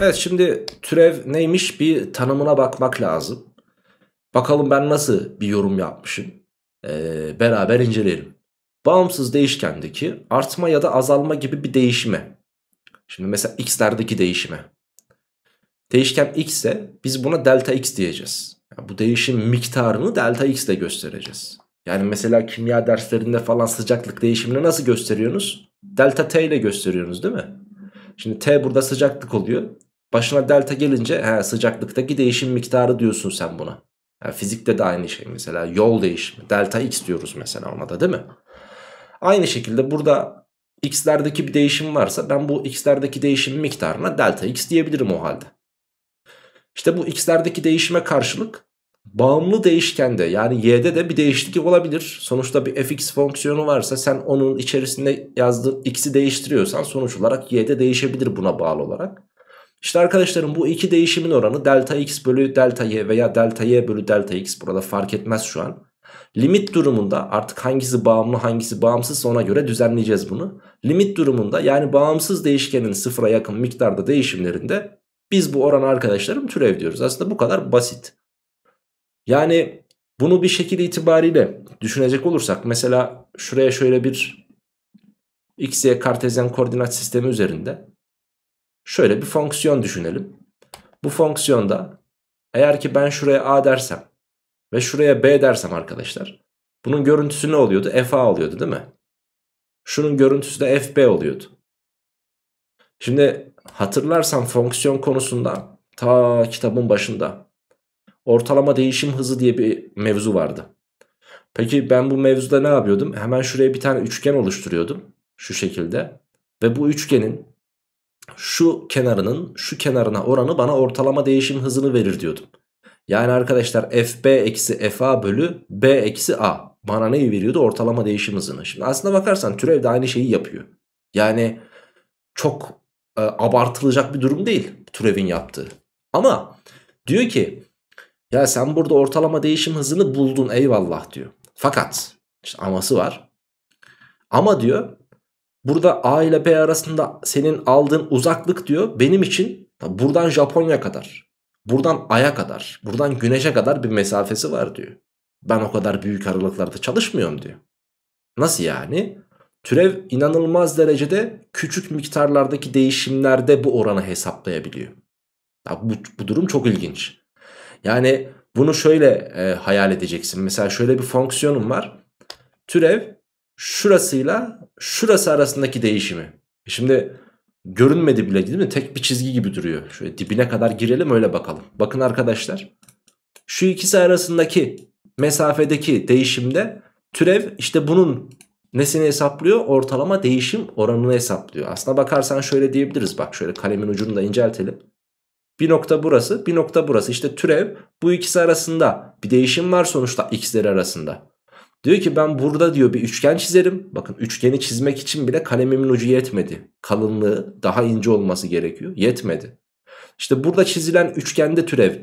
Evet şimdi türev neymiş bir tanımına bakmak lazım. Bakalım ben nasıl bir yorum yapmışım. Ee, beraber inceleyelim. Bağımsız değişkendeki artma ya da azalma gibi bir değişime. Şimdi mesela x'lerdeki değişime. Değişken x ise biz buna delta x diyeceğiz. Yani bu değişim miktarını delta x ile göstereceğiz. Yani mesela kimya derslerinde falan sıcaklık değişimini nasıl gösteriyorsunuz? Delta t ile gösteriyorsunuz değil mi? Şimdi t burada sıcaklık oluyor. Başına delta gelince he, sıcaklıktaki değişim miktarı diyorsun sen buna. Yani fizikte de aynı şey mesela yol değişimi. Delta x diyoruz mesela ona da değil mi? Aynı şekilde burada x'lerdeki bir değişim varsa ben bu x'lerdeki değişim miktarına delta x diyebilirim o halde. İşte bu x'lerdeki değişime karşılık bağımlı değişkende yani y'de de bir değişiklik olabilir. Sonuçta bir fx fonksiyonu varsa sen onun içerisinde yazdığın x'i değiştiriyorsan sonuç olarak y'de değişebilir buna bağlı olarak. İşte arkadaşlarım bu iki değişimin oranı delta x bölü delta y veya delta y bölü delta x burada fark etmez şu an. Limit durumunda artık hangisi bağımlı hangisi bağımsız ona göre düzenleyeceğiz bunu. Limit durumunda yani bağımsız değişkenin sıfıra yakın miktarda değişimlerinde biz bu oranı arkadaşlarım türev diyoruz. Aslında bu kadar basit. Yani bunu bir şekil itibariyle düşünecek olursak mesela şuraya şöyle bir x, y kartezyen koordinat sistemi üzerinde şöyle bir fonksiyon düşünelim. Bu fonksiyonda eğer ki ben şuraya a dersem ve şuraya b dersem arkadaşlar bunun görüntüsü ne oluyordu? fa oluyordu değil mi? Şunun görüntüsü de fb oluyordu. Şimdi hatırlarsan fonksiyon konusunda ta kitabın başında ortalama değişim hızı diye bir mevzu vardı. Peki ben bu mevzuda ne yapıyordum? Hemen şuraya bir tane üçgen oluşturuyordum. Şu şekilde. Ve bu üçgenin şu kenarının şu kenarına oranı bana ortalama değişim hızını verir diyordum. Yani arkadaşlar fb eksi fa bölü b eksi a bana neyi veriyordu? Ortalama değişim hızını. Şimdi aslında bakarsan türev de aynı şeyi yapıyor. Yani çok e, abartılacak bir durum değil türevin yaptığı. Ama diyor ki ya sen burada ortalama değişim hızını buldun eyvallah diyor. Fakat işte aması var. Ama diyor burada A ile B arasında senin aldığın uzaklık diyor benim için buradan Japonya kadar, buradan Ay'a kadar, buradan Güneş'e kadar bir mesafesi var diyor. Ben o kadar büyük aralıklarda çalışmıyorum diyor. Nasıl yani? Türev inanılmaz derecede küçük miktarlardaki değişimlerde bu oranı hesaplayabiliyor. Ya bu, bu durum çok ilginç. Yani bunu şöyle e, hayal edeceksin. Mesela şöyle bir fonksiyonum var. Türev şurasıyla şurası arasındaki değişimi. E şimdi görünmedi bile değil mi? Tek bir çizgi gibi duruyor. Şöyle dibine kadar girelim öyle bakalım. Bakın arkadaşlar. Şu ikisi arasındaki mesafedeki değişimde türev işte bunun nesini hesaplıyor? Ortalama değişim oranını hesaplıyor. Aslına bakarsan şöyle diyebiliriz. Bak şöyle kalemin ucunu da inceltelim. Bir nokta burası bir nokta burası işte türev bu ikisi arasında bir değişim var sonuçta x'leri arasında. Diyor ki ben burada diyor bir üçgen çizerim. Bakın üçgeni çizmek için bile kalemimin ucu yetmedi. Kalınlığı daha ince olması gerekiyor. Yetmedi. İşte burada çizilen üçgende türev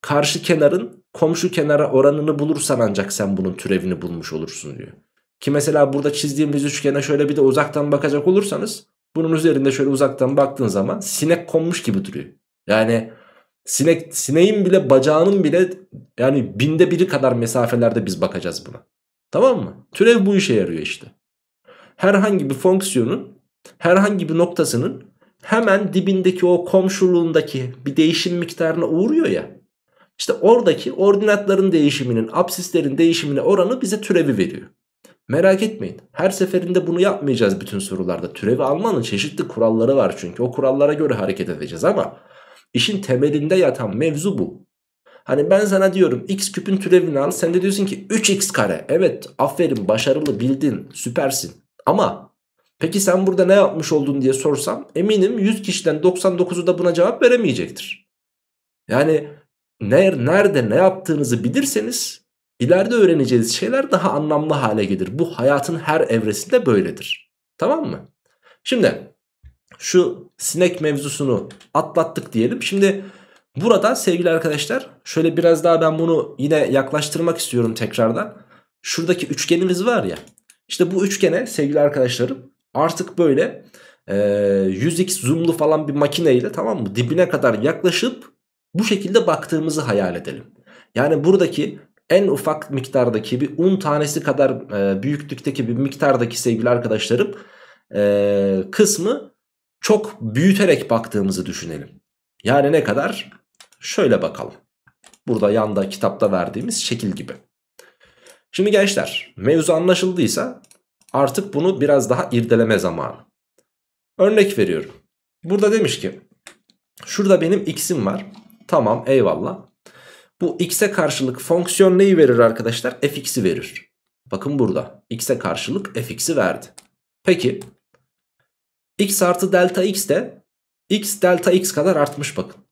karşı kenarın komşu kenara oranını bulursan ancak sen bunun türevini bulmuş olursun diyor. Ki mesela burada çizdiğimiz üçgene şöyle bir de uzaktan bakacak olursanız bunun üzerinde şöyle uzaktan baktığın zaman sinek konmuş gibi duruyor. Yani sinek, sineğin bile bacağının bile yani binde biri kadar mesafelerde biz bakacağız buna. Tamam mı? Türev bu işe yarıyor işte. Herhangi bir fonksiyonun herhangi bir noktasının hemen dibindeki o komşuluğundaki bir değişim miktarına uğruyor ya. İşte oradaki ordinatların değişiminin, absislerin değişimine oranı bize türevi veriyor. Merak etmeyin. Her seferinde bunu yapmayacağız bütün sorularda. Türevi almanın çeşitli kuralları var çünkü. O kurallara göre hareket edeceğiz ama İşin temelinde yatan mevzu bu. Hani ben sana diyorum x küpün türevini al sen de diyorsun ki 3x kare. Evet aferin başarılı bildin süpersin. Ama peki sen burada ne yapmış oldun diye sorsam eminim 100 kişiden 99'u da buna cevap veremeyecektir. Yani nerede ne yaptığınızı bilirseniz ileride öğreneceğiniz şeyler daha anlamlı hale gelir. Bu hayatın her evresinde böyledir. Tamam mı? Şimdi şu sinek mevzusunu atlattık diyelim. Şimdi burada sevgili arkadaşlar şöyle biraz daha ben bunu yine yaklaştırmak istiyorum tekrardan. Şuradaki üçgenimiz var ya. İşte bu üçgene sevgili arkadaşlarım artık böyle e, 100x zoomlu falan bir makineyle tamam mı dibine kadar yaklaşıp bu şekilde baktığımızı hayal edelim. Yani buradaki en ufak miktardaki bir un tanesi kadar e, büyüklükteki bir miktardaki sevgili arkadaşlarım e, kısmı çok büyüterek baktığımızı düşünelim. Yani ne kadar? Şöyle bakalım. Burada yanda kitapta verdiğimiz şekil gibi. Şimdi gençler mevzu anlaşıldıysa artık bunu biraz daha irdeleme zamanı. Örnek veriyorum. Burada demiş ki şurada benim x'im var. Tamam eyvallah. Bu x'e karşılık fonksiyon neyi verir arkadaşlar? fx'i verir. Bakın burada x'e karşılık fx'i verdi. Peki x artı delta x de x delta x kadar artmış bakın.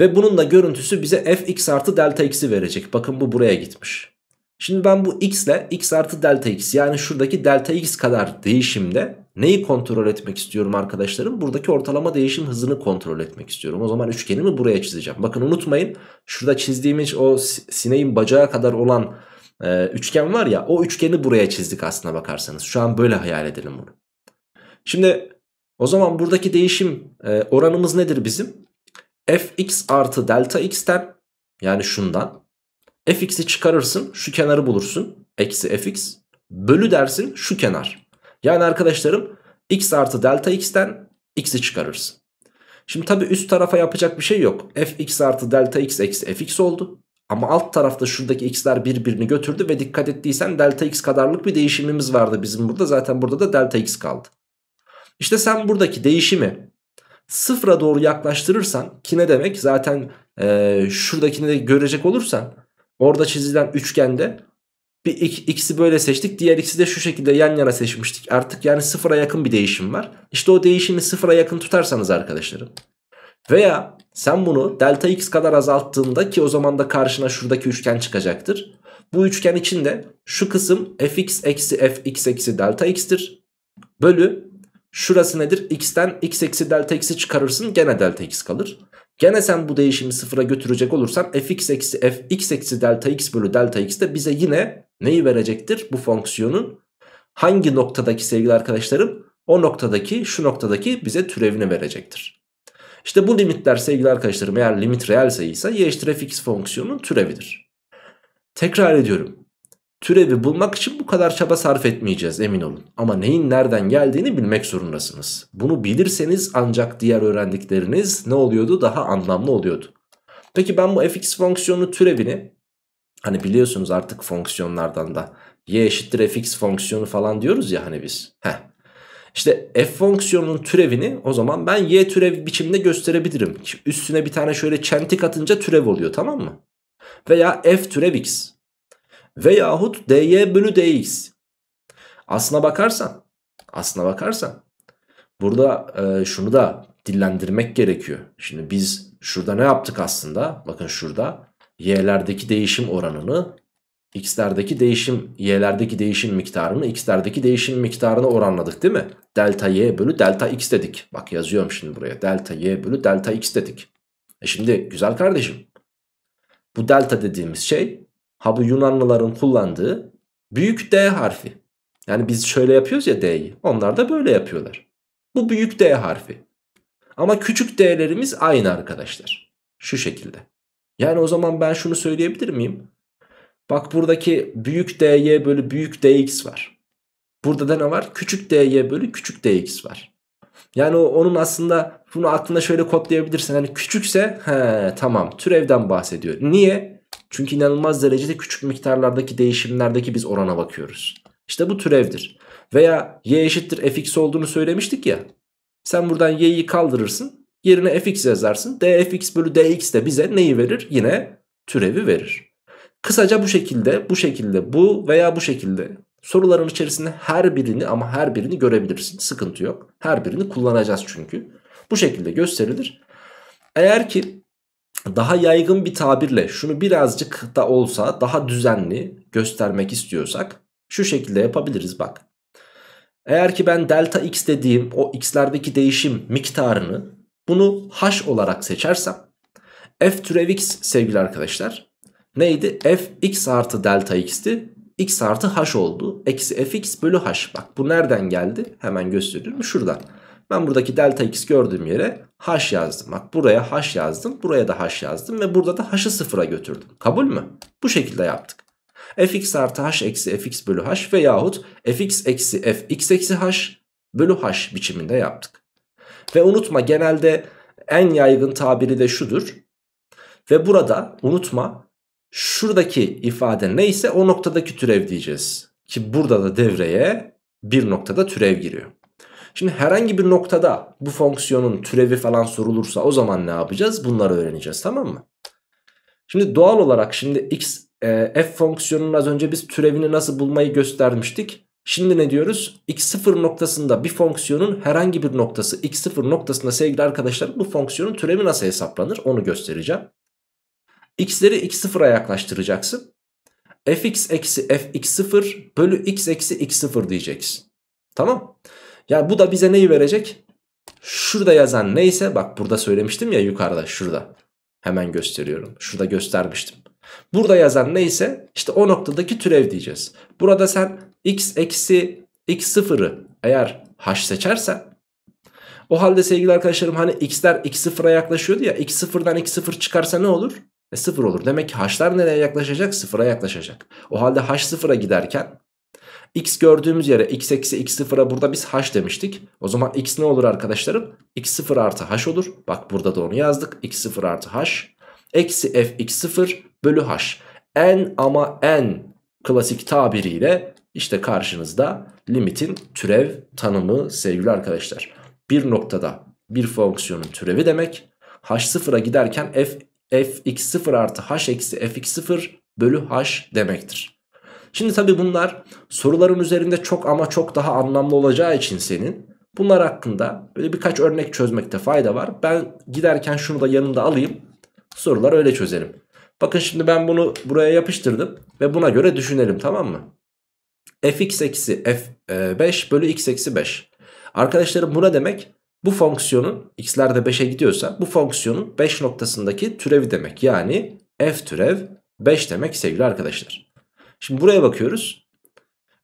Ve bunun da görüntüsü bize fx artı delta x'i verecek. Bakın bu buraya gitmiş. Şimdi ben bu x ile x artı delta x yani şuradaki delta x kadar değişimde neyi kontrol etmek istiyorum arkadaşlarım? Buradaki ortalama değişim hızını kontrol etmek istiyorum. O zaman üçgenimi buraya çizeceğim. Bakın unutmayın şurada çizdiğimiz o sineğin bacağı kadar olan e, üçgen var ya o üçgeni buraya çizdik aslına bakarsanız. Şu an böyle hayal edelim bunu. Şimdi o zaman buradaki değişim e, oranımız nedir bizim? fx artı delta x'ten yani şundan fx'i çıkarırsın şu kenarı bulursun eksi fx bölü dersin şu kenar. Yani arkadaşlarım x artı delta x'ten x'i çıkarırsın. Şimdi tabi üst tarafa yapacak bir şey yok. fx artı delta x eksi fx oldu. Ama alt tarafta şuradaki x'ler birbirini götürdü ve dikkat ettiysen delta x kadarlık bir değişimimiz vardı bizim burada. Zaten burada da delta x kaldı. İşte sen buradaki değişimi sıfıra doğru yaklaştırırsan ki ne demek? Zaten e, şuradakini de görecek olursan orada çizilen üçgende bir x'i böyle seçtik diğer x'i de şu şekilde yan yana seçmiştik. Artık yani sıfıra yakın bir değişim var. İşte o değişimi sıfıra yakın tutarsanız arkadaşlarım veya sen bunu delta x kadar azalttığında ki o zaman da karşına şuradaki üçgen çıkacaktır. Bu üçgen içinde şu kısım fx eksi fx eksi delta x'tir bölü Şurası nedir? X'ten x eksi delta x'i çıkarırsın gene delta x kalır. Gene sen bu değişimi sıfıra götürecek olursan fx eksi f x eksi delta x bölü delta x de bize yine neyi verecektir? Bu fonksiyonun hangi noktadaki sevgili arkadaşlarım? O noktadaki şu noktadaki bize türevini verecektir. İşte bu limitler sevgili arkadaşlarım eğer limit reel sayıysa y eşittir fx fonksiyonun türevidir. Tekrar ediyorum. Türevi bulmak için bu kadar çaba sarf etmeyeceğiz emin olun. Ama neyin nereden geldiğini bilmek zorundasınız. Bunu bilirseniz ancak diğer öğrendikleriniz ne oluyordu? Daha anlamlı oluyordu. Peki ben bu fx fonksiyonu türevini hani biliyorsunuz artık fonksiyonlardan da y eşittir fx fonksiyonu falan diyoruz ya hani biz. Heh. İşte f fonksiyonunun türevini o zaman ben y türev biçiminde gösterebilirim. Üstüne bir tane şöyle çentik atınca türev oluyor tamam mı? Veya f türev x. Veyahut dy bölü dx. Aslına bakarsan, aslına bakarsan burada e, şunu da dillendirmek gerekiyor. Şimdi biz şurada ne yaptık aslında? Bakın şurada y'lerdeki değişim oranını x'lerdeki değişim y'lerdeki değişim miktarını x'lerdeki değişim miktarını oranladık değil mi? Delta y bölü delta x dedik. Bak yazıyorum şimdi buraya. Delta y bölü delta x dedik. E şimdi güzel kardeşim. Bu delta dediğimiz şey Ha bu Yunanlıların kullandığı büyük D harfi. Yani biz şöyle yapıyoruz ya D'yi. Onlar da böyle yapıyorlar. Bu büyük D harfi. Ama küçük D'lerimiz aynı arkadaşlar. Şu şekilde. Yani o zaman ben şunu söyleyebilir miyim? Bak buradaki büyük dy bölü büyük dx var. Burada da ne var? Küçük dy bölü küçük dx var. Yani onun aslında bunu aklında şöyle kodlayabilirsin. Hani küçükse he, tamam türevden bahsediyor. Niye? Çünkü inanılmaz derecede küçük miktarlardaki değişimlerdeki biz orana bakıyoruz. İşte bu türevdir. Veya y eşittir fx olduğunu söylemiştik ya. Sen buradan y'yi kaldırırsın. Yerine fx yazarsın. dfx bölü dx de bize neyi verir? Yine türevi verir. Kısaca bu şekilde, bu şekilde, bu veya bu şekilde soruların içerisinde her birini ama her birini görebilirsin. Sıkıntı yok. Her birini kullanacağız çünkü. Bu şekilde gösterilir. Eğer ki daha yaygın bir tabirle şunu birazcık da olsa daha düzenli göstermek istiyorsak şu şekilde yapabiliriz bak. Eğer ki ben delta x dediğim o x'lerdeki değişim miktarını bunu h olarak seçersem f türev x sevgili arkadaşlar neydi? f x artı delta x'ti x artı h oldu. Eksi fx bölü h. Bak bu nereden geldi? Hemen gösteriyorum şuradan. Ben buradaki delta x gördüğüm yere h yazdım. Bak buraya h yazdım. Buraya da h yazdım. Ve burada da h'ı sıfıra götürdüm. Kabul mü? Bu şekilde yaptık. fx artı h eksi fx bölü h veyahut fx eksi fx eksi h bölü h biçiminde yaptık. Ve unutma genelde en yaygın tabiri de şudur. Ve burada unutma şuradaki ifade neyse o noktadaki türev diyeceğiz. Ki burada da devreye bir noktada türev giriyor. Şimdi herhangi bir noktada bu fonksiyonun türevi falan sorulursa o zaman ne yapacağız? Bunları öğreneceğiz tamam mı? Şimdi doğal olarak şimdi x e, f fonksiyonunun az önce biz türevini nasıl bulmayı göstermiştik. Şimdi ne diyoruz? x0 noktasında bir fonksiyonun herhangi bir noktası x0 noktasında sevgili arkadaşlar bu fonksiyonun türevi nasıl hesaplanır onu göstereceğim. x'leri x0'a yaklaştıracaksın. fx eksi fx0 bölü x eksi x0 diyeceksin. Tamam. Yani bu da bize neyi verecek? Şurada yazan neyse bak burada söylemiştim ya yukarıda şurada. Hemen gösteriyorum. Şurada göstermiştim. Burada yazan neyse işte o noktadaki türev diyeceğiz. Burada sen x eksi x0'ı eğer h seçersen o halde sevgili arkadaşlarım hani x'ler x0'a yaklaşıyordu ya x0'dan x0 çıkarsa ne olur? E 0 olur. Demek ki h'lar nereye yaklaşacak? 0'a yaklaşacak. O halde h 0'a giderken x gördüğümüz yere x eksi x0'a burada biz h demiştik. O zaman x ne olur arkadaşlarım? x0 artı h olur. Bak burada da onu yazdık. x0 artı h. Eksi f x0 bölü h. En ama en klasik tabiriyle işte karşınızda limitin türev tanımı sevgili arkadaşlar. Bir noktada bir fonksiyonun türevi demek. h sıfıra giderken f fx0 artı h eksi fx0 bölü h demektir. Şimdi tabi bunlar soruların üzerinde çok ama çok daha anlamlı olacağı için senin bunlar hakkında böyle birkaç örnek çözmekte fayda var. Ben giderken şunu da yanında alayım sorular öyle çözelim. Bakın şimdi ben bunu buraya yapıştırdım ve buna göre düşünelim tamam mı? fx eksi f5 bölü x eksi 5. Arkadaşlarım bu ne demek? Bu fonksiyonun x'ler de 5'e gidiyorsa bu fonksiyonun 5 noktasındaki türevi demek. Yani f türev 5 demek sevgili arkadaşlar. Şimdi buraya bakıyoruz.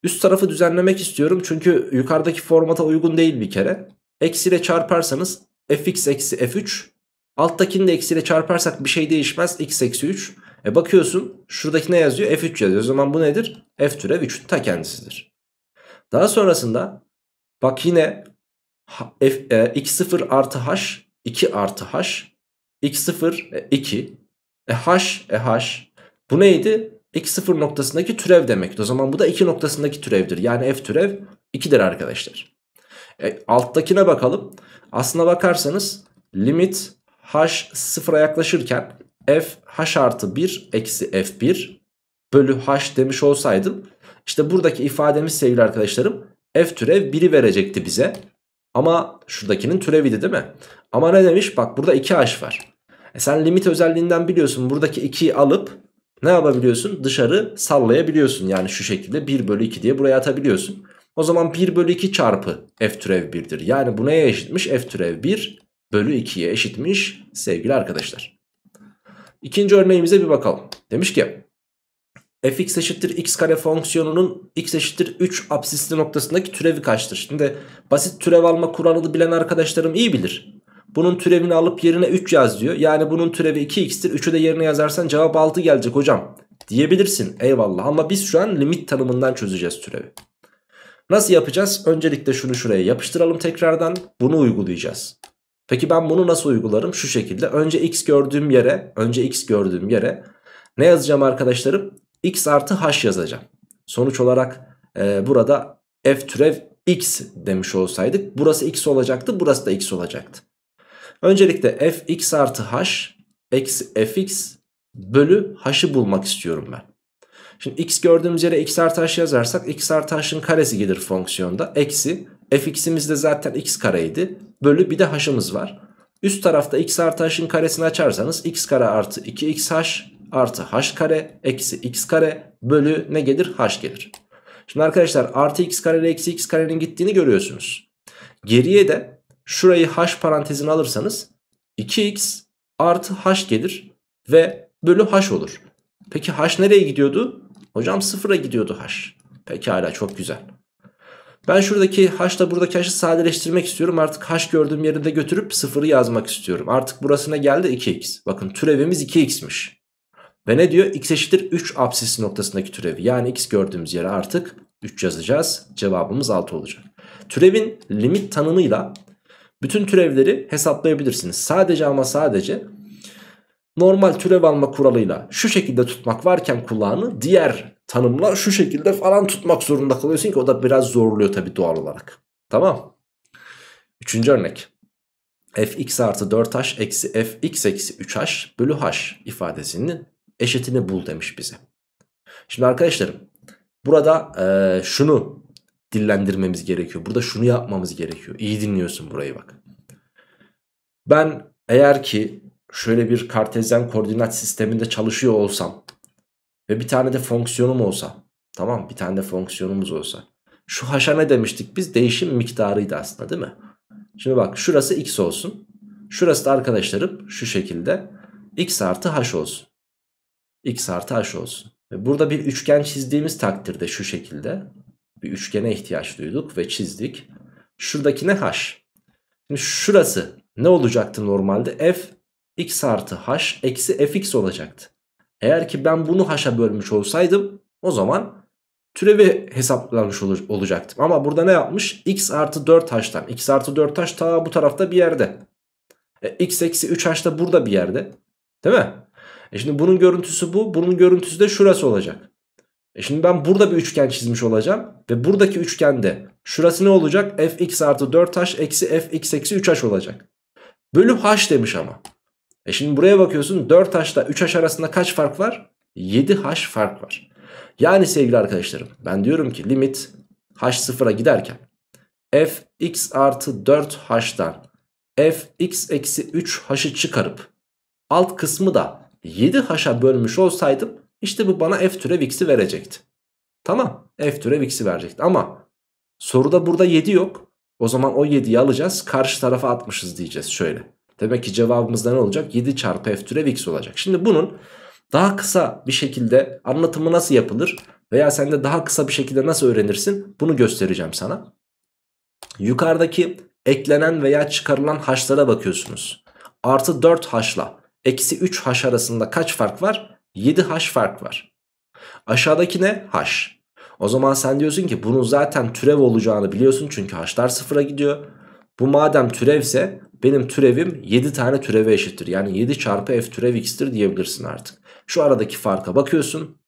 Üst tarafı düzenlemek istiyorum çünkü yukarıdaki formata uygun değil bir kere. Eksiyle çarparsanız fx eksi f3 alttakini de eksiyle çarparsak bir şey değişmez x eksi 3. E bakıyorsun şuradaki ne yazıyor f3 yazıyor. O zaman bu nedir? f türev 3'ün ta kendisidir. Daha sonrasında bak yine f, e, x0 artı h 2 artı h x0 e, 2 e, h e h bu neydi? X0 noktasındaki türev demekti. O zaman bu da 2 noktasındaki türevdir. Yani f türev 2'dir arkadaşlar. E, alttakine bakalım. Aslına bakarsanız limit h sıfıra yaklaşırken f h artı 1 eksi f1 bölü h demiş olsaydım işte buradaki ifademiz sevgili arkadaşlarım f türev 1'i verecekti bize. Ama şuradakinin türeviydi değil mi? Ama ne demiş? Bak burada 2h var. E sen limit özelliğinden biliyorsun. Buradaki 2'yi alıp ne yapabiliyorsun? Dışarı sallayabiliyorsun. Yani şu şekilde 1 bölü 2 diye buraya atabiliyorsun. O zaman 1 bölü 2 çarpı f türev 1'dir. Yani bu neye eşitmiş? f türev 1 bölü 2'ye eşitmiş sevgili arkadaşlar. İkinci örneğimize bir bakalım. Demiş ki fx eşittir x kare fonksiyonunun x eşittir 3 absisli noktasındaki türevi kaçtır? Şimdi basit türev alma kuralını bilen arkadaşlarım iyi bilir. Bunun türevini alıp yerine 3 yaz diyor. Yani bunun türevi 2x'tir. 3'ü de yerine yazarsan cevap 6 gelecek hocam. Diyebilirsin eyvallah ama biz şu an limit tanımından çözeceğiz türevi. Nasıl yapacağız? Öncelikle şunu şuraya yapıştıralım tekrardan. Bunu uygulayacağız. Peki ben bunu nasıl uygularım? Şu şekilde. Önce x gördüğüm yere, önce x gördüğüm yere ne yazacağım arkadaşlarım? x artı h yazacağım. Sonuç olarak e, burada f türev x demiş olsaydık burası x olacaktı burası da x olacaktı. Öncelikle f x artı h eksi fx bölü h'ı bulmak istiyorum ben. Şimdi x gördüğümüz yere x artı h yazarsak x artı h'ın karesi gelir fonksiyonda. Eksi fx'imiz de zaten x kareydi. Bölü bir de h'ımız var. Üst tarafta x artı h'ın karesini açarsanız x kare artı 2xh artı h kare eksi x kare bölü ne gelir? h gelir. Şimdi arkadaşlar artı x kare ile eksi x karenin gittiğini görüyorsunuz. Geriye de şurayı h parantezine alırsanız 2x artı h gelir ve bölü h olur. Peki h nereye gidiyordu? Hocam sıfıra gidiyordu h. Pekala çok güzel. Ben şuradaki h'la buradaki h'ı sadeleştirmek istiyorum. Artık h gördüğüm yerinde götürüp sıfırı yazmak istiyorum. Artık burasına geldi 2x. Bakın türevimiz 2x'miş. Ve ne diyor? x eşittir 3 apsis noktasındaki türevi. Yani x gördüğümüz yere artık 3 yazacağız. Cevabımız 6 olacak. Türevin limit tanımıyla bütün türevleri hesaplayabilirsiniz. Sadece ama sadece normal türev alma kuralıyla şu şekilde tutmak varken kulağını diğer tanımla şu şekilde falan tutmak zorunda kalıyorsun ki o da biraz zorluyor tabi doğal olarak. Tamam. Üçüncü örnek. fx artı 4h eksi fx eksi 3h bölü h ifadesinin eşitini bul demiş bize. Şimdi arkadaşlarım burada e, şunu dillendirmemiz gerekiyor. Burada şunu yapmamız gerekiyor. İyi dinliyorsun burayı bak. Ben eğer ki şöyle bir kartezyen koordinat sisteminde çalışıyor olsam ve bir tane de fonksiyonum olsa tamam bir tane de fonksiyonumuz olsa şu haşa ne demiştik biz değişim miktarıydı aslında değil mi? Şimdi bak şurası x olsun şurası da arkadaşlarım şu şekilde x artı h olsun x artı h olsun. Ve burada bir üçgen çizdiğimiz takdirde şu şekilde bir üçgene ihtiyaç duyduk ve çizdik. Şuradaki ne h? Şimdi şurası ne olacaktı normalde? f x artı h eksi fx olacaktı. Eğer ki ben bunu h'a bölmüş olsaydım o zaman türevi hesaplamış ol olacaktım. Ama burada ne yapmış? x artı 4h'tan. x artı 4h ta bu tarafta bir yerde. E, x eksi 3h da burada bir yerde. Değil mi? E şimdi bunun görüntüsü bu. Bunun görüntüsü de şurası olacak. E şimdi ben burada bir üçgen çizmiş olacağım. Ve buradaki üçgende şurası ne olacak? fx artı 4h eksi fx eksi 3h olacak. Bölü h demiş ama. E şimdi buraya bakıyorsun 4h ile 3h arasında kaç fark var? 7h fark var. Yani sevgili arkadaşlarım ben diyorum ki limit h sıfıra giderken fx artı 4h'dan fx eksi 3h'ı çıkarıp alt kısmı da 7h'a bölmüş olsaydım işte bu bana f türev x'i verecekti. Tamam f türev x'i verecekti ama soruda burada 7 yok. O zaman o 7'yi alacağız karşı tarafa atmışız diyeceğiz şöyle. Demek ki cevabımızda ne olacak? 7 çarpı f türev x olacak. Şimdi bunun daha kısa bir şekilde anlatımı nasıl yapılır veya sen de daha kısa bir şekilde nasıl öğrenirsin bunu göstereceğim sana. Yukarıdaki eklenen veya çıkarılan h'lara bakıyorsunuz. Artı 4 h'la eksi 3 h arasında kaç fark var? 7 h fark var. Aşağıdaki ne? h. O zaman sen diyorsun ki bunun zaten türev olacağını biliyorsun çünkü h'lar sıfıra gidiyor. Bu madem türevse benim türevim 7 tane türeve eşittir. Yani 7 çarpı f türev x'tir diyebilirsin artık. Şu aradaki farka bakıyorsun.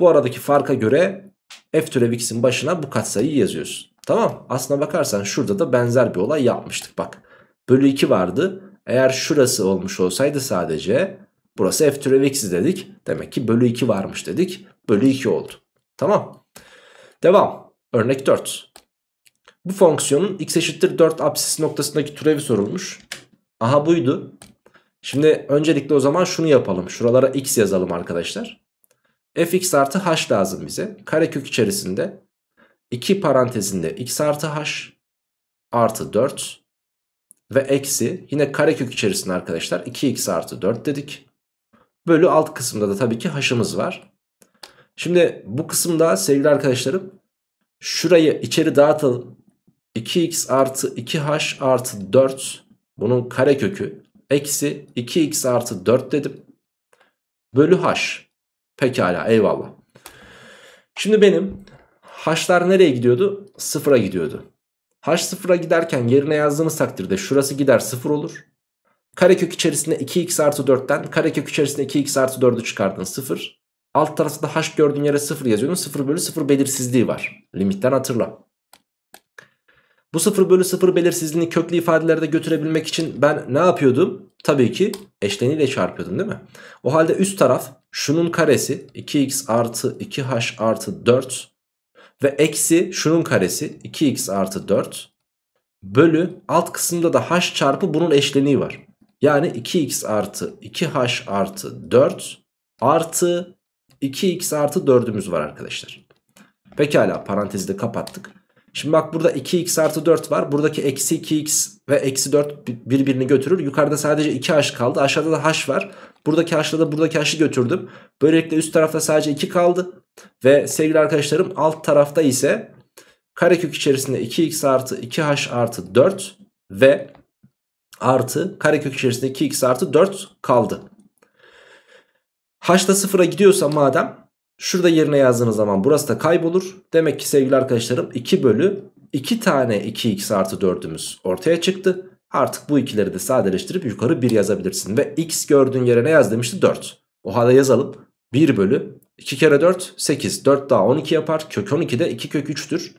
Bu aradaki farka göre f türev x'in başına bu katsayıyı yazıyorsun. Tamam aslına bakarsan şurada da benzer bir olay yapmıştık bak. Bölü 2 vardı. Eğer şurası olmuş olsaydı sadece burası f türev x'i dedik. Demek ki bölü 2 varmış dedik. Bölü 2 oldu. Tamam. Devam. Örnek 4. Bu fonksiyonun x eşittir 4 apsis noktasındaki türevi sorulmuş. Aha buydu. Şimdi öncelikle o zaman şunu yapalım. Şuralara x yazalım arkadaşlar. fx artı h lazım bize. Karekök içerisinde 2 parantezinde x artı h artı 4 ve eksi yine karekök içerisinde arkadaşlar 2x artı 4 dedik. Bölü alt kısımda da tabii ki h'ımız var. Şimdi bu kısımda sevgili arkadaşlarım şurayı içeri dağıtalım. 2x artı 2h artı 4 bunun karekökü eksi 2x artı 4 dedim. Bölü h. Pekala eyvallah. Şimdi benim h'lar nereye gidiyordu? Sıfıra gidiyordu. h sıfıra giderken yerine yazdığımız takdirde şurası gider sıfır olur. Karekök içerisinde 2x artı 4'ten karekök içerisinde 2x artı 4'ü çıkardın 0. Alt tarafta h gördüğün yere 0 yazıyordun. 0 bölü 0 belirsizliği var. Limitten hatırla. Bu 0 bölü 0 belirsizliğini köklü ifadelerde götürebilmek için ben ne yapıyordum? Tabii ki eşleniyle çarpıyordum değil mi? O halde üst taraf şunun karesi 2x artı 2h artı 4 ve eksi şunun karesi 2x artı 4 bölü alt kısımda da h çarpı bunun eşleniği var. Yani 2x artı 2h artı 4 artı 2x artı 4'ümüz var arkadaşlar. Pekala parantezi de kapattık. Şimdi bak burada 2x artı 4 var. Buradaki eksi 2x ve eksi 4 birbirini götürür. Yukarıda sadece 2h kaldı. Aşağıda da h var. Buradaki h'la da buradaki h'ı götürdüm. Böylelikle üst tarafta sadece 2 kaldı. Ve sevgili arkadaşlarım alt tarafta ise Karekök içerisinde 2x artı 2h artı 4 ve artı karekök içerisinde 2x artı 4 kaldı. h da sıfıra gidiyorsa madem şurada yerine yazdığınız zaman burası da kaybolur. Demek ki sevgili arkadaşlarım 2 bölü 2 tane 2x artı 4'ümüz ortaya çıktı. Artık bu ikileri de sadeleştirip yukarı 1 yazabilirsin. Ve x gördüğün yere ne yaz demişti? 4. O halde yazalım. 1 bölü 2 kere 4 8. 4 daha 12 yapar. Kök 12 de 2 kök 3'tür.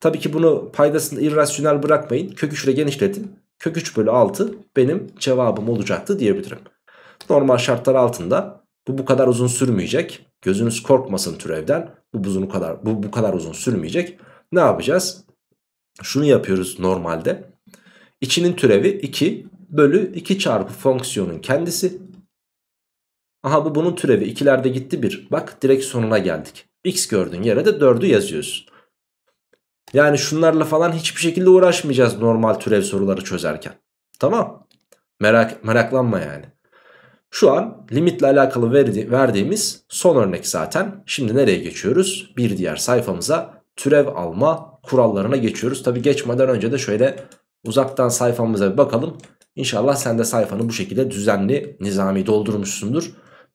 Tabii ki bunu paydasında irrasyonel bırakmayın. Kök 3 ile genişletin. Kök 3 bölü 6 benim cevabım olacaktı diyebilirim. Normal şartlar altında bu bu kadar uzun sürmeyecek. Gözünüz korkmasın türevden. Bu, bu, kadar, bu, bu kadar uzun sürmeyecek. Ne yapacağız? Şunu yapıyoruz normalde. İçinin türevi 2 bölü 2 çarpı fonksiyonun kendisi. Aha bu bunun türevi. İkilerde gitti 1. Bak direkt sonuna geldik. X gördüğün yere de 4'ü yazıyorsun. Yani şunlarla falan hiçbir şekilde uğraşmayacağız normal türev soruları çözerken. Tamam. Merak, meraklanma yani. Şu an limitle alakalı verdi, verdiğimiz son örnek zaten. Şimdi nereye geçiyoruz? Bir diğer sayfamıza türev alma kurallarına geçiyoruz. Tabi geçmeden önce de şöyle uzaktan sayfamıza bir bakalım. İnşallah sen de sayfanı bu şekilde düzenli, nizami doldurmuşsundur.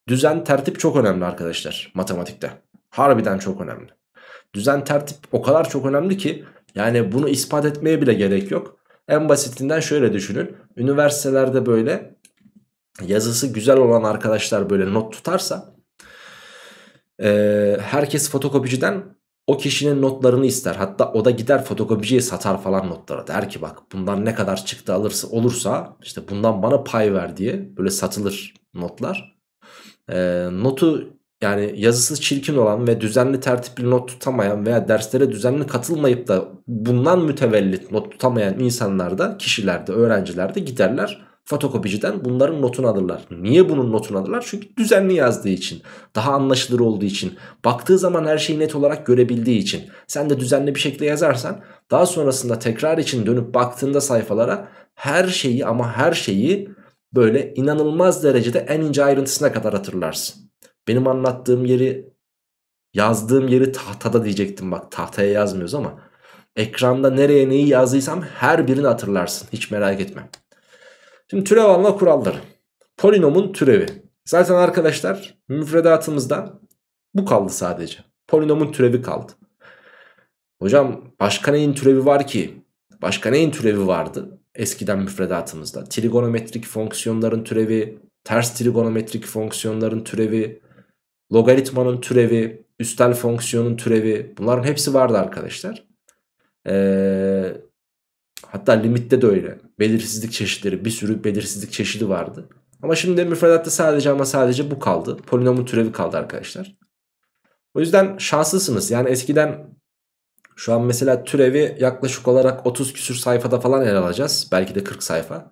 Düzen, tertip çok önemli arkadaşlar matematikte. Harbiden çok önemli. Düzen, tertip o kadar çok önemli ki yani bunu ispat etmeye bile gerek yok. En basitinden şöyle düşünün. Üniversitelerde böyle yazısı güzel olan arkadaşlar böyle not tutarsa e, herkes fotokopiciden o kişinin notlarını ister. Hatta o da gider fotokopiciye satar falan notları. Der ki bak bundan ne kadar çıktı alırsa olursa işte bundan bana pay ver diye böyle satılır notlar. E, notu yani yazısı çirkin olan ve düzenli tertipli not tutamayan veya derslere düzenli katılmayıp da bundan mütevellit not tutamayan insanlar da kişilerde öğrencilerde giderler fotokopiciden bunların notunu alırlar. Niye bunun notunu alırlar? Çünkü düzenli yazdığı için, daha anlaşılır olduğu için, baktığı zaman her şeyi net olarak görebildiği için. Sen de düzenli bir şekilde yazarsan daha sonrasında tekrar için dönüp baktığında sayfalara her şeyi ama her şeyi böyle inanılmaz derecede en ince ayrıntısına kadar hatırlarsın. Benim anlattığım yeri yazdığım yeri tahtada diyecektim bak tahtaya yazmıyoruz ama ekranda nereye neyi yazdıysam her birini hatırlarsın hiç merak etme. Şimdi türev alma kuralları. Polinomun türevi. Zaten arkadaşlar müfredatımızda bu kaldı sadece. Polinomun türevi kaldı. Hocam başka neyin türevi var ki? Başka neyin türevi vardı eskiden müfredatımızda? Trigonometrik fonksiyonların türevi, ters trigonometrik fonksiyonların türevi, logaritmanın türevi, üstel fonksiyonun türevi bunların hepsi vardı arkadaşlar. Ee, hatta limitte de öyle. Belirsizlik çeşitleri bir sürü belirsizlik çeşidi vardı. Ama şimdi müfredatta sadece ama sadece bu kaldı. Polinomun türevi kaldı arkadaşlar. O yüzden şanslısınız. Yani eskiden şu an mesela türevi yaklaşık olarak 30 küsür sayfada falan ele alacağız. Belki de 40 sayfa.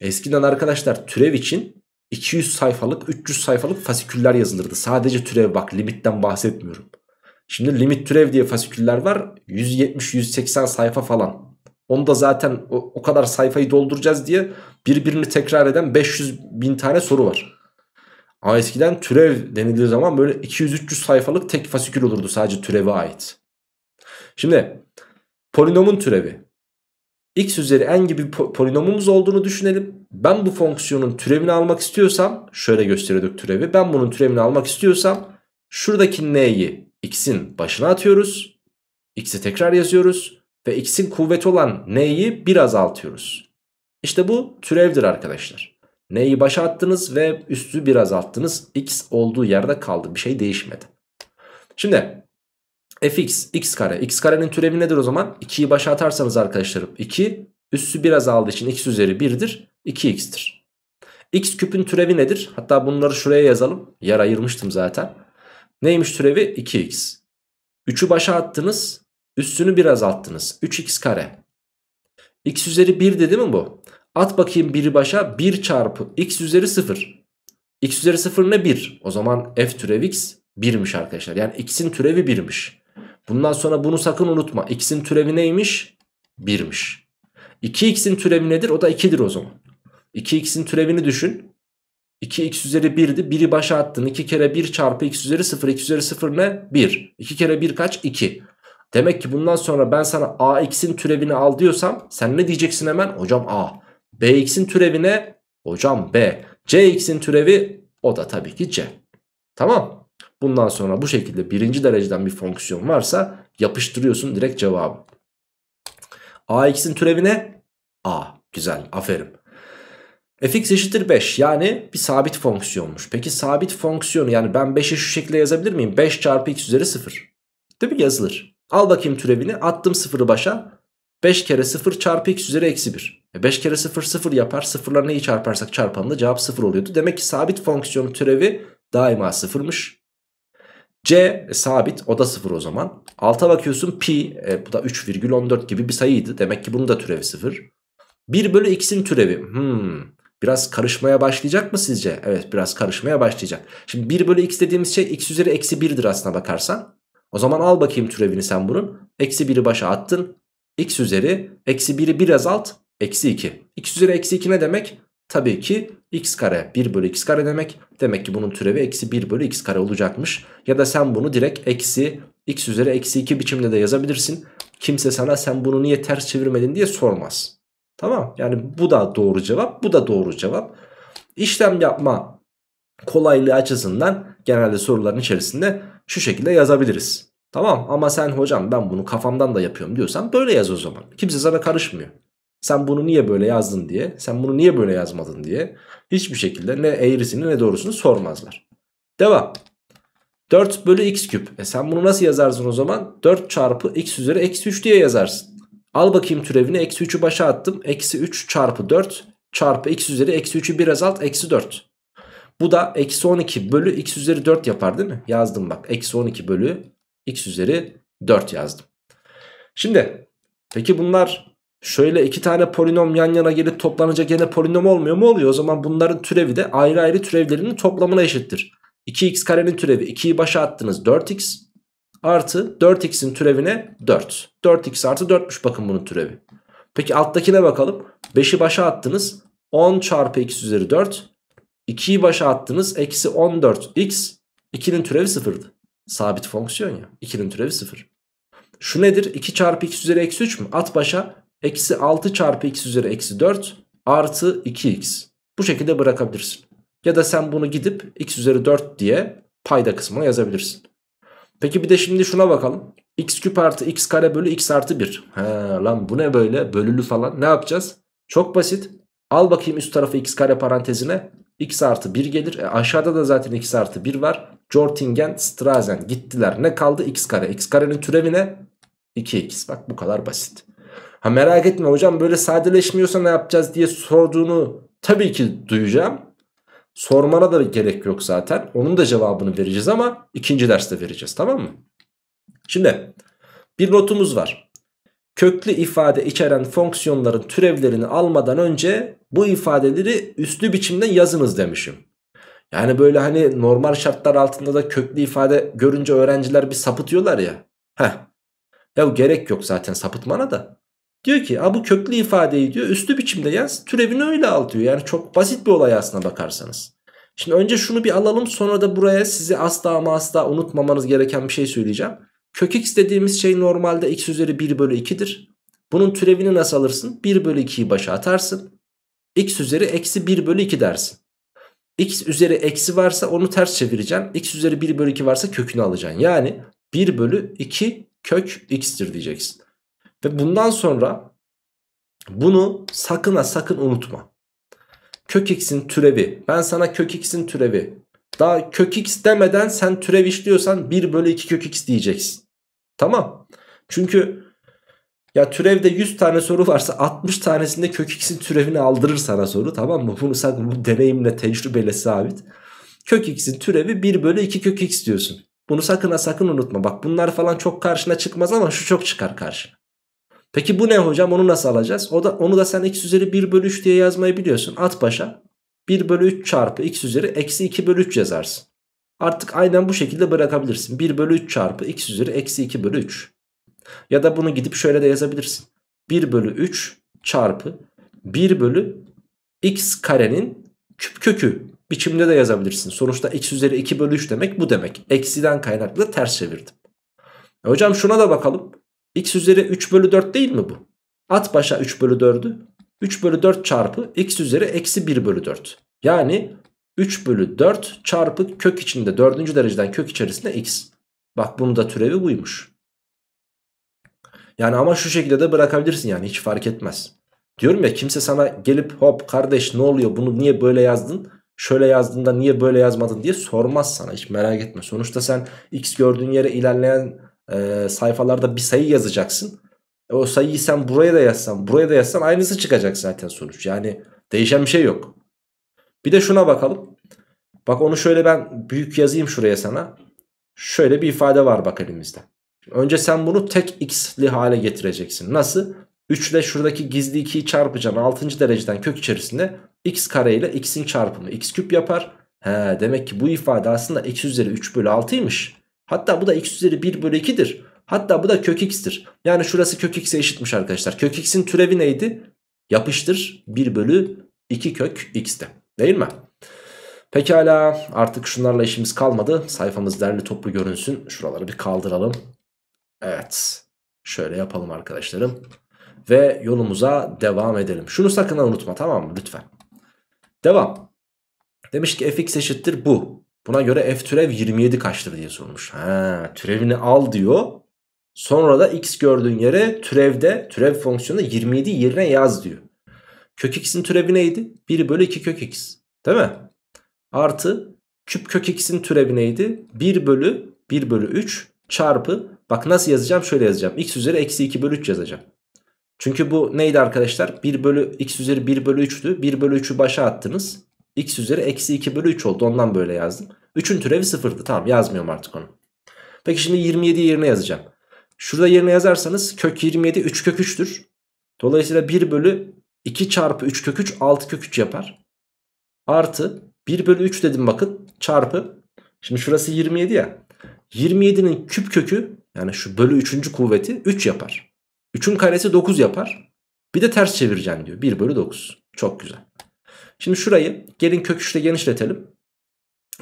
Eskiden arkadaşlar türev için 200 sayfalık 300 sayfalık fasiküller yazılırdı. Sadece türev bak limitten bahsetmiyorum. Şimdi limit türev diye fasiküller var 170-180 sayfa falan. Onu da zaten o, o kadar sayfayı dolduracağız diye birbirini tekrar eden 500 bin tane soru var. Ama eskiden türev denildiği zaman böyle 200-300 sayfalık tek fasikül olurdu sadece türeve ait. Şimdi polinomun türevi x üzeri n gibi polinomumuz olduğunu düşünelim. Ben bu fonksiyonun türevini almak istiyorsam şöyle gösteriyorduk türevi. Ben bunun türevini almak istiyorsam şuradaki n'yi x'in başına atıyoruz. x'i tekrar yazıyoruz ve x'in kuvveti olan n'yi bir azaltıyoruz. İşte bu türevdir arkadaşlar. N'yi başa attınız ve üstü bir azalttınız. x olduğu yerde kaldı. Bir şey değişmedi. Şimdi fx x kare. x karenin türevi nedir o zaman? 2'yi başa atarsanız arkadaşlarım 2 üssü bir azaldığı için x üzeri 1'dir. 2x'tir. x küpün türevi nedir? Hatta bunları şuraya yazalım. Yer ayırmıştım zaten. Neymiş türevi? 2x. 3'ü başa attınız. Üstünü bir azalttınız. 3x kare. x üzeri 1 dedi mi bu? At bakayım 1'i başa 1 çarpı x üzeri 0. x üzeri 0 ne 1? O zaman f türev x 1'miş arkadaşlar. Yani x'in türevi 1'miş. Bundan sonra bunu sakın unutma. X'in türevi neymiş? 1'miş. 2x'in türevi nedir? O da 2'dir o zaman. 2x'in türevini düşün. 2x üzeri 1'di. 1'i başa attın. 2 kere 1 çarpı x üzeri 0. x üzeri 0 ne? 1. 2 kere 1 kaç? 2. Demek ki bundan sonra ben sana ax'in türevini al diyorsam sen ne diyeceksin hemen? Hocam a. bx'in türevine hocam b. cx'in türevi o da tabii ki c. Tamam. Bundan sonra bu şekilde birinci dereceden bir fonksiyon varsa yapıştırıyorsun direkt cevabı. ax'in türevine a. Güzel aferin. fx eşittir 5 yani bir sabit fonksiyonmuş. Peki sabit fonksiyonu yani ben 5'i şu şekilde yazabilir miyim? 5 çarpı x üzeri 0. Değil mi yazılır. Al bakayım türevini attım 0'ı başa. 5 kere 0 çarpı x üzeri eksi 1. E 5 kere 0 0 yapar. Sıfırla neyi çarparsak çarpanında cevap 0 oluyordu. Demek ki sabit fonksiyonun türevi daima 0'mış. C e, sabit o da 0 o zaman. Alta bakıyorsun pi e, bu da 3,14 gibi bir sayıydı. Demek ki bunun da türevi 0. 1 bölü x'in türevi. Hmm, biraz karışmaya başlayacak mı sizce? Evet biraz karışmaya başlayacak. Şimdi 1 bölü x dediğimiz şey x üzeri eksi 1'dir aslına bakarsan. O zaman al bakayım türevini sen bunun. Eksi 1'i başa attın. x üzeri eksi 1'i biraz alt. Eksi 2. x üzeri eksi 2 ne demek? Tabii ki x kare 1 bölü x kare demek. Demek ki bunun türevi eksi 1 bölü x kare olacakmış. Ya da sen bunu direkt eksi x üzeri eksi 2 biçimde de yazabilirsin. Kimse sana sen bunu niye ters çevirmedin diye sormaz. Tamam yani bu da doğru cevap bu da doğru cevap. İşlem yapma kolaylığı açısından genelde soruların içerisinde şu şekilde yazabiliriz. Tamam ama sen hocam ben bunu kafamdan da yapıyorum diyorsan böyle yaz o zaman. Kimse sana karışmıyor. Sen bunu niye böyle yazdın diye, sen bunu niye böyle yazmadın diye hiçbir şekilde ne eğrisini ne doğrusunu sormazlar. Devam. 4 bölü x küp. E sen bunu nasıl yazarsın o zaman? 4 çarpı x üzeri eksi 3 diye yazarsın. Al bakayım türevini. Eksi 3'ü başa attım. Eksi 3 çarpı 4 çarpı x üzeri eksi 3'ü biraz alt eksi 4. Bu da eksi 12 bölü x üzeri 4 yapar değil mi? Yazdım bak. Eksi 12 bölü x üzeri 4 yazdım. Şimdi peki bunlar şöyle iki tane polinom yan yana gelip toplanınca gene polinom olmuyor mu? Oluyor. O zaman bunların türevi de ayrı ayrı türevlerinin toplamına eşittir. 2x karenin türevi 2'yi başa attınız 4x artı 4x'in türevine 4. 4x artı 4'müş bakın bunun türevi. Peki alttakine bakalım. 5'i başa attınız 10 çarpı x üzeri 4 2'yi başa attınız. Eksi 14x. 2'nin türevi 0'dı. Sabit fonksiyon ya. 2'nin türevi 0. Şu nedir? 2 çarpı x üzeri eksi 3 mü? At başa. Eksi 6 çarpı x üzeri eksi 4 artı 2x. Bu şekilde bırakabilirsin. Ya da sen bunu gidip x üzeri 4 diye payda kısmına yazabilirsin. Peki bir de şimdi şuna bakalım. x küp artı x kare bölü x artı 1. He lan bu ne böyle bölülü falan ne yapacağız? Çok basit. Al bakayım üst tarafı x kare parantezine x artı 1 gelir. E aşağıda da zaten x artı 1 var. Jortingen, Strazen gittiler. Ne kaldı? x kare. x karenin türevi ne? 2x. Bak bu kadar basit. Ha merak etme hocam böyle sadeleşmiyorsa ne yapacağız diye sorduğunu tabii ki duyacağım. Sormana da gerek yok zaten. Onun da cevabını vereceğiz ama ikinci derste vereceğiz tamam mı? Şimdi bir notumuz var köklü ifade içeren fonksiyonların türevlerini almadan önce bu ifadeleri üslü biçimde yazınız demişim. Yani böyle hani normal şartlar altında da köklü ifade görünce öğrenciler bir sapıtıyorlar ya. Heh. Ya gerek yok zaten sapıtmana da. Diyor ki bu köklü ifadeyi diyor üslü biçimde yaz türevini öyle al diyor. Yani çok basit bir olay aslına bakarsanız. Şimdi önce şunu bir alalım sonra da buraya size asla ama asla unutmamanız gereken bir şey söyleyeceğim. Kök x dediğimiz şey normalde x üzeri 1 bölü 2'dir. Bunun türevini nasıl alırsın? 1 bölü 2'yi başa atarsın. x üzeri eksi 1 bölü 2 dersin. x üzeri eksi varsa onu ters çevireceksin. x üzeri 1 bölü 2 varsa kökünü alacaksın. Yani 1 bölü 2 kök x'tir diyeceksin. Ve bundan sonra bunu sakın ha sakın unutma. Kök x'in türevi. Ben sana kök x'in türevi daha kök x demeden sen türev işliyorsan 1 bölü 2 kök x diyeceksin. Tamam. Çünkü ya türevde 100 tane soru varsa 60 tanesinde kök x'in türevini aldırır sana soru tamam mı? Bunu sen bu deneyimle tecrübeyle sabit. Kök x'in türevi 1 bölü 2 kök x diyorsun. Bunu sakın ha sakın unutma. Bak bunlar falan çok karşına çıkmaz ama şu çok çıkar karşına. Peki bu ne hocam onu nasıl alacağız? O da, onu da sen x üzeri 1 bölü 3 diye yazmayı biliyorsun. At başa. 1 bölü 3 çarpı x üzeri eksi 2 bölü 3 yazarsın. Artık aynen bu şekilde bırakabilirsin. 1 bölü 3 çarpı x üzeri eksi 2 bölü 3. Ya da bunu gidip şöyle de yazabilirsin. 1 bölü 3 çarpı 1 bölü x karenin küp kökü biçimde de yazabilirsin. Sonuçta x üzeri 2 bölü 3 demek bu demek. Eksiden kaynaklı ters çevirdim. E hocam şuna da bakalım. X üzeri 3 bölü 4 değil mi bu? At başa 3 bölü 4'ü. 3 bölü 4 çarpı x üzeri eksi 1 bölü 4. Yani 3 bölü 4 çarpı kök içinde 4. dereceden kök içerisinde x. Bak bunun da türevi buymuş. Yani ama şu şekilde de bırakabilirsin yani hiç fark etmez. Diyorum ya kimse sana gelip hop kardeş ne oluyor bunu niye böyle yazdın? Şöyle yazdığında niye böyle yazmadın diye sormaz sana hiç merak etme. Sonuçta sen x gördüğün yere ilerleyen e, sayfalarda bir sayı yazacaksın. E, o sayıyı sen buraya da yazsan buraya da yazsan aynısı çıkacak zaten sonuç. Yani değişen bir şey yok. Bir de şuna bakalım. Bak onu şöyle ben büyük yazayım şuraya sana. Şöyle bir ifade var bak elimizde. Önce sen bunu tek x'li hale getireceksin. Nasıl? 3 ile şuradaki gizli 2'yi çarpacaksın 6. dereceden kök içerisinde x kare ile x'in çarpımı x küp yapar. He, demek ki bu ifade aslında x üzeri 3 bölü 6'ymış. Hatta bu da x üzeri 1 bölü 2'dir. Hatta bu da kök x'tir. Yani şurası kök x'e eşitmiş arkadaşlar. Kök x'in türevi neydi? Yapıştır 1 bölü 2 kök x'te. Değil mi? Pekala artık şunlarla işimiz kalmadı. Sayfamız derli toplu görünsün. Şuraları bir kaldıralım. Evet. Şöyle yapalım arkadaşlarım. Ve yolumuza devam edelim. Şunu sakın unutma tamam mı lütfen. Devam. Demiş ki fx eşittir bu. Buna göre f türev 27 kaçtır diye sormuş. Ha, türevini al diyor. Sonra da x gördüğün yere türevde türev fonksiyonu 27 yerine yaz diyor. Kök x'in türevi neydi? 1 bölü 2 kök x. Değil mi? Artı küp kök x'in türevi neydi? 1 bölü 1 bölü 3 çarpı bak nasıl yazacağım şöyle yazacağım. x üzeri eksi 2 bölü 3 yazacağım. Çünkü bu neydi arkadaşlar? 1 bölü x üzeri 1 bölü 3'tü. 1 bölü 3'ü başa attınız. X üzeri eksi 2 bölü 3 oldu. Ondan böyle yazdım. 3'ün türevi sıfırdı. Tamam yazmıyorum artık onu. Peki şimdi 27 yerine yazacağım. Şurada yerine yazarsanız kök 27 3 kök 3'tür. Dolayısıyla 1 bölü 2 çarpı 3 kök 3 6 kök 3 yapar. Artı 1 bölü 3 dedim bakın çarpı. Şimdi şurası 27 ya. 27'nin küp kökü yani şu bölü 3. kuvveti 3 yapar. 3'ün karesi 9 yapar. Bir de ters çevireceğim diyor. 1 bölü 9. Çok güzel. Şimdi şurayı gelin kök 3'te genişletelim.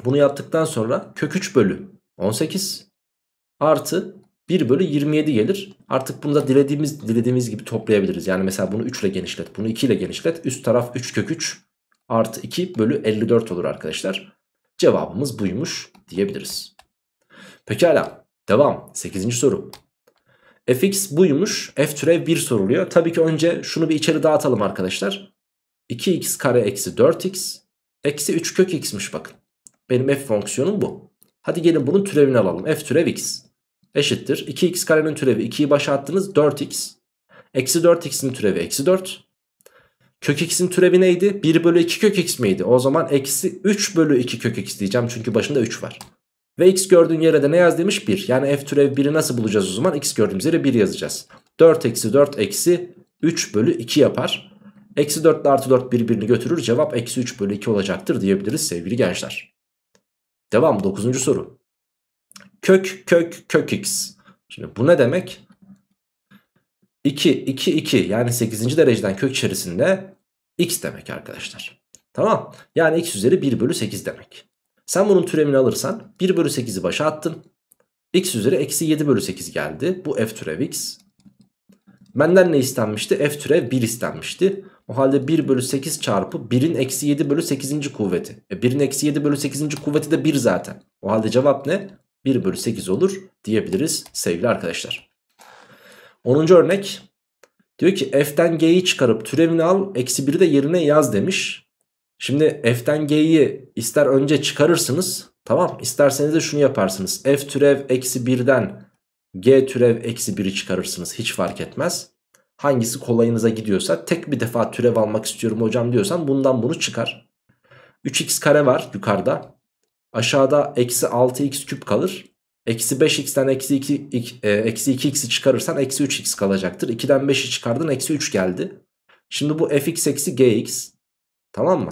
Bunu yaptıktan sonra kök 3 bölü 18 artı 1 bölü 27 gelir. Artık bunu da dilediğimiz dilediğimiz gibi toplayabiliriz. Yani mesela bunu 3 ile genişlet. Bunu 2 ile genişlet. Üst taraf 3 kök 3 artı 2 bölü 54 olur arkadaşlar. Cevabımız buymuş diyebiliriz. Pekala devam 8. soru. fx buymuş f türev 1 soruluyor. Tabii ki önce şunu bir içeri dağıtalım arkadaşlar. 2x kare eksi 4x eksi 3 kök x'miş bakın. Benim f fonksiyonum bu. Hadi gelin bunun türevini alalım. f türev x eşittir. 2x karenin türevi 2'yi başa attınız 4x. Eksi 4x'in türevi eksi 4. Kök x'in türevi neydi? 1 bölü 2 kök x miydi? O zaman eksi 3 bölü 2 kök x diyeceğim. Çünkü başında 3 var. Ve x gördüğün yere de ne yaz demiş? 1. Yani f türev 1'i nasıl bulacağız o zaman? x gördüğümüz yere 1 yazacağız. 4 eksi 4 eksi 3 bölü 2 yapar. Eksi 4 ile artı 4 birbirini götürür. Cevap eksi 3 bölü 2 olacaktır diyebiliriz sevgili gençler. Devam 9. soru. Kök kök kök x. Şimdi bu ne demek? 2 2 2 yani 8. dereceden kök içerisinde x demek arkadaşlar. Tamam. Yani x üzeri 1 bölü 8 demek. Sen bunun türevini alırsan 1 bölü 8'i başa attın. x üzeri eksi 7 bölü 8 geldi. Bu f türev x. Benden ne istenmişti? F türev 1 istenmişti. O halde 1 bölü 8 çarpı 1'in eksi 7 bölü 8. kuvveti. E 1'in eksi 7 bölü 8. kuvveti de 1 zaten. O halde cevap ne? 1 bölü 8 olur diyebiliriz sevgili arkadaşlar. 10. örnek. Diyor ki f'ten g'yi çıkarıp türevini al eksi 1'i de yerine yaz demiş. Şimdi f'ten g'yi ister önce çıkarırsınız tamam isterseniz de şunu yaparsınız. f türev eksi 1'den g türev eksi 1'i çıkarırsınız hiç fark etmez. Hangisi kolayınıza gidiyorsa tek bir defa türev almak istiyorum hocam diyorsan bundan bunu çıkar. 3x kare var yukarıda. Aşağıda eksi 6x küp kalır. Eksi 5x'ten eksi 2, e, eksi 2x'i çıkarırsan eksi 3x kalacaktır. 2'den 5'i çıkardın eksi 3 geldi. Şimdi bu fx eksi gx. Tamam mı?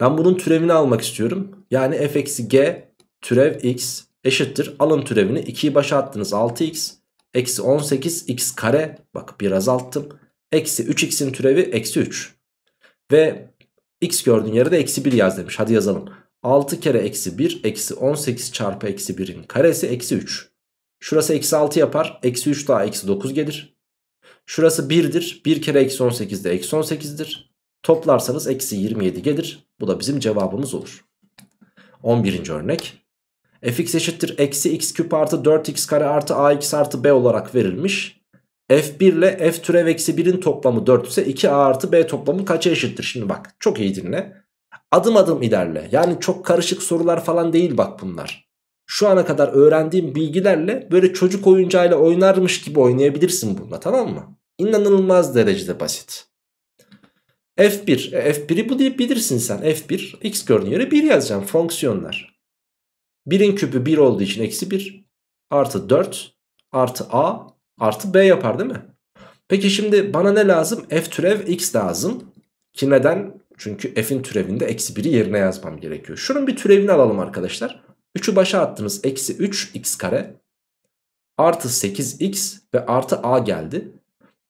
Ben bunun türevini almak istiyorum. Yani f eksi g türev x eşittir. Alın türevini 2'yi başa attınız 6x. Eksi 18x kare. Bak bir azalttım. Eksi 3x'in türevi eksi 3. Ve x gördüğün yere de eksi 1 yaz demiş. Hadi yazalım. 6 kere eksi 1 eksi 18 çarpı eksi 1'in karesi eksi 3. Şurası eksi 6 yapar. Eksi 3 daha eksi 9 gelir. Şurası 1'dir. 1 kere eksi 18 de eksi 18'dir. Toplarsanız eksi 27 gelir. Bu da bizim cevabımız olur. 11. örnek. Fx eşittir eksi x küp artı 4x kare artı ax artı b olarak verilmiş. f1 ile f türev eksi 1'in toplamı 4 ise 2a artı b toplamı kaça eşittir? Şimdi bak çok iyi dinle. Adım adım ilerle. Yani çok karışık sorular falan değil bak bunlar. Şu ana kadar öğrendiğim bilgilerle böyle çocuk oyuncağıyla oynarmış gibi oynayabilirsin bununla tamam mı? İnanılmaz derecede basit. F1. E, F1'i bu deyip bilirsin sen. F1 x gördüğün yere 1 yazacağım. Fonksiyonlar. 1'in küpü 1 olduğu için eksi 1 artı 4 artı a artı b yapar değil mi? Peki şimdi bana ne lazım? F türev x lazım. Ki neden? Çünkü f'in türevinde eksi 1'i yerine yazmam gerekiyor. Şunun bir türevini alalım arkadaşlar. 3'ü başa attınız. Eksi 3x kare artı 8x ve artı a geldi.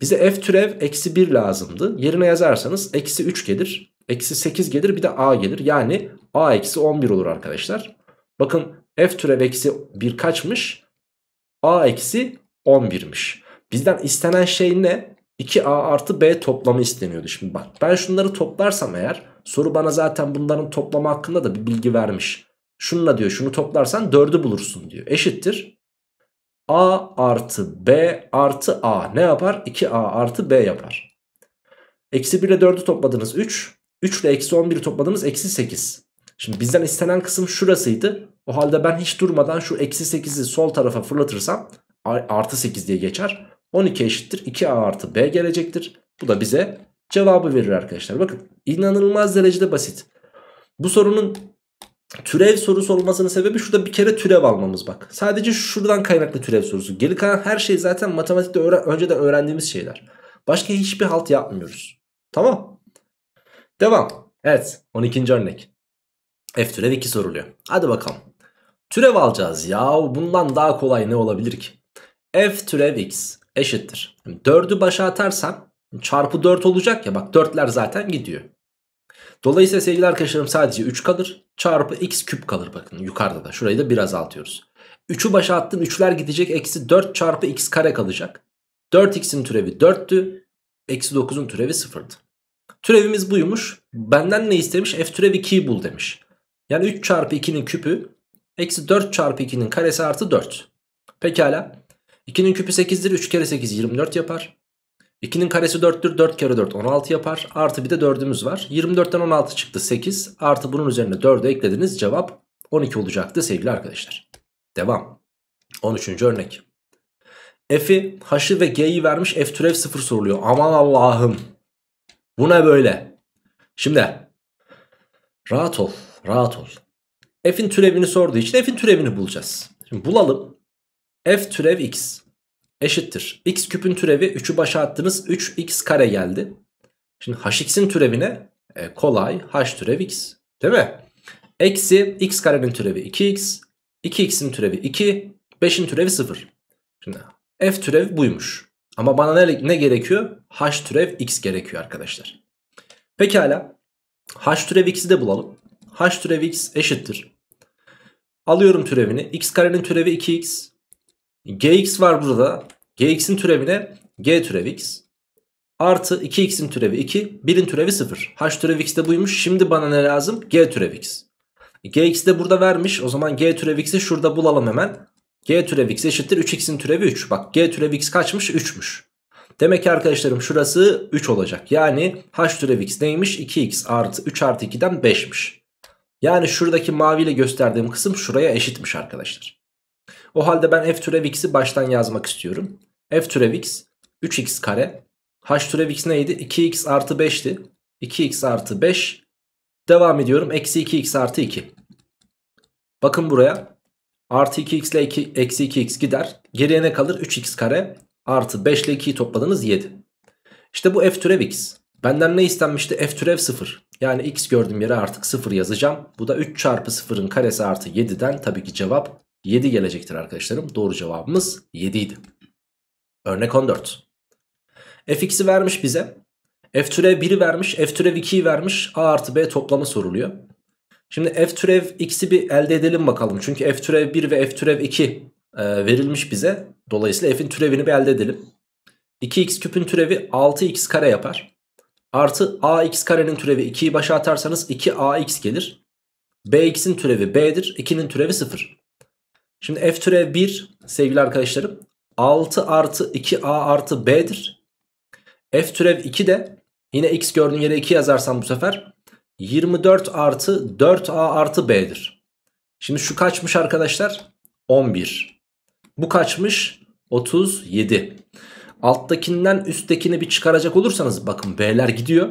Bize f türev eksi 1 lazımdı. Yerine yazarsanız eksi 3 gelir. Eksi 8 gelir bir de a gelir. Yani a eksi 11 olur arkadaşlar. Bakın f türev eksi 1 kaçmış? a eksi 11'miş. Bizden istenen şey ne? 2a artı b toplamı isteniyordu. Şimdi bak ben şunları toplarsam eğer soru bana zaten bunların toplamı hakkında da bir bilgi vermiş. Şununla diyor şunu toplarsan 4'ü bulursun diyor. Eşittir. A artı B artı A ne yapar? 2A artı B yapar. Eksi 1 ile 4'ü topladınız 3. 3 ile eksi 11'i topladınız eksi 8. Şimdi bizden istenen kısım şurasıydı. O halde ben hiç durmadan şu eksi 8'i sol tarafa fırlatırsam artı 8 diye geçer. 12 eşittir 2A artı B gelecektir. Bu da bize cevabı verir arkadaşlar. Bakın inanılmaz derecede basit. Bu sorunun Türev sorusu olmasının sebebi şurada bir kere türev almamız bak. Sadece şuradan kaynaklı türev sorusu. Geri kalan her şey zaten matematikte öğren önceden öğrendiğimiz şeyler. Başka hiçbir halt yapmıyoruz. Tamam. Devam. Evet 12. örnek. F türev 2 soruluyor. Hadi bakalım. Türev alacağız ya. Bundan daha kolay ne olabilir ki? F türev x eşittir. 4'ü başa atarsam çarpı 4 olacak ya bak 4'ler zaten gidiyor. Dolayısıyla sevgili arkadaşlarım sadece 3 kalır. Çarpı x küp kalır bakın yukarıda da. Şurayı da biraz azaltıyoruz. 3'ü başa attın 3'ler gidecek. Eksi 4 çarpı x kare kalacak. 4x'in türevi 4'tü. Eksi 9'un türevi 0'dı. Türevimiz buymuş. Benden ne istemiş? F türev 2'yi bul demiş. Yani 3 çarpı 2'nin küpü. Eksi 4 çarpı 2'nin karesi artı 4. Pekala. 2'nin küpü 8'dir. 3 kere 8 24 yapar. 2'nin karesi 4'tür 4 kere 4 16 yapar artı bir de 4'ümüz var 24'ten 16 çıktı 8 artı bunun üzerine 4'ü eklediniz cevap 12 olacaktı sevgili arkadaşlar devam 13. örnek F'i H'ı ve G'yi vermiş F türev 0 soruluyor aman Allah'ım bu ne böyle şimdi rahat ol rahat ol F'in türevini sorduğu için F'in türevini bulacağız şimdi bulalım F türev x eşittir. X küpün türevi 3'ü başa attınız 3x kare geldi. Şimdi hx'in türevine e, kolay h türev x değil mi? Eksi x karenin türevi 2x. 2x'in türevi 2. 5'in türevi 0. Şimdi f türev buymuş. Ama bana ne, ne gerekiyor? h türev x gerekiyor arkadaşlar. Pekala. H türev x'i de bulalım. h türev x eşittir. Alıyorum türevini. x karenin türevi 2x. Gx var burada. Gx'in türevine g türev x. Artı 2x'in türevi 2. 1'in türevi 0. H türev x de buymuş. Şimdi bana ne lazım? G türev x. Gx de burada vermiş. O zaman g türev x'i şurada bulalım hemen. G türev x eşittir 3x'in türevi 3. Bak g türev x kaçmış? 3'müş. Demek ki arkadaşlarım şurası 3 olacak. Yani h türev x neymiş? 2x artı 3 artı 2'den 5'miş. Yani şuradaki maviyle gösterdiğim kısım şuraya eşitmiş arkadaşlar. O halde ben f türev x'i baştan yazmak istiyorum. f türev x 3x kare. h türev x neydi? 2x artı 5'ti. 2x artı 5. Devam ediyorum. Eksi 2x artı 2. Bakın buraya. Artı 2x ile 2, eksi 2x gider. Geriye ne kalır? 3x kare artı 5 ile 2'yi topladınız 7. İşte bu f türev x. Benden ne istenmişti? f türev 0. Yani x gördüğüm yere artık 0 yazacağım. Bu da 3 çarpı 0'ın karesi artı 7'den tabii ki cevap 7 gelecektir arkadaşlarım. Doğru cevabımız 7 idi. Örnek 14. fx'i vermiş bize. f türev 1'i vermiş. f türev 2'yi vermiş. a artı b toplamı soruluyor. Şimdi f türev x'i bir elde edelim bakalım. Çünkü f türev 1 ve f türev 2 e, verilmiş bize. Dolayısıyla f'in türevini bir elde edelim. 2x küpün türevi 6x kare yapar. Artı ax karenin türevi 2'yi başa atarsanız 2ax gelir. bx'in türevi b'dir. 2'nin türevi 0. Şimdi f türev 1 sevgili arkadaşlarım 6 artı 2a artı b'dir. f türev 2 de yine x gördüğün yere 2 yazarsam bu sefer 24 artı 4a artı b'dir. Şimdi şu kaçmış arkadaşlar? 11. Bu kaçmış? 37. Alttakinden üsttekini bir çıkaracak olursanız bakın B'ler gidiyor.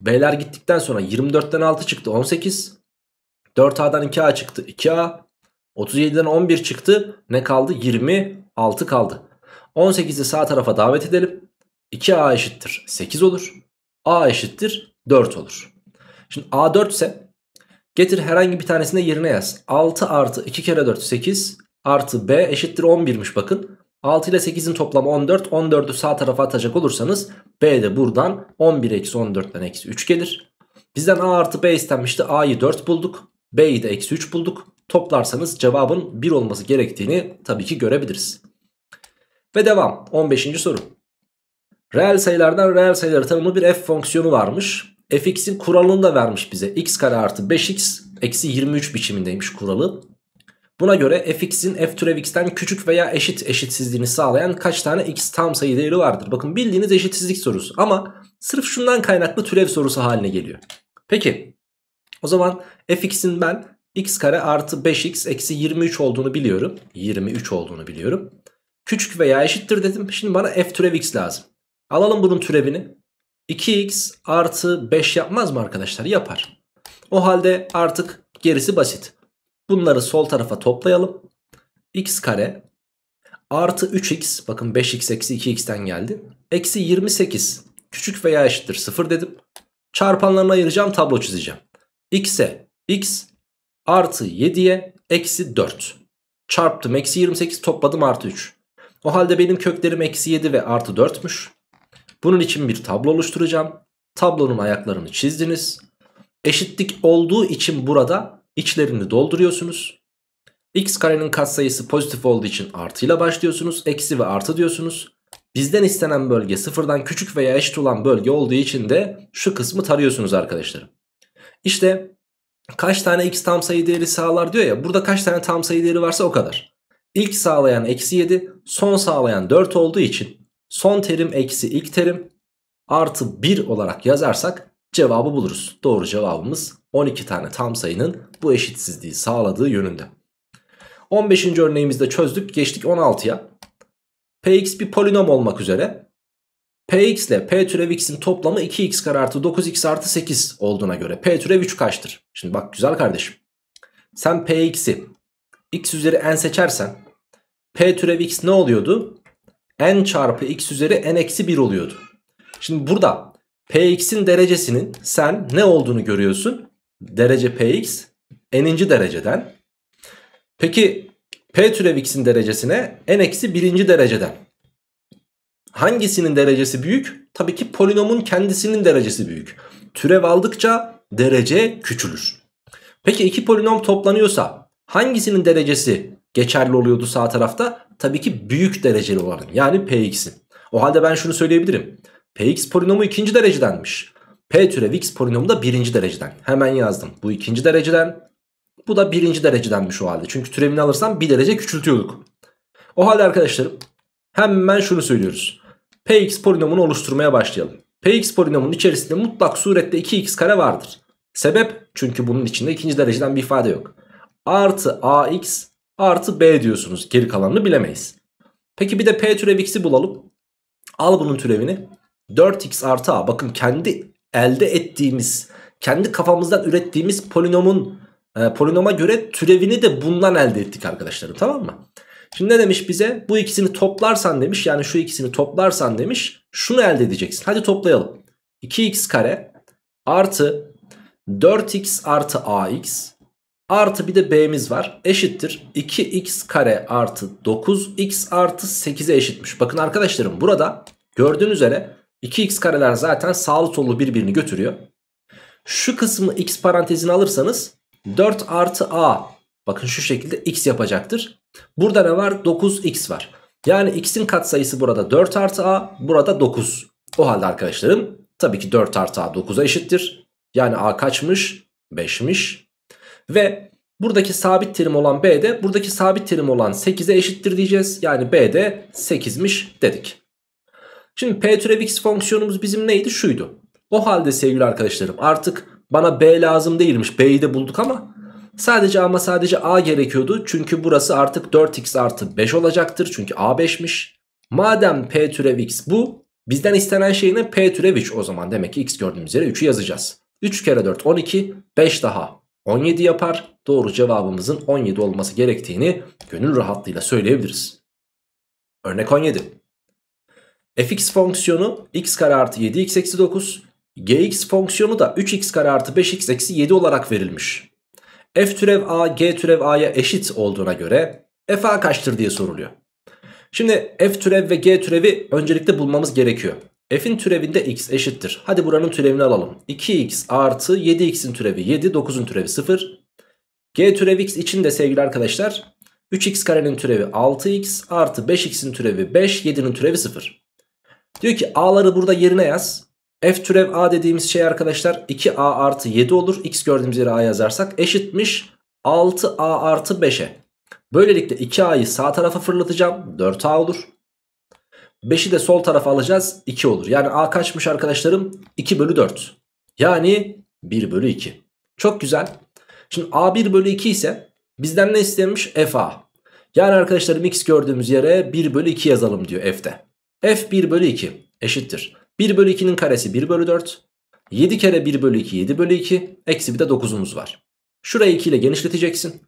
B'ler gittikten sonra 24'ten 6 çıktı 18. 4A'dan 2A çıktı 2A. 37'den 11 çıktı. Ne kaldı? 26 kaldı. 18'i sağ tarafa davet edelim. 2A eşittir 8 olur. A eşittir 4 olur. Şimdi A 4 ise getir herhangi bir tanesini yerine yaz. 6 artı 2 kere 4 8 artı B eşittir 11'miş bakın. 6 ile 8'in toplamı 14. 14'ü sağ tarafa atacak olursanız B de buradan 11 eksi 14'ten eksi 3 gelir. Bizden A artı B istenmişti. A'yı 4 bulduk. B'yi de eksi 3 bulduk. Toplarsanız cevabın 1 olması gerektiğini tabii ki görebiliriz. Ve devam. 15. soru. Reel sayılardan reel sayıları tanımlı bir f fonksiyonu varmış. fx'in kuralını da vermiş bize. x kare artı 5x eksi 23 biçimindeymiş kuralı. Buna göre fx'in f türev x'ten küçük veya eşit eşitsizliğini sağlayan kaç tane x tam sayı değeri vardır? Bakın bildiğiniz eşitsizlik sorusu ama sırf şundan kaynaklı türev sorusu haline geliyor. Peki o zaman fx'in ben x kare artı 5x eksi 23 olduğunu biliyorum. 23 olduğunu biliyorum. Küçük veya eşittir dedim. Şimdi bana f türev x lazım. Alalım bunun türevini. 2x artı 5 yapmaz mı arkadaşlar? Yapar. O halde artık gerisi basit. Bunları sol tarafa toplayalım. x kare artı 3x bakın 5x eksi 2x'ten geldi. Eksi 28 küçük veya eşittir 0 dedim. Çarpanlarını ayıracağım tablo çizeceğim. x'e x artı 7'ye eksi 4. Çarptım eksi 28 topladım artı 3. O halde benim köklerim eksi 7 ve artı 4'müş. Bunun için bir tablo oluşturacağım. Tablonun ayaklarını çizdiniz. Eşitlik olduğu için burada içlerini dolduruyorsunuz. X karenin katsayısı pozitif olduğu için artıyla başlıyorsunuz. Eksi ve artı diyorsunuz. Bizden istenen bölge sıfırdan küçük veya eşit olan bölge olduğu için de şu kısmı tarıyorsunuz arkadaşlarım. İşte kaç tane x tam sayı değeri sağlar diyor ya. Burada kaç tane tam sayı değeri varsa o kadar. İlk sağlayan eksi 7 son sağlayan 4 olduğu için son terim eksi ilk terim artı 1 olarak yazarsak cevabı buluruz. Doğru cevabımız 12 tane tam sayının bu eşitsizliği sağladığı yönünde. 15. örneğimizde çözdük. Geçtik 16'ya. Px bir polinom olmak üzere. Px ile P türev x'in toplamı 2x kare artı 9x artı 8 olduğuna göre P türev 3 kaçtır? Şimdi bak güzel kardeşim. Sen Px'i x üzeri n seçersen P türev x ne oluyordu? n çarpı x üzeri n eksi 1 oluyordu. Şimdi burada Px'in derecesinin sen ne olduğunu görüyorsun? Derece Px n'inci dereceden. Peki P türev x'in derecesine n eksi birinci dereceden. Hangisinin derecesi büyük? Tabii ki polinomun kendisinin derecesi büyük. Türev aldıkça derece küçülür. Peki iki polinom toplanıyorsa hangisinin derecesi geçerli oluyordu sağ tarafta? Tabii ki büyük dereceli olanın yani Px'in. O halde ben şunu söyleyebilirim. Px polinomu ikinci derecedenmiş. P türev x polinomu da birinci dereceden. Hemen yazdım. Bu ikinci dereceden. Bu da birinci derecedenmiş o halde. Çünkü türevini alırsam bir derece küçültüyorduk. O halde arkadaşlarım hemen şunu söylüyoruz. Px polinomunu oluşturmaya başlayalım. Px polinomunun içerisinde mutlak surette 2x kare vardır. Sebep çünkü bunun içinde ikinci dereceden bir ifade yok. Artı ax artı b diyorsunuz. Geri kalanını bilemeyiz. Peki bir de p türev x'i bulalım. Al bunun türevini. 4x artı a bakın kendi elde ettiğimiz kendi kafamızdan ürettiğimiz polinomun e, polinoma göre türevini de bundan elde ettik arkadaşlarım tamam mı? Şimdi ne demiş bize? Bu ikisini toplarsan demiş yani şu ikisini toplarsan demiş şunu elde edeceksin. Hadi toplayalım. 2x kare artı 4x artı ax artı bir de b'miz var eşittir 2x kare artı 9x artı 8'e eşitmiş. Bakın arkadaşlarım burada gördüğünüz üzere 2x kareler zaten sağlı sollu birbirini götürüyor. Şu kısmı x parantezine alırsanız 4 artı a Bakın şu şekilde x yapacaktır. Burada ne var? 9x var. Yani x'in katsayısı burada 4 artı a burada 9. O halde arkadaşlarım tabii ki 4 artı a 9'a eşittir. Yani a kaçmış? 5'miş. Ve buradaki sabit terim olan b de buradaki sabit terim olan 8'e eşittir diyeceğiz. Yani b de 8'miş dedik. Şimdi p türev x fonksiyonumuz bizim neydi? Şuydu. O halde sevgili arkadaşlarım artık bana b lazım değilmiş. b'yi de bulduk ama sadece ama sadece a gerekiyordu. Çünkü burası artık 4x artı 5 olacaktır. Çünkü a 5'miş. Madem p türev x bu bizden istenen şey ne? p türev 3 o zaman demek ki x gördüğümüz yere 3'ü yazacağız. 3 kere 4 12 5 daha 17 yapar. Doğru cevabımızın 17 olması gerektiğini gönül rahatlığıyla söyleyebiliriz. Örnek 17. fx fonksiyonu x kare artı 7x eksi 9 gx fonksiyonu da 3x kare artı 5x eksi 7 olarak verilmiş. f türev a g türev a'ya eşit olduğuna göre f a kaçtır diye soruluyor. Şimdi f türev ve g türevi öncelikle bulmamız gerekiyor. f'in türevinde x eşittir. Hadi buranın türevini alalım. 2x artı 7x'in türevi 7 9'un türevi 0. g türev x için de sevgili arkadaşlar 3x karenin türevi 6x artı 5x'in türevi 5 7'nin türevi 0. Diyor ki a'ları burada yerine yaz. F türev a dediğimiz şey arkadaşlar 2a artı 7 olur. X gördüğümüz yere a yazarsak eşitmiş 6a artı 5'e. Böylelikle 2a'yı sağ tarafa fırlatacağım. 4a olur. 5'i de sol tarafa alacağız. 2 olur. Yani a kaçmış arkadaşlarım? 2 bölü 4. Yani 1 bölü 2. Çok güzel. Şimdi a 1 bölü 2 ise bizden ne istemiş? f a. Yani arkadaşlarım x gördüğümüz yere 1 bölü 2 yazalım diyor f'de. F 1 bölü 2 eşittir. 1 bölü 2'nin karesi 1 bölü 4. 7 kere 1 bölü 2 7 bölü 2. Eksi bir de 9'umuz var. Şurayı 2 ile genişleteceksin.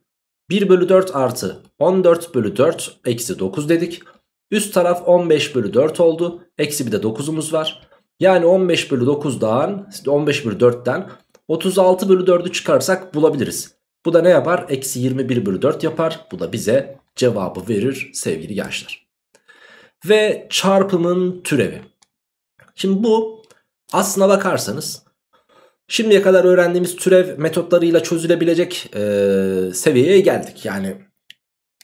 1 bölü 4 artı 14 bölü 4 eksi 9 dedik. Üst taraf 15 bölü 4 oldu. Eksi bir de 9'umuz var. Yani 15 bölü 9'dan 15 bölü 4'ten 36 bölü 4'ü çıkarsak bulabiliriz. Bu da ne yapar? Eksi 21 bölü 4 yapar. Bu da bize cevabı verir sevgili gençler. Ve çarpımın türevi. Şimdi bu aslına bakarsanız şimdiye kadar öğrendiğimiz türev metotlarıyla çözülebilecek e, seviyeye geldik. Yani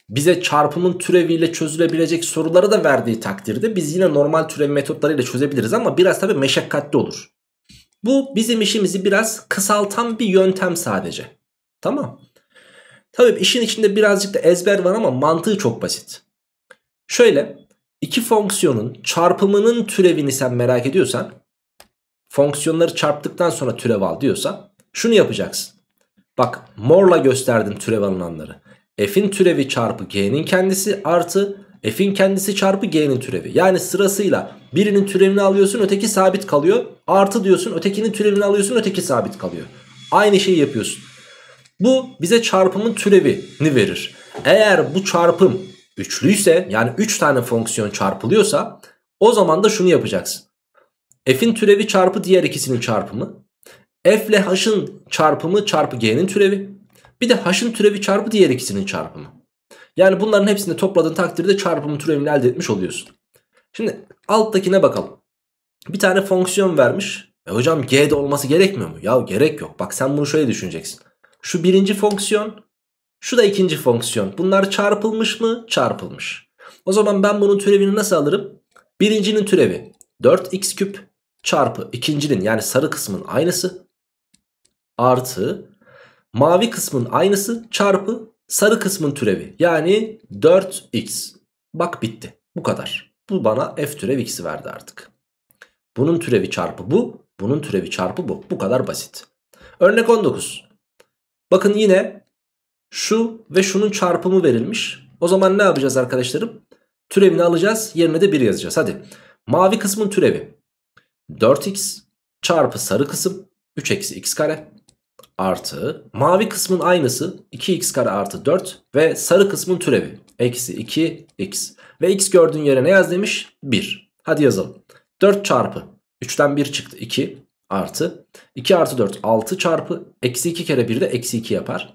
bize çarpımın türeviyle çözülebilecek soruları da verdiği takdirde biz yine normal türev metotlarıyla çözebiliriz ama biraz tabi meşakkatli olur. Bu bizim işimizi biraz kısaltan bir yöntem sadece. Tamam. Tabii işin içinde birazcık da ezber var ama mantığı çok basit. Şöyle iki fonksiyonun çarpımının türevini sen merak ediyorsan fonksiyonları çarptıktan sonra türev al diyorsa şunu yapacaksın. Bak morla gösterdim türev alınanları. F'in türevi çarpı G'nin kendisi artı F'in kendisi çarpı G'nin türevi. Yani sırasıyla birinin türevini alıyorsun öteki sabit kalıyor. Artı diyorsun ötekinin türevini alıyorsun öteki sabit kalıyor. Aynı şeyi yapıyorsun. Bu bize çarpımın türevini verir. Eğer bu çarpım üçlüyse yani 3 üç tane fonksiyon çarpılıyorsa o zaman da şunu yapacaksın. F'in türevi çarpı diğer ikisinin çarpımı. F ile H'ın çarpımı çarpı G'nin türevi. Bir de H'ın türevi çarpı diğer ikisinin çarpımı. Yani bunların hepsini topladığın takdirde çarpımın türevini elde etmiş oluyorsun. Şimdi alttakine bakalım. Bir tane fonksiyon vermiş. E hocam G'de olması gerekmiyor mu? Ya gerek yok. Bak sen bunu şöyle düşüneceksin. Şu birinci fonksiyon şu da ikinci fonksiyon. Bunlar çarpılmış mı? Çarpılmış. O zaman ben bunun türevini nasıl alırım? Birincinin türevi 4x küp çarpı ikincinin yani sarı kısmın aynısı artı mavi kısmın aynısı çarpı sarı kısmın türevi yani 4x. Bak bitti bu kadar. Bu bana f türev x'i verdi artık. Bunun türevi çarpı bu bunun türevi çarpı bu. Bu kadar basit. Örnek 19. Bakın yine şu ve şunun çarpımı verilmiş. O zaman ne yapacağız arkadaşlarım? Türevini alacağız. Yerine de 1 yazacağız. Hadi. Mavi kısmın türevi. 4x çarpı sarı kısım 3 eksi x kare artı mavi kısmın aynısı 2x kare artı 4 ve sarı kısmın türevi eksi 2x ve x gördüğün yere ne yaz demiş 1 hadi yazalım 4 çarpı 3'ten 1 çıktı 2 artı 2 artı 4 6 çarpı eksi 2 kere 1 de eksi 2 yapar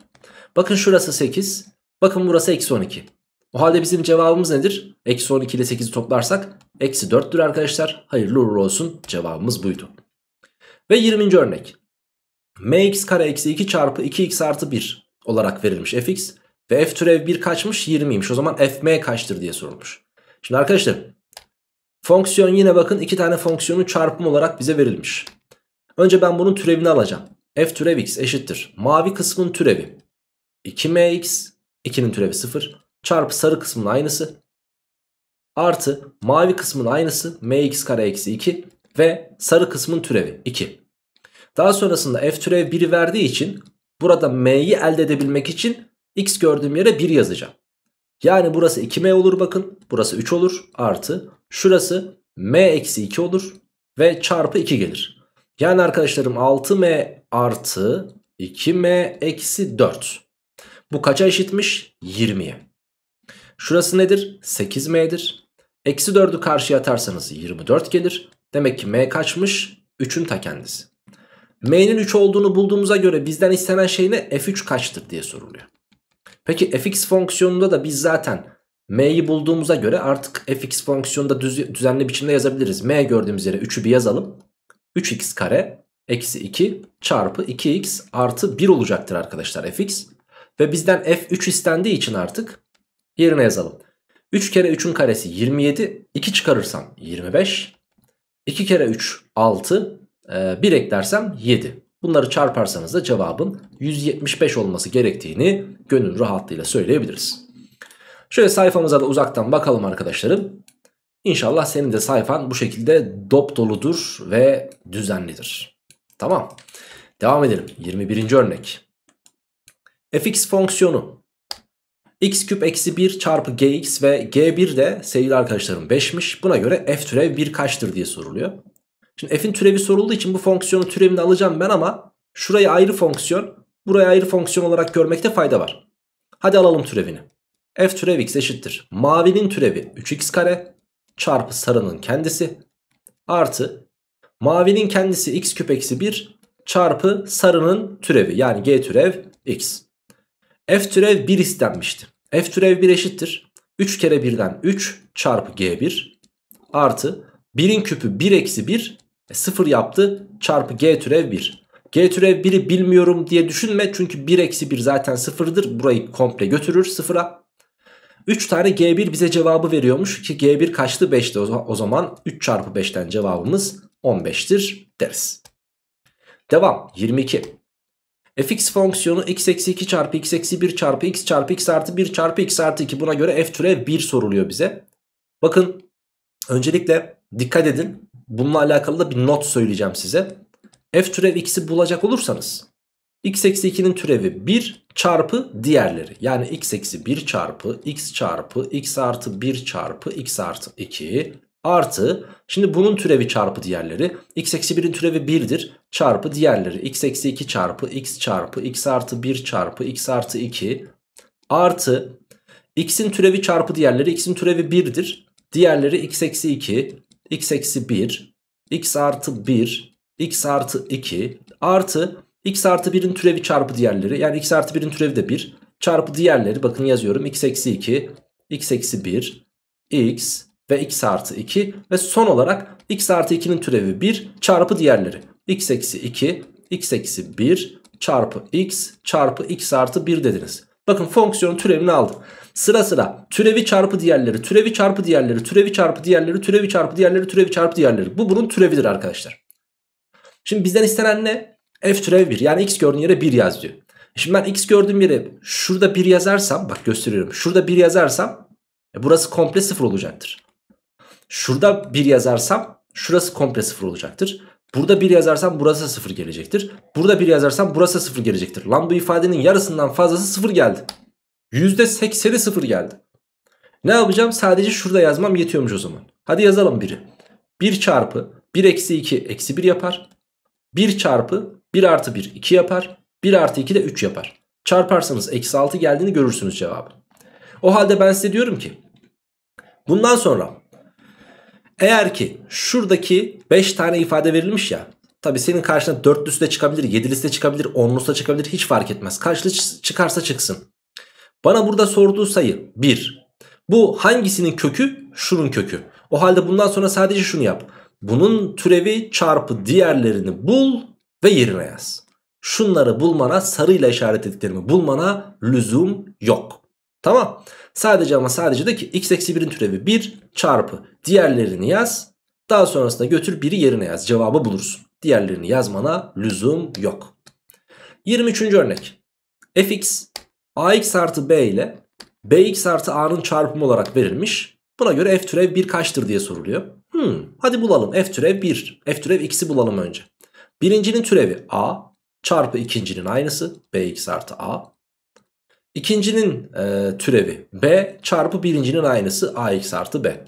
bakın şurası 8 bakın burası eksi 12 o halde bizim cevabımız nedir? Eksi 12 ile 8'i toplarsak eksi 4'tür arkadaşlar. Hayırlı uğurlu olsun cevabımız buydu. Ve 20. örnek. mx kare eksi 2 çarpı 2x artı 1 olarak verilmiş fx. Ve f türev 1 kaçmış? 20'ymiş. O zaman fm kaçtır diye sorulmuş. Şimdi arkadaşlar fonksiyon yine bakın iki tane fonksiyonun çarpımı olarak bize verilmiş. Önce ben bunun türevini alacağım. f türev x eşittir. Mavi kısmın türevi 2mx 2'nin türevi 0 çarpı sarı kısmın aynısı artı mavi kısmın aynısı mx kare eksi 2 ve sarı kısmın türevi 2. Daha sonrasında f türev 1'i verdiği için burada m'yi elde edebilmek için x gördüğüm yere 1 yazacağım. Yani burası 2m olur bakın. Burası 3 olur. Artı şurası m eksi 2 olur. Ve çarpı 2 gelir. Yani arkadaşlarım 6m artı 2m eksi 4. Bu kaça eşitmiş? 20'ye. Şurası nedir? 8m'dir. Eksi 4'ü karşıya atarsanız 24 gelir. Demek ki m kaçmış? 3'ün ta kendisi. m'nin 3 olduğunu bulduğumuza göre bizden istenen şey ne? f3 kaçtır diye soruluyor. Peki fx fonksiyonunda da biz zaten m'yi bulduğumuza göre artık fx fonksiyonunda düz, düzenli biçimde yazabiliriz. m gördüğümüz yere 3'ü bir yazalım. 3x kare eksi 2 çarpı 2x artı 1 olacaktır arkadaşlar fx. Ve bizden f3 istendiği için artık yerine yazalım. 3 kere 3'ün karesi 27. 2 çıkarırsam 25. 2 kere 3 6. 1 eklersem 7. Bunları çarparsanız da cevabın 175 olması gerektiğini gönül rahatlığıyla söyleyebiliriz. Şöyle sayfamıza da uzaktan bakalım arkadaşlarım. İnşallah senin de sayfan bu şekilde dop doludur ve düzenlidir. Tamam. Devam edelim. 21. örnek. Fx fonksiyonu x küp eksi 1 çarpı gx ve g1 de sevgili arkadaşlarım 5'miş. Buna göre f türev 1 kaçtır diye soruluyor. Şimdi f'in türevi sorulduğu için bu fonksiyonun türevini alacağım ben ama şurayı ayrı fonksiyon, burayı ayrı fonksiyon olarak görmekte fayda var. Hadi alalım türevini. f türev x eşittir. Mavinin türevi 3x kare çarpı sarının kendisi artı mavinin kendisi x küp eksi 1 çarpı sarının türevi yani g türev x. f türev 1 istenmişti. f türev 1 eşittir. 3 kere 1'den 3 çarpı g1 artı 1'in küpü 1 eksi 1 0 yaptı çarpı g türev 1. G türev 1'i bilmiyorum diye düşünme çünkü 1 eksi 1 zaten 0'dır. Burayı komple götürür 0'a. 3 tane G1 bize cevabı veriyormuş ki G1 kaçtı 5'ti o zaman 3 çarpı 5'ten cevabımız 15'tir deriz. Devam 22. fx fonksiyonu x eksi 2 çarpı x eksi 1 çarpı x çarpı x artı 1 çarpı x artı 2 buna göre f türev 1 soruluyor bize. Bakın öncelikle dikkat edin bununla alakalı da bir not söyleyeceğim size. f türev x'i bulacak olursanız x eksi 2'nin türevi 1 çarpı diğerleri. Yani x eksi 1 çarpı x çarpı x artı 1 çarpı x artı 2 artı şimdi bunun türevi çarpı diğerleri x eksi 1'in türevi 1'dir çarpı diğerleri x eksi 2 çarpı x çarpı x artı 1 çarpı x artı 2 artı x'in türevi çarpı diğerleri x'in türevi 1'dir diğerleri x eksi 2 x eksi 1 x artı 1 x artı 2 artı x artı 1'in türevi çarpı diğerleri. Yani x artı 1'in türevi de 1 çarpı diğerleri. Bakın yazıyorum x eksi 2 x eksi 1 x ve x artı 2 ve son olarak x artı 2'nin türevi 1 çarpı diğerleri. x eksi 2 x eksi 1 çarpı x çarpı x artı 1 dediniz. Bakın fonksiyonun türevini aldım. Sıra sıra türevi çarpı diğerleri, türevi çarpı diğerleri, türevi çarpı diğerleri, türevi çarpı diğerleri, türevi çarpı diğerleri. Bu bunun türevidir arkadaşlar. Şimdi bizden istenen ne? F türev 1 yani x gördüğün yere 1 yaz diyor. Şimdi ben x gördüğüm yere şurada 1 yazarsam bak gösteriyorum. Şurada 1 yazarsam e, burası komple 0 olacaktır. Şurada 1 yazarsam şurası komple 0 olacaktır. Burada 1 yazarsam burası 0 gelecektir. Burada 1 yazarsam burası 0 gelecektir. Lan bu ifadenin yarısından fazlası 0 geldi. %80'i 0 geldi. Ne yapacağım? Sadece şurada yazmam yetiyormuş o zaman. Hadi yazalım 1'i. 1 çarpı 1 eksi 2 eksi 1 yapar. 1 çarpı 1 artı 1 2 yapar. 1 artı 2 de 3 yapar. Çarparsanız eksi 6 geldiğini görürsünüz cevabı. O halde ben size diyorum ki bundan sonra eğer ki şuradaki 5 tane ifade verilmiş ya tabi senin karşına 4'lüsü de çıkabilir 7'lisi de çıkabilir 10'lusu da çıkabilir hiç fark etmez. Kaçlı çıkarsa çıksın. Bana burada sorduğu sayı 1. Bu hangisinin kökü? Şunun kökü. O halde bundan sonra sadece şunu yap. Bunun türevi çarpı diğerlerini bul ve yerine yaz. şunları bulmana sarıyla işaretlediklerimi bulmana lüzum yok. Tamam. Sadece ama sadece de ki x eksi 1'in türevi 1 çarpı diğerlerini yaz. Daha sonrasında götür 1'i yerine yaz. Cevabı bulursun. Diğerlerini yazmana lüzum yok. 23. örnek. fx ax artı b ile bx artı a'nın çarpımı olarak verilmiş. Buna göre f türev 1 kaçtır diye soruluyor. Hmm, hadi bulalım f türev 1. f türev x'i bulalım önce. Birincinin türevi a çarpı ikincinin aynısı bx artı a. İkincinin e, türevi b çarpı birincinin aynısı ax artı b.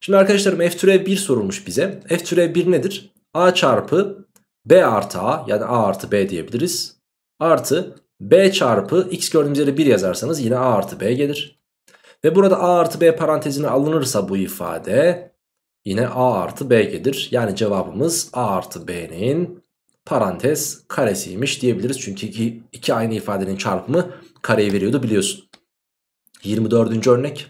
Şimdi arkadaşlarım f türev 1 sorulmuş bize. f türev 1 nedir? a çarpı b artı a yani a artı b diyebiliriz. Artı b çarpı x gördüğümüz yere 1 yazarsanız yine a artı b gelir. Ve burada a artı b parantezine alınırsa bu ifade yine a artı b gelir. Yani cevabımız a artı b'nin parantez karesiymiş diyebiliriz. Çünkü iki, iki aynı ifadenin çarpımı kareyi veriyordu biliyorsun. 24. örnek.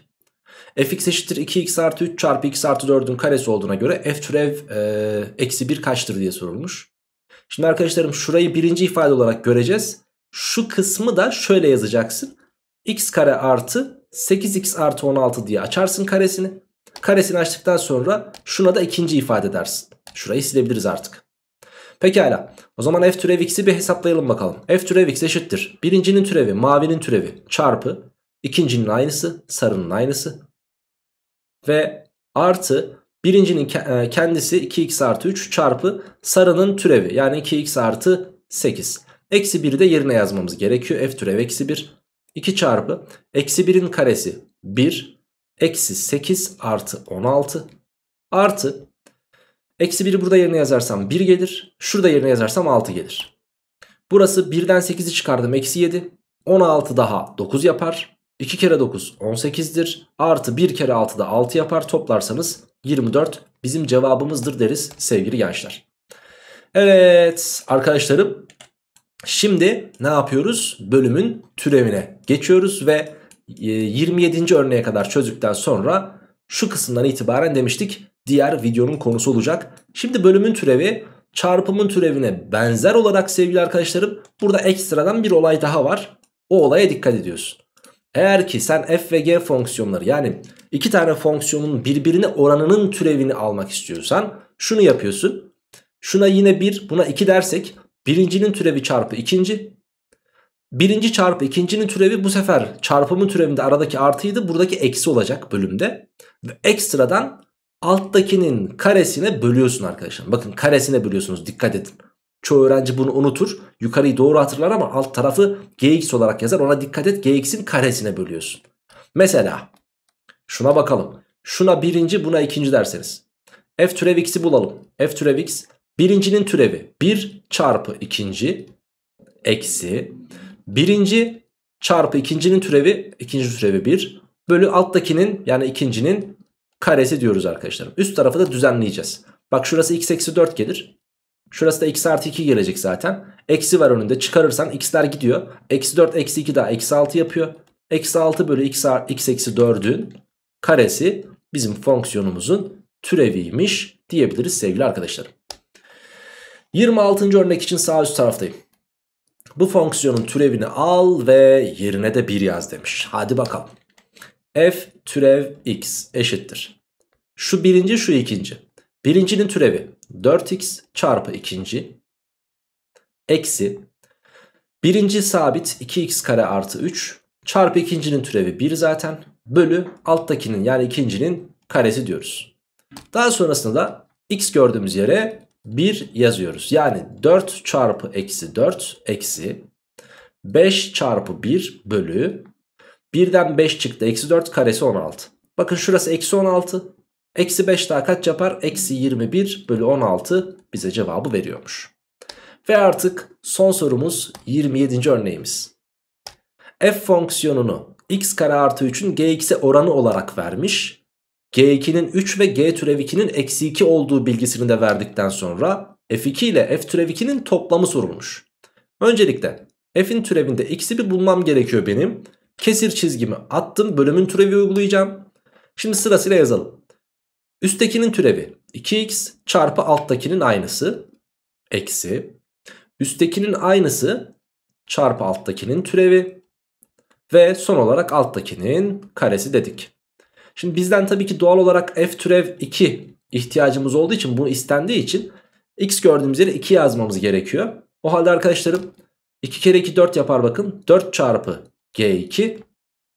fx eşittir 2x artı 3 çarpı x artı 4'ün karesi olduğuna göre f türev eksi 1 kaçtır diye sorulmuş. Şimdi arkadaşlarım şurayı birinci ifade olarak göreceğiz. Şu kısmı da şöyle yazacaksın. x kare artı 8x artı 16 diye açarsın karesini. Karesini açtıktan sonra şuna da ikinci ifade edersin. Şurayı silebiliriz artık. Pekala. O zaman f türev x'i bir hesaplayalım bakalım. f türev x eşittir. Birincinin türevi mavinin türevi çarpı ikincinin aynısı sarının aynısı. Ve artı birincinin e, kendisi 2x artı 3 çarpı sarının türevi yani 2x artı 8. Eksi 1'i de yerine yazmamız gerekiyor. f türev eksi 1. 2 çarpı eksi 1'in karesi 1 eksi 8 artı 16 artı Eksi 1'i burada yerine yazarsam 1 gelir. Şurada yerine yazarsam 6 gelir. Burası 1'den 8'i çıkardım eksi 7. 16 daha 9 yapar. 2 kere 9 18'dir. Artı 1 kere 6 da 6 yapar. Toplarsanız 24 bizim cevabımızdır deriz sevgili gençler. Evet arkadaşlarım. Şimdi ne yapıyoruz? Bölümün türevine geçiyoruz ve 27. E, örneğe kadar çözdükten sonra şu kısımdan itibaren demiştik diğer videonun konusu olacak. Şimdi bölümün türevi çarpımın türevine benzer olarak sevgili arkadaşlarım burada ekstradan bir olay daha var. O olaya dikkat ediyorsun. Eğer ki sen f ve g fonksiyonları yani iki tane fonksiyonun birbirine oranının türevini almak istiyorsan şunu yapıyorsun. Şuna yine 1 buna 2 dersek birincinin türevi çarpı ikinci. Birinci çarpı ikincinin türevi bu sefer çarpımın türevinde aradaki artıydı buradaki eksi olacak bölümde. Ve ekstradan alttakinin karesine bölüyorsun arkadaşlar. Bakın karesine bölüyorsunuz dikkat edin. Çoğu öğrenci bunu unutur. Yukarıyı doğru hatırlar ama alt tarafı gx olarak yazar. Ona dikkat et gx'in karesine bölüyorsun. Mesela şuna bakalım. Şuna birinci buna ikinci derseniz. f türev x'i bulalım. f türev x birincinin türevi 1 çarpı ikinci eksi birinci çarpı ikincinin türevi ikinci türevi 1 bölü alttakinin yani ikincinin karesi diyoruz arkadaşlar. Üst tarafı da düzenleyeceğiz. Bak şurası x eksi 4 gelir. Şurası da x artı 2 gelecek zaten. Eksi var önünde çıkarırsan x'ler gidiyor. Eksi 4 eksi 2 daha eksi 6 yapıyor. Eksi 6 bölü x, x eksi 4'ün karesi bizim fonksiyonumuzun türeviymiş diyebiliriz sevgili arkadaşlarım. 26. örnek için sağ üst taraftayım. Bu fonksiyonun türevini al ve yerine de 1 yaz demiş. Hadi bakalım f türev x eşittir. Şu birinci şu ikinci. Birincinin türevi 4x çarpı ikinci eksi birinci sabit 2x kare artı 3 çarpı ikincinin türevi 1 zaten bölü alttakinin yani ikincinin karesi diyoruz. Daha sonrasında da x gördüğümüz yere 1 yazıyoruz. Yani 4 çarpı eksi 4 eksi 5 çarpı 1 bölü 1'den 5 çıktı. Eksi 4 karesi 16. Bakın şurası eksi 16. Eksi 5 daha kaç yapar? Eksi 21 bölü 16 bize cevabı veriyormuş. Ve artık son sorumuz 27. örneğimiz. F fonksiyonunu x kare artı 3'ün gx'e oranı olarak vermiş. G2'nin 3 ve g türev 2'nin eksi 2 olduğu bilgisini de verdikten sonra f2 ile f türev 2'nin toplamı sorulmuş. Öncelikle f'in türevinde x'i bir bulmam gerekiyor benim. Kesir çizgimi attım. Bölümün türevi uygulayacağım. Şimdi sırasıyla yazalım. Üsttekinin türevi 2x çarpı alttakinin aynısı. Eksi. Üsttekinin aynısı çarpı alttakinin türevi ve son olarak alttakinin karesi dedik. Şimdi bizden tabii ki doğal olarak f türev 2 ihtiyacımız olduğu için bunu istendiği için x gördüğümüz yere 2 yazmamız gerekiyor. O halde arkadaşlarım 2 kere 2 4 yapar bakın. 4 çarpı g2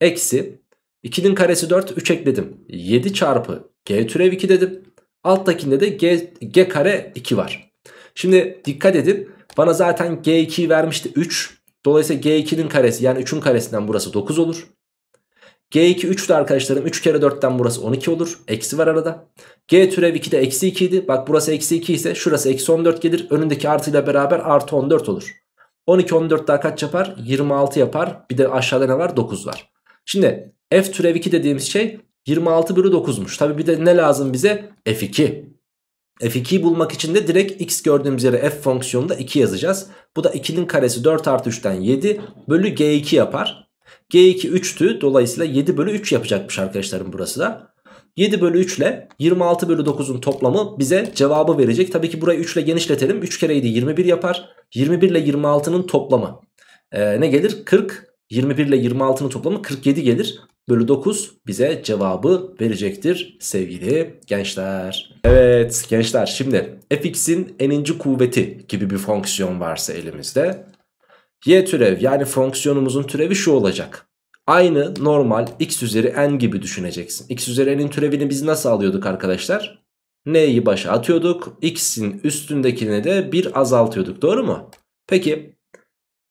eksi 2'nin karesi 4 3 ekledim. 7 çarpı g türev 2 dedim. Alttakinde de g, g kare 2 var. Şimdi dikkat edin. Bana zaten g2'yi vermişti 3. Dolayısıyla g2'nin karesi yani 3'ün karesinden burası 9 olur. G2 3 de arkadaşlarım 3 kere 4'ten burası 12 olur. Eksi var arada. G türev 2 de eksi 2 idi. Bak burası eksi 2 ise şurası eksi 14 gelir. Önündeki artıyla beraber artı 14 olur. 12 14 daha kaç yapar? 26 yapar. Bir de aşağıda ne var? 9 var. Şimdi f türev 2 dediğimiz şey 26 bölü 9'muş. Tabi bir de ne lazım bize? f2. f2'yi bulmak için de direkt x gördüğümüz yere f fonksiyonunda 2 yazacağız. Bu da 2'nin karesi 4 artı 3'ten 7 bölü g2 yapar. G2 3'tü. Dolayısıyla 7 bölü 3 yapacakmış arkadaşlarım burası da. 7 bölü 3 ile 26 bölü 9'un toplamı bize cevabı verecek. Tabii ki burayı 3 ile genişletelim. 3 kere 7 21 yapar. 21 ile 26'nın toplamı ee, ne gelir? 40. 21 ile 26'nın toplamı 47 gelir. Bölü 9 bize cevabı verecektir sevgili gençler. Evet gençler şimdi fx'in eninci kuvveti gibi bir fonksiyon varsa elimizde y türev yani fonksiyonumuzun türevi şu olacak. Aynı normal x üzeri n gibi düşüneceksin. x üzeri n'in türevini biz nasıl alıyorduk arkadaşlar? n'yi başa atıyorduk. x'in üstündekini de bir azaltıyorduk doğru mu? Peki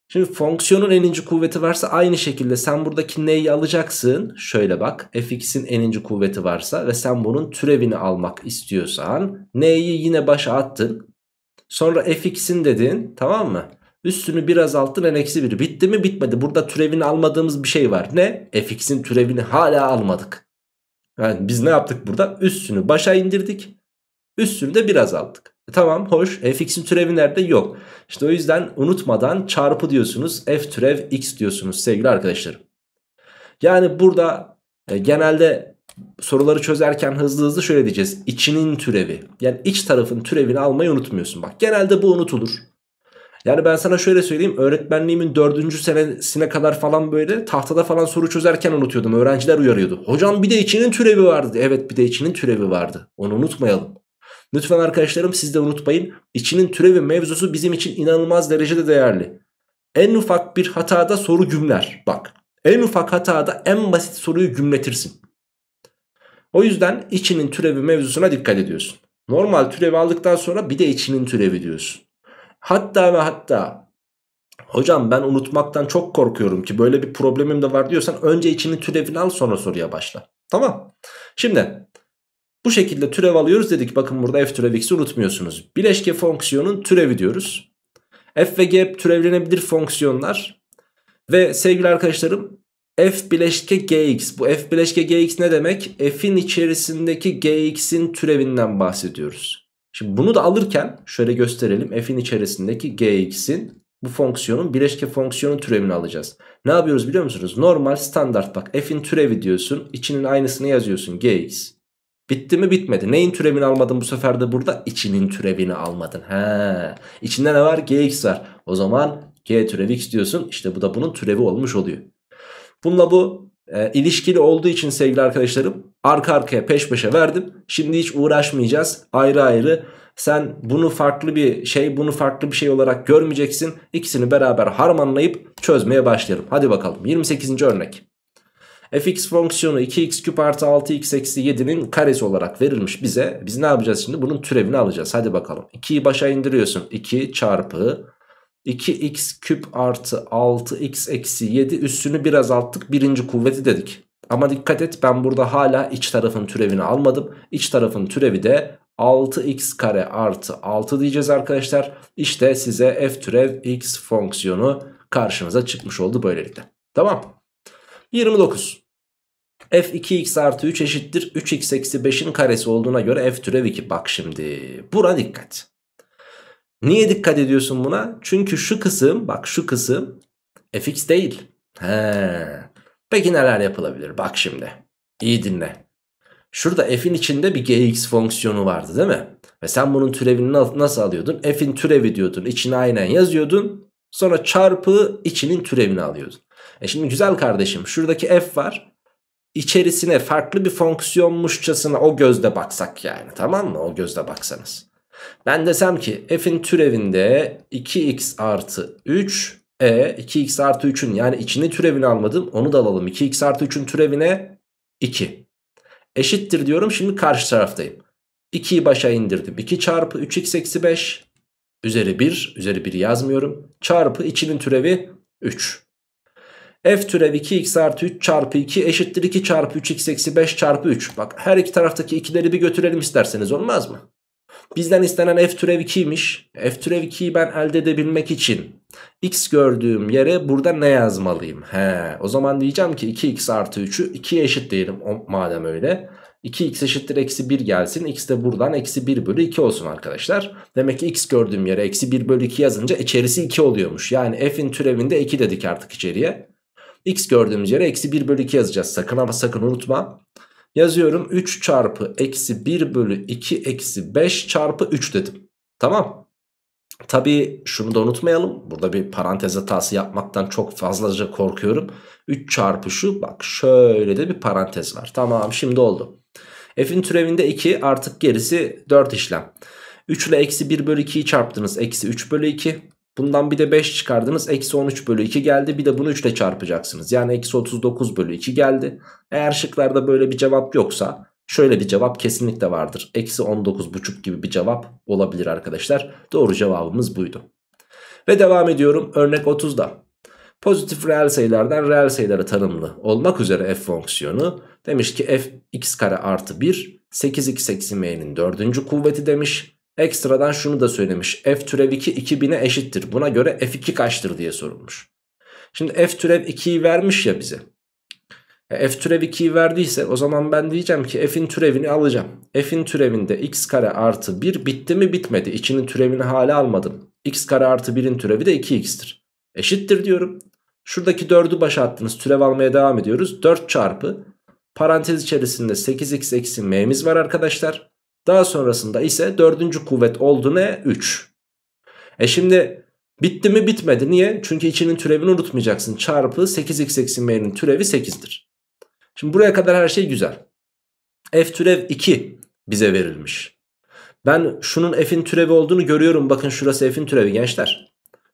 şimdi fonksiyonun n'inci kuvveti varsa aynı şekilde sen buradaki n'yi alacaksın. Şöyle bak fx'in n'inci kuvveti varsa ve sen bunun türevini almak istiyorsan n'yi yine başa attın. Sonra fx'in dedin tamam mı? Üstünü bir azalttın n eksi 1. Bitti mi bitmedi. Burada türevini almadığımız bir şey var. Ne? fx'in türevini hala almadık. Yani biz ne yaptık burada? Üstünü başa indirdik. Üstünü de bir azalttık. E tamam hoş. fx'in türevi nerede? Yok. İşte o yüzden unutmadan çarpı diyorsunuz. f türev x diyorsunuz sevgili arkadaşlarım. Yani burada e, genelde soruları çözerken hızlı hızlı şöyle diyeceğiz. İçinin türevi. Yani iç tarafın türevini almayı unutmuyorsun. Bak genelde bu unutulur. Yani ben sana şöyle söyleyeyim öğretmenliğimin dördüncü senesine kadar falan böyle tahtada falan soru çözerken unutuyordum. Öğrenciler uyarıyordu. Hocam bir de içinin türevi vardı. Evet bir de içinin türevi vardı. Onu unutmayalım. Lütfen arkadaşlarım siz de unutmayın. İçinin türevi mevzusu bizim için inanılmaz derecede değerli. En ufak bir hatada soru gümler. Bak en ufak hatada en basit soruyu gümletirsin. O yüzden içinin türevi mevzusuna dikkat ediyorsun. Normal türevi aldıktan sonra bir de içinin türevi diyorsun. Hatta ve hatta hocam ben unutmaktan çok korkuyorum ki böyle bir problemim de var diyorsan önce içinin türevini al sonra soruya başla. Tamam. Şimdi bu şekilde türev alıyoruz dedik. Bakın burada f türev x'i unutmuyorsunuz. Bileşke fonksiyonun türevi diyoruz. f ve g türevlenebilir fonksiyonlar. Ve sevgili arkadaşlarım f bileşke gx. Bu f bileşke gx ne demek? f'in içerisindeki gx'in türevinden bahsediyoruz. Şimdi bunu da alırken şöyle gösterelim. F'in içerisindeki gx'in bu fonksiyonun bileşke fonksiyonun türevini alacağız. Ne yapıyoruz biliyor musunuz? Normal standart bak f'in türevi diyorsun. İçinin aynısını yazıyorsun gx. Bitti mi bitmedi. Neyin türevini almadın bu sefer de burada? İçinin türevini almadın. He. İçinde ne var? gx var. O zaman g türevi x diyorsun. İşte bu da bunun türevi olmuş oluyor. Bununla bu e, ilişkili olduğu için sevgili arkadaşlarım arka arkaya peş peşe verdim. Şimdi hiç uğraşmayacağız ayrı ayrı. Sen bunu farklı bir şey bunu farklı bir şey olarak görmeyeceksin. İkisini beraber harmanlayıp çözmeye başlayalım. Hadi bakalım 28. örnek. fx fonksiyonu 2x küp artı 6x eksi 7'nin karesi olarak verilmiş bize. Biz ne yapacağız şimdi? Bunun türevini alacağız. Hadi bakalım. 2'yi başa indiriyorsun. 2 çarpı 2x küp artı 6x eksi 7 üstünü biraz azalttık birinci kuvveti dedik. Ama dikkat et ben burada hala iç tarafın türevini almadım. İç tarafın türevi de 6x kare artı 6 diyeceğiz arkadaşlar. İşte size f türev x fonksiyonu karşınıza çıkmış oldu böylelikle. Tamam. 29. f 2x artı 3 eşittir 3x eksi 5'in karesi olduğuna göre f türev 2. Bak şimdi buna dikkat. Niye dikkat ediyorsun buna? Çünkü şu kısım bak şu kısım fx değil. He. Peki neler yapılabilir? Bak şimdi. İyi dinle. Şurada f'in içinde bir gx fonksiyonu vardı değil mi? Ve sen bunun türevini nasıl alıyordun? F'in türevi diyordun. İçine aynen yazıyordun. Sonra çarpı içinin türevini alıyordun. E şimdi güzel kardeşim şuradaki f var. İçerisine farklı bir fonksiyonmuşçasına o gözle baksak yani tamam mı? O gözle baksanız. Ben desem ki f'in türevinde 2x artı 3 e 2x artı 3'ün yani içini türevini almadım onu da alalım. 2x artı 3'ün türevine 2. Eşittir diyorum şimdi karşı taraftayım. 2'yi başa indirdim. 2 çarpı 3x eksi 5 üzeri 1 üzeri 1 yazmıyorum. Çarpı içinin türevi 3. F türev 2x artı 3 çarpı 2 eşittir 2 çarpı 3x eksi 5 çarpı 3. Bak her iki taraftaki ikileri bir götürelim isterseniz olmaz mı? Bizden istenen f türev 2'ymiş. F türev 2'yi ben elde edebilmek için x gördüğüm yere burada ne yazmalıyım? He, o zaman diyeceğim ki 2x artı 3'ü 2'ye eşit diyelim madem öyle. 2x eşittir eksi 1 gelsin. X de buradan eksi 1 bölü 2 olsun arkadaşlar. Demek ki x gördüğüm yere eksi 1 bölü 2 yazınca içerisi 2 oluyormuş. Yani f'in türevinde 2 dedik artık içeriye. x gördüğümüz yere eksi 1 bölü 2 yazacağız. Sakın ama sakın unutma. Yazıyorum 3 çarpı eksi 1 bölü 2 eksi 5 çarpı 3 dedim. Tamam. Tabi şunu da unutmayalım. Burada bir parantez hatası yapmaktan çok fazlaca korkuyorum. 3 çarpı şu bak şöyle de bir parantez var. Tamam şimdi oldu. F'in türevinde 2 artık gerisi 4 işlem. 3 ile eksi 1 bölü 2'yi çarptınız. Eksi 3 bölü 2. Bundan bir de 5 çıkardınız. Eksi 13 bölü 2 geldi. Bir de bunu 3 ile çarpacaksınız. Yani eksi 39 bölü 2 geldi. Eğer şıklarda böyle bir cevap yoksa şöyle bir cevap kesinlikle vardır. Eksi 19,5 gibi bir cevap olabilir arkadaşlar. Doğru cevabımız buydu. Ve devam ediyorum örnek 30'da. Pozitif reel sayılardan reel sayılara tanımlı olmak üzere f fonksiyonu demiş ki f x kare artı 1 8x eksi m'nin dördüncü kuvveti demiş. Ekstradan şunu da söylemiş. F türev 2 2000'e eşittir. Buna göre F2 kaçtır diye sorulmuş. Şimdi F türev 2'yi vermiş ya bize. E, F türev 2'yi verdiyse o zaman ben diyeceğim ki F'in türevini alacağım. F'in türevinde x kare artı 1 bitti mi bitmedi. İçinin türevini hala almadım. x kare artı 1'in türevi de 2x'tir. Eşittir diyorum. Şuradaki 4'ü başa attınız. Türev almaya devam ediyoruz. 4 çarpı parantez içerisinde 8x eksi m'miz var arkadaşlar. Daha sonrasında ise dördüncü kuvvet oldu ne? 3. E şimdi bitti mi bitmedi. Niye? Çünkü içinin türevini unutmayacaksın. Çarpı 8x eksi m'nin türevi 8'dir. Şimdi buraya kadar her şey güzel. F türev 2 bize verilmiş. Ben şunun f'in türevi olduğunu görüyorum. Bakın şurası f'in türevi gençler.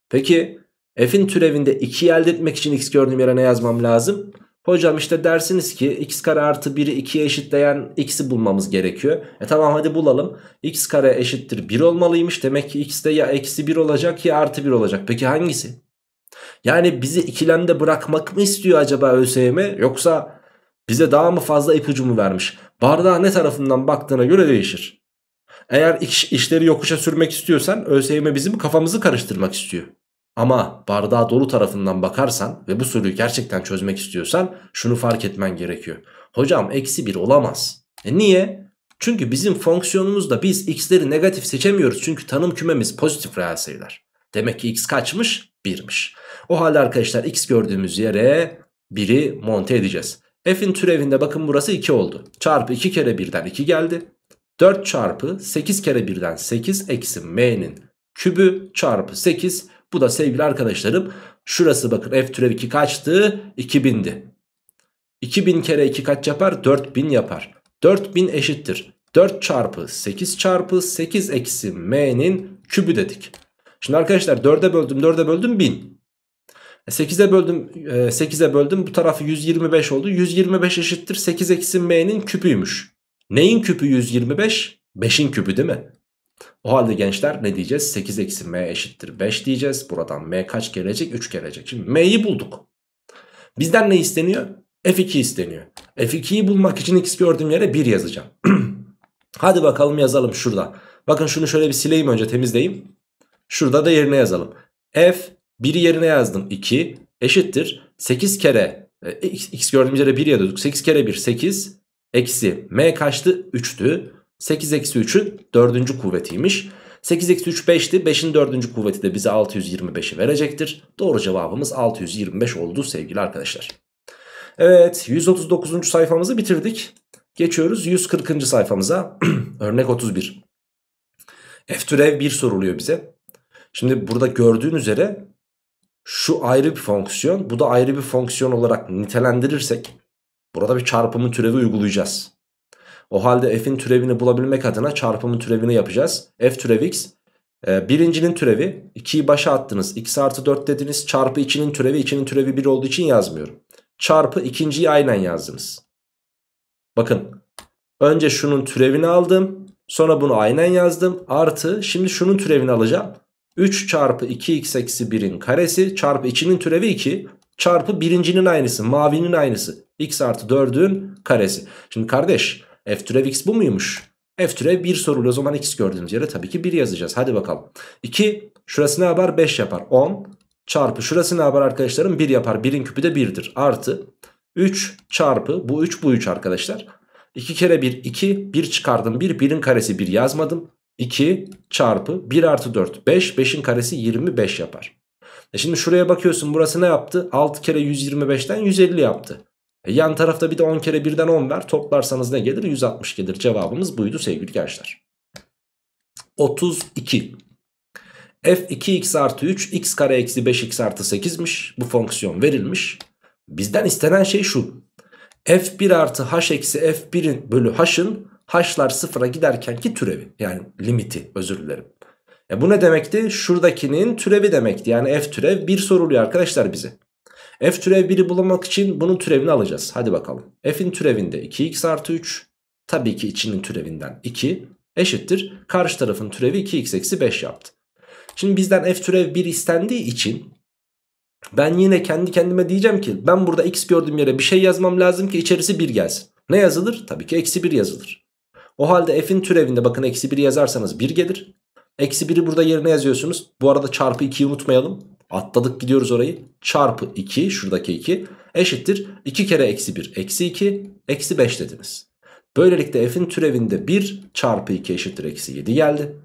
Peki f'in türevinde 2'yi elde etmek için x gördüğüm yere ne yazmam lazım? Hocam işte dersiniz ki x kare artı 1'i 2'ye eşitleyen x'i bulmamız gerekiyor. E tamam hadi bulalım. x kare eşittir 1 olmalıymış. Demek ki x de ya eksi 1 olacak ya artı 1 olacak. Peki hangisi? Yani bizi ikilemde bırakmak mı istiyor acaba ÖSYM yoksa bize daha mı fazla ipucu mu vermiş? Bardağa ne tarafından baktığına göre değişir. Eğer iş, işleri yokuşa sürmek istiyorsan ÖSYM bizim kafamızı karıştırmak istiyor. Ama bardağı dolu tarafından bakarsan ve bu soruyu gerçekten çözmek istiyorsan şunu fark etmen gerekiyor. Hocam eksi 1 olamaz. E niye? Çünkü bizim fonksiyonumuzda biz x'leri negatif seçemiyoruz. Çünkü tanım kümemiz pozitif reel sayılar. Demek ki x kaçmış? 1'miş. O halde arkadaşlar x gördüğümüz yere 1'i monte edeceğiz. F'in türevinde bakın burası 2 oldu. Çarpı 2 kere 1'den 2 geldi. 4 çarpı 8 kere 1'den 8 eksi m'nin kübü çarpı 8 bu da sevgili arkadaşlarım şurası bakın f türev 2 kaçtı? 2000'di. 2000 kere 2 kaç yapar? 4000 yapar. 4000 eşittir. 4 çarpı 8 çarpı 8 eksi m'nin kübü dedik. Şimdi arkadaşlar 4'e böldüm 4'e böldüm 1000. 8'e böldüm 8'e böldüm bu tarafı 125 oldu. 125 eşittir 8 eksi m'nin küpüymüş. Neyin küpü 125? 5'in küpü değil mi? O halde gençler ne diyeceğiz? 8 eksi m eşittir 5 diyeceğiz. Buradan m kaç gelecek? 3 gelecek. Şimdi m'yi bulduk. Bizden ne isteniyor? F2 isteniyor. F2'yi bulmak için x gördüğüm yere 1 yazacağım. Hadi bakalım yazalım şurada. Bakın şunu şöyle bir sileyim önce temizleyeyim. Şurada da yerine yazalım. F 1'i yerine yazdım 2 eşittir. 8 kere e, x, x gördüğümüz yere 1 yazıyorduk. 8 kere 1 8 eksi m kaçtı? 3'tü. 8 eksi 3'ün 4. kuvvetiymiş. 8 eksi 3 5'ti. 5'in 4. kuvveti de bize 625'i verecektir. Doğru cevabımız 625 oldu sevgili arkadaşlar. Evet 139. sayfamızı bitirdik. Geçiyoruz 140. sayfamıza. Örnek 31. F türev 1 soruluyor bize. Şimdi burada gördüğün üzere şu ayrı bir fonksiyon bu da ayrı bir fonksiyon olarak nitelendirirsek burada bir çarpımın türevi uygulayacağız. O halde f'in türevini bulabilmek adına çarpımın türevini yapacağız. f türev x ee, birincinin türevi 2'yi başa attınız x artı 4 dediniz çarpı 2'nin türevi 2'nin türevi 1 olduğu için yazmıyorum. Çarpı ikinciyi aynen yazdınız. Bakın önce şunun türevini aldım sonra bunu aynen yazdım artı şimdi şunun türevini alacağım. 3 çarpı 2x eksi 1'in karesi çarpı 2'nin türevi 2 çarpı birincinin aynısı mavinin aynısı x artı 4'ün karesi. Şimdi kardeş f türev x bu muymuş? f türev 1 soruluyor o zaman x gördüğümüz yere tabii ki 1 yazacağız hadi bakalım. 2 şurası ne yapar 5 yapar 10 çarpı şurası ne yapar arkadaşlarım 1 yapar 1'in küpü de 1'dir artı 3 çarpı bu 3 bu 3 arkadaşlar. 2 kere 1 2 1 çıkardım 1 1'in karesi 1 yazmadım. 2 çarpı 1 artı 4 5 5'in karesi 25 yapar. E şimdi şuraya bakıyorsun burası ne yaptı? 6 kere 125'ten 150 yaptı. E yan tarafta bir de 10 kere 1'den 10 ver. Toplarsanız ne gelir? 160 gelir. Cevabımız buydu sevgili gençler. 32. f 2x artı 3 x kare eksi 5x artı 8'miş. Bu fonksiyon verilmiş. Bizden istenen şey şu. f1 artı h eksi f1'in bölü h'ın h'lar sıfıra giderkenki türevi. Yani limiti özür dilerim. E bu ne demekti? Şuradakinin türevi demekti. Yani f türev 1 soruluyor arkadaşlar bize. F türev 1'i bulmak için bunun türevini alacağız. Hadi bakalım. f'in türevinde 2x artı 3. Tabii ki içinin türevinden 2 eşittir. Karşı tarafın türevi 2x eksi 5 yaptı. Şimdi bizden f türev 1 istendiği için ben yine kendi kendime diyeceğim ki ben burada x gördüğüm yere bir şey yazmam lazım ki içerisi 1 gelsin. Ne yazılır? Tabii ki eksi 1 yazılır. O halde f'in türevinde bakın eksi 1 yazarsanız 1 gelir. Eksi 1'i burada yerine yazıyorsunuz. Bu arada çarpı 2'yi unutmayalım. Atladık gidiyoruz orayı. Çarpı 2 şuradaki 2 eşittir. 2 kere eksi 1 eksi 2 eksi 5 dediniz. Böylelikle f'in türevinde 1 çarpı 2 eşittir eksi 7 geldi.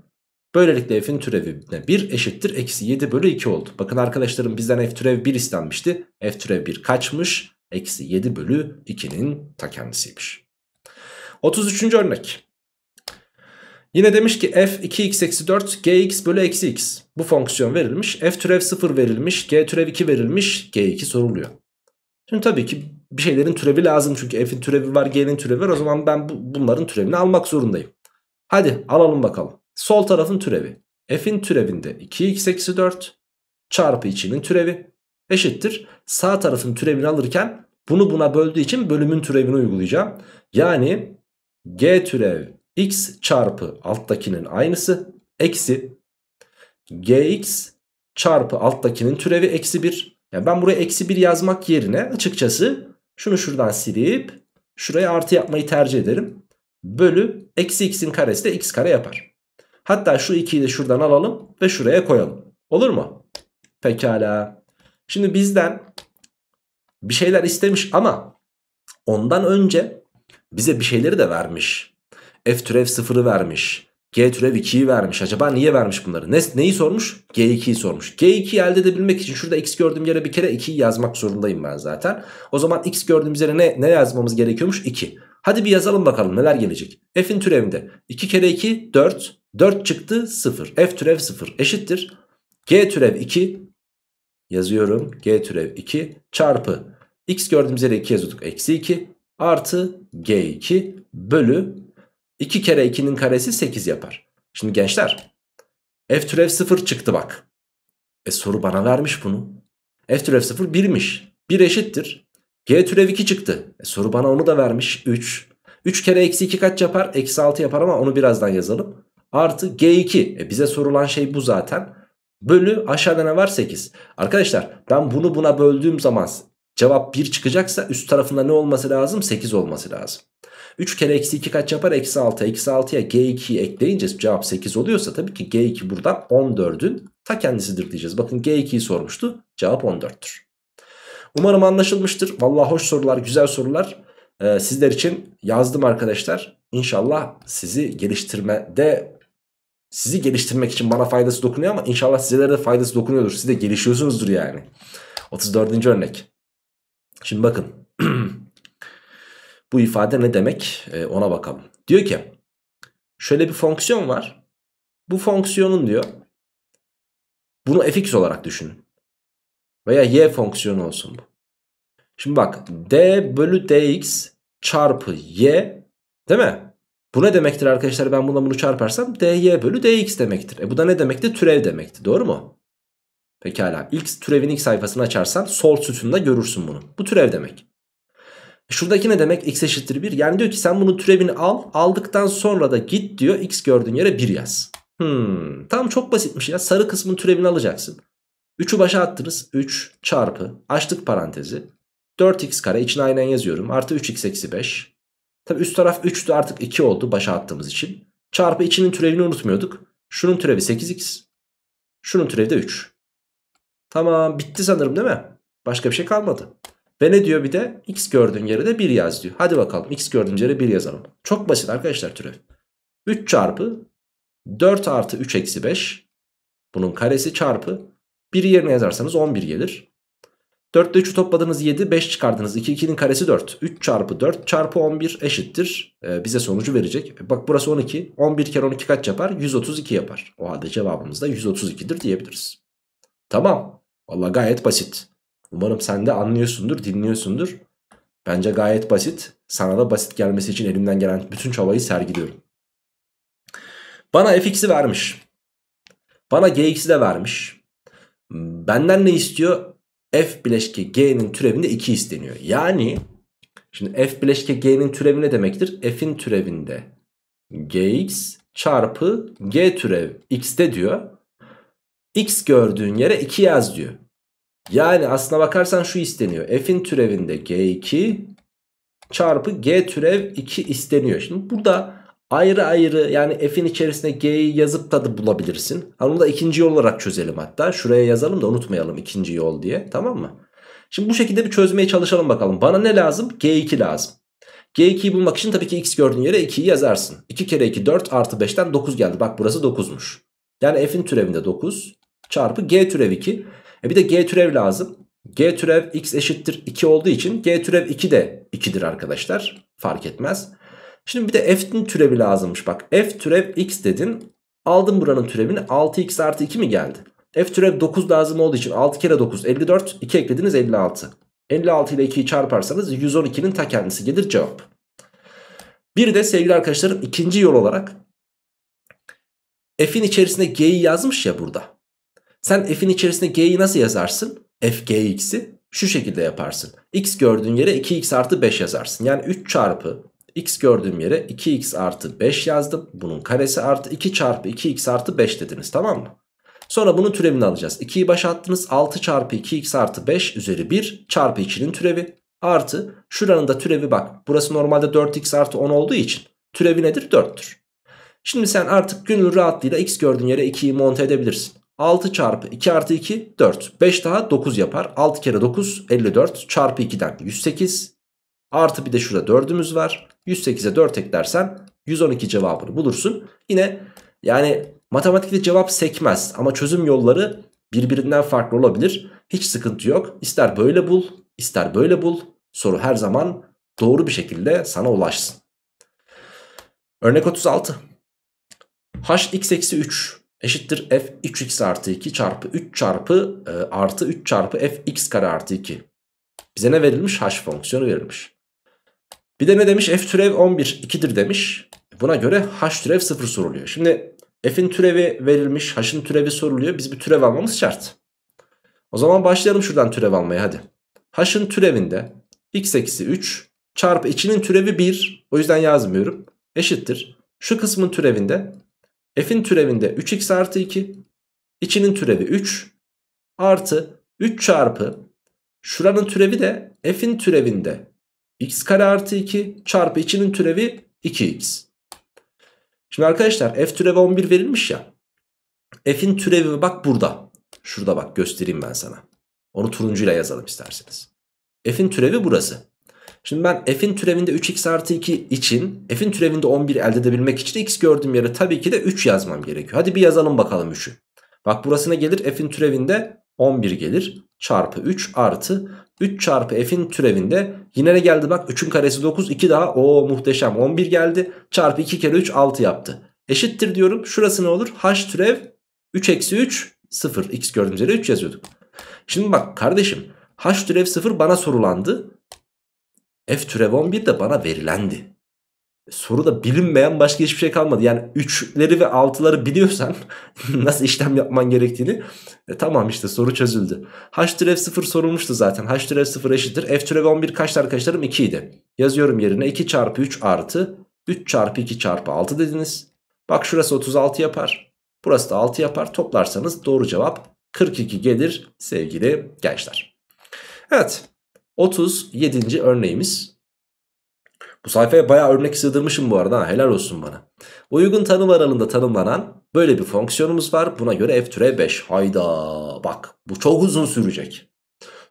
Böylelikle f'in türevine 1 eşittir eksi 7 bölü 2 oldu. Bakın arkadaşlarım bizden f türev 1 istenmişti. f türev 1 kaçmış? Eksi 7 bölü 2'nin ta kendisiymiş. 33. örnek. Yine demiş ki f 2x eksi 4 gx bölü eksi x. Bu fonksiyon verilmiş. F türev 0 verilmiş. G türev 2 verilmiş. G2 soruluyor. Şimdi tabii ki bir şeylerin türevi lazım. Çünkü f'in türevi var g'nin türevi var. O zaman ben bu, bunların türevini almak zorundayım. Hadi alalım bakalım. Sol tarafın türevi. F'in türevinde 2x eksi 4 çarpı içinin türevi eşittir. Sağ tarafın türevini alırken bunu buna böldüğü için bölümün türevini uygulayacağım. Yani g türev x çarpı alttakinin aynısı eksi gx çarpı alttakinin türevi eksi 1. Yani ben buraya eksi 1 yazmak yerine açıkçası şunu şuradan silip şuraya artı yapmayı tercih ederim. Bölü eksi x'in karesi de x kare yapar. Hatta şu 2'yi de şuradan alalım ve şuraya koyalım. Olur mu? Pekala. Şimdi bizden bir şeyler istemiş ama ondan önce bize bir şeyleri de vermiş. F türev 0'ı vermiş. G türev 2'yi vermiş. Acaba niye vermiş bunları? Ne, neyi sormuş? G2'yi sormuş. G2'yi elde edebilmek için şurada x gördüğüm yere bir kere 2'yi yazmak zorundayım ben zaten. O zaman x gördüğümüz yere ne, ne yazmamız gerekiyormuş? 2. Hadi bir yazalım bakalım neler gelecek. F'in türevinde 2 kere 2 4. 4 çıktı 0. F türev 0 eşittir. G türev 2 yazıyorum. G türev 2 çarpı x gördüğümüz yere 2 yazıyorduk. Eksi 2 artı G2 bölü 2 kere 2'nin karesi 8 yapar. Şimdi gençler f türev 0 çıktı bak. E soru bana vermiş bunu. f türev 0 1'miş. 1 eşittir. g türev 2 çıktı. E soru bana onu da vermiş 3. 3 kere eksi 2 kaç yapar? Eksi 6 yapar ama onu birazdan yazalım. Artı g2. E bize sorulan şey bu zaten. Bölü aşağıda ne var? 8. Arkadaşlar ben bunu buna böldüğüm zaman cevap 1 çıkacaksa üst tarafında ne olması lazım? 8 olması lazım. 3 kere eksi 2 kaç yapar? Eksi 6. Eksi 6'ya G2'yi ekleyince cevap 8 oluyorsa tabii ki G2 buradan 14'ün ta kendisidir diyeceğiz. Bakın G2'yi sormuştu. Cevap 14'tür. Umarım anlaşılmıştır. Vallahi hoş sorular, güzel sorular. Ee, sizler için yazdım arkadaşlar. İnşallah sizi geliştirmede sizi geliştirmek için bana faydası dokunuyor ama inşallah sizlere de faydası dokunuyordur. Siz de gelişiyorsunuzdur yani. 34. örnek. Şimdi bakın. Bu ifade ne demek ee, ona bakalım. Diyor ki şöyle bir fonksiyon var. bu fonksiyonun diyor bunu fx olarak düşünün. Veya y fonksiyonu olsun bu. Şimdi bak d bölü dx çarpı y değil mi? Bu ne demektir arkadaşlar ben bununla bunu çarparsam dy bölü dx demektir. E bu da ne demekti? Türev demekti doğru mu? Pekala ilk türevin ilk sayfasını açarsan sol sütunda görürsün bunu. Bu türev demek. Şuradaki ne demek? x eşittir 1. Yani diyor ki sen bunun türevini al. Aldıktan sonra da git diyor x gördüğün yere 1 yaz. Hmm, tamam çok basitmiş ya. Sarı kısmın türevini alacaksın. 3'ü başa attınız. 3 çarpı açtık parantezi. 4x kare içine aynen yazıyorum. Artı 3x eksi 5. Tabi üst taraf 3'tü artık 2 oldu başa attığımız için. Çarpı içinin türevini unutmuyorduk. Şunun türevi 8x. Şunun türevi de 3. Tamam bitti sanırım değil mi? Başka bir şey kalmadı. Ve ne diyor bir de? X gördüğün yere de 1 yaz diyor. Hadi bakalım x gördüğün yere 1 yazalım. Çok basit arkadaşlar türev. 3 çarpı 4 artı 3 eksi 5. Bunun karesi çarpı 1 yerine yazarsanız 11 gelir. 4 ile 3'ü topladınız 7 5 çıkardınız 2 2'nin karesi 4 3 çarpı 4 çarpı 11 eşittir ee, bize sonucu verecek bak burası 12 11 kere 12 kaç yapar 132 yapar o halde cevabımız da 132'dir diyebiliriz tamam valla gayet basit umarım sen de anlıyorsundur dinliyorsundur bence gayet basit sana da basit gelmesi için elimden gelen bütün çabayı sergiliyorum bana fx'i vermiş bana gx'i de vermiş benden ne istiyor f bileşke g'nin türevinde 2 isteniyor. Yani şimdi f bileşke g'nin türevi ne demektir? f'in türevinde gx çarpı g türev x'te diyor. x gördüğün yere 2 yaz diyor. Yani aslına bakarsan şu isteniyor. f'in türevinde g2 çarpı g türev 2 isteniyor. Şimdi burada ayrı ayrı yani f'in içerisine g'yi yazıp da bulabilirsin. Onu da ikinci yol olarak çözelim hatta. Şuraya yazalım da unutmayalım ikinci yol diye tamam mı? Şimdi bu şekilde bir çözmeye çalışalım bakalım. Bana ne lazım? G2 lazım. G2'yi bulmak için tabii ki x gördüğün yere 2'yi yazarsın. 2 kere 2 4 artı 5'ten 9 geldi. Bak burası 9'muş. Yani f'in türevinde 9 çarpı g türev 2. E bir de g türev lazım. G türev x eşittir 2 olduğu için g türev 2 de 2'dir arkadaşlar. Fark etmez. Şimdi bir de f'nin türevi lazımmış. Bak f türev x dedin. Aldım buranın türevini 6x artı 2 mi geldi? F türev 9 lazım olduğu için 6 kere 9 54 2 eklediniz 56. 56 ile 2'yi çarparsanız 112'nin ta kendisi gelir cevap. Bir de sevgili arkadaşlarım ikinci yol olarak f'in içerisinde g'yi yazmış ya burada. Sen f'in içerisinde g'yi nasıl yazarsın? f gx'i şu şekilde yaparsın. x gördüğün yere 2x artı 5 yazarsın. Yani 3 çarpı x gördüğüm yere 2x artı 5 yazdım. Bunun karesi artı 2 çarpı 2x artı 5 dediniz tamam mı? Sonra bunun türevini alacağız. 2'yi başa attınız 6 çarpı 2x artı 5 üzeri 1 çarpı 2'nin türevi. Artı şuranın da türevi bak. Burası normalde 4x artı 10 olduğu için türevi nedir? 4'tür. Şimdi sen artık gönül rahatlığıyla x gördüğün yere 2'yi monte edebilirsin. 6 çarpı 2 artı 2 4. 5 daha 9 yapar. 6 kere 9 54 çarpı 2'den 108. Artı bir de şurada 4'ümüz var. 108'e 4 eklersen 112 cevabını bulursun. Yine yani matematikte cevap sekmez ama çözüm yolları birbirinden farklı olabilir. Hiç sıkıntı yok. İster böyle bul ister böyle bul. Soru her zaman doğru bir şekilde sana ulaşsın. Örnek 36. hx eksi 3 eşittir f 3x artı 2 çarpı 3 çarpı e, artı 3 çarpı f x kare artı 2. Bize ne verilmiş? h fonksiyonu verilmiş. Bir de ne demiş? F türev 11 2'dir demiş. Buna göre H türev 0 soruluyor. Şimdi F'in türevi verilmiş. H'ın türevi soruluyor. Biz bir türev almamız şart. O zaman başlayalım şuradan türev almaya hadi. H'ın türevinde x eksi 3 çarpı içinin türevi 1. O yüzden yazmıyorum. Eşittir. Şu kısmın türevinde f'in türevinde 3x artı 2 içinin türevi 3 artı 3 çarpı şuranın türevi de f'in türevinde x kare artı 2 çarpı içinin türevi 2x. Şimdi arkadaşlar f türevi 11 verilmiş ya. F'in türevi bak burada. Şurada bak göstereyim ben sana. Onu turuncuyla yazalım isterseniz. F'in türevi burası. Şimdi ben f'in türevinde 3x artı 2 için f'in türevinde 11 elde edebilmek için x gördüğüm yere tabii ki de 3 yazmam gerekiyor. Hadi bir yazalım bakalım 3'ü. Bak burası ne gelir? F'in türevinde 11 gelir. Çarpı 3 artı 3 çarpı f'in türevinde yine ne geldi bak 3'ün karesi 9 2 daha o muhteşem 11 geldi çarpı 2 kere 3 6 yaptı. Eşittir diyorum. Şurası ne olur? H türev 3 eksi 3 0. X gördüğümüz yere 3 yazıyorduk. Şimdi bak kardeşim H türev 0 bana sorulandı. F türev 11 de bana verilendi. Soruda bilinmeyen başka hiçbir şey kalmadı. Yani 3'leri ve 6'ları biliyorsan nasıl işlem yapman gerektiğini e, tamam işte soru çözüldü. H türev 0 sorulmuştu zaten. H türev 0 eşittir. F türev 11 kaçtı arkadaşlarım? 2 idi. Yazıyorum yerine 2 çarpı 3 artı 3 çarpı 2 çarpı 6 dediniz. Bak şurası 36 yapar. Burası da 6 yapar. Toplarsanız doğru cevap 42 gelir sevgili gençler. Evet 37. örneğimiz. Bu sayfaya bayağı örnek sığdırmışım bu arada. Helal olsun bana. Uygun tanım aralığında tanımlanan böyle bir fonksiyonumuz var. Buna göre f türe 5. Hayda bak bu çok uzun sürecek.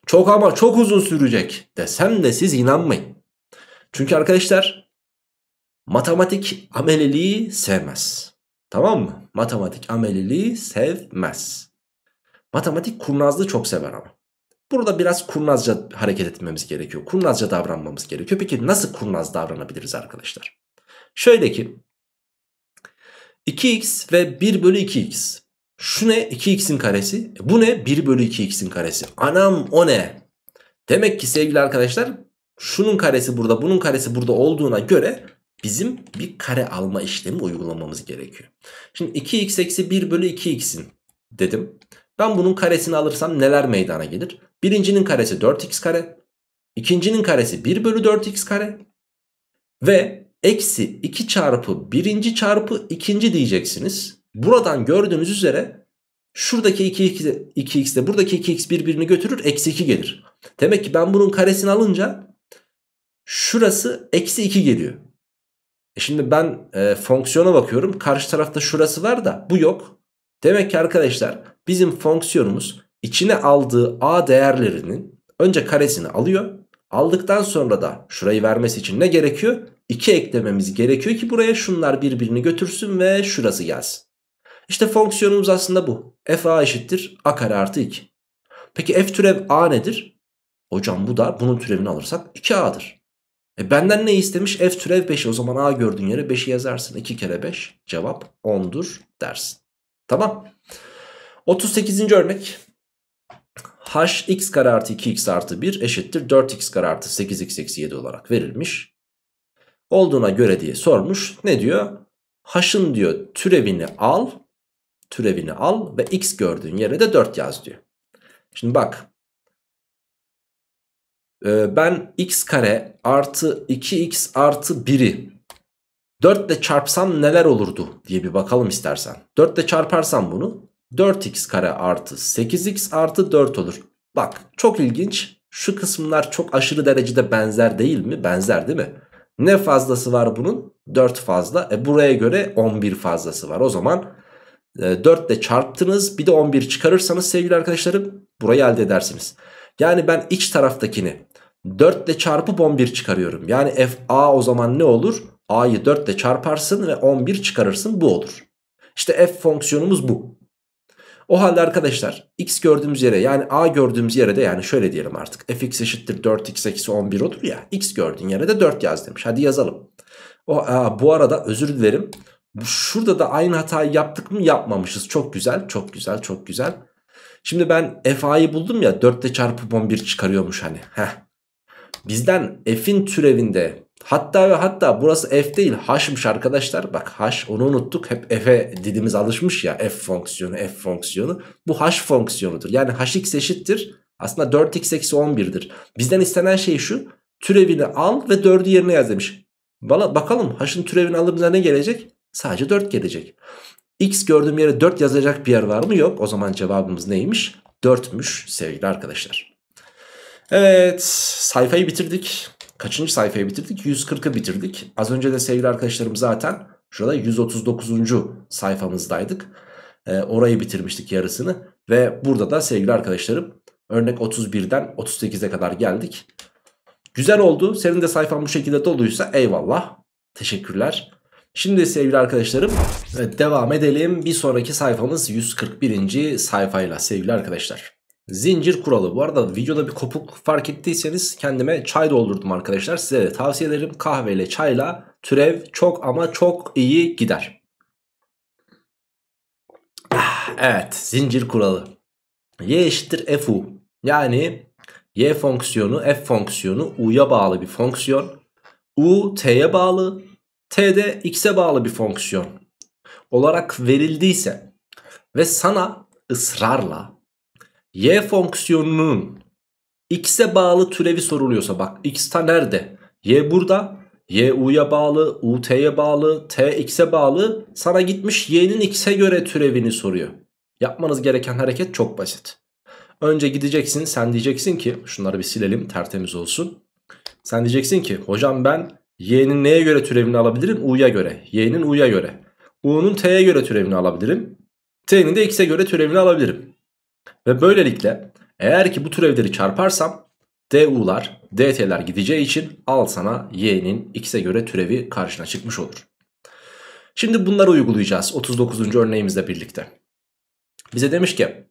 Çok ama çok uzun sürecek desem de siz inanmayın. Çünkü arkadaşlar matematik ameliliği sevmez. Tamam mı? Matematik ameliliği sevmez. Matematik kurnazlığı çok sever ama. Burada biraz kurnazca hareket etmemiz gerekiyor. Kurnazca davranmamız gerekiyor. Peki nasıl kurnaz davranabiliriz arkadaşlar? Şöyle ki 2x ve 1 bölü 2x. Şu ne? 2x'in karesi. E, bu ne? 1 bölü 2x'in karesi. Anam o ne? Demek ki sevgili arkadaşlar şunun karesi burada bunun karesi burada olduğuna göre bizim bir kare alma işlemi uygulamamız gerekiyor. Şimdi 2x eksi 1 bölü 2x'in dedim. Ben bunun karesini alırsam neler meydana gelir? Birincinin karesi 4x kare. ikincinin karesi 1 bölü 4x kare. Ve eksi 2 çarpı birinci çarpı ikinci diyeceksiniz. Buradan gördüğünüz üzere şuradaki 2x, 2x de buradaki 2x birbirini götürür eksi 2 gelir. Demek ki ben bunun karesini alınca şurası eksi 2 geliyor. E şimdi ben e, fonksiyona bakıyorum. Karşı tarafta şurası var da bu yok. Demek ki arkadaşlar bizim fonksiyonumuz içine aldığı a değerlerinin önce karesini alıyor. Aldıktan sonra da şurayı vermesi için ne gerekiyor? 2 eklememiz gerekiyor ki buraya şunlar birbirini götürsün ve şurası gelsin. İşte fonksiyonumuz aslında bu. f a eşittir a kare artı 2. Peki f türev a nedir? Hocam bu da bunun türevini alırsak 2a'dır. E benden ne istemiş? F türev 5. O zaman a gördüğün yere 5'i yazarsın. 2 kere 5 cevap 10'dur dersin. Tamam. 38. örnek h x kare artı 2x artı 1 eşittir 4x kare artı 8x eksi 7 olarak verilmiş. Olduğuna göre diye sormuş. Ne diyor? h'ın diyor türevini al. Türevini al ve x gördüğün yere de 4 yaz diyor. Şimdi bak. Ee, ben x kare artı 2x artı 1'i 4 ile çarpsam neler olurdu diye bir bakalım istersen. 4 ile çarparsam bunu 4x kare artı 8x artı 4 olur. Bak çok ilginç. Şu kısımlar çok aşırı derecede benzer değil mi? Benzer değil mi? Ne fazlası var bunun? 4 fazla. E buraya göre 11 fazlası var. O zaman e, 4 ile çarptınız bir de 11 çıkarırsanız sevgili arkadaşlarım burayı elde edersiniz. Yani ben iç taraftakini 4 ile çarpıp 11 çıkarıyorum. Yani f a o zaman ne olur? a'yı 4 ile çarparsın ve 11 çıkarırsın bu olur. İşte f fonksiyonumuz bu. O halde arkadaşlar x gördüğümüz yere yani a gördüğümüz yere de yani şöyle diyelim artık fx eşittir 4x eksi 11 olur ya x gördüğün yere de 4 yaz demiş. Hadi yazalım. O, a, bu arada özür dilerim. Şurada da aynı hatayı yaptık mı yapmamışız. Çok güzel çok güzel çok güzel. Şimdi ben fa'yı buldum ya 4 ile çarpıp 11 çıkarıyormuş hani. Heh. Bizden f'in türevinde Hatta ve hatta burası f değil h'mış arkadaşlar. Bak h onu unuttuk. Hep f'e dilimiz alışmış ya f fonksiyonu f fonksiyonu. Bu h fonksiyonudur. Yani hx eşittir. Aslında 4x eksi 11'dir. Bizden istenen şey şu. Türevini al ve 4'ü yerine yaz demiş. Bana, bakalım h'ın türevini alınca ne gelecek? Sadece 4 gelecek. x gördüğüm yere 4 yazacak bir yer var mı? Yok. O zaman cevabımız neymiş? 4'müş sevgili arkadaşlar. Evet sayfayı bitirdik. Kaçıncı sayfayı bitirdik? 140'ı bitirdik. Az önce de sevgili arkadaşlarım zaten şurada 139. sayfamızdaydık. Ee, orayı bitirmiştik yarısını. Ve burada da sevgili arkadaşlarım örnek 31'den 38'e kadar geldik. Güzel oldu. Senin de sayfan bu şekilde doluysa eyvallah. Teşekkürler. Şimdi sevgili arkadaşlarım evet, devam edelim. Bir sonraki sayfamız 141. sayfayla sevgili arkadaşlar. Zincir kuralı. Bu arada videoda bir kopuk fark ettiyseniz kendime çay doldurdum arkadaşlar. Size de tavsiye ederim. Kahveyle çayla türev çok ama çok iyi gider. Evet zincir kuralı. Y eşittir fu. Yani y fonksiyonu f fonksiyonu u'ya bağlı bir fonksiyon. u t'ye bağlı. t de x'e bağlı bir fonksiyon. Olarak verildiyse ve sana ısrarla y fonksiyonunun x'e bağlı türevi soruluyorsa bak x ta nerede? Y burada. Y u'ya bağlı, u t'ye bağlı, t x'e bağlı. Sana gitmiş y'nin x'e göre türevini soruyor. Yapmanız gereken hareket çok basit. Önce gideceksin sen diyeceksin ki şunları bir silelim tertemiz olsun. Sen diyeceksin ki hocam ben y'nin neye göre türevini alabilirim? U'ya göre. Y'nin u'ya göre. U'nun t'ye göre türevini alabilirim. T'nin de x'e göre türevini alabilirim. Ve böylelikle eğer ki bu türevleri çarparsam du'lar dt'ler gideceği için al sana y'nin x'e göre türevi karşına çıkmış olur. Şimdi bunları uygulayacağız 39. örneğimizle birlikte. Bize demiş ki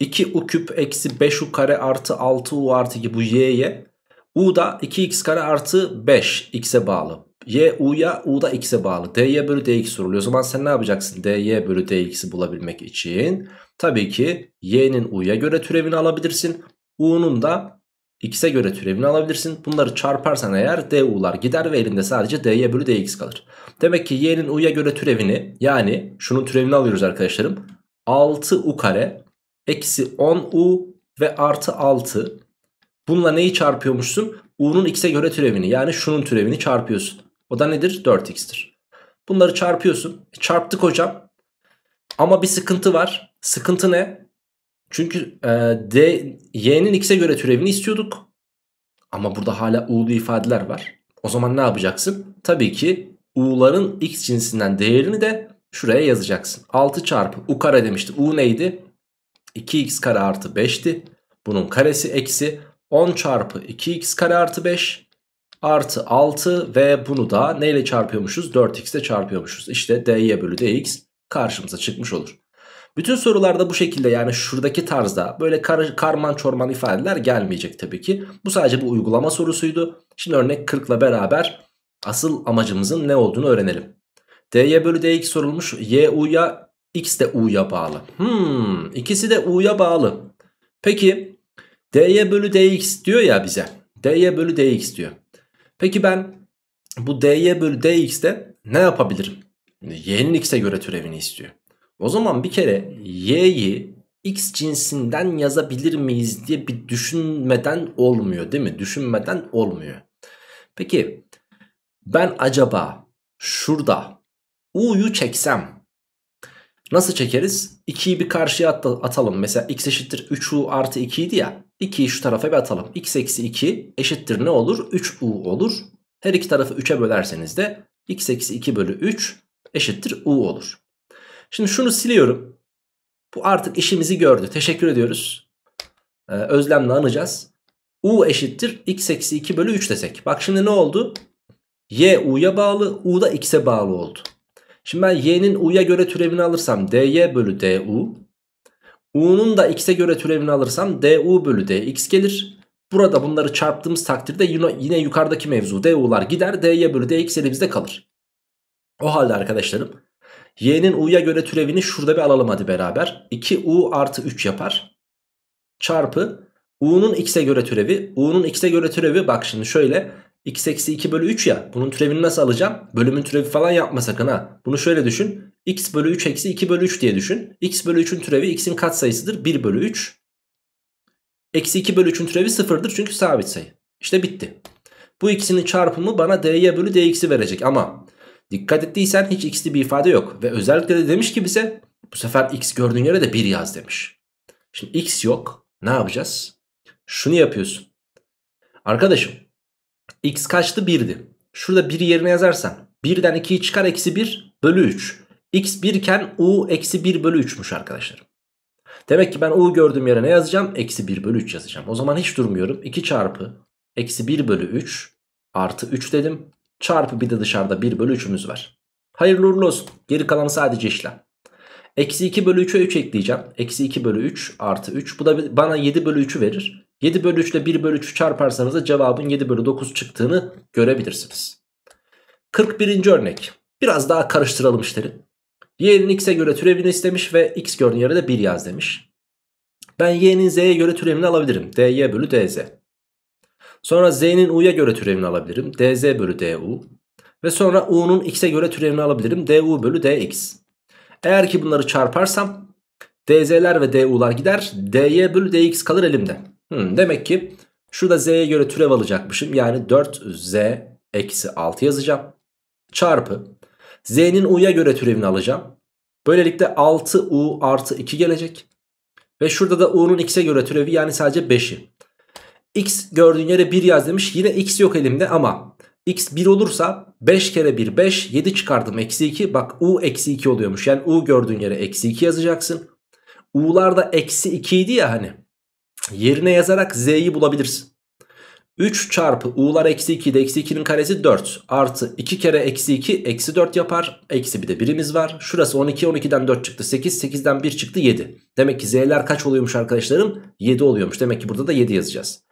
2u küp eksi 5u kare artı 6u artı 2 bu y'ye u da 2x kare artı 5 x'e bağlı. Y u'ya u da x'e bağlı. dy bölü dx soruluyor. O zaman sen ne yapacaksın? dy bölü dx'i bulabilmek için tabii ki y'nin u'ya göre türevini alabilirsin. u'nun da x'e göre türevini alabilirsin. Bunları çarparsan eğer du'lar gider ve elinde sadece dy bölü dx kalır. Demek ki y'nin u'ya göre türevini yani şunun türevini alıyoruz arkadaşlarım. 6u kare eksi 10u ve artı 6. Bununla neyi çarpıyormuşsun? u'nun x'e göre türevini yani şunun türevini çarpıyorsun. O da nedir? 4x'tir. Bunları çarpıyorsun. E, çarptık hocam. Ama bir sıkıntı var. Sıkıntı ne? Çünkü e, d, y'nin x'e göre türevini istiyorduk. Ama burada hala u'lu ifadeler var. O zaman ne yapacaksın? Tabii ki u'ların x cinsinden değerini de şuraya yazacaksın. 6 çarpı u kare demişti. u neydi? 2x kare artı 5'ti. Bunun karesi eksi 10 çarpı 2x kare artı 5 artı 6 ve bunu da neyle çarpıyormuşuz? 4x ile çarpıyormuşuz. İşte dy bölü dx karşımıza çıkmış olur. Bütün sorularda bu şekilde yani şuradaki tarzda böyle kar, karman çorman ifadeler gelmeyecek tabii ki. Bu sadece bir uygulama sorusuydu. Şimdi örnek 40 ile beraber asıl amacımızın ne olduğunu öğrenelim. dy bölü dx sorulmuş. y u'ya x de u'ya bağlı. Hmm, ikisi de u'ya bağlı. Peki dy bölü dx diyor ya bize. dy bölü dx diyor. Peki ben bu dy bölü dx'te ne yapabilirim? y'nin x'e göre türevini istiyor. O zaman bir kere y'yi x cinsinden yazabilir miyiz diye bir düşünmeden olmuyor değil mi? Düşünmeden olmuyor. Peki ben acaba şurada u'yu çeksem nasıl çekeriz? 2'yi bir karşıya at atalım. Mesela x eşittir 3u artı 2 idi ya. 2'yi şu tarafa bir atalım. x eksi 2 eşittir ne olur? 3u olur. Her iki tarafı 3'e bölerseniz de x eksi 2 bölü 3 eşittir u olur. Şimdi şunu siliyorum. Bu artık işimizi gördü. Teşekkür ediyoruz. Ee, özlemle anacağız. U eşittir x eksi 2 bölü 3 desek. Bak şimdi ne oldu? Y u'ya bağlı. U da x'e bağlı oldu. Şimdi ben y'nin u'ya göre türevini alırsam dy bölü du. U'nun da x'e göre türevini alırsam du bölü dx gelir. Burada bunları çarptığımız takdirde yine, yukarıdaki mevzu du'lar gider. dy bölü dx elimizde kalır. O halde arkadaşlarım Y'nin U'ya göre türevini şurada bir alalım hadi beraber. 2U artı 3 yapar. Çarpı U'nun X'e göre türevi. U'nun X'e göre türevi bak şimdi şöyle. X eksi 2 bölü 3 ya. Bunun türevini nasıl alacağım? Bölümün türevi falan yapma sakın ha. Bunu şöyle düşün. X bölü 3 eksi 2 bölü 3 diye düşün. X bölü 3'ün türevi X'in katsayısıdır. 1 bölü 3. Eksi 2 bölü 3'ün türevi sıfırdır çünkü sabit sayı. İşte bitti. Bu ikisinin çarpımı bana dy bölü dx'i verecek ama Dikkat ettiysen hiç x'li bir ifade yok. Ve özellikle de demiş ki bize bu sefer x gördüğün yere de 1 yaz demiş. Şimdi x yok. Ne yapacağız? Şunu yapıyorsun. Arkadaşım x kaçtı 1'di. Şurada 1 yerine yazarsan 1'den 2'yi çıkar eksi 1 bölü 3. x 1 iken u eksi 1 bölü 3'müş arkadaşlarım. Demek ki ben u gördüğüm yere ne yazacağım? Eksi 1 bölü 3 yazacağım. O zaman hiç durmuyorum. 2 çarpı eksi 1 bölü 3 artı 3 dedim. Çarpı bir de dışarıda 1 bölü 3'ümüz var. Hayırlı uğurlu olsun. Geri kalanı sadece işlem. Eksi 2 bölü 3'e 3 ekleyeceğim. Eksi 2 bölü 3 artı 3. Bu da bana 7 bölü 3'ü verir. 7 bölü 3 ile 1 bölü 3'ü çarparsanız da cevabın 7 bölü 9 çıktığını görebilirsiniz. 41. örnek. Biraz daha karıştıralım işleri. Y'nin x'e göre türevini istemiş ve x gördüğün yere de 1 yaz demiş. Ben y'nin z'ye göre türevini alabilirim. dy bölü dz. Sonra z'nin u'ya göre türevini alabilirim. dz bölü du. Ve sonra u'nun x'e göre türevini alabilirim. du bölü dx. Eğer ki bunları çarparsam dz'ler ve du'lar gider. dy bölü dx kalır elimde. Hmm, demek ki şurada z'ye göre türev alacakmışım. Yani 4z eksi 6 yazacağım. Çarpı z'nin u'ya göre türevini alacağım. Böylelikle 6u artı 2 gelecek. Ve şurada da u'nun x'e göre türevi yani sadece 5'i. x gördüğün yere 1 yaz demiş. Yine x yok elimde ama x 1 olursa 5 kere 1 5 7 çıkardım eksi 2. Bak u eksi 2 oluyormuş. Yani u gördüğün yere eksi 2 yazacaksın. u'lar da eksi 2 idi ya hani. Yerine yazarak z'yi bulabilirsin. 3 çarpı u'lar eksi 2 de eksi 2'nin karesi 4 artı 2 kere eksi 2 eksi 4 yapar. Eksi bir de birimiz var. Şurası 12 12'den 4 çıktı 8 8'den 1 çıktı 7. Demek ki z'ler kaç oluyormuş arkadaşlarım? 7 oluyormuş. Demek ki burada da 7 yazacağız.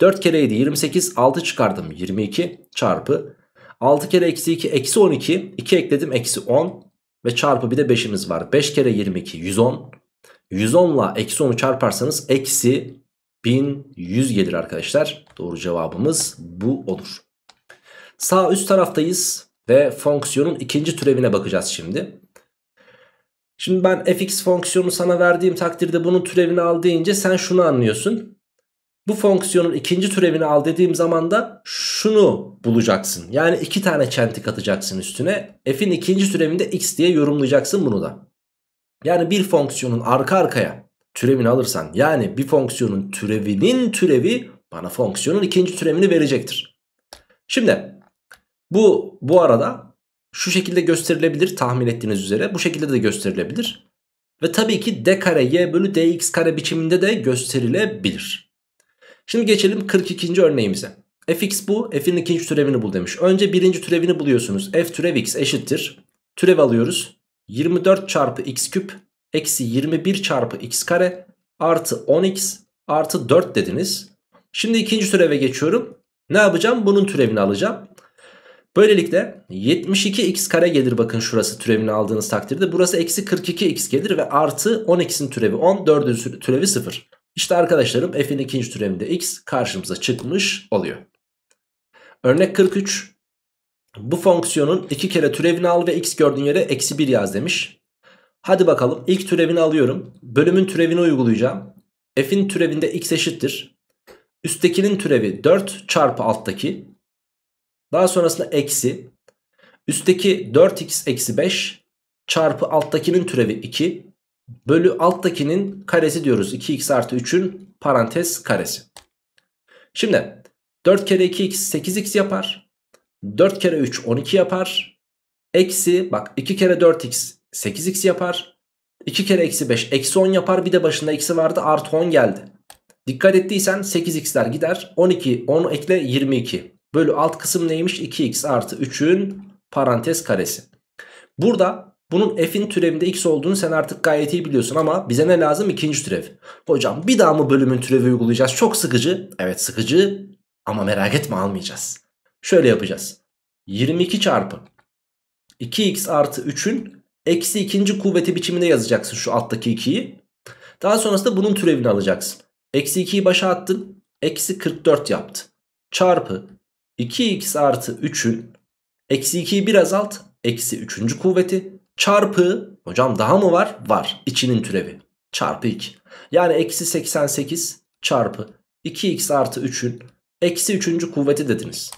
4 kere 7 28 6 çıkardım 22 çarpı 6 kere eksi 2 eksi 12 2 ekledim eksi 10 ve çarpı bir de 5'imiz var. 5 kere 22 110 110 ile eksi 10'u çarparsanız eksi 1100 gelir arkadaşlar. Doğru cevabımız bu olur. Sağ üst taraftayız ve fonksiyonun ikinci türevine bakacağız şimdi. Şimdi ben fx fonksiyonu sana verdiğim takdirde bunun türevini al deyince sen şunu anlıyorsun. Bu fonksiyonun ikinci türevini al dediğim zaman da şunu bulacaksın. Yani iki tane çentik atacaksın üstüne. F'in ikinci türevinde x diye yorumlayacaksın bunu da. Yani bir fonksiyonun arka arkaya türevini alırsan yani bir fonksiyonun türevinin türevi bana fonksiyonun ikinci türevini verecektir. Şimdi bu bu arada şu şekilde gösterilebilir tahmin ettiğiniz üzere bu şekilde de gösterilebilir. Ve tabii ki d kare y bölü dx kare biçiminde de gösterilebilir. Şimdi geçelim 42. örneğimize. fx bu f'in ikinci türevini bul demiş. Önce birinci türevini buluyorsunuz. f türev x eşittir. Türev alıyoruz. 24 çarpı x küp eksi 21 çarpı x kare artı 10x artı 4 dediniz. Şimdi ikinci türeve geçiyorum. Ne yapacağım? Bunun türevini alacağım. Böylelikle 72x kare gelir bakın şurası türevini aldığınız takdirde. Burası eksi 42x gelir ve artı 10x'in türevi 10, 4'ün türevi 0. İşte arkadaşlarım f'in ikinci türevinde x karşımıza çıkmış oluyor. Örnek 43. Bu fonksiyonun iki kere türevini al ve x gördüğün yere eksi 1 yaz demiş. Hadi bakalım ilk türevini alıyorum. Bölümün türevini uygulayacağım. F'in türevinde x eşittir. Üsttekinin türevi 4 çarpı alttaki. Daha sonrasında eksi. Üstteki 4x eksi 5 çarpı alttakinin türevi 2. Bölü alttakinin karesi diyoruz. 2x artı 3'ün parantez karesi. Şimdi 4 kere 2x 8x yapar. 4 kere 3 12 yapar. Eksi bak 2 kere 4x 8x yapar. 2 kere eksi 5 eksi 10 yapar. Bir de başında eksi vardı artı 10 geldi. Dikkat ettiysen 8x'ler gider. 12 10 ekle 22. Bölü alt kısım neymiş? 2x artı 3'ün parantez karesi. Burada bunun f'in türevinde x olduğunu sen artık gayet iyi biliyorsun ama bize ne lazım? ikinci türev. Hocam bir daha mı bölümün türevi uygulayacağız? Çok sıkıcı. Evet sıkıcı ama merak etme almayacağız. Şöyle yapacağız. 22 çarpı 2x artı 3'ün Eksi ikinci kuvveti biçiminde yazacaksın şu alttaki 2'yi. Daha sonrasında bunun türevini alacaksın. Eksi 2'yi başa attın. Eksi 44 yaptı. Çarpı 2x artı 3'ün eksi 2'yi bir azalt. Eksi 3. kuvveti. Çarpı hocam daha mı var? Var. İçinin türevi. Çarpı 2. Yani eksi 88 çarpı 2x artı 3'ün eksi 3. kuvveti dediniz.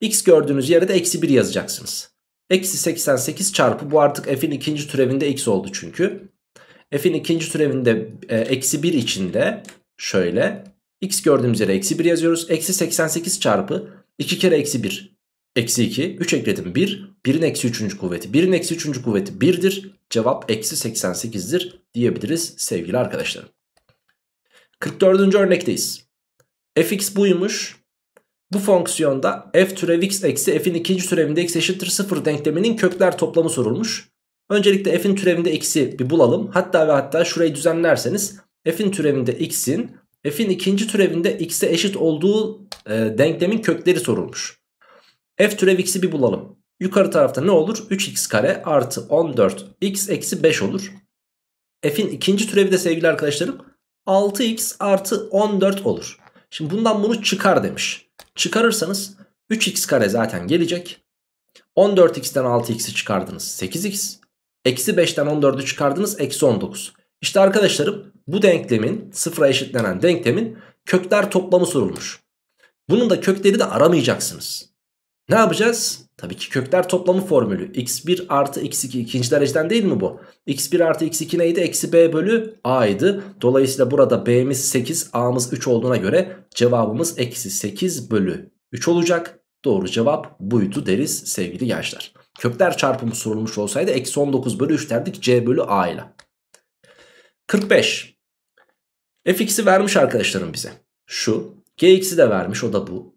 x gördüğünüz yere de eksi 1 yazacaksınız. Eksi 88 çarpı bu artık f'in ikinci türevinde x oldu çünkü. F'in ikinci türevinde e, eksi 1 içinde şöyle x gördüğümüz yere eksi 1 yazıyoruz. Eksi 88 çarpı 2 kere eksi 1 eksi 2 3 ekledim 1 1'in eksi 3. kuvveti 1'in eksi 3. kuvveti 1'dir. Cevap eksi 88'dir diyebiliriz sevgili arkadaşlarım. 44. örnekteyiz. fx buymuş. Bu fonksiyonda f türev x eksi f'in ikinci türevinde x eşittir 0 denkleminin kökler toplamı sorulmuş. Öncelikle f'in türevinde x'i bir bulalım. Hatta ve hatta şurayı düzenlerseniz f'in türevinde x'in f'in ikinci türevinde x'e eşit olduğu e, denklemin kökleri sorulmuş. f türev x'i bir bulalım. Yukarı tarafta ne olur? 3x kare artı 14x eksi 5 olur. F'in ikinci türevi de sevgili arkadaşlarım 6x artı 14 olur. Şimdi bundan bunu çıkar demiş. Çıkarırsanız 3x kare zaten gelecek. 14x'ten 6x'i çıkardınız 8x. Eksi 5'ten 14'ü çıkardınız eksi 19. İşte arkadaşlarım bu denklemin sıfıra eşitlenen denklemin kökler toplamı sorulmuş. Bunun da kökleri de aramayacaksınız. Ne yapacağız? Tabii ki kökler toplamı formülü. x1 artı x2 ikinci dereceden değil mi bu? x1 artı x2 neydi? Eksi b bölü a'ydı. Dolayısıyla burada b'miz 8 a'mız 3 olduğuna göre cevabımız eksi 8 bölü 3 olacak. Doğru cevap buydu deriz sevgili gençler. Kökler çarpımı sorulmuş olsaydı eksi 19 bölü 3 derdik c bölü a ile. 45. fx'i vermiş arkadaşlarım bize. Şu. gx'i de vermiş o da bu.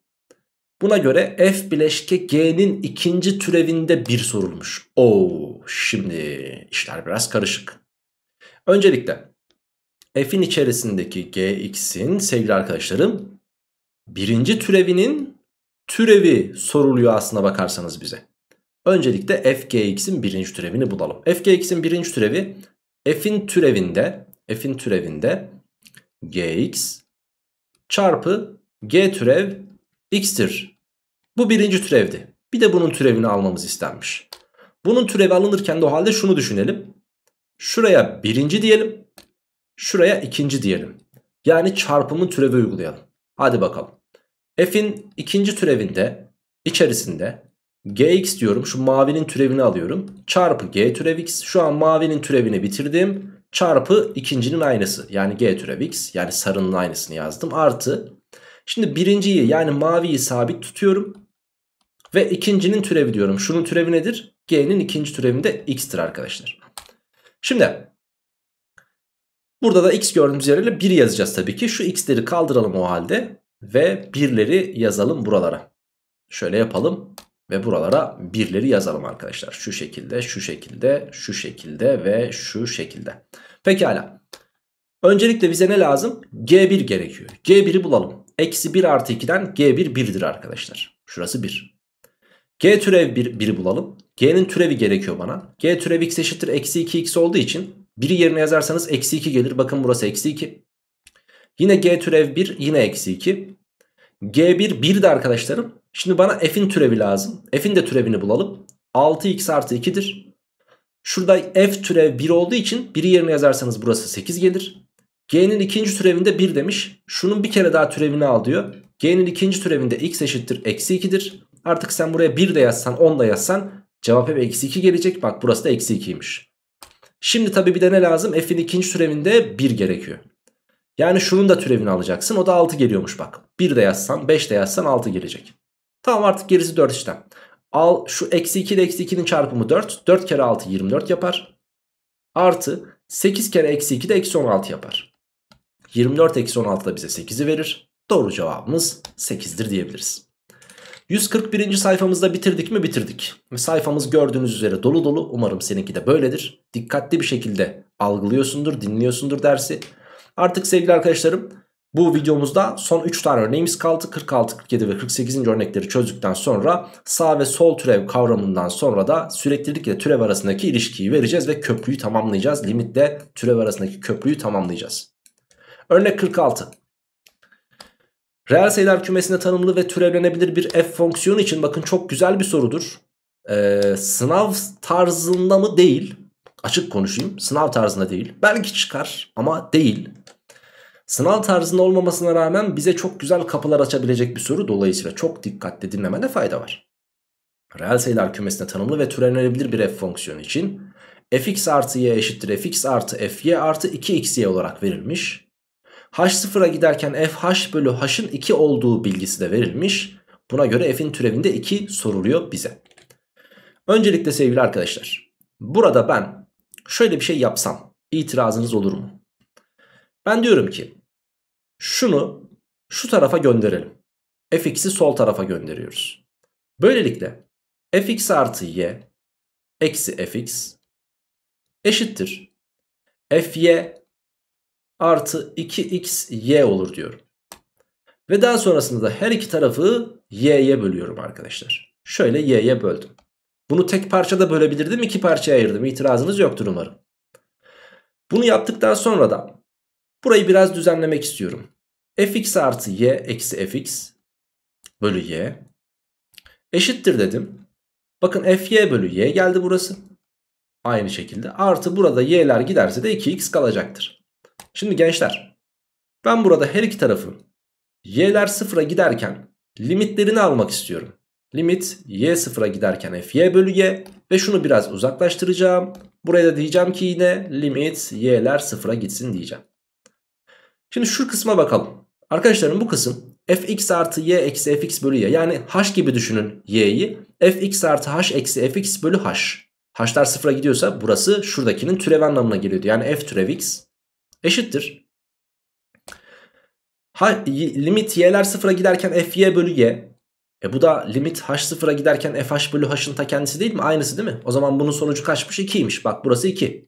Buna göre f bileşke g'nin ikinci türevinde bir sorulmuş. Oo, şimdi işler biraz karışık. Öncelikle f'in içerisindeki gx'in sevgili arkadaşlarım birinci türevinin türevi soruluyor aslına bakarsanız bize. Öncelikle f gx'in birinci türevini bulalım. f gx'in birinci türevi f'in türevinde f'in türevinde gx çarpı g türev x'tir. Bu birinci türevdi. Bir de bunun türevini almamız istenmiş. Bunun türevi alınırken de o halde şunu düşünelim. Şuraya birinci diyelim. Şuraya ikinci diyelim. Yani çarpımın türevi uygulayalım. Hadi bakalım. F'in ikinci türevinde içerisinde gx diyorum. Şu mavinin türevini alıyorum. Çarpı g türev x. Şu an mavinin türevini bitirdim. Çarpı ikincinin aynısı. Yani g türev x. Yani sarının aynısını yazdım. Artı. Şimdi birinciyi yani maviyi sabit tutuyorum. Ve ikincinin türevi diyorum. Şunun türevi nedir? G'nin ikinci türevinde x'tir arkadaşlar. Şimdi burada da x gördüğümüz yerine 1 yazacağız tabii ki. Şu x'leri kaldıralım o halde. Ve birleri yazalım buralara. Şöyle yapalım. Ve buralara birleri yazalım arkadaşlar. Şu şekilde, şu şekilde, şu şekilde ve şu şekilde. Pekala. Öncelikle bize ne lazım? G1 gerekiyor. G1'i bulalım. Eksi 1 artı 2'den G1 1'dir arkadaşlar. Şurası 1. G türev 1, 1'i bulalım. G'nin türevi gerekiyor bana. G türev x eşittir eksi 2x olduğu için 1'i yerine yazarsanız eksi 2 gelir. Bakın burası eksi 2. Yine G türev 1 yine eksi 2. G1 1 de arkadaşlarım. Şimdi bana f'in türevi lazım. F'in de türevini bulalım. 6x artı 2'dir. Şurada f türev 1 olduğu için 1'i yerine yazarsanız burası 8 gelir. G'nin ikinci türevinde 1 demiş. Şunun bir kere daha türevini al diyor. G'nin ikinci türevinde x eşittir eksi 2'dir. Artık sen buraya 1 de yazsan 10 da yazsan cevap hep eksi 2 gelecek. Bak burası da eksi 2'ymiş. Şimdi tabii bir de ne lazım? F'in ikinci türevinde 1 gerekiyor. Yani şunun da türevini alacaksın. O da 6 geliyormuş bak. 1 de yazsan 5 de yazsan 6 gelecek. Tamam artık gerisi 4 işlem. Al şu eksi 2 ile eksi 2'nin çarpımı 4. 4 kere 6 24 yapar. Artı 8 kere eksi 2 de eksi 16 yapar. 24 eksi 16 da bize 8'i verir. Doğru cevabımız 8'dir diyebiliriz. 141. sayfamızda bitirdik mi bitirdik. Sayfamız gördüğünüz üzere dolu dolu. Umarım seninki de böyledir. Dikkatli bir şekilde algılıyorsundur, dinliyorsundur dersi. Artık sevgili arkadaşlarım bu videomuzda son 3 tane örneğimiz kaldı. 46, 47 ve 48. örnekleri çözdükten sonra sağ ve sol türev kavramından sonra da süreklilik ile türev arasındaki ilişkiyi vereceğiz ve köprüyü tamamlayacağız. Limitle türev arasındaki köprüyü tamamlayacağız. Örnek 46. Reel sayılar kümesinde tanımlı ve türevlenebilir bir f fonksiyonu için bakın çok güzel bir sorudur. Ee, sınav tarzında mı değil. Açık konuşayım. Sınav tarzında değil. Belki çıkar ama değil. Sınav tarzında olmamasına rağmen bize çok güzel kapılar açabilecek bir soru. Dolayısıyla çok dikkatli dinlemede fayda var. Reel sayılar kümesine tanımlı ve türevlenebilir bir f fonksiyonu için fx artı y eşittir fx artı fy artı 2xy olarak verilmiş. H sıfıra giderken fh bölü h'ın 2 olduğu bilgisi de verilmiş. Buna göre f'in türevinde 2 soruluyor bize. Öncelikle sevgili arkadaşlar burada ben şöyle bir şey yapsam itirazınız olur mu? Ben diyorum ki şunu şu tarafa gönderelim. fx'i sol tarafa gönderiyoruz. Böylelikle fx artı y eksi fx eşittir. fy artı 2xy olur diyorum. Ve daha sonrasında da her iki tarafı y'ye bölüyorum arkadaşlar. Şöyle y'ye böldüm. Bunu tek parçada bölebilirdim iki parçaya ayırdım itirazınız yoktur umarım. Bunu yaptıktan sonra da burayı biraz düzenlemek istiyorum. fx artı y eksi fx bölü y eşittir dedim. Bakın fy bölü y geldi burası. Aynı şekilde artı burada y'ler giderse de 2x kalacaktır. Şimdi gençler ben burada her iki tarafı y'ler sıfıra giderken limitlerini almak istiyorum. Limit y sıfıra giderken fy bölü y ve şunu biraz uzaklaştıracağım. Buraya da diyeceğim ki yine limit y'ler sıfıra gitsin diyeceğim. Şimdi şu kısma bakalım. Arkadaşlarım bu kısım fx artı y eksi fx bölü y yani h gibi düşünün y'yi fx artı h eksi fx bölü h. h'lar sıfıra gidiyorsa burası şuradakinin türevi anlamına geliyordu. Yani f türev x eşittir. Ha, limit y'ler sıfıra giderken fy bölü y. E bu da limit h sıfıra giderken fh bölü h'ın ta kendisi değil mi? Aynısı değil mi? O zaman bunun sonucu kaçmış? 2'ymiş. Bak burası 2.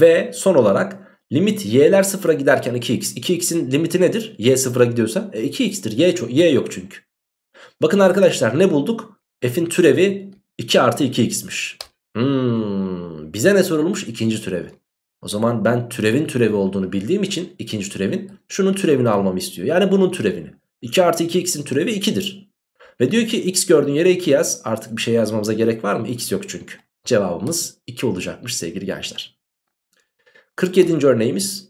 Ve son olarak Limit y'ler sıfıra giderken 2x. 2x'in limiti nedir? y sıfıra gidiyorsa e, 2x'tir. Y, y yok çünkü. Bakın arkadaşlar ne bulduk? F'in türevi 2 artı 2x'miş. Hmm, bize ne sorulmuş? İkinci türevi. O zaman ben türevin türevi olduğunu bildiğim için ikinci türevin şunun türevini almamı istiyor. Yani bunun türevini. 2 artı 2x'in türevi 2'dir. Ve diyor ki x gördüğün yere 2 yaz. Artık bir şey yazmamıza gerek var mı? x yok çünkü. Cevabımız 2 olacakmış sevgili gençler. 47. örneğimiz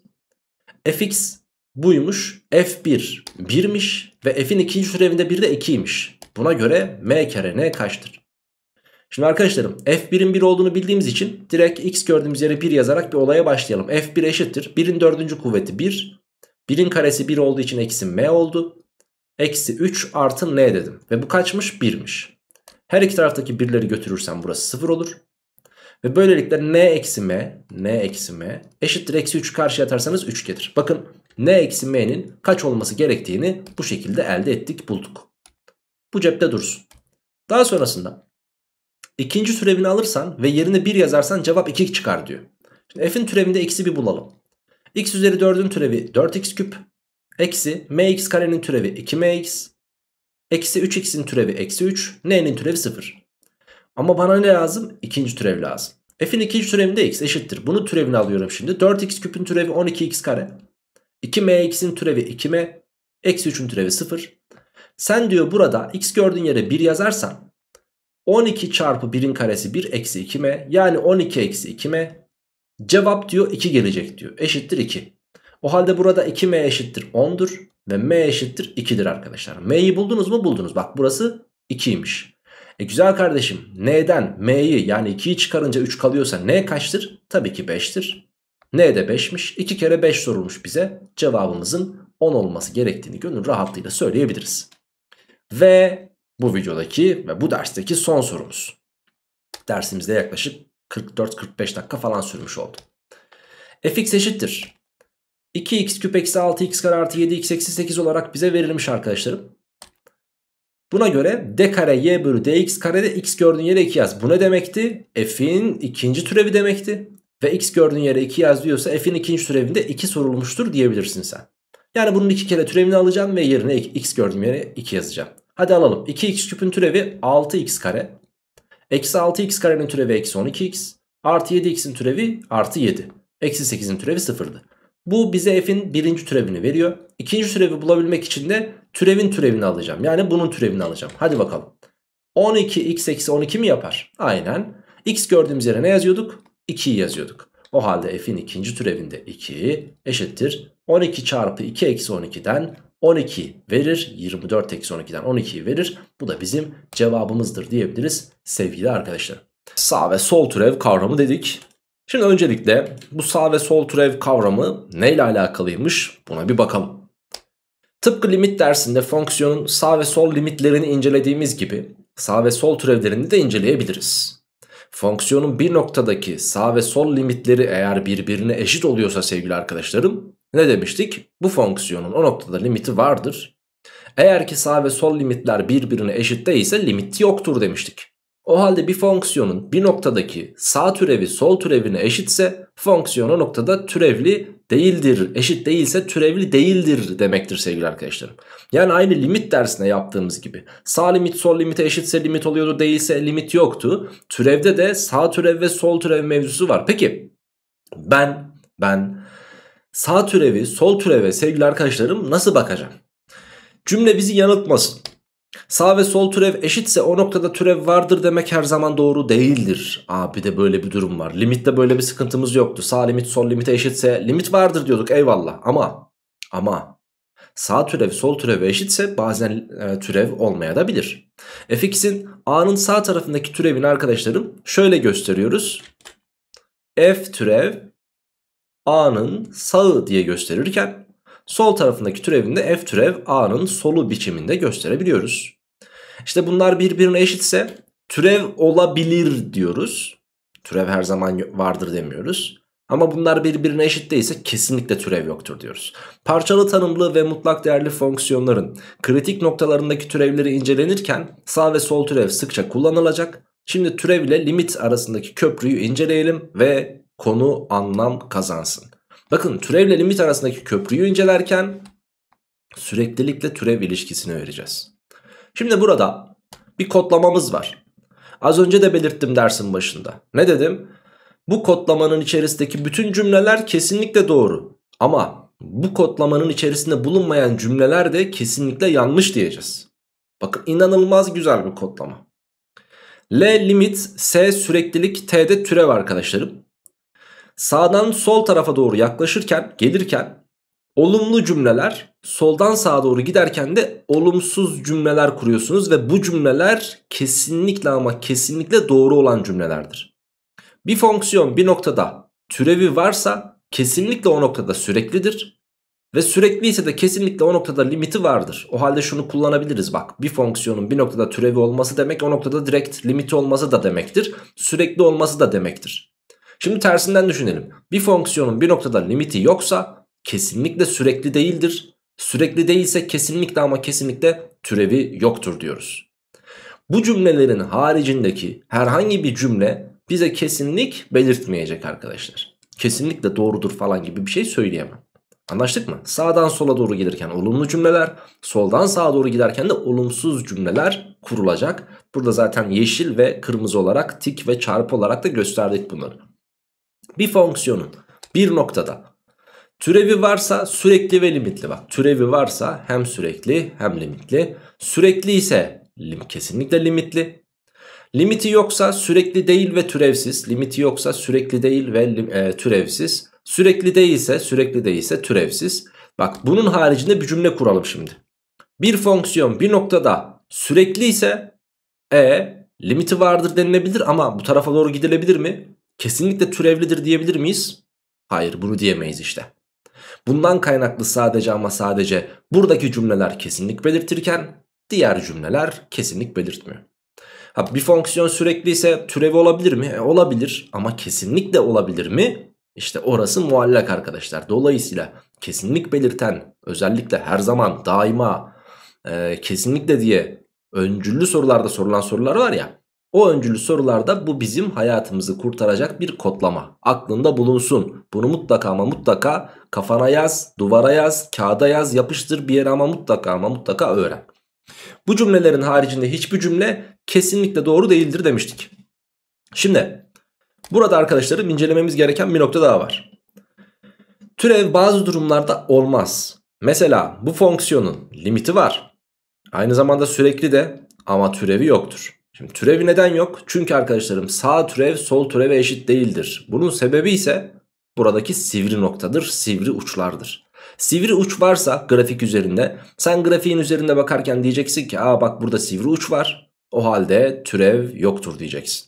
fx buymuş f1 1'miş ve f'in ikinci türevinde bir de 2'ymiş. Buna göre m kere n kaçtır? Şimdi arkadaşlarım f1'in 1 olduğunu bildiğimiz için direkt x gördüğümüz yere 1 yazarak bir olaya başlayalım. f1 eşittir 1'in dördüncü kuvveti 1. 1'in karesi 1 olduğu için eksi m oldu. Eksi 3 artı n dedim. Ve bu kaçmış? 1'miş. Her iki taraftaki birleri götürürsem burası 0 olur. Ve böylelikle n eksi m, n eksi m eşittir eksi 3 karşıya atarsanız 3 gelir. Bakın n eksi m'nin kaç olması gerektiğini bu şekilde elde ettik bulduk. Bu cepte dursun. Daha sonrasında ikinci türevini alırsan ve yerine 1 yazarsan cevap 2 çıkar diyor. Şimdi f'in türevinde eksi bir bulalım. x üzeri 4'ün türevi 4x küp. Eksi mx karenin türevi 2mx. Eksi 3x'in türevi eksi 3. n'nin türevi 0. Ama bana ne lazım? İkinci türev lazım. F'in ikinci türevinde x eşittir. Bunu türevini alıyorum şimdi. 4x küpün türevi 12x kare. 2mx'in türevi 2m. Eksi 3'ün türevi 0. Sen diyor burada x gördüğün yere 1 yazarsan 12 çarpı 1'in karesi 1 eksi 2m yani 12 eksi 2m cevap diyor 2 gelecek diyor eşittir 2. O halde burada 2m eşittir 10'dur ve m eşittir 2'dir arkadaşlar. m'yi buldunuz mu buldunuz bak burası 2'ymiş. E güzel kardeşim n'den m'yi yani 2'yi çıkarınca 3 kalıyorsa n kaçtır? Tabii ki 5'tir. n de 5'miş. 2 kere 5 sorulmuş bize. Cevabımızın 10 olması gerektiğini gönül rahatlığıyla söyleyebiliriz. Ve bu videodaki ve bu dersteki son sorumuz. Dersimizde yaklaşık 44-45 dakika falan sürmüş oldu. fx eşittir. 2x küp eksi 6x kare artı 7x eksi 8 olarak bize verilmiş arkadaşlarım. Buna göre d kare y bölü dx karede x gördüğün yere 2 yaz. Bu ne demekti? F'in ikinci türevi demekti. Ve x gördüğün yere 2 yaz diyorsa f'in ikinci türevinde 2 sorulmuştur diyebilirsin sen. Yani bunun iki kere türevini alacağım ve yerine x gördüğüm yere 2 yazacağım. Hadi alalım. 2x küpün türevi 6x kare. Eksi 6x karenin türevi eksi 12x. Artı 7x'in türevi artı 7. Eksi 8'in türevi sıfırdı. Bu bize f'in birinci türevini veriyor. İkinci türevi bulabilmek için de türevin türevini alacağım. Yani bunun türevini alacağım. Hadi bakalım. 12x eksi 12 mi yapar? Aynen. x gördüğümüz yere ne yazıyorduk? 2'yi yazıyorduk. O halde f'in ikinci türevinde 2 eşittir. 12 çarpı 2 eksi 12'den 12 verir. 24 eksi 12'den 12'yi verir. Bu da bizim cevabımızdır diyebiliriz sevgili arkadaşlar. Sağ ve sol türev kavramı dedik. Şimdi öncelikle bu sağ ve sol türev kavramı neyle alakalıymış buna bir bakalım. Tıpkı limit dersinde fonksiyonun sağ ve sol limitlerini incelediğimiz gibi sağ ve sol türevlerini de inceleyebiliriz. Fonksiyonun bir noktadaki sağ ve sol limitleri eğer birbirine eşit oluyorsa sevgili arkadaşlarım ne demiştik? Bu fonksiyonun o noktada limiti vardır. Eğer ki sağ ve sol limitler birbirine eşit değilse limit yoktur demiştik. O halde bir fonksiyonun bir noktadaki sağ türevi sol türevine eşitse fonksiyon o noktada türevli değildir. Eşit değilse türevli değildir demektir sevgili arkadaşlarım. Yani aynı limit dersine yaptığımız gibi. Sağ limit sol limite eşitse limit oluyordu değilse limit yoktu. Türevde de sağ türev ve sol türev mevzusu var. Peki ben ben sağ türevi sol türeve sevgili arkadaşlarım nasıl bakacağım? Cümle bizi yanıltmasın. Sağ ve sol türev eşitse o noktada türev vardır demek her zaman doğru değildir. Aa bir de böyle bir durum var. Limitte böyle bir sıkıntımız yoktu. Sağ limit sol limite eşitse limit vardır diyorduk eyvallah. Ama ama sağ türev sol türev eşitse bazen e, türev olmaya da bilir. fx'in a'nın sağ tarafındaki türevini arkadaşlarım şöyle gösteriyoruz. f türev a'nın sağı diye gösterirken sol tarafındaki türevinde f türev a'nın solu biçiminde gösterebiliyoruz. İşte bunlar birbirine eşitse türev olabilir diyoruz. Türev her zaman vardır demiyoruz. Ama bunlar birbirine eşit değilse kesinlikle türev yoktur diyoruz. Parçalı tanımlı ve mutlak değerli fonksiyonların kritik noktalarındaki türevleri incelenirken sağ ve sol türev sıkça kullanılacak. Şimdi türev ile limit arasındaki köprüyü inceleyelim ve konu anlam kazansın. Bakın türev ile limit arasındaki köprüyü incelerken süreklilikle türev ilişkisini vereceğiz. Şimdi burada bir kodlamamız var. Az önce de belirttim dersin başında. Ne dedim? Bu kodlamanın içerisindeki bütün cümleler kesinlikle doğru. Ama bu kodlamanın içerisinde bulunmayan cümleler de kesinlikle yanlış diyeceğiz. Bakın inanılmaz güzel bir kodlama. L limit S süreklilik T'de türev arkadaşlarım. Sağdan sol tarafa doğru yaklaşırken gelirken olumlu cümleler soldan sağa doğru giderken de olumsuz cümleler kuruyorsunuz ve bu cümleler kesinlikle ama kesinlikle doğru olan cümlelerdir. Bir fonksiyon bir noktada türevi varsa kesinlikle o noktada süreklidir. Ve sürekli ise de kesinlikle o noktada limiti vardır. O halde şunu kullanabiliriz bak. Bir fonksiyonun bir noktada türevi olması demek o noktada direkt limiti olması da demektir. Sürekli olması da demektir. Şimdi tersinden düşünelim. Bir fonksiyonun bir noktada limiti yoksa kesinlikle sürekli değildir. Sürekli değilse kesinlikle ama kesinlikle türevi yoktur diyoruz. Bu cümlelerin haricindeki herhangi bir cümle bize kesinlik belirtmeyecek arkadaşlar. Kesinlikle doğrudur falan gibi bir şey söyleyemem. Anlaştık mı? Sağdan sola doğru gelirken olumlu cümleler, soldan sağa doğru giderken de olumsuz cümleler kurulacak. Burada zaten yeşil ve kırmızı olarak tik ve çarpı olarak da gösterdik bunları. Bir fonksiyonun bir noktada türevi varsa sürekli ve limitli bak. Türevi varsa hem sürekli hem limitli. Sürekli ise lim, kesinlikle limitli. Limiti yoksa sürekli değil ve türevsiz. Limiti yoksa sürekli değil ve e, türevsiz. Sürekli değilse sürekli değilse türevsiz. Bak bunun haricinde bir cümle kuralım şimdi. Bir fonksiyon bir noktada sürekli ise e limiti vardır denilebilir ama bu tarafa doğru gidilebilir mi? Kesinlikle türevlidir diyebilir miyiz? Hayır bunu diyemeyiz işte. Bundan kaynaklı sadece ama sadece buradaki cümleler kesinlik belirtirken diğer cümleler kesinlik belirtmiyor. Ha, bir fonksiyon sürekli ise türevi olabilir mi? E, olabilir ama kesinlikle olabilir mi? İşte orası muallak arkadaşlar. Dolayısıyla kesinlik belirten özellikle her zaman daima e, kesinlikle diye öncüllü sorularda sorulan sorular var ya. O öncülü sorularda bu bizim hayatımızı kurtaracak bir kodlama. Aklında bulunsun. Bunu mutlaka ama mutlaka kafana yaz, duvara yaz, kağıda yaz, yapıştır bir yere ama mutlaka ama mutlaka öğren. Bu cümlelerin haricinde hiçbir cümle kesinlikle doğru değildir demiştik. Şimdi burada arkadaşlarım incelememiz gereken bir nokta daha var. Türev bazı durumlarda olmaz. Mesela bu fonksiyonun limiti var. Aynı zamanda sürekli de ama türevi yoktur. Şimdi türevi neden yok? Çünkü arkadaşlarım sağ türev sol türeve eşit değildir. Bunun sebebi ise buradaki sivri noktadır, sivri uçlardır. Sivri uç varsa grafik üzerinde sen grafiğin üzerinde bakarken diyeceksin ki aa bak burada sivri uç var. O halde türev yoktur diyeceksin.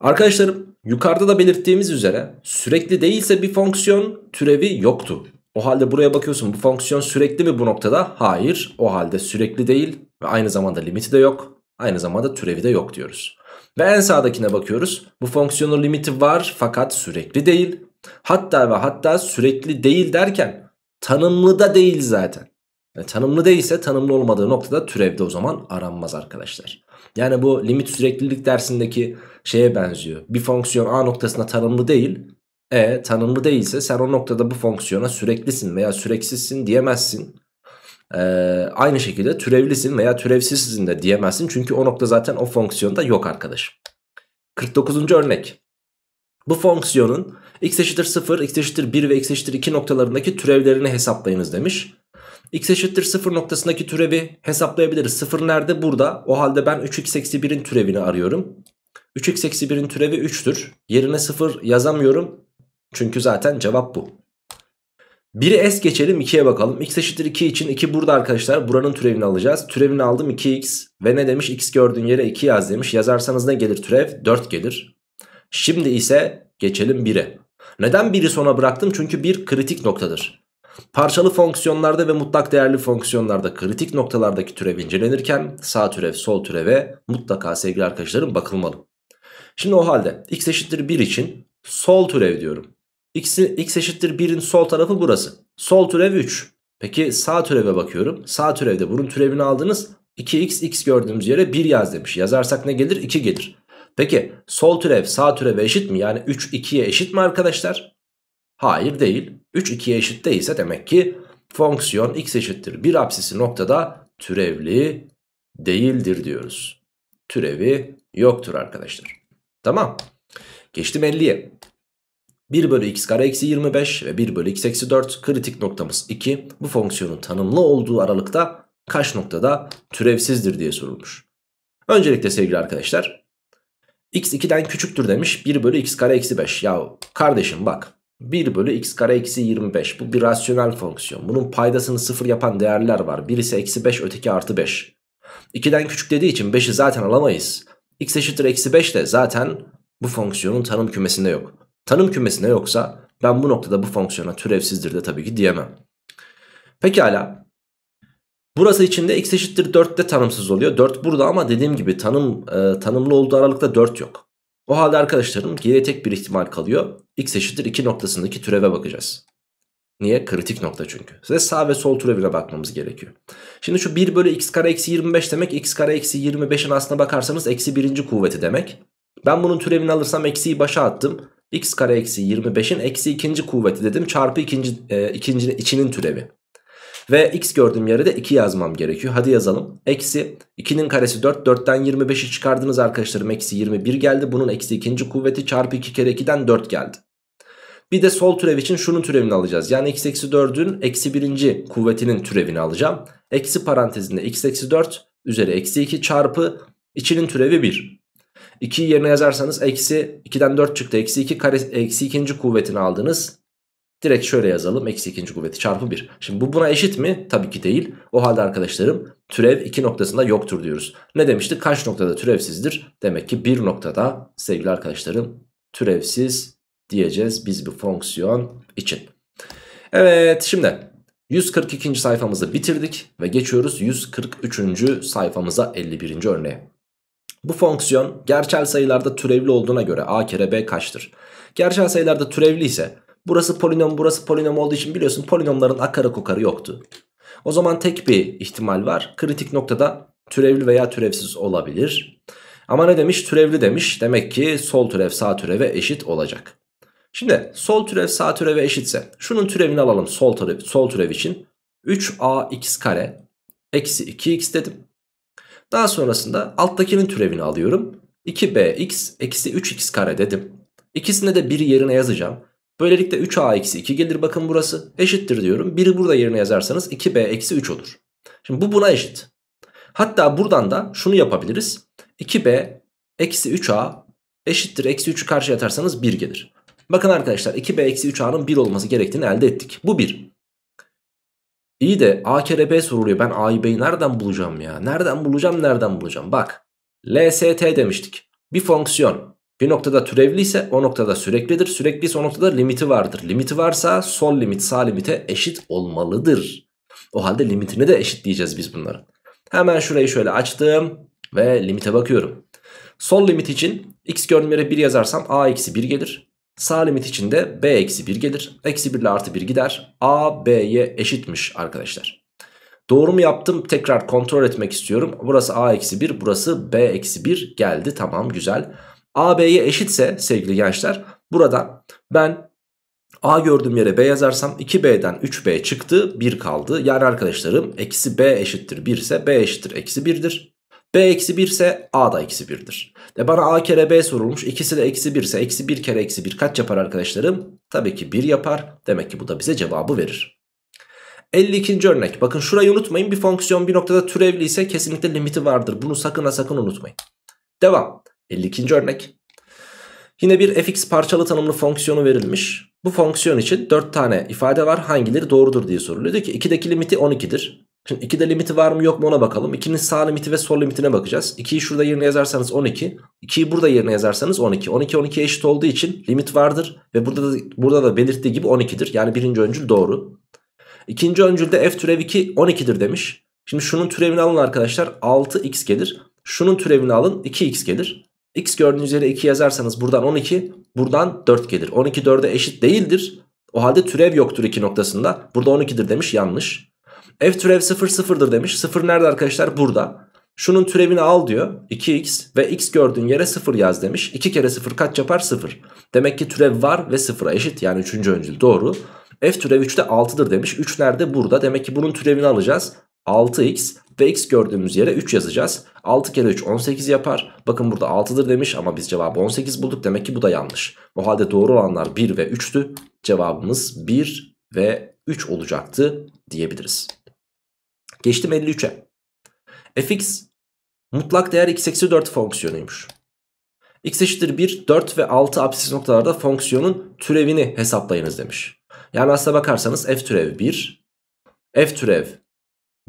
Arkadaşlarım yukarıda da belirttiğimiz üzere sürekli değilse bir fonksiyon türevi yoktu. O halde buraya bakıyorsun bu fonksiyon sürekli mi bu noktada? Hayır o halde sürekli değil ve aynı zamanda limiti de yok. Aynı zamanda türevi de yok diyoruz. Ve en sağdakine bakıyoruz. Bu fonksiyonun limiti var fakat sürekli değil. Hatta ve hatta sürekli değil derken tanımlı da değil zaten. E, tanımlı değilse tanımlı olmadığı noktada türevde o zaman aranmaz arkadaşlar. Yani bu limit süreklilik dersindeki şeye benziyor. Bir fonksiyon A noktasında tanımlı değil. E tanımlı değilse sen o noktada bu fonksiyona süreklisin veya süreksizsin diyemezsin. Ee, aynı şekilde türevlisin veya türevsizsin de diyemezsin. Çünkü o nokta zaten o fonksiyonda yok arkadaşım. 49. örnek. Bu fonksiyonun x eşittir 0, x eşittir 1 ve x eşittir 2 noktalarındaki türevlerini hesaplayınız demiş. x eşittir 0 noktasındaki türevi hesaplayabiliriz. 0 nerede? Burada. O halde ben 3x eksi 1'in türevini arıyorum. 3x eksi 1'in türevi 3'tür. Yerine 0 yazamıyorum. Çünkü zaten cevap bu. 1'i es geçelim 2'ye bakalım. x eşittir 2 için 2 burada arkadaşlar. Buranın türevini alacağız. Türevini aldım 2x. Ve ne demiş? x gördüğün yere 2 yaz demiş. Yazarsanız ne gelir türev? 4 gelir. Şimdi ise geçelim 1'e. Neden 1'i sona bıraktım? Çünkü 1 kritik noktadır. Parçalı fonksiyonlarda ve mutlak değerli fonksiyonlarda kritik noktalardaki türev incelenirken sağ türev sol türeve mutlaka sevgili arkadaşlarım bakılmalı. Şimdi o halde x eşittir 1 için sol türev diyorum. X, x eşittir 1'in sol tarafı burası. Sol türev 3. Peki sağ türeve bakıyorum. Sağ türevde bunun türevini aldınız. 2x x gördüğümüz yere 1 yaz demiş. Yazarsak ne gelir? 2 gelir. Peki sol türev sağ türeve eşit mi? Yani 3 2'ye eşit mi arkadaşlar? Hayır değil. 3 2'ye eşit değilse demek ki fonksiyon x eşittir 1 apsisi noktada türevli değildir diyoruz. Türevi yoktur arkadaşlar. Tamam. Geçtim 50'ye. 1 bölü x kare eksi 25 ve 1 bölü x eksi 4 kritik noktamız 2. Bu fonksiyonun tanımlı olduğu aralıkta kaç noktada türevsizdir diye sorulmuş. Öncelikle sevgili arkadaşlar x 2'den küçüktür demiş 1 bölü x kare eksi 5. Ya kardeşim bak 1 bölü x kare eksi 25 bu bir rasyonel fonksiyon. Bunun paydasını sıfır yapan değerler var. Birisi eksi 5 öteki artı 5. 2'den küçük dediği için 5'i zaten alamayız. x eşittir eksi 5 de zaten bu fonksiyonun tanım kümesinde yok. Tanım kümesinde yoksa ben bu noktada bu fonksiyona türevsizdir de tabii ki diyemem. Pekala. Burası içinde x eşittir 4 de tanımsız oluyor. 4 burada ama dediğim gibi tanım e, tanımlı olduğu aralıkta 4 yok. O halde arkadaşlarım geriye tek bir ihtimal kalıyor. x eşittir 2 noktasındaki türeve bakacağız. Niye? Kritik nokta çünkü. Size sağ ve sol türevine bakmamız gerekiyor. Şimdi şu 1 bölü x kare eksi 25 demek x kare eksi 25'in aslına bakarsanız eksi birinci kuvveti demek. Ben bunun türevini alırsam eksiyi başa attım x kare eksi 25'in eksi ikinci kuvveti dedim çarpı ikinci, e, ikinci içinin türevi. Ve x gördüğüm yere de 2 yazmam gerekiyor. Hadi yazalım. Eksi 2'nin karesi 4. 4'ten 25'i çıkardınız arkadaşlarım. Eksi 21 geldi. Bunun eksi ikinci kuvveti çarpı 2 kere 2'den 4 geldi. Bir de sol türev için şunun türevini alacağız. Yani x eksi 4'ün eksi birinci kuvvetinin türevini alacağım. Eksi parantezinde x eksi 4 üzeri eksi 2 çarpı içinin türevi 1. 2'yi yerine yazarsanız eksi 2'den 4 çıktı. Eksi 2 kare, eksi ikinci kuvvetini aldınız. Direkt şöyle yazalım. Eksi ikinci kuvveti çarpı 1. Şimdi bu buna eşit mi? Tabii ki değil. O halde arkadaşlarım türev 2 noktasında yoktur diyoruz. Ne demiştik? Kaç noktada türevsizdir? Demek ki bir noktada sevgili arkadaşlarım türevsiz diyeceğiz biz bu fonksiyon için. Evet şimdi 142. sayfamızı bitirdik ve geçiyoruz 143. sayfamıza 51. örneğe. Bu fonksiyon gerçel sayılarda türevli olduğuna göre a kere b kaçtır? Gerçel sayılarda türevli ise burası polinom burası polinom olduğu için biliyorsun polinomların akarı kokarı yoktu. O zaman tek bir ihtimal var. Kritik noktada türevli veya türevsiz olabilir. Ama ne demiş? Türevli demiş. Demek ki sol türev sağ türeve eşit olacak. Şimdi sol türev sağ türeve eşitse şunun türevini alalım sol türev, sol türev için. 3ax kare eksi 2x dedim. Daha sonrasında alttakinin türevini alıyorum. 2bx eksi 3x kare dedim. İkisinde de biri yerine yazacağım. Böylelikle 3a eksi 2 gelir bakın burası. Eşittir diyorum. Biri burada yerine yazarsanız 2b eksi 3 olur. Şimdi bu buna eşit. Hatta buradan da şunu yapabiliriz. 2b eksi 3a eşittir eksi 3'ü karşıya atarsanız 1 gelir. Bakın arkadaşlar 2b eksi 3a'nın 1 olması gerektiğini elde ettik. Bu 1. İyi de A kere B soruluyor. Ben A'yı B'yi nereden bulacağım ya? Nereden bulacağım nereden bulacağım? Bak LST demiştik. Bir fonksiyon bir noktada türevliyse o noktada süreklidir. Sürekliyse o noktada limiti vardır. Limiti varsa sol limit sağ limite eşit olmalıdır. O halde limitini de eşitleyeceğiz biz bunların. Hemen şurayı şöyle açtım ve limite bakıyorum. Sol limit için x görünümleri 1 yazarsam a eksi 1 gelir. Sağ limit içinde b eksi 1 gelir. Eksi 1 ile artı 1 gider. a b'ye eşitmiş arkadaşlar. Doğru mu yaptım tekrar kontrol etmek istiyorum. Burası a eksi 1 burası b eksi 1 geldi tamam güzel. a b'ye eşitse sevgili gençler burada ben a gördüğüm yere b yazarsam 2b'den 3b çıktı 1 kaldı. Yani arkadaşlarım eksi b eşittir 1 ise b eşittir eksi 1'dir. B eksi 1 ise a da eksi 1'dir. De bana a kere b sorulmuş ikisi de eksi 1 ise eksi 1 kere eksi 1 kaç yapar arkadaşlarım? Tabii ki 1 yapar. Demek ki bu da bize cevabı verir. 52. örnek. Bakın şurayı unutmayın. Bir fonksiyon bir noktada türevli ise kesinlikle limiti vardır. Bunu sakın ha sakın unutmayın. Devam. 52. örnek. Yine bir fx parçalı tanımlı fonksiyonu verilmiş. Bu fonksiyon için 4 tane ifade var. Hangileri doğrudur diye soruluyor. Diyor ki 2'deki limiti 12'dir. Şimdi 2'de limiti var mı yok mu ona bakalım. 2'nin sağ limiti ve sol limitine bakacağız. 2'yi şurada yerine yazarsanız 12. 2'yi burada yerine yazarsanız 12. 12 12 eşit olduğu için limit vardır. Ve burada da, burada da belirttiği gibi 12'dir. Yani birinci öncül doğru. İkinci öncülde f türev 2 12'dir demiş. Şimdi şunun türevini alın arkadaşlar 6x gelir. Şunun türevini alın 2x gelir. x gördüğünüz yere 2 yazarsanız buradan 12 buradan 4 gelir. 12 4'e eşit değildir. O halde türev yoktur 2 noktasında. Burada 12'dir demiş yanlış. F türev 0 0'dır demiş. 0 nerede arkadaşlar? Burada. Şunun türevini al diyor 2x ve x gördüğün yere 0 yaz demiş. 2 kere 0 kaç yapar? 0. Demek ki türev var ve 0'a eşit yani 3. öncül doğru. F türev 3'te 6'dır demiş. 3 nerede? Burada. Demek ki bunun türevini alacağız. 6x ve x gördüğümüz yere 3 yazacağız. 6 kere 3 18 yapar. Bakın burada 6'dır demiş ama biz cevabı 18 bulduk. Demek ki bu da yanlış. O halde doğru olanlar 1 ve 3'tü. Cevabımız 1 ve 3 olacaktı diyebiliriz. Geçtim 53'e. fx mutlak değer x eksi 4 fonksiyonuymuş. x eşittir 1, 4 ve 6 apsis noktalarda fonksiyonun türevini hesaplayınız demiş. Yani aslına bakarsanız f türev 1, f türev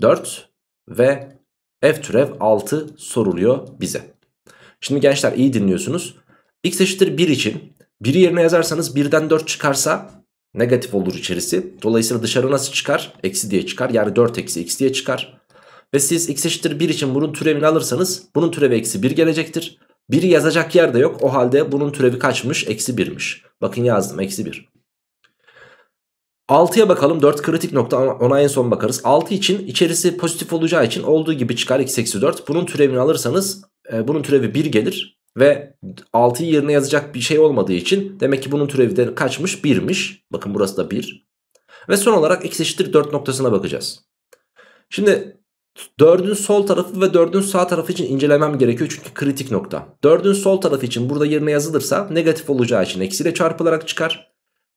4 ve f türev 6 soruluyor bize. Şimdi gençler iyi dinliyorsunuz. x eşittir 1 için 1'i yerine yazarsanız 1'den 4 çıkarsa negatif olur içerisi. Dolayısıyla dışarı nasıl çıkar? Eksi diye çıkar. Yani 4 eksi x diye çıkar. Ve siz x eşittir 1 için bunun türevini alırsanız bunun türevi eksi 1 gelecektir. 1'i yazacak yer de yok. O halde bunun türevi kaçmış? Eksi 1'miş. Bakın yazdım eksi 1. 6'ya bakalım 4 kritik nokta ona en son bakarız. 6 için içerisi pozitif olacağı için olduğu gibi çıkar x eksi 4. Bunun türevini alırsanız e, bunun türevi 1 gelir. Ve 6'yı yerine yazacak bir şey olmadığı için demek ki bunun türevi de kaçmış 1'miş. Bakın burası da 1. Ve son olarak x eşittir 4 noktasına bakacağız. Şimdi 4'ün sol tarafı ve 4'ün sağ tarafı için incelemem gerekiyor çünkü kritik nokta. 4'ün sol tarafı için burada yerine yazılırsa negatif olacağı için eksiyle çarpılarak çıkar.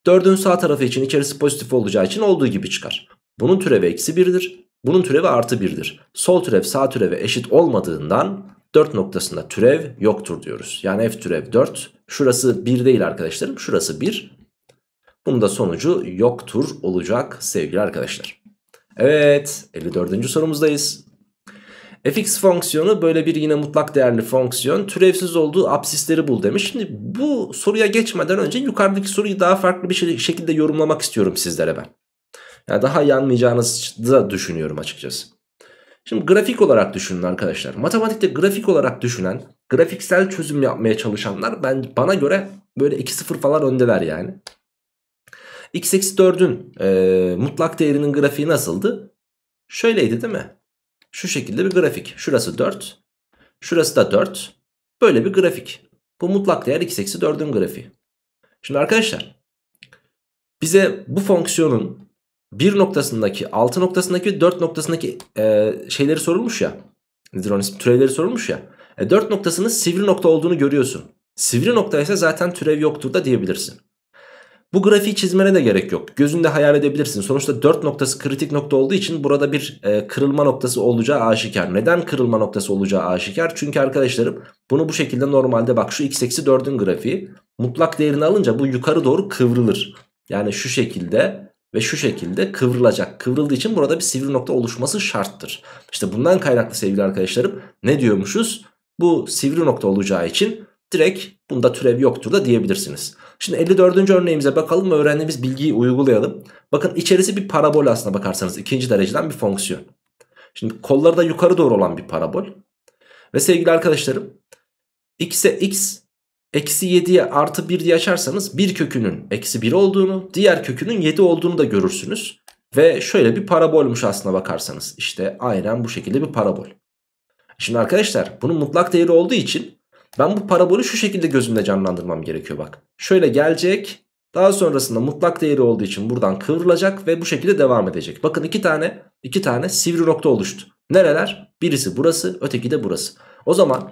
4'ün sağ tarafı için içerisi pozitif olacağı için olduğu gibi çıkar. Bunun türevi eksi 1'dir. Bunun türevi artı 1'dir. Sol türev sağ türeve eşit olmadığından 4 noktasında türev yoktur diyoruz. Yani f türev 4. Şurası 1 değil arkadaşlarım. Şurası 1. Bunun da sonucu yoktur olacak sevgili arkadaşlar. Evet 54. sorumuzdayız. fx fonksiyonu böyle bir yine mutlak değerli fonksiyon türevsiz olduğu absisleri bul demiş. Şimdi bu soruya geçmeden önce yukarıdaki soruyu daha farklı bir şekilde yorumlamak istiyorum sizlere ben. Yani daha iyi anlayacağınızı da düşünüyorum açıkçası. Şimdi grafik olarak düşünün arkadaşlar. Matematikte grafik olarak düşünen, grafiksel çözüm yapmaya çalışanlar ben bana göre böyle 2-0 falan öndeler yani. x eksi 4'ün e, mutlak değerinin grafiği nasıldı? Şöyleydi değil mi? Şu şekilde bir grafik. Şurası 4. Şurası da 4. Böyle bir grafik. Bu mutlak değer x eksi 4'ün grafiği. Şimdi arkadaşlar bize bu fonksiyonun 1 noktasındaki 6 noktasındaki 4 noktasındaki e, şeyleri sorulmuş ya. Nedir onun ismi? Türevleri sorulmuş ya. E, 4 noktasının sivri nokta olduğunu görüyorsun. Sivri nokta ise zaten türev yoktur da diyebilirsin. Bu grafiği çizmene de gerek yok. Gözünde hayal edebilirsin. Sonuçta 4 noktası kritik nokta olduğu için burada bir e, kırılma noktası olacağı aşikar. Neden kırılma noktası olacağı aşikar? Çünkü arkadaşlarım bunu bu şekilde normalde bak şu x eksi 4'ün grafiği mutlak değerini alınca bu yukarı doğru kıvrılır. Yani şu şekilde ve şu şekilde kıvrılacak. Kıvrıldığı için burada bir sivri nokta oluşması şarttır. İşte bundan kaynaklı sevgili arkadaşlarım ne diyormuşuz? Bu sivri nokta olacağı için direkt bunda türev yoktur da diyebilirsiniz. Şimdi 54. örneğimize bakalım ve öğrendiğimiz bilgiyi uygulayalım. Bakın içerisi bir parabol aslına bakarsanız ikinci dereceden bir fonksiyon. Şimdi kolları da yukarı doğru olan bir parabol. Ve sevgili arkadaşlarım x'e x eksi 7'ye artı 1 diye açarsanız bir kökünün eksi 1 olduğunu diğer kökünün 7 olduğunu da görürsünüz. Ve şöyle bir parabolmuş aslına bakarsanız. İşte aynen bu şekilde bir parabol. Şimdi arkadaşlar bunun mutlak değeri olduğu için ben bu parabolü şu şekilde gözümde canlandırmam gerekiyor bak. Şöyle gelecek daha sonrasında mutlak değeri olduğu için buradan kıvrılacak ve bu şekilde devam edecek. Bakın iki tane iki tane sivri nokta oluştu. Nereler? Birisi burası öteki de burası. O zaman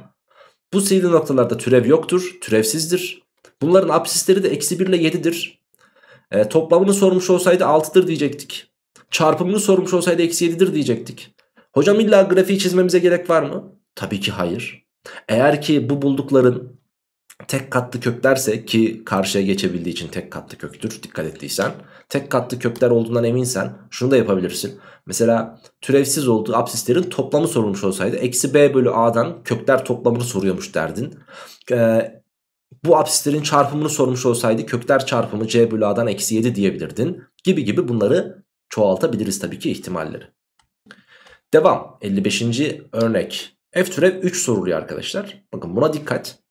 bu sivri noktalarda türev yoktur. Türevsizdir. Bunların absisleri de eksi 1 ile 7'dir. E, toplamını sormuş olsaydı 6'dır diyecektik. Çarpımını sormuş olsaydı eksi 7'dir diyecektik. Hocam illa grafiği çizmemize gerek var mı? Tabii ki hayır. Eğer ki bu buldukların tek katlı köklerse ki karşıya geçebildiği için tek katlı köktür dikkat ettiysen. Tek katlı kökler olduğundan eminsen şunu da yapabilirsin. Mesela türevsiz olduğu absislerin toplamı sorulmuş olsaydı eksi b bölü a'dan kökler toplamını soruyormuş derdin. Ee, bu absislerin çarpımını sormuş olsaydı kökler çarpımı c bölü a'dan eksi 7 diyebilirdin. Gibi gibi bunları çoğaltabiliriz tabii ki ihtimalleri. Devam 55. örnek. F türev 3 soruluyor arkadaşlar. Bakın buna dikkat.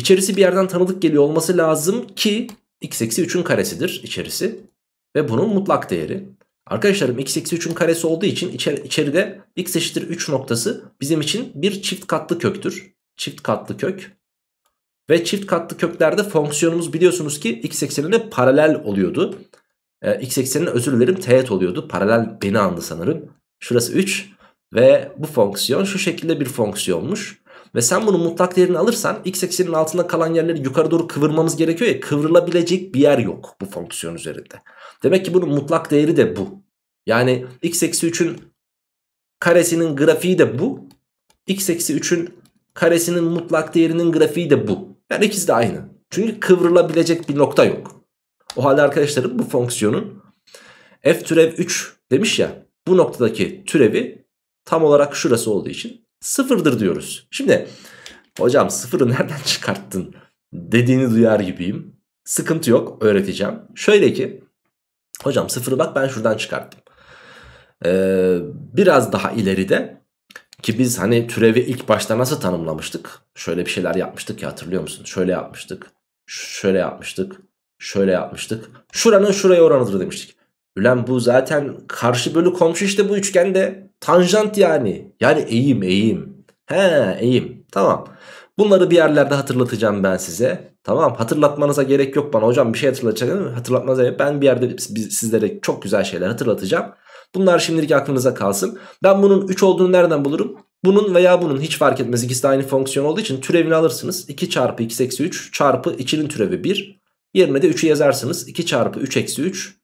İçerisi bir yerden tanıdık geliyor olması lazım ki x eksi 3'ün karesidir içerisi. Ve bunun mutlak değeri. Arkadaşlarım x eksi 3'ün karesi olduğu için içer içeride x eşittir 3 noktası bizim için bir çift katlı köktür. Çift katlı kök. Ve çift katlı köklerde fonksiyonumuz biliyorsunuz ki x eksenine paralel oluyordu. Ee, x eksenine özür dilerim teğet oluyordu. Paralel beni andı sanırım. Şurası 3 ve bu fonksiyon şu şekilde bir fonksiyonmuş. Ve sen bunun mutlak değerini alırsan x eksenin altında kalan yerleri yukarı doğru kıvırmamız gerekiyor ya kıvrılabilecek bir yer yok bu fonksiyon üzerinde. Demek ki bunun mutlak değeri de bu. Yani x eksi 3'ün karesinin grafiği de bu. x eksi 3'ün karesinin mutlak değerinin grafiği de bu. Yani ikisi de aynı. Çünkü kıvrılabilecek bir nokta yok. O halde arkadaşlarım bu fonksiyonun f türev 3 demiş ya bu noktadaki türevi tam olarak şurası olduğu için sıfırdır diyoruz. Şimdi hocam sıfırı nereden çıkarttın dediğini duyar gibiyim. Sıkıntı yok öğreteceğim. Şöyle ki hocam sıfırı bak ben şuradan çıkarttım. Ee, biraz daha ileride ki biz hani türevi ilk başta nasıl tanımlamıştık? Şöyle bir şeyler yapmıştık ya hatırlıyor musun? Şöyle yapmıştık. Şöyle yapmıştık. Şöyle yapmıştık. Şuranın şuraya oranıdır demiştik. Ulan bu zaten karşı bölü komşu işte bu üçgende. Tanjant yani. Yani eğim eğim. He eğim. Tamam. Bunları bir yerlerde hatırlatacağım ben size. Tamam hatırlatmanıza gerek yok bana. Hocam bir şey hatırlatacak hatırlatmanıza gerek Ben bir yerde sizlere çok güzel şeyler hatırlatacağım. Bunlar şimdilik aklınıza kalsın. Ben bunun 3 olduğunu nereden bulurum? Bunun veya bunun hiç fark etmez. İkisi de aynı fonksiyon olduğu için türevini alırsınız. 2 çarpı x eksi 3 çarpı içinin türevi 1. Yerine de 3'ü yazarsınız. 2 çarpı 3 eksi 3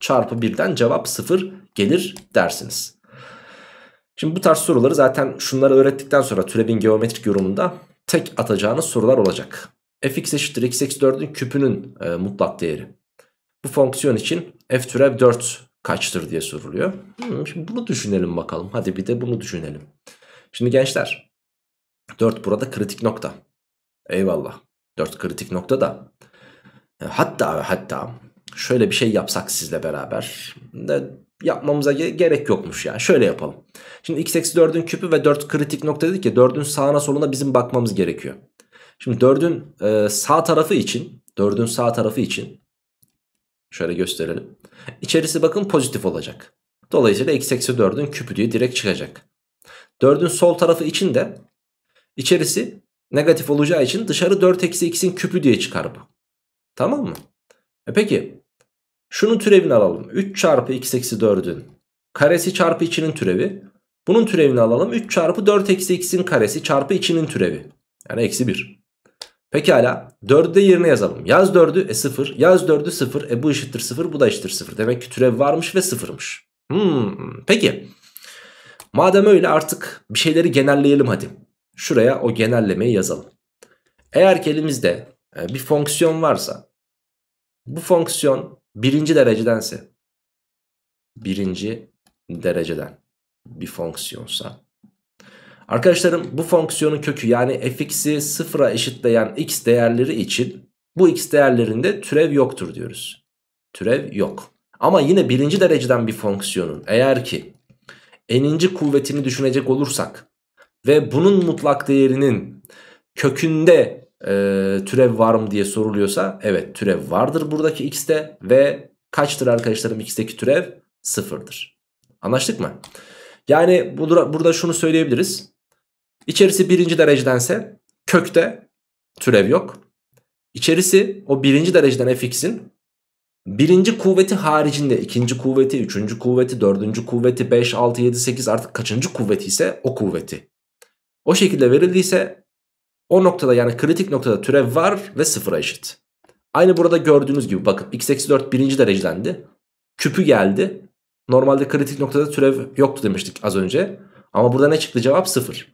çarpı 1'den cevap 0 gelir dersiniz. Şimdi bu tarz soruları zaten şunları öğrettikten sonra türevin geometrik yorumunda tek atacağınız sorular olacak. fx eşittir x eksi 4'ün küpünün e, mutlak değeri. Bu fonksiyon için f türev 4 kaçtır diye soruluyor. Hmm, şimdi bunu düşünelim bakalım. Hadi bir de bunu düşünelim. Şimdi gençler 4 burada kritik nokta. Eyvallah. 4 kritik nokta da. E, hatta hatta şöyle bir şey yapsak sizle beraber. Yapmamıza gerek yokmuş ya. Şöyle yapalım. Şimdi x eksi 4'ün küpü ve 4 kritik nokta dedik ya 4'ün sağına soluna bizim bakmamız gerekiyor. Şimdi 4'ün e, sağ tarafı için 4'ün sağ tarafı için şöyle gösterelim. İçerisi bakın pozitif olacak. Dolayısıyla x eksi 4'ün küpü diye direkt çıkacak. 4'ün sol tarafı için de içerisi negatif olacağı için dışarı 4 eksi x'in küpü diye çıkar bu. Tamam mı? E peki şunun türevini alalım. 3 çarpı x eksi 4'ün karesi çarpı içinin türevi. Bunun türevini alalım. 3 çarpı 4 eksi x'in karesi çarpı içinin türevi. Yani eksi 1. Pekala 4'ü de yerine yazalım. Yaz 4'ü e 0. Yaz 4'ü 0. E bu eşittir 0 bu da eşittir 0. Demek ki türev varmış ve 0'mış. Hmm, peki. Madem öyle artık bir şeyleri genelleyelim hadi. Şuraya o genellemeyi yazalım. Eğer ki elimizde e, bir fonksiyon varsa bu fonksiyon birinci derecedense birinci dereceden bir fonksiyonsa arkadaşlarım bu fonksiyonun kökü yani fx'i sıfıra eşitleyen x değerleri için bu x değerlerinde türev yoktur diyoruz. Türev yok. Ama yine birinci dereceden bir fonksiyonun eğer ki eninci kuvvetini düşünecek olursak ve bunun mutlak değerinin kökünde e, türev var mı diye soruluyorsa evet türev vardır buradaki x'te ve kaçtır arkadaşlarım x'teki türev? sıfırdır. Anlaştık mı? Yani burada şunu söyleyebiliriz. İçerisi birinci derecedense kökte türev yok. İçerisi o birinci dereceden fx'in birinci kuvveti haricinde ikinci kuvveti, üçüncü kuvveti, dördüncü kuvveti, 5, 6, 7, 8 artık kaçıncı kuvveti ise o kuvveti. O şekilde verildiyse o noktada yani kritik noktada türev var ve sıfıra eşit. Aynı burada gördüğünüz gibi bakın x eksi 4 birinci derecedendi. Küpü geldi. Normalde kritik noktada türev yoktu demiştik az önce. Ama burada ne çıktı cevap 0.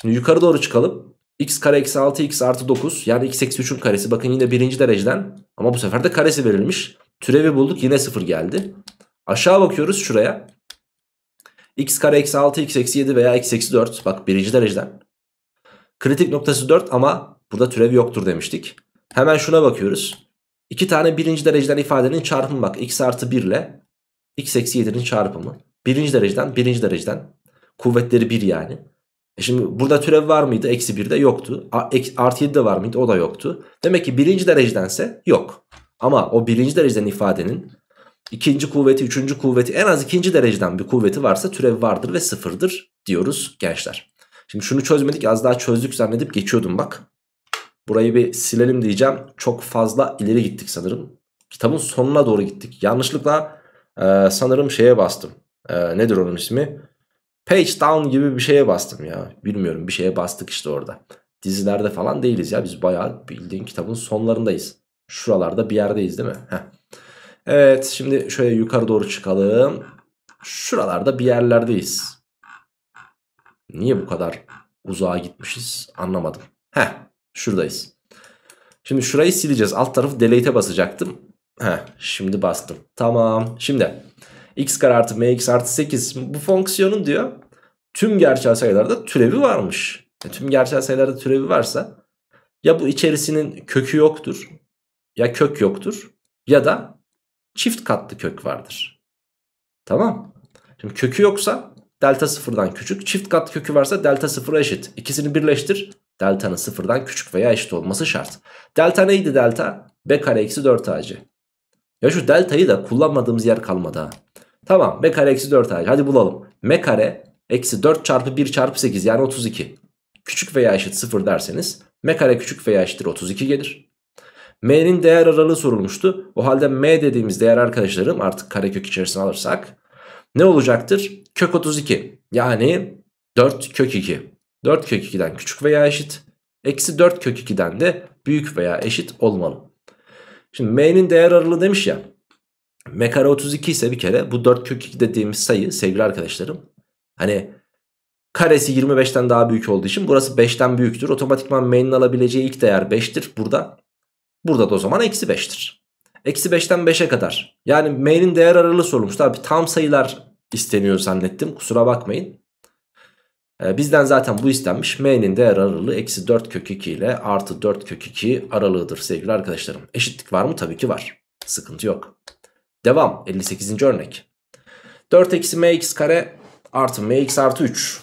Şimdi yukarı doğru çıkalım. x kare eksi 6 x artı 9 yani x eksi 3'ün karesi. Bakın yine birinci dereceden ama bu sefer de karesi verilmiş. Türevi bulduk yine 0 geldi. Aşağı bakıyoruz şuraya. x kare eksi 6 x eksi 7 veya x eksi 4 bak birinci dereceden. Kritik noktası 4 ama burada türev yoktur demiştik. Hemen şuna bakıyoruz. İki tane birinci dereceden ifadenin çarpımı bak. x artı 1 ile x eksi 7'nin çarpımı. Birinci dereceden birinci dereceden. Kuvvetleri 1 yani. E şimdi burada türev var mıydı? Eksi 1'de yoktu. Artı 7'de var mıydı? O da yoktu. Demek ki birinci derecedense yok. Ama o birinci dereceden ifadenin ikinci kuvveti, üçüncü kuvveti en az ikinci dereceden bir kuvveti varsa türev vardır ve sıfırdır diyoruz gençler. Şimdi şunu çözmedik az daha çözdük zannedip geçiyordum bak. Burayı bir silelim diyeceğim. Çok fazla ileri gittik sanırım. Kitabın sonuna doğru gittik. Yanlışlıkla e, sanırım şeye bastım. E, nedir onun ismi? Page down gibi bir şeye bastım ya. Bilmiyorum bir şeye bastık işte orada. Dizilerde falan değiliz ya. Biz bayağı bildiğin kitabın sonlarındayız. Şuralarda bir yerdeyiz değil mi? Heh. Evet şimdi şöyle yukarı doğru çıkalım. Şuralarda bir yerlerdeyiz. Niye bu kadar uzağa gitmişiz anlamadım. Heh şuradayız. Şimdi şurayı sileceğiz. Alt tarafı delete'e basacaktım. Heh şimdi bastım. Tamam. Şimdi x kare artı mx artı 8 bu fonksiyonun diyor tüm gerçel sayılarda türevi varmış. E, tüm gerçel sayılarda türevi varsa ya bu içerisinin kökü yoktur ya kök yoktur ya da çift katlı kök vardır. Tamam. Şimdi kökü yoksa delta sıfırdan küçük. Çift katlı kökü varsa delta sıfıra eşit. İkisini birleştir. Delta'nın sıfırdan küçük veya eşit olması şart. Delta neydi delta? B kare eksi 4 AC. Ya şu deltayı da kullanmadığımız yer kalmadı ha. Tamam m kare eksi 4 AC. Hadi bulalım. m kare eksi 4 çarpı 1 çarpı 8 yani 32. Küçük veya eşit 0 derseniz m kare küçük veya eşittir 32 gelir. m'nin değer aralığı sorulmuştu. O halde m dediğimiz değer arkadaşlarım artık karekök içerisine alırsak ne olacaktır? Kök 32 yani 4 kök 2. 4 kök 2'den küçük veya eşit. Eksi 4 kök 2'den de büyük veya eşit olmalı. Şimdi m'nin değer aralığı demiş ya. m kare 32 ise bir kere bu 4 kök 2 dediğimiz sayı sevgili arkadaşlarım. Hani karesi 25'ten daha büyük olduğu için burası 5'ten büyüktür. Otomatikman m'nin alabileceği ilk değer 5'tir burada. Burada da o zaman eksi 5'tir. Eksi 5'ten 5'e kadar. Yani m'nin değer aralığı sorulmuş. Tabi tam sayılar isteniyor zannettim. Kusura bakmayın. Ee, bizden zaten bu istenmiş. M'nin değer aralığı eksi 4 kök 2 ile artı 4 kök 2 aralığıdır sevgili arkadaşlarım. Eşitlik var mı? Tabii ki var. Sıkıntı yok. Devam. 58. örnek. 4 eksi mx kare artı mx artı 3.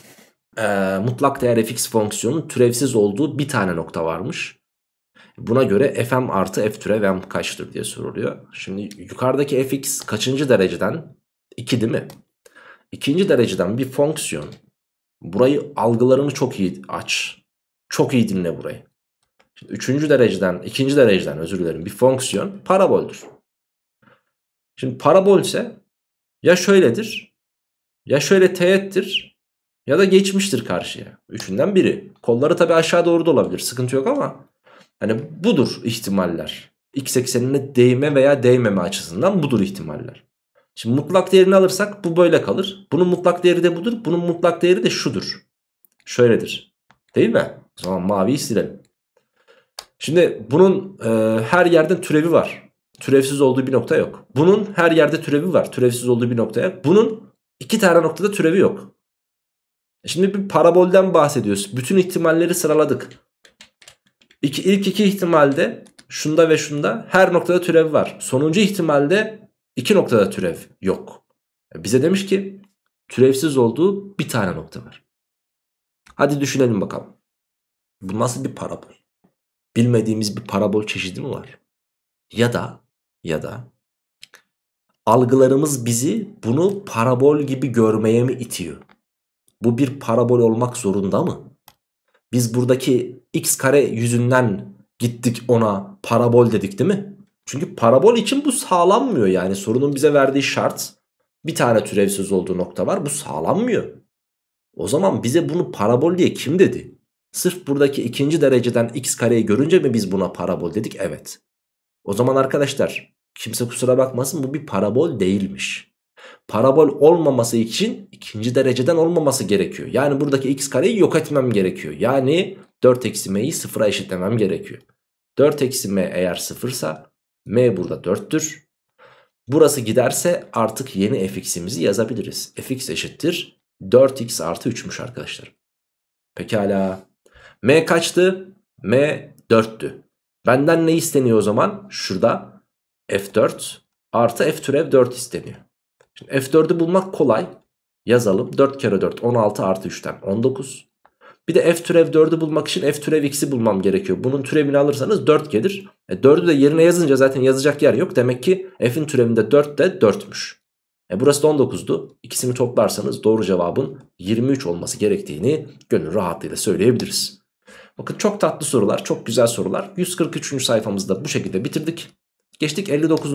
Ee, mutlak değer fx fonksiyonun türevsiz olduğu bir tane nokta varmış. Buna göre fm artı f türev m kaçtır diye soruluyor. Şimdi yukarıdaki fx kaçıncı dereceden? 2 değil mi? İkinci dereceden bir fonksiyon Burayı algılarını çok iyi aç. Çok iyi dinle burayı. Şimdi üçüncü dereceden, ikinci dereceden özür dilerim bir fonksiyon paraboldür. Şimdi parabol ise ya şöyledir ya şöyle teğettir ya da geçmiştir karşıya. Üçünden biri. Kolları tabi aşağı doğru da olabilir sıkıntı yok ama hani budur ihtimaller. X eksenine değme veya değmeme açısından budur ihtimaller. Şimdi mutlak değerini alırsak bu böyle kalır. Bunun mutlak değeri de budur. Bunun mutlak değeri de şudur. Şöyledir. Değil mi? O zaman maviyi silelim. Şimdi bunun e, her yerden türevi var. Türevsiz olduğu bir nokta yok. Bunun her yerde türevi var. Türevsiz olduğu bir nokta yok. Bunun iki tane noktada türevi yok. E şimdi bir parabolden bahsediyoruz. Bütün ihtimalleri sıraladık. İki, ilk iki ihtimalde şunda ve şunda her noktada türevi var. Sonuncu ihtimalde İki noktada türev yok. Bize demiş ki türevsiz olduğu bir tane nokta var. Hadi düşünelim bakalım. Bu nasıl bir parabol? Bilmediğimiz bir parabol çeşidi mi var? Ya da ya da algılarımız bizi bunu parabol gibi görmeye mi itiyor? Bu bir parabol olmak zorunda mı? Biz buradaki x kare yüzünden gittik ona parabol dedik değil mi? Çünkü parabol için bu sağlanmıyor yani sorunun bize verdiği şart bir tane türevsiz olduğu nokta var bu sağlanmıyor. O zaman bize bunu parabol diye kim dedi? Sırf buradaki ikinci dereceden x kareyi görünce mi biz buna parabol dedik? Evet. O zaman arkadaşlar kimse kusura bakmasın bu bir parabol değilmiş. Parabol olmaması için ikinci dereceden olmaması gerekiyor. Yani buradaki x kareyi yok etmem gerekiyor. Yani 4 eksi m'yi sıfıra eşitlemem gerekiyor. 4 eksi m eğer sıfırsa m burada 4'tür. Burası giderse artık yeni fx'imizi yazabiliriz. fx eşittir 4x artı 3'müş arkadaşlar. Pekala. m kaçtı? m 4'tü. Benden ne isteniyor o zaman? Şurada f4 artı f türev 4 isteniyor. Şimdi f4'ü bulmak kolay. Yazalım. 4 kere 4 16 artı 3'ten 19. Bir de f türev 4'ü bulmak için f türev x'i bulmam gerekiyor. Bunun türevini alırsanız 4 gelir. E 4'ü de yerine yazınca zaten yazacak yer yok. Demek ki f'in türevinde 4 de 4'müş. E burası da 19'du. İkisini toplarsanız doğru cevabın 23 olması gerektiğini gönül rahatlığıyla söyleyebiliriz. Bakın çok tatlı sorular, çok güzel sorular. 143. sayfamızda bu şekilde bitirdik. Geçtik 59.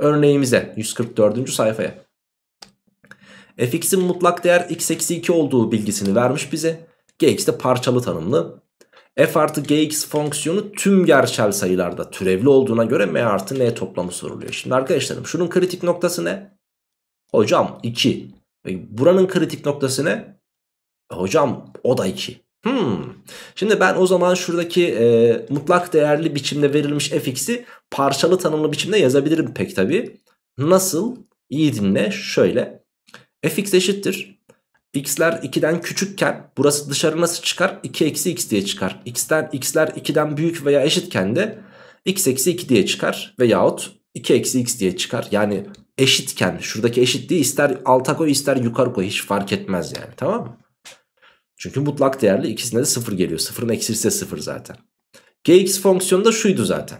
örneğimize, 144. sayfaya. fx'in mutlak değer x eksi 2 olduğu bilgisini vermiş bize. gx de parçalı tanımlı. f artı gx fonksiyonu tüm gerçel sayılarda türevli olduğuna göre m artı n toplamı soruluyor. Şimdi arkadaşlarım şunun kritik noktası ne? Hocam 2. Buranın kritik noktası ne? E, hocam o da 2. Hmm. Şimdi ben o zaman şuradaki e, mutlak değerli biçimde verilmiş fx'i parçalı tanımlı biçimde yazabilirim pek tabi. Nasıl? İyi dinle şöyle. fx eşittir. x'ler 2'den küçükken burası dışarı nasıl çıkar? 2 eksi x diye çıkar. x'ten x'ler 2'den büyük veya eşitken de x eksi 2 diye çıkar. Veyahut 2 eksi x diye çıkar. Yani eşitken şuradaki eşitliği ister alta koy ister yukarı koy hiç fark etmez yani tamam mı? Çünkü mutlak değerli ikisinde de 0 geliyor. 0'ın eksisi de 0 zaten. Gx fonksiyonu da şuydu zaten.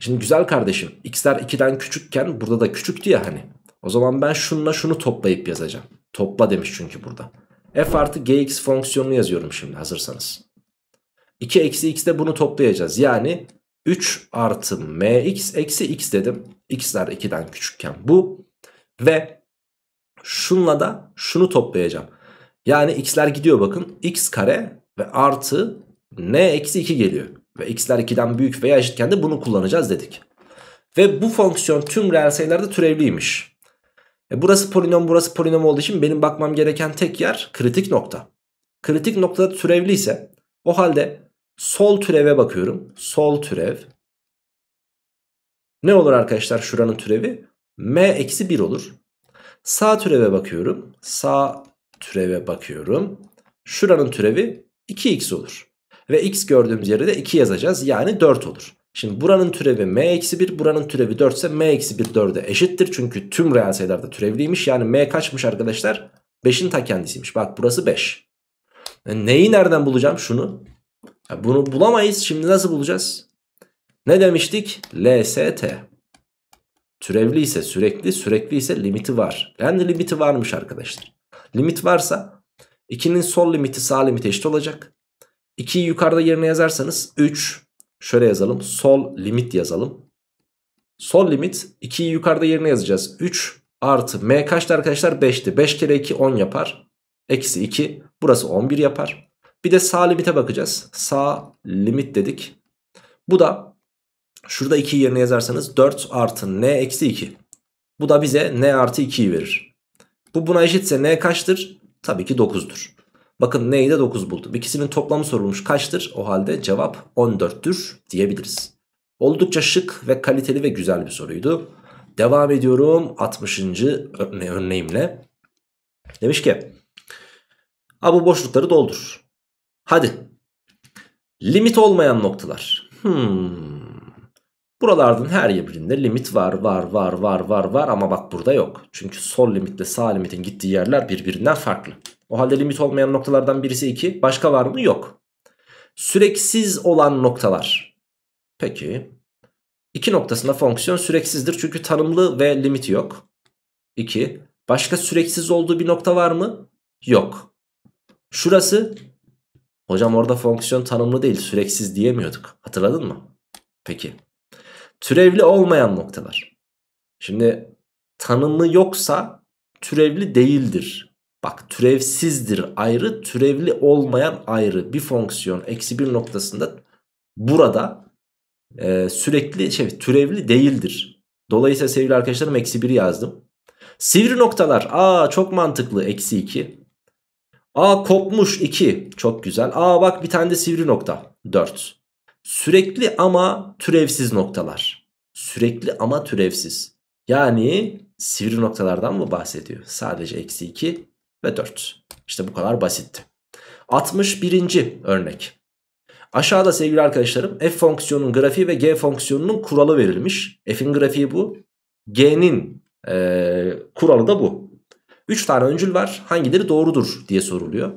Şimdi güzel kardeşim x'ler 2'den küçükken burada da küçüktü ya hani. O zaman ben şununla şunu toplayıp yazacağım. Topla demiş çünkü burada. f artı gx fonksiyonunu yazıyorum şimdi hazırsanız. 2 eksi x'de bunu toplayacağız. Yani 3 artı mx eksi x dedim. x'ler 2'den küçükken bu. Ve şunla da şunu toplayacağım. Yani x'ler gidiyor bakın. x kare ve artı n eksi 2 geliyor. Ve x'ler 2'den büyük veya eşitken de bunu kullanacağız dedik. Ve bu fonksiyon tüm reel sayılarda türevliymiş. E burası polinom burası polinom olduğu için benim bakmam gereken tek yer kritik nokta. Kritik noktada türevliyse o halde sol türeve bakıyorum. Sol türev. Ne olur arkadaşlar şuranın türevi? m eksi 1 olur. Sağ türeve bakıyorum. Sağ türeve bakıyorum. Şuranın türevi 2x olur. Ve x gördüğümüz yere de 2 yazacağız. Yani 4 olur. Şimdi buranın türevi m eksi 1 buranın türevi 4 ise m eksi 1 4'e eşittir. Çünkü tüm reel sayılarda türevliymiş. Yani m kaçmış arkadaşlar? 5'in ta kendisiymiş. Bak burası 5. Yani e, neyi nereden bulacağım şunu? Bunu bulamayız. Şimdi nasıl bulacağız? Ne demiştik? LST. Türevli ise sürekli, sürekli ise limiti var. Yani limiti varmış arkadaşlar. Limit varsa 2'nin sol limiti sağ limite eşit olacak. 2'yi yukarıda yerine yazarsanız 3 şöyle yazalım sol limit yazalım. Sol limit 2'yi yukarıda yerine yazacağız. 3 artı m kaçtı arkadaşlar 5'ti. 5 kere 2 10 yapar. Eksi 2 burası 11 yapar. Bir de sağ limite bakacağız. Sağ limit dedik. Bu da şurada 2'yi yerine yazarsanız 4 artı n eksi 2. Bu da bize n artı 2'yi verir. Bu buna eşitse n kaçtır? Tabii ki 9'dur. Bakın n'yi de 9 buldum. İkisinin toplamı sorulmuş kaçtır? O halde cevap 14'tür diyebiliriz. Oldukça şık ve kaliteli ve güzel bir soruydu. Devam ediyorum 60. Örne örneğimle. Demiş ki Ha bu boşlukları doldur. Hadi. Limit olmayan noktalar. Hmm. Buralardan her birinde limit var var var var var var ama bak burada yok. Çünkü sol limitle sağ limitin gittiği yerler birbirinden farklı. O halde limit olmayan noktalardan birisi 2. Başka var mı? Yok. Süreksiz olan noktalar. Peki. 2 noktasında fonksiyon süreksizdir çünkü tanımlı ve limiti yok. 2. Başka süreksiz olduğu bir nokta var mı? Yok. Şurası hocam orada fonksiyon tanımlı değil süreksiz diyemiyorduk. Hatırladın mı? Peki. Türevli olmayan noktalar. Şimdi tanımı yoksa türevli değildir. Bak türevsizdir ayrı türevli olmayan ayrı bir fonksiyon eksi bir noktasında burada e, sürekli şey türevli değildir. Dolayısıyla sevgili arkadaşlarım eksi 1 yazdım. Sivri noktalar aa çok mantıklı eksi 2. Aa kopmuş 2 çok güzel. Aa bak bir tane de sivri nokta 4. Sürekli ama türevsiz noktalar. Sürekli ama türevsiz. Yani sivri noktalardan mı bahsediyor? Sadece eksi 2 ve 4. İşte bu kadar basitti. 61. örnek. Aşağıda sevgili arkadaşlarım f fonksiyonunun grafiği ve g fonksiyonunun kuralı verilmiş. F'in grafiği bu. G'nin e, kuralı da bu. 3 tane öncül var. Hangileri doğrudur diye soruluyor.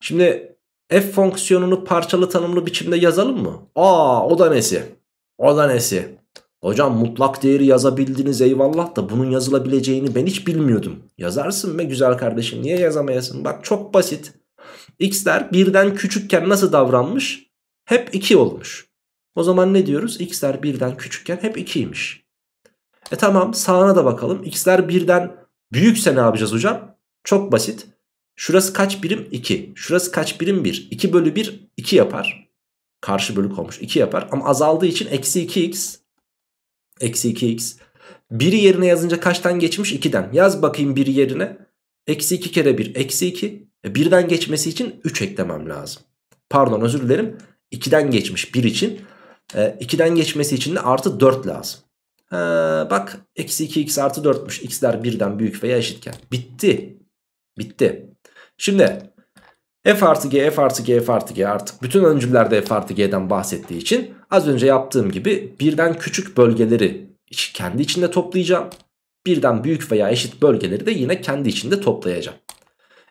Şimdi f fonksiyonunu parçalı tanımlı biçimde yazalım mı? Aa o da nesi? O da nesi? Hocam mutlak değeri yazabildiniz eyvallah da bunun yazılabileceğini ben hiç bilmiyordum. Yazarsın be güzel kardeşim niye yazamayasın? Bak çok basit. X'ler birden küçükken nasıl davranmış? Hep 2 olmuş. O zaman ne diyoruz? X'ler birden küçükken hep 2'ymiş. E tamam sağına da bakalım. X'ler birden büyükse ne yapacağız hocam? Çok basit. Şurası kaç birim? 2. Şurası kaç birim? 1. 2 bölü 1 2 yapar. Karşı bölük olmuş 2 yapar. Ama azaldığı için eksi 2x. Eksi 2x. 1'i yerine yazınca kaçtan geçmiş? 2'den. Yaz bakayım 1'i yerine. Eksi 2 kere 1 eksi 2. E, birden geçmesi için 3 eklemem lazım. Pardon özür dilerim. 2'den geçmiş 1 için. E, 2'den geçmesi için de artı 4 lazım. Ha, bak eksi 2x artı 4'müş. X'ler birden büyük veya eşitken. Bitti. Bitti. Şimdi f artı g, f artı g, f artı g artık bütün öncüllerde f artı g'den bahsettiği için az önce yaptığım gibi birden küçük bölgeleri kendi içinde toplayacağım. Birden büyük veya eşit bölgeleri de yine kendi içinde toplayacağım.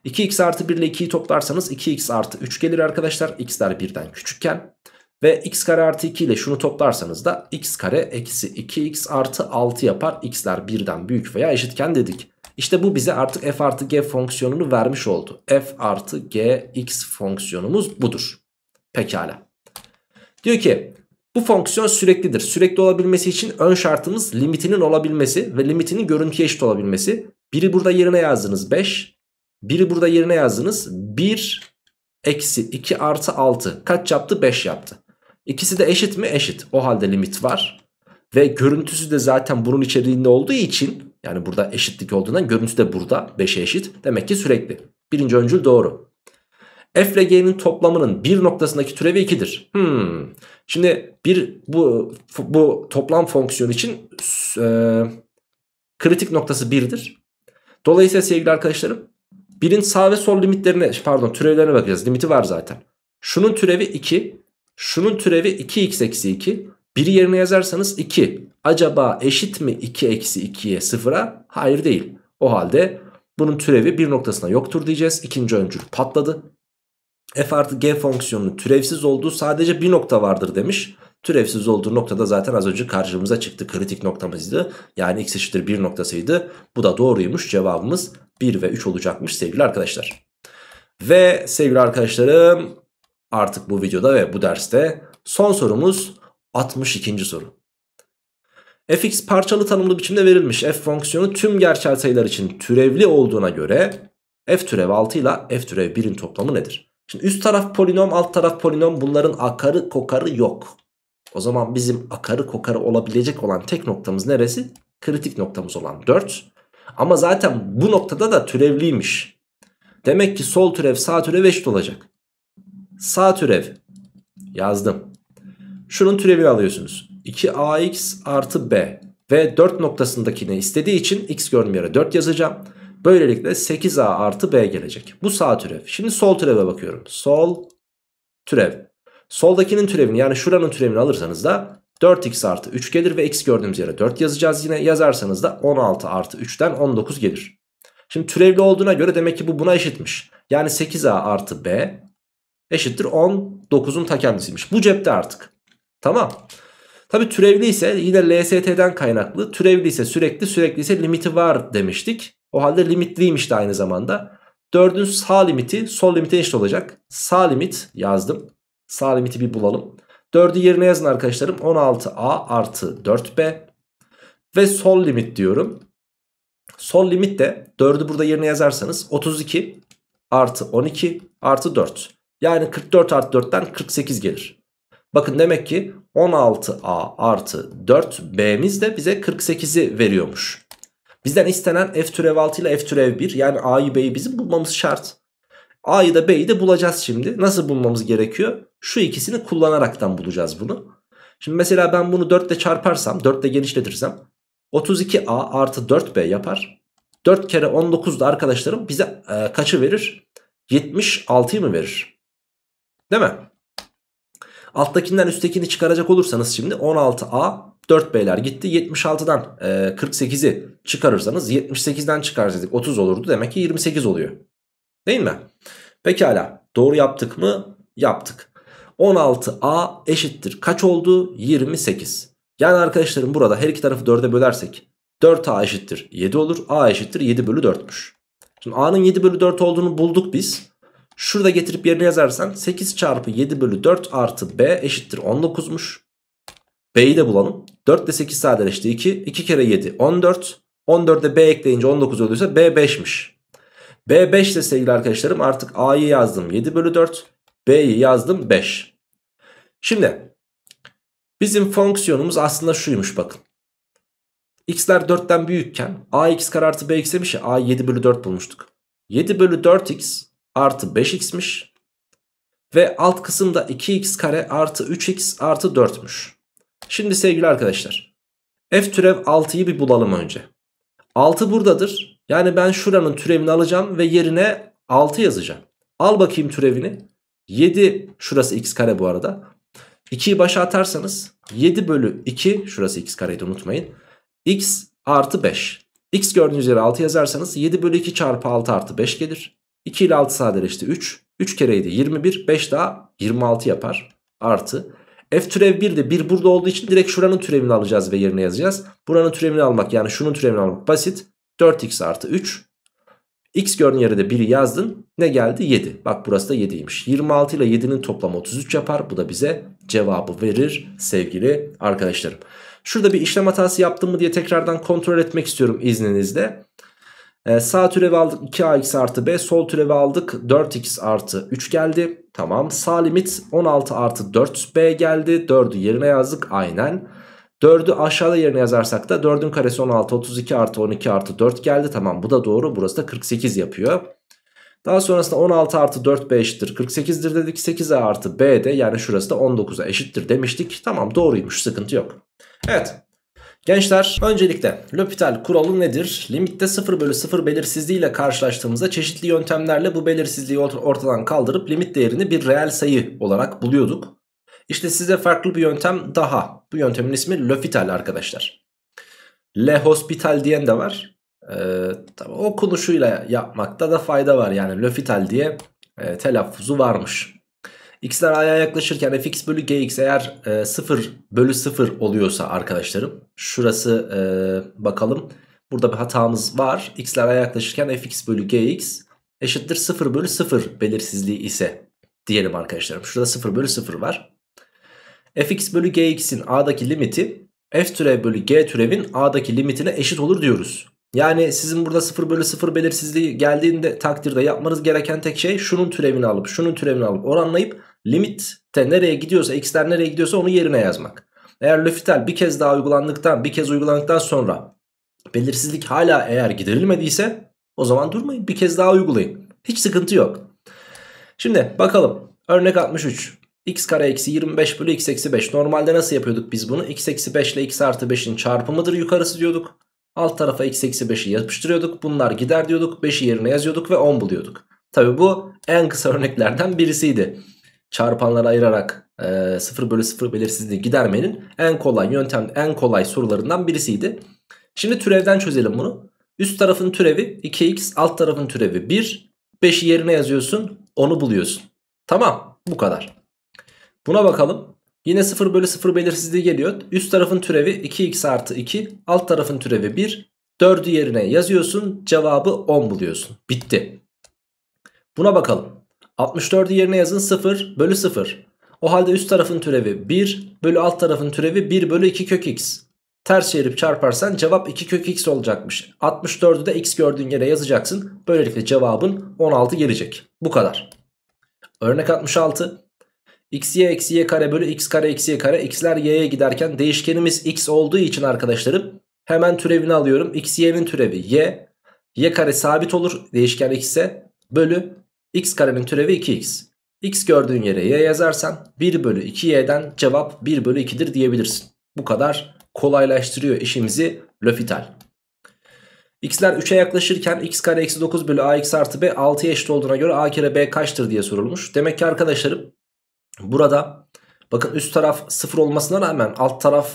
2x artı 1 ile 2'yi toplarsanız 2x artı 3 gelir arkadaşlar. x'ler birden küçükken. Ve x kare artı 2 ile şunu toplarsanız da x kare eksi 2x artı 6 yapar. x'ler birden büyük veya eşitken dedik. İşte bu bize artık f artı g fonksiyonunu vermiş oldu. f artı g x fonksiyonumuz budur. Pekala. Diyor ki bu fonksiyon süreklidir. Sürekli olabilmesi için ön şartımız limitinin olabilmesi ve limitinin görüntüye eşit olabilmesi. Biri burada yerine yazdınız 5. Biri burada yerine yazdınız 1 eksi 2 artı 6. Kaç yaptı? 5 yaptı. İkisi de eşit mi? Eşit. O halde limit var. Ve görüntüsü de zaten bunun içeriğinde olduğu için yani burada eşitlik olduğundan görüntüsü de burada 5'e eşit. Demek ki sürekli. Birinci öncül doğru. F ile G'nin toplamının bir noktasındaki türevi 2'dir. Hmm. Şimdi bir bu bu toplam fonksiyon için e, kritik noktası 1'dir. Dolayısıyla sevgili arkadaşlarım birin sağ ve sol limitlerine pardon türevlerine bakacağız. Limiti var zaten. Şunun türevi 2. Şunun türevi 2x eksi 2. Biri yerine yazarsanız 2. Acaba eşit mi 2 eksi 2'ye 0'a? Hayır değil. O halde bunun türevi bir noktasına yoktur diyeceğiz. İkinci öncül patladı. F artı G fonksiyonunun türevsiz olduğu sadece bir nokta vardır demiş. Türevsiz olduğu noktada zaten az önce karşımıza çıktı. Kritik noktamızdı. Yani x eşittir 1 noktasıydı. Bu da doğruymuş. Cevabımız 1 ve 3 olacakmış sevgili arkadaşlar. Ve sevgili arkadaşlarım artık bu videoda ve bu derste son sorumuz 62. soru. fx parçalı tanımlı biçimde verilmiş f fonksiyonu tüm gerçel sayılar için türevli olduğuna göre f türev 6 ile f türev 1'in toplamı nedir? Şimdi üst taraf polinom alt taraf polinom bunların akarı kokarı yok. O zaman bizim akarı kokarı olabilecek olan tek noktamız neresi? Kritik noktamız olan 4. Ama zaten bu noktada da türevliymiş. Demek ki sol türev sağ türev eşit olacak. Sağ türev yazdım. Şunun türevini alıyorsunuz. 2ax artı b ve 4 noktasındakini istediği için x gördüğüm yere 4 yazacağım. Böylelikle 8a artı b gelecek. Bu sağ türev. Şimdi sol türeve bakıyorum. Sol türev. Soldakinin türevini yani şuranın türevini alırsanız da 4x artı 3 gelir ve x gördüğümüz yere 4 yazacağız yine. Yazarsanız da 16 artı 3'ten 19 gelir. Şimdi türevli olduğuna göre demek ki bu buna eşitmiş. Yani 8a artı b eşittir 19'un ta kendisiymiş. Bu cepte artık. Tamam. Tabi türevli ise yine LST'den kaynaklı. Türevli ise sürekli sürekli ise limiti var demiştik. O halde limitliymiş de aynı zamanda. 4'ün sağ limiti sol limite eşit olacak. Sağ limit yazdım. Sağ limiti bir bulalım. 4'ü yerine yazın arkadaşlarım. 16a artı 4b. Ve sol limit diyorum. Sol limit de 4'ü burada yerine yazarsanız 32 artı 12 artı 4. Yani 44 artı 4'ten 48 gelir. Bakın demek ki 16a artı 4b'miz de bize 48'i veriyormuş. Bizden istenen f türev 6 ile f türev 1 yani a'yı b'yi bizim bulmamız şart. A'yı da B'yi de bulacağız şimdi. Nasıl bulmamız gerekiyor? Şu ikisini kullanaraktan bulacağız bunu. Şimdi mesela ben bunu 4 ile çarparsam 4 ile genişletirsem 32A artı 4B yapar. 4 kere 19 da arkadaşlarım bize e, kaçı verir? 76'yı mı verir? Değil mi? Alttakinden üsttekini çıkaracak olursanız şimdi 16A 4B'ler gitti. 76'dan e, 48'i çıkarırsanız 78'den çıkarsaydık 30 olurdu. Demek ki 28 oluyor. Değil mi? Pekala. Doğru yaptık mı? Yaptık. 16A eşittir. Kaç oldu? 28. Yani arkadaşlarım burada her iki tarafı 4'e bölersek 4A eşittir 7 olur. A eşittir 7 bölü 4'müş. Şimdi A'nın 7 bölü 4 olduğunu bulduk biz. Şurada getirip yerine yazarsan 8 çarpı 7 bölü 4 artı B eşittir 19'muş. B'yi de bulalım. 4 ile 8 sadeleşti 2. 2 kere 7 14. 14'e B ekleyince 19 oluyorsa B 5'miş. B 5 de sevgili arkadaşlarım artık A'yı yazdım 7 bölü 4. B'yi yazdım 5. Şimdi bizim fonksiyonumuz aslında şuymuş bakın. X'ler 4'ten büyükken ax kare artı bx demiş ya a 7 bölü 4 bulmuştuk. 7 bölü 4x artı 5x'miş. Ve alt kısımda 2x kare artı 3x artı 4'müş. Şimdi sevgili arkadaşlar. F türev 6'yı bir bulalım önce. 6 buradadır. Yani ben şuranın türevini alacağım ve yerine 6 yazacağım. Al bakayım türevini. 7 şurası x kare bu arada. 2'yi başa atarsanız 7 bölü 2 şurası x kareyi unutmayın. x artı 5. x gördüğünüz yere 6 yazarsanız 7 bölü 2 çarpı 6 artı 5 gelir. 2 ile 6 sadeleşti 3. 3 kereydi 21. 5 daha 26 yapar. Artı. F türev 1 de 1 burada olduğu için direkt şuranın türevini alacağız ve yerine yazacağız. Buranın türevini almak yani şunun türevini almak basit. 4x artı 3. X gördüğün yere de 1'i yazdın. Ne geldi? 7. Bak burası da 7'ymiş. 26 ile 7'nin toplamı 33 yapar. Bu da bize cevabı verir sevgili arkadaşlarım. Şurada bir işlem hatası yaptım mı diye tekrardan kontrol etmek istiyorum izninizle. Ee, sağ türevi aldık 2ax artı b. Sol türevi aldık 4x artı 3 geldi. Tamam sağ limit 16 artı 4b geldi. 4'ü yerine yazdık aynen. 4'ü aşağıda yerine yazarsak da 4'ün karesi 16 32 artı 12 artı 4 geldi. Tamam bu da doğru burası da 48 yapıyor. Daha sonrasında 16 artı 4 b eşittir 48'dir dedik. 8a artı b de yani şurası da 19'a eşittir demiştik. Tamam doğruymuş sıkıntı yok. Evet Gençler öncelikle L'Hopital kuralı nedir? Limitte 0 bölü 0 belirsizliği ile karşılaştığımızda çeşitli yöntemlerle bu belirsizliği ortadan kaldırıp limit değerini bir reel sayı olarak buluyorduk. İşte size farklı bir yöntem daha. Bu yöntemin ismi L'Hopital arkadaşlar. Le diyen de var. Ee, tabii o konuşuyla yapmakta da fayda var. Yani L'Hopital diye e, telaffuzu varmış. X'ler A'ya yaklaşırken fx bölü gx eğer e, 0 bölü 0 oluyorsa arkadaşlarım. Şurası e, bakalım. Burada bir hatamız var. X'ler A'ya yaklaşırken fx bölü gx eşittir 0 bölü 0 belirsizliği ise diyelim arkadaşlarım. Şurada 0 bölü 0 var. fx bölü gx'in a'daki limiti f türev bölü g türevin a'daki limitine eşit olur diyoruz. Yani sizin burada 0 bölü 0 belirsizliği geldiğinde takdirde yapmanız gereken tek şey şunun türevini alıp şunun türevini alıp oranlayıp limitte nereye gidiyorsa x'ler nereye gidiyorsa onu yerine yazmak. Eğer L'Hopital bir kez daha uygulandıktan bir kez uygulandıktan sonra belirsizlik hala eğer giderilmediyse o zaman durmayın bir kez daha uygulayın. Hiç sıkıntı yok. Şimdi bakalım örnek 63 x kare eksi 25 bölü x eksi 5 normalde nasıl yapıyorduk biz bunu x eksi 5 ile x artı 5'in çarpımıdır yukarısı diyorduk. Alt tarafa x eksi 5'i yapıştırıyorduk bunlar gider diyorduk 5'i yerine yazıyorduk ve 10 buluyorduk. Tabi bu en kısa örneklerden birisiydi çarpanlara ayırarak e, 0 bölü 0 belirsizliği gidermenin en kolay yöntem en kolay sorularından birisiydi. Şimdi türevden çözelim bunu. Üst tarafın türevi 2x alt tarafın türevi 1. 5'i yerine yazıyorsun onu buluyorsun. Tamam bu kadar. Buna bakalım. Yine 0 bölü 0 belirsizliği geliyor. Üst tarafın türevi 2x artı 2. Alt tarafın türevi 1. 4'ü yerine yazıyorsun. Cevabı 10 buluyorsun. Bitti. Buna bakalım. 64'ü yerine yazın 0 bölü 0. O halde üst tarafın türevi 1 bölü alt tarafın türevi 1 bölü 2 kök x. Ters çevirip çarparsan cevap 2 kök x olacakmış. 64'ü de x gördüğün yere yazacaksın. Böylelikle cevabın 16 gelecek. Bu kadar. Örnek 66. x y eksi y kare bölü x kare eksi y kare. x'ler y'ye giderken değişkenimiz x olduğu için arkadaşlarım hemen türevini alıyorum. x y'nin türevi y. y kare sabit olur değişken x ise bölü x karenin türevi 2x. x gördüğün yere y yazarsan 1 bölü 2y'den cevap 1 bölü 2'dir diyebilirsin. Bu kadar kolaylaştırıyor işimizi L'Hopital. X'ler 3'e yaklaşırken x kare eksi 9 bölü ax artı b 6'ya eşit olduğuna göre a kere b kaçtır diye sorulmuş. Demek ki arkadaşlarım burada bakın üst taraf 0 olmasına rağmen alt taraf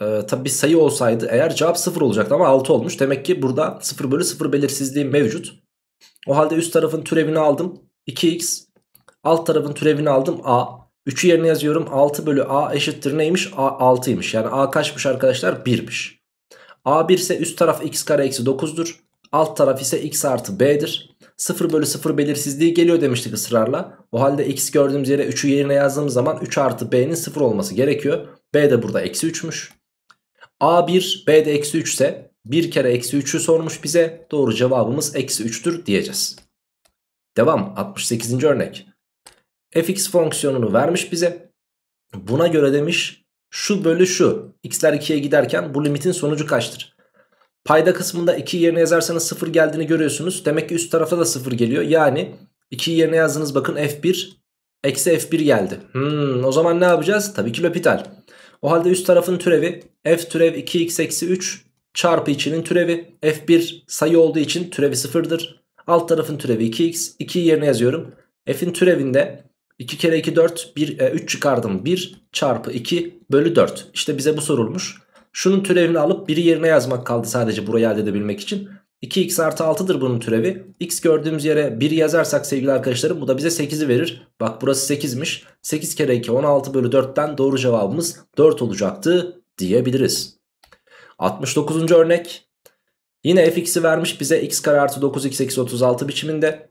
e, tabi bir sayı olsaydı eğer cevap 0 olacaktı ama 6 olmuş. Demek ki burada 0 bölü 0 belirsizliği mevcut. O halde üst tarafın türevini aldım 2x alt tarafın türevini aldım a. 3'ü yerine yazıyorum. 6 bölü a eşittir neymiş? a 6'ymış. Yani a kaçmış arkadaşlar? 1'miş. a 1 ise üst taraf x kare eksi 9'dur. Alt taraf ise x artı b'dir. 0 bölü 0 belirsizliği geliyor demiştik ısrarla. O halde x gördüğümüz yere 3'ü yerine yazdığımız zaman 3 artı b'nin 0 olması gerekiyor. b de burada eksi 3'müş. a1 b de eksi 3 ise 1 kere eksi 3'ü sormuş bize. Doğru cevabımız eksi 3'tür diyeceğiz. Devam 68. örnek fx fonksiyonunu vermiş bize. Buna göre demiş şu bölü şu. x'ler 2'ye giderken bu limitin sonucu kaçtır? Payda kısmında 2 yerine yazarsanız 0 geldiğini görüyorsunuz. Demek ki üst tarafta da 0 geliyor. Yani 2 yerine yazdınız bakın f1 eksi f1 geldi. Hmm, o zaman ne yapacağız? Tabii ki L'Hopital. O halde üst tarafın türevi f türev 2x eksi 3 çarpı içinin türevi. f1 sayı olduğu için türevi 0'dır. Alt tarafın türevi 2x. 2'yi yerine yazıyorum. f'in türevinde 2 kere 2 4 1, e, 3 çıkardım 1 çarpı 2 bölü 4 İşte bize bu sorulmuş şunun türevini alıp biri yerine yazmak kaldı sadece burayı elde edebilmek için 2x artı 6'dır bunun türevi x gördüğümüz yere 1 yazarsak sevgili arkadaşlarım bu da bize 8'i verir bak burası 8'miş 8 kere 2 16 bölü 4'ten doğru cevabımız 4 olacaktı diyebiliriz 69. örnek Yine fx'i vermiş bize x kare artı 9x eksi 36 biçiminde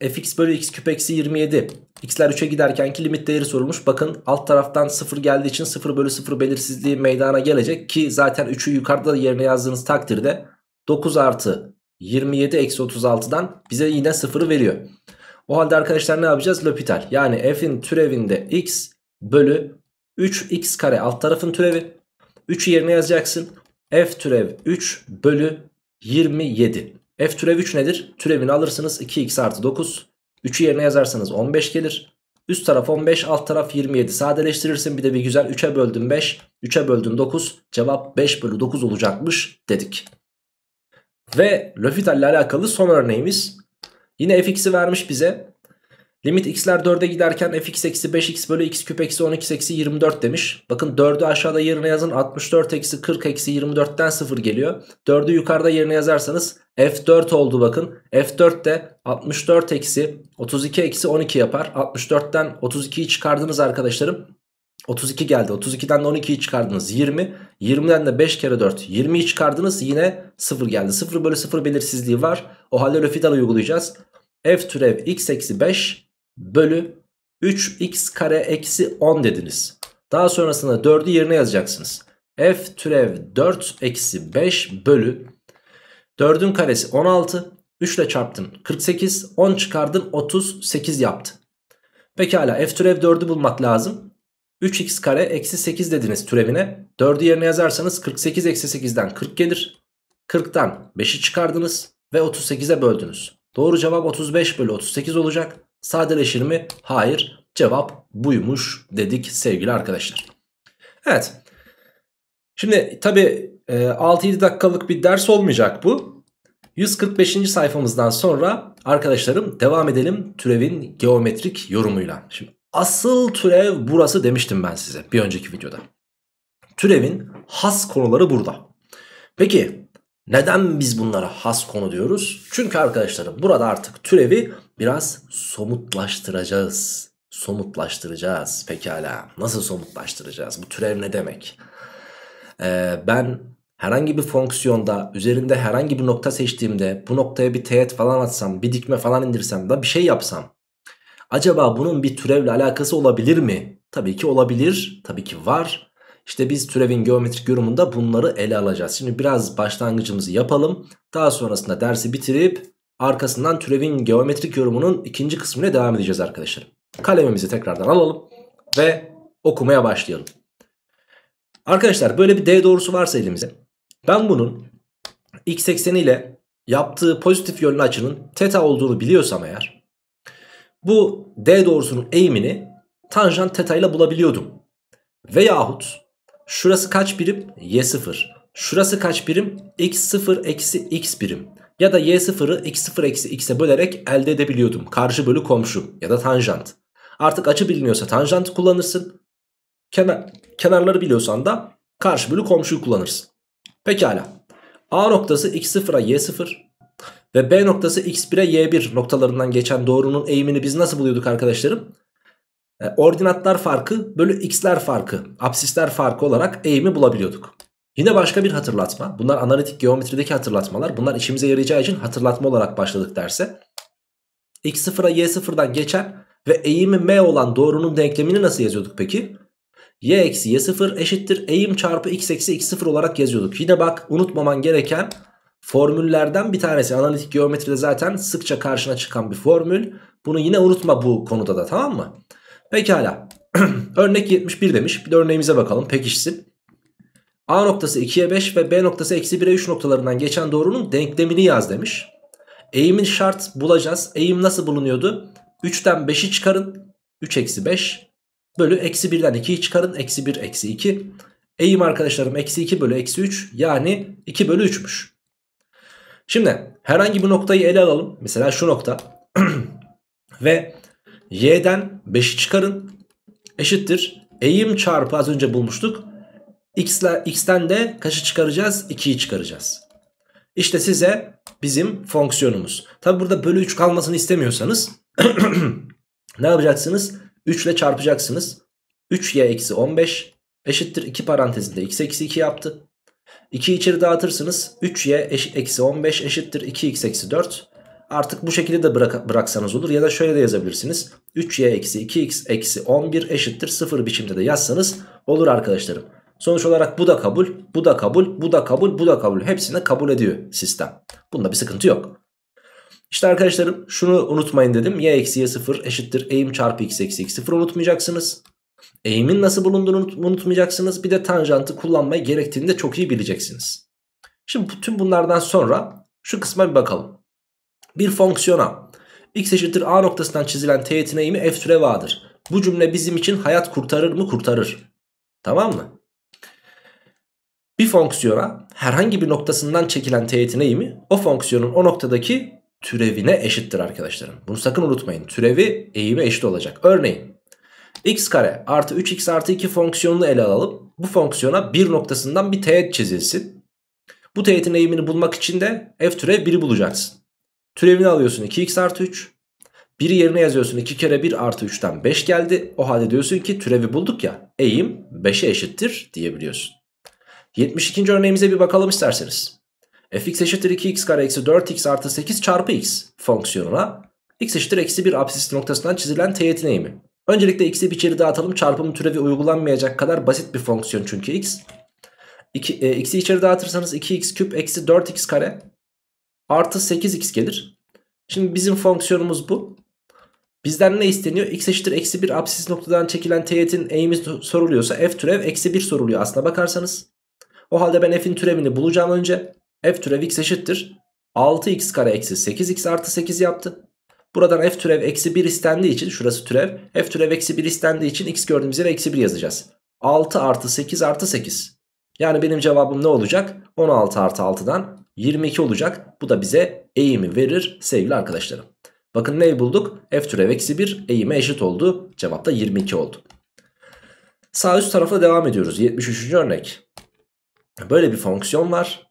fx bölü x küp eksi 27 x'ler 3'e giderkenki limit değeri sorulmuş. Bakın alt taraftan 0 geldiği için 0 bölü 0 belirsizliği meydana gelecek. Ki zaten 3'ü yukarıda yerine yazdığınız takdirde 9 artı 27 eksi 36'dan bize yine 0'ı veriyor. O halde arkadaşlar ne yapacağız? L'Hopital. Yani f'in türevinde x bölü 3x kare alt tarafın türevi. 3'ü yerine yazacaksın. F türev 3 bölü 27. F türev 3 nedir? Türevini alırsınız 2x artı 9. 3'ü yerine yazarsanız 15 gelir. Üst taraf 15 alt taraf 27 sadeleştirirsin bir de bir güzel 3'e böldüm 5 3'e böldüm 9 cevap 5 bölü 9 olacakmış dedik. Ve L'Hopital ile alakalı son örneğimiz yine fx'i vermiş bize Limit x'ler 4'e giderken fx eksi 5x bölü x küp eksi 12 eksi 24 demiş. Bakın 4'ü aşağıda yerine yazın 64 eksi 40 eksi 24'ten 0 geliyor. 4'ü yukarıda yerine yazarsanız f4 oldu bakın. f4 de 64 eksi 32 eksi 12 yapar. 64'ten 32'yi çıkardınız arkadaşlarım. 32 geldi. 32'den de 12'yi çıkardınız 20. 20'den de 5 kere 4 20'yi çıkardınız yine 0 geldi. 0 bölü 0 belirsizliği var. O halde L'Hopital uygulayacağız. f türev x eksi 5 bölü 3x kare eksi 10 dediniz. Daha sonrasında 4'ü yerine yazacaksınız. f türev 4 eksi 5 bölü 4'ün karesi 16 3 ile çarptın 48 10 çıkardın 38 yaptı. Pekala f türev 4'ü bulmak lazım. 3x kare eksi 8 dediniz türevine. 4'ü yerine yazarsanız 48 eksi 8'den 40 gelir. 40'tan 5'i çıkardınız ve 38'e böldünüz. Doğru cevap 35 bölü 38 olacak. Sadeleşir mi? Hayır. Cevap buymuş dedik sevgili arkadaşlar. Evet. Şimdi tabi 6-7 dakikalık bir ders olmayacak bu. 145. sayfamızdan sonra arkadaşlarım devam edelim türevin geometrik yorumuyla. Şimdi asıl türev burası demiştim ben size bir önceki videoda. Türevin has konuları burada. Peki neden biz bunlara has konu diyoruz? Çünkü arkadaşlarım burada artık türevi biraz somutlaştıracağız. Somutlaştıracağız. Pekala. Nasıl somutlaştıracağız? Bu türev ne demek? Ee, ben herhangi bir fonksiyonda üzerinde herhangi bir nokta seçtiğimde bu noktaya bir teğet falan atsam, bir dikme falan indirsem da bir şey yapsam. Acaba bunun bir türevle alakası olabilir mi? Tabii ki olabilir. Tabii ki var. İşte biz türevin geometrik yorumunda bunları ele alacağız. Şimdi biraz başlangıcımızı yapalım. Daha sonrasında dersi bitirip arkasından türevin geometrik yorumunun ikinci kısmına devam edeceğiz arkadaşlar. Kalemimizi tekrardan alalım ve okumaya başlayalım. Arkadaşlar böyle bir D doğrusu varsa elimize ben bunun x ekseni ile yaptığı pozitif yönlü açının teta olduğunu biliyorsam eğer bu D doğrusunun eğimini tanjant teta ile bulabiliyordum. Veyahut şurası kaç birim? Y0. Şurası kaç birim? x0 eksi x birim. Ya da y0'ı x0 eksi x'e bölerek elde edebiliyordum. Karşı bölü komşu ya da tanjant. Artık açı biliniyorsa tanjant kullanırsın. Kenar, kenarları biliyorsan da karşı bölü komşuyu kullanırsın. Pekala. A noktası x0'a y0 ve B noktası x1'e y1 noktalarından geçen doğrunun eğimini biz nasıl buluyorduk arkadaşlarım? E, ordinatlar farkı bölü x'ler farkı, absisler farkı olarak eğimi bulabiliyorduk. Yine başka bir hatırlatma. Bunlar analitik geometrideki hatırlatmalar. Bunlar işimize yarayacağı için hatırlatma olarak başladık derse. x0'a y0'dan geçen ve eğimi m olan doğrunun denklemini nasıl yazıyorduk peki? y eksi y0 eşittir eğim çarpı x eksi x0 olarak yazıyorduk. Yine bak unutmaman gereken formüllerden bir tanesi. Analitik geometride zaten sıkça karşına çıkan bir formül. Bunu yine unutma bu konuda da tamam mı? Pekala. Örnek 71 demiş. Bir de örneğimize bakalım pekişsin. A noktası 2'ye 5 ve B noktası eksi 1'e 3 noktalarından geçen doğrunun denklemini yaz demiş. Eğimin şart bulacağız. Eğim nasıl bulunuyordu? 3'ten 5'i çıkarın. 3 eksi 5 bölü eksi 1'den 2'yi çıkarın. Eksi 1 eksi 2. Eğim arkadaşlarım eksi 2 bölü eksi 3 yani 2 bölü 3'müş. Şimdi herhangi bir noktayı ele alalım. Mesela şu nokta. ve y'den 5'i çıkarın. Eşittir. Eğim çarpı az önce bulmuştuk. X'ten de kaçı çıkaracağız? 2'yi çıkaracağız. İşte size bizim fonksiyonumuz. Tabi burada bölü 3 kalmasını istemiyorsanız ne yapacaksınız? 3 ile çarpacaksınız. 3y eksi 15 eşittir 2 parantezinde x eksi 2 yaptı. 2'yi içeri dağıtırsınız. 3y eksi 15 eşittir 2x eksi 4. Artık bu şekilde de bırak, bıraksanız olur ya da şöyle de yazabilirsiniz. 3y eksi 2x eksi 11 eşittir 0 biçimde de yazsanız olur arkadaşlarım. Sonuç olarak bu da kabul, bu da kabul, bu da kabul, bu da kabul. Hepsini kabul ediyor sistem. Bunda bir sıkıntı yok. İşte arkadaşlarım şunu unutmayın dedim. Y eksi y 0 eşittir eğim çarpı x eksi x 0 unutmayacaksınız. Eğimin nasıl bulunduğunu unutmayacaksınız. Bir de tanjantı kullanmayı gerektiğini de çok iyi bileceksiniz. Şimdi tüm bunlardan sonra şu kısma bir bakalım. Bir fonksiyona x eşittir a noktasından çizilen teğetin eğimi f türev a'dır. Bu cümle bizim için hayat kurtarır mı? Kurtarır. Tamam mı? Bir fonksiyona herhangi bir noktasından çekilen teğetin eğimi o fonksiyonun o noktadaki türevine eşittir arkadaşlarım. Bunu sakın unutmayın. Türevi eğimi eşit olacak. Örneğin x kare artı 3x artı 2 fonksiyonunu ele alalım. Bu fonksiyona bir noktasından bir teğet çizilsin. Bu teğetin eğimini bulmak için de f türev 1'i bulacaksın. Türevini alıyorsun 2x artı 3. 1'i yerine yazıyorsun 2 kere 1 artı 3'ten 5 geldi. O halde diyorsun ki türevi bulduk ya eğim 5'e eşittir diyebiliyorsun. 72. örneğimize bir bakalım isterseniz. fx eşittir 2x kare eksi 4x artı 8 çarpı x fonksiyonuna x eşittir eksi 1 apsis noktasından çizilen teğetin eğimi. Öncelikle x'i bir içeri dağıtalım. Çarpım türevi uygulanmayacak kadar basit bir fonksiyon çünkü x. 2, e, x'i içeri dağıtırsanız 2x küp eksi 4x kare artı 8x gelir. Şimdi bizim fonksiyonumuz bu. Bizden ne isteniyor? x eşittir eksi 1 apsis noktadan çekilen teğetin eğimi soruluyorsa f türev eksi 1 soruluyor aslına bakarsanız. O halde ben f'in türevini bulacağım önce. f türev x eşittir. 6x kare eksi 8x artı 8 yaptı. Buradan f türev eksi 1 istendiği için şurası türev. f türev eksi 1 istendiği için x gördüğümüz yere eksi 1 yazacağız. 6 artı 8 artı 8. Yani benim cevabım ne olacak? 16 artı 6'dan 22 olacak. Bu da bize eğimi verir sevgili arkadaşlarım. Bakın neyi bulduk? f türev eksi 1 eğime eşit oldu. Cevap da 22 oldu. Sağ üst tarafa devam ediyoruz. 73. örnek. Böyle bir fonksiyon var.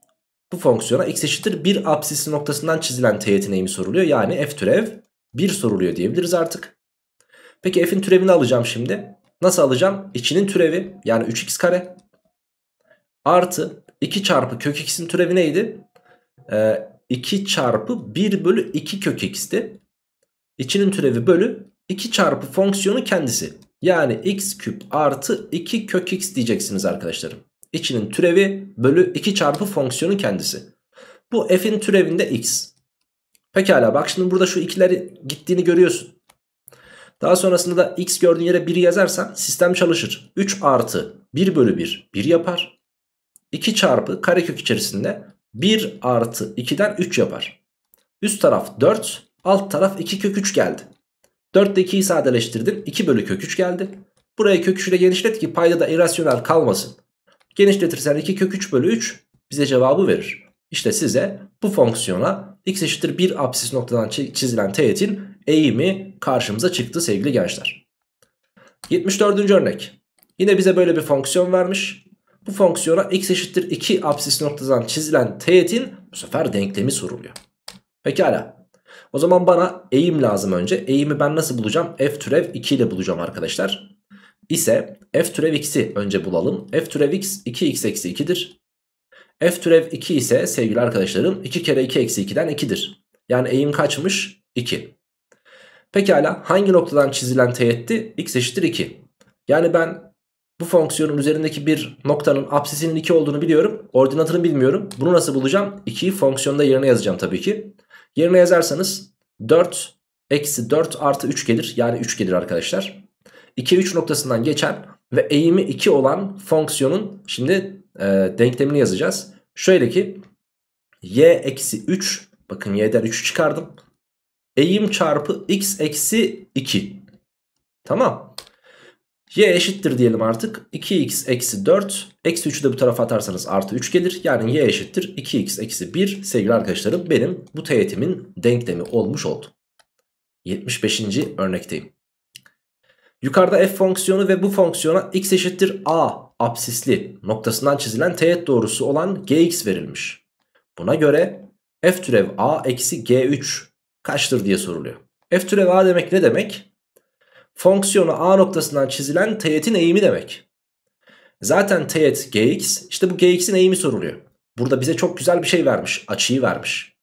Bu fonksiyona x eşittir 1 apsisi noktasından çizilen teğetin eğimi soruluyor. Yani f türev 1 soruluyor diyebiliriz artık. Peki f'in türevini alacağım şimdi. Nasıl alacağım? İçinin türevi yani 3x kare artı 2 çarpı kök x'in türevi neydi? Ee, 2 çarpı 1 bölü 2 kök x'ti. İçinin türevi bölü 2 çarpı fonksiyonu kendisi. Yani x küp artı 2 kök x diyeceksiniz arkadaşlarım. İçinin türevi bölü 2 çarpı fonksiyonu kendisi. Bu f'in türevinde x. Pekala bak şimdi burada şu ikileri gittiğini görüyorsun. Daha sonrasında da x gördüğün yere 1 yazarsan sistem çalışır. 3 artı 1 bölü 1 1 yapar. 2 çarpı karekök içerisinde 1 artı 2'den 3 yapar. Üst taraf 4 alt taraf 2 kök 3 geldi. 4 ile 2'yi sadeleştirdin 2 bölü kök 3 geldi. Buraya kök 3 ile genişlet ki payda da irrasyonel kalmasın. Genişletirsen 2 kök 3 bölü 3 bize cevabı verir. İşte size bu fonksiyona x eşittir 1 apsis noktadan çizilen teğetin eğimi karşımıza çıktı sevgili gençler. 74. örnek. Yine bize böyle bir fonksiyon vermiş. Bu fonksiyona x eşittir 2 apsis noktadan çizilen teğetin bu sefer denklemi soruluyor. Pekala. O zaman bana eğim lazım önce. Eğimi ben nasıl bulacağım? f türev 2 ile bulacağım arkadaşlar. İse f türev x'i önce bulalım. f türev x 2x eksi 2'dir. f türev 2 ise sevgili arkadaşlarım 2 kere 2 eksi 2'den 2'dir. Yani eğim kaçmış? 2. Pekala hangi noktadan çizilen teğetti? x eşittir 2. Yani ben bu fonksiyonun üzerindeki bir noktanın apsisinin 2 olduğunu biliyorum. Ordinatını bilmiyorum. Bunu nasıl bulacağım? 2'yi fonksiyonda yerine yazacağım tabii ki. Yerine yazarsanız 4 eksi 4 artı 3 gelir. Yani 3 gelir arkadaşlar. 2 3 noktasından geçen ve eğimi 2 olan fonksiyonun şimdi e, denklemini yazacağız. Şöyle ki y eksi 3 bakın y'den 3 çıkardım. Eğim çarpı x eksi 2. Tamam. Y eşittir diyelim artık. 2x eksi 4. Eksi 3'ü de bu tarafa atarsanız artı 3 gelir. Yani y eşittir 2x eksi 1 sevgili arkadaşlarım. Benim bu teğetimin denklemi olmuş oldu. 75. örnekteyim. Yukarıda f fonksiyonu ve bu fonksiyona x eşittir a apsisli noktasından çizilen teğet doğrusu olan gx verilmiş. Buna göre f türev a eksi g3 kaçtır diye soruluyor. F türev a demek ne demek? Fonksiyonu a noktasından çizilen teğetin eğimi demek. Zaten teğet gx işte bu gx'in eğimi soruluyor. Burada bize çok güzel bir şey vermiş. Açıyı vermiş.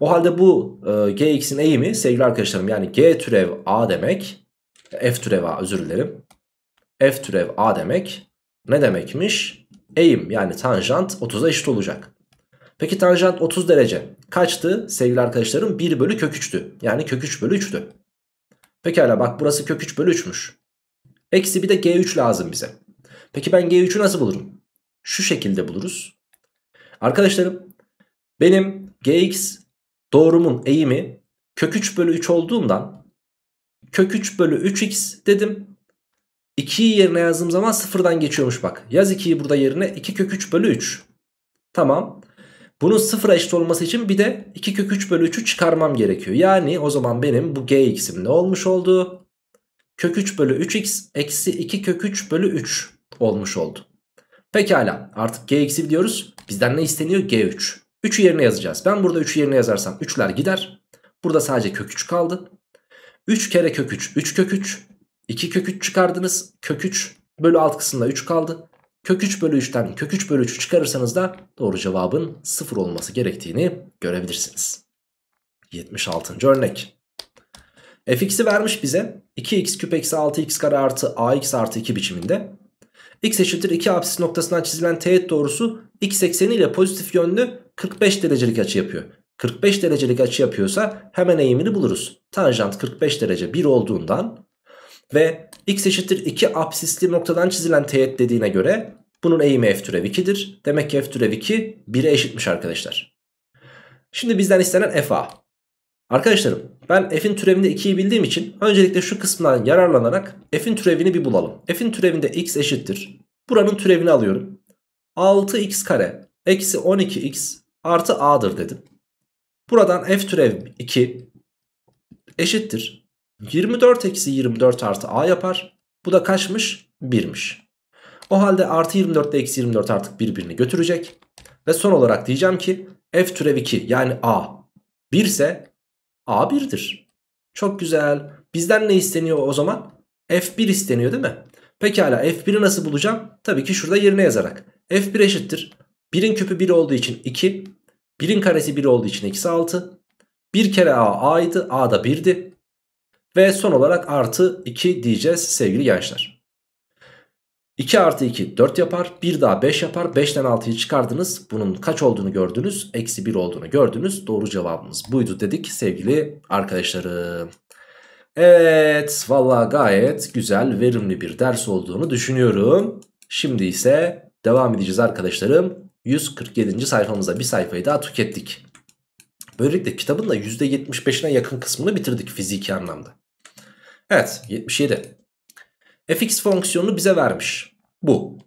O halde bu e, gx'in eğimi sevgili arkadaşlarım yani g türev a demek. F türev a özür dilerim. F türev a demek ne demekmiş? Eğim yani tanjant 30'a eşit olacak. Peki tanjant 30 derece kaçtı sevgili arkadaşlarım? 1 bölü kök 3'tü. Yani kök 3 bölü 3'tü. Pekala bak burası kök 3 bölü 3'müş. Eksi bir de G3 lazım bize. Peki ben G3'ü nasıl bulurum? Şu şekilde buluruz. Arkadaşlarım benim Gx doğrumun eğimi kök 3 bölü 3 olduğundan kök 3 bölü 3x dedim. 2'yi yerine yazdığım zaman sıfırdan geçiyormuş bak. Yaz 2'yi burada yerine 2 kök 3 bölü 3. Tamam. Bunun sıfıra eşit olması için bir de 2 kök 3 bölü 3'ü çıkarmam gerekiyor. Yani o zaman benim bu gx'im ne olmuş oldu? Kök 3 bölü 3x eksi 2 kök 3 bölü 3 olmuş oldu. Pekala artık gx'i biliyoruz. Bizden ne isteniyor? g3. 3'ü yerine yazacağız. Ben burada 3'ü yerine yazarsam 3'ler gider. Burada sadece kök 3 kaldı. 3 kere kök 3 3 kök 3. 2 kök 3 çıkardınız. Kök 3 bölü alt kısımda 3 kaldı. Kök 3 bölü 3'ten kök 3 bölü 3'ü çıkarırsanız da doğru cevabın 0 olması gerektiğini görebilirsiniz. 76. örnek. fx'i vermiş bize 2x küp eksi 6x kare artı ax artı 2 biçiminde. x eşittir 2 apsis noktasından çizilen teğet doğrusu x ekseni ile pozitif yönlü 45 derecelik açı yapıyor. 45 derecelik açı yapıyorsa hemen eğimini buluruz. Tanjant 45 derece 1 olduğundan ve x eşittir 2 apsisli noktadan çizilen teğet dediğine göre bunun eğimi f türev 2'dir. Demek ki f türev 2 1'e eşitmiş arkadaşlar. Şimdi bizden istenen fa. Arkadaşlarım ben f'in türevinde 2'yi bildiğim için öncelikle şu kısmından yararlanarak f'in türevini bir bulalım. f'in türevinde x eşittir. Buranın türevini alıyorum. 6x kare eksi 12x artı a'dır dedim. Buradan f türev 2 eşittir. 24 eksi 24 artı a yapar. Bu da kaçmış? 1'miş. O halde artı 24 ile eksi 24 artık birbirini götürecek. Ve son olarak diyeceğim ki f türev 2 yani a 1 ise a 1'dir. Çok güzel. Bizden ne isteniyor o zaman? F1 isteniyor değil mi? Pekala F1'i nasıl bulacağım? Tabii ki şurada yerine yazarak. F1 eşittir. 1'in küpü 1 olduğu için 2. 1'in karesi 1 olduğu için eksi 6. 1 kere A A'ydı. A da 1'di. Ve son olarak artı 2 diyeceğiz sevgili gençler. 2 artı 2 4 yapar. 1 daha 5 yapar. 5'ten 6'yı çıkardınız. Bunun kaç olduğunu gördünüz. Eksi 1 olduğunu gördünüz. Doğru cevabımız buydu dedik sevgili arkadaşlarım. Evet valla gayet güzel verimli bir ders olduğunu düşünüyorum. Şimdi ise devam edeceğiz arkadaşlarım. 147. sayfamızda bir sayfayı daha tükettik. Böylelikle kitabın da %75'ine yakın kısmını bitirdik fiziki anlamda. Evet 77. fx fonksiyonunu bize vermiş. Bu.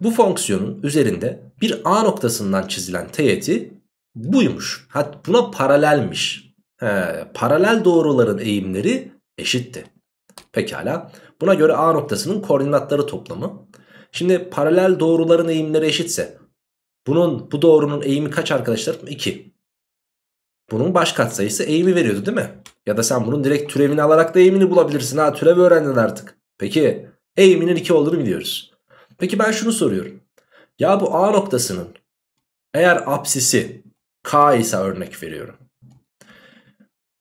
Bu fonksiyonun üzerinde bir a noktasından çizilen teğeti buymuş. Hatta buna paralelmiş. He, paralel doğruların eğimleri eşitti. Pekala. Buna göre a noktasının koordinatları toplamı. Şimdi paralel doğruların eğimleri eşitse bunun bu doğrunun eğimi kaç arkadaşlar? 2. Bunun baş katsayısı eğimi veriyordu değil mi? Ya da sen bunun direkt türevini alarak da eğimini bulabilirsin. Ha türev öğrendin artık. Peki eğiminin 2 olduğunu biliyoruz. Peki ben şunu soruyorum. Ya bu A noktasının eğer apsisi K ise örnek veriyorum.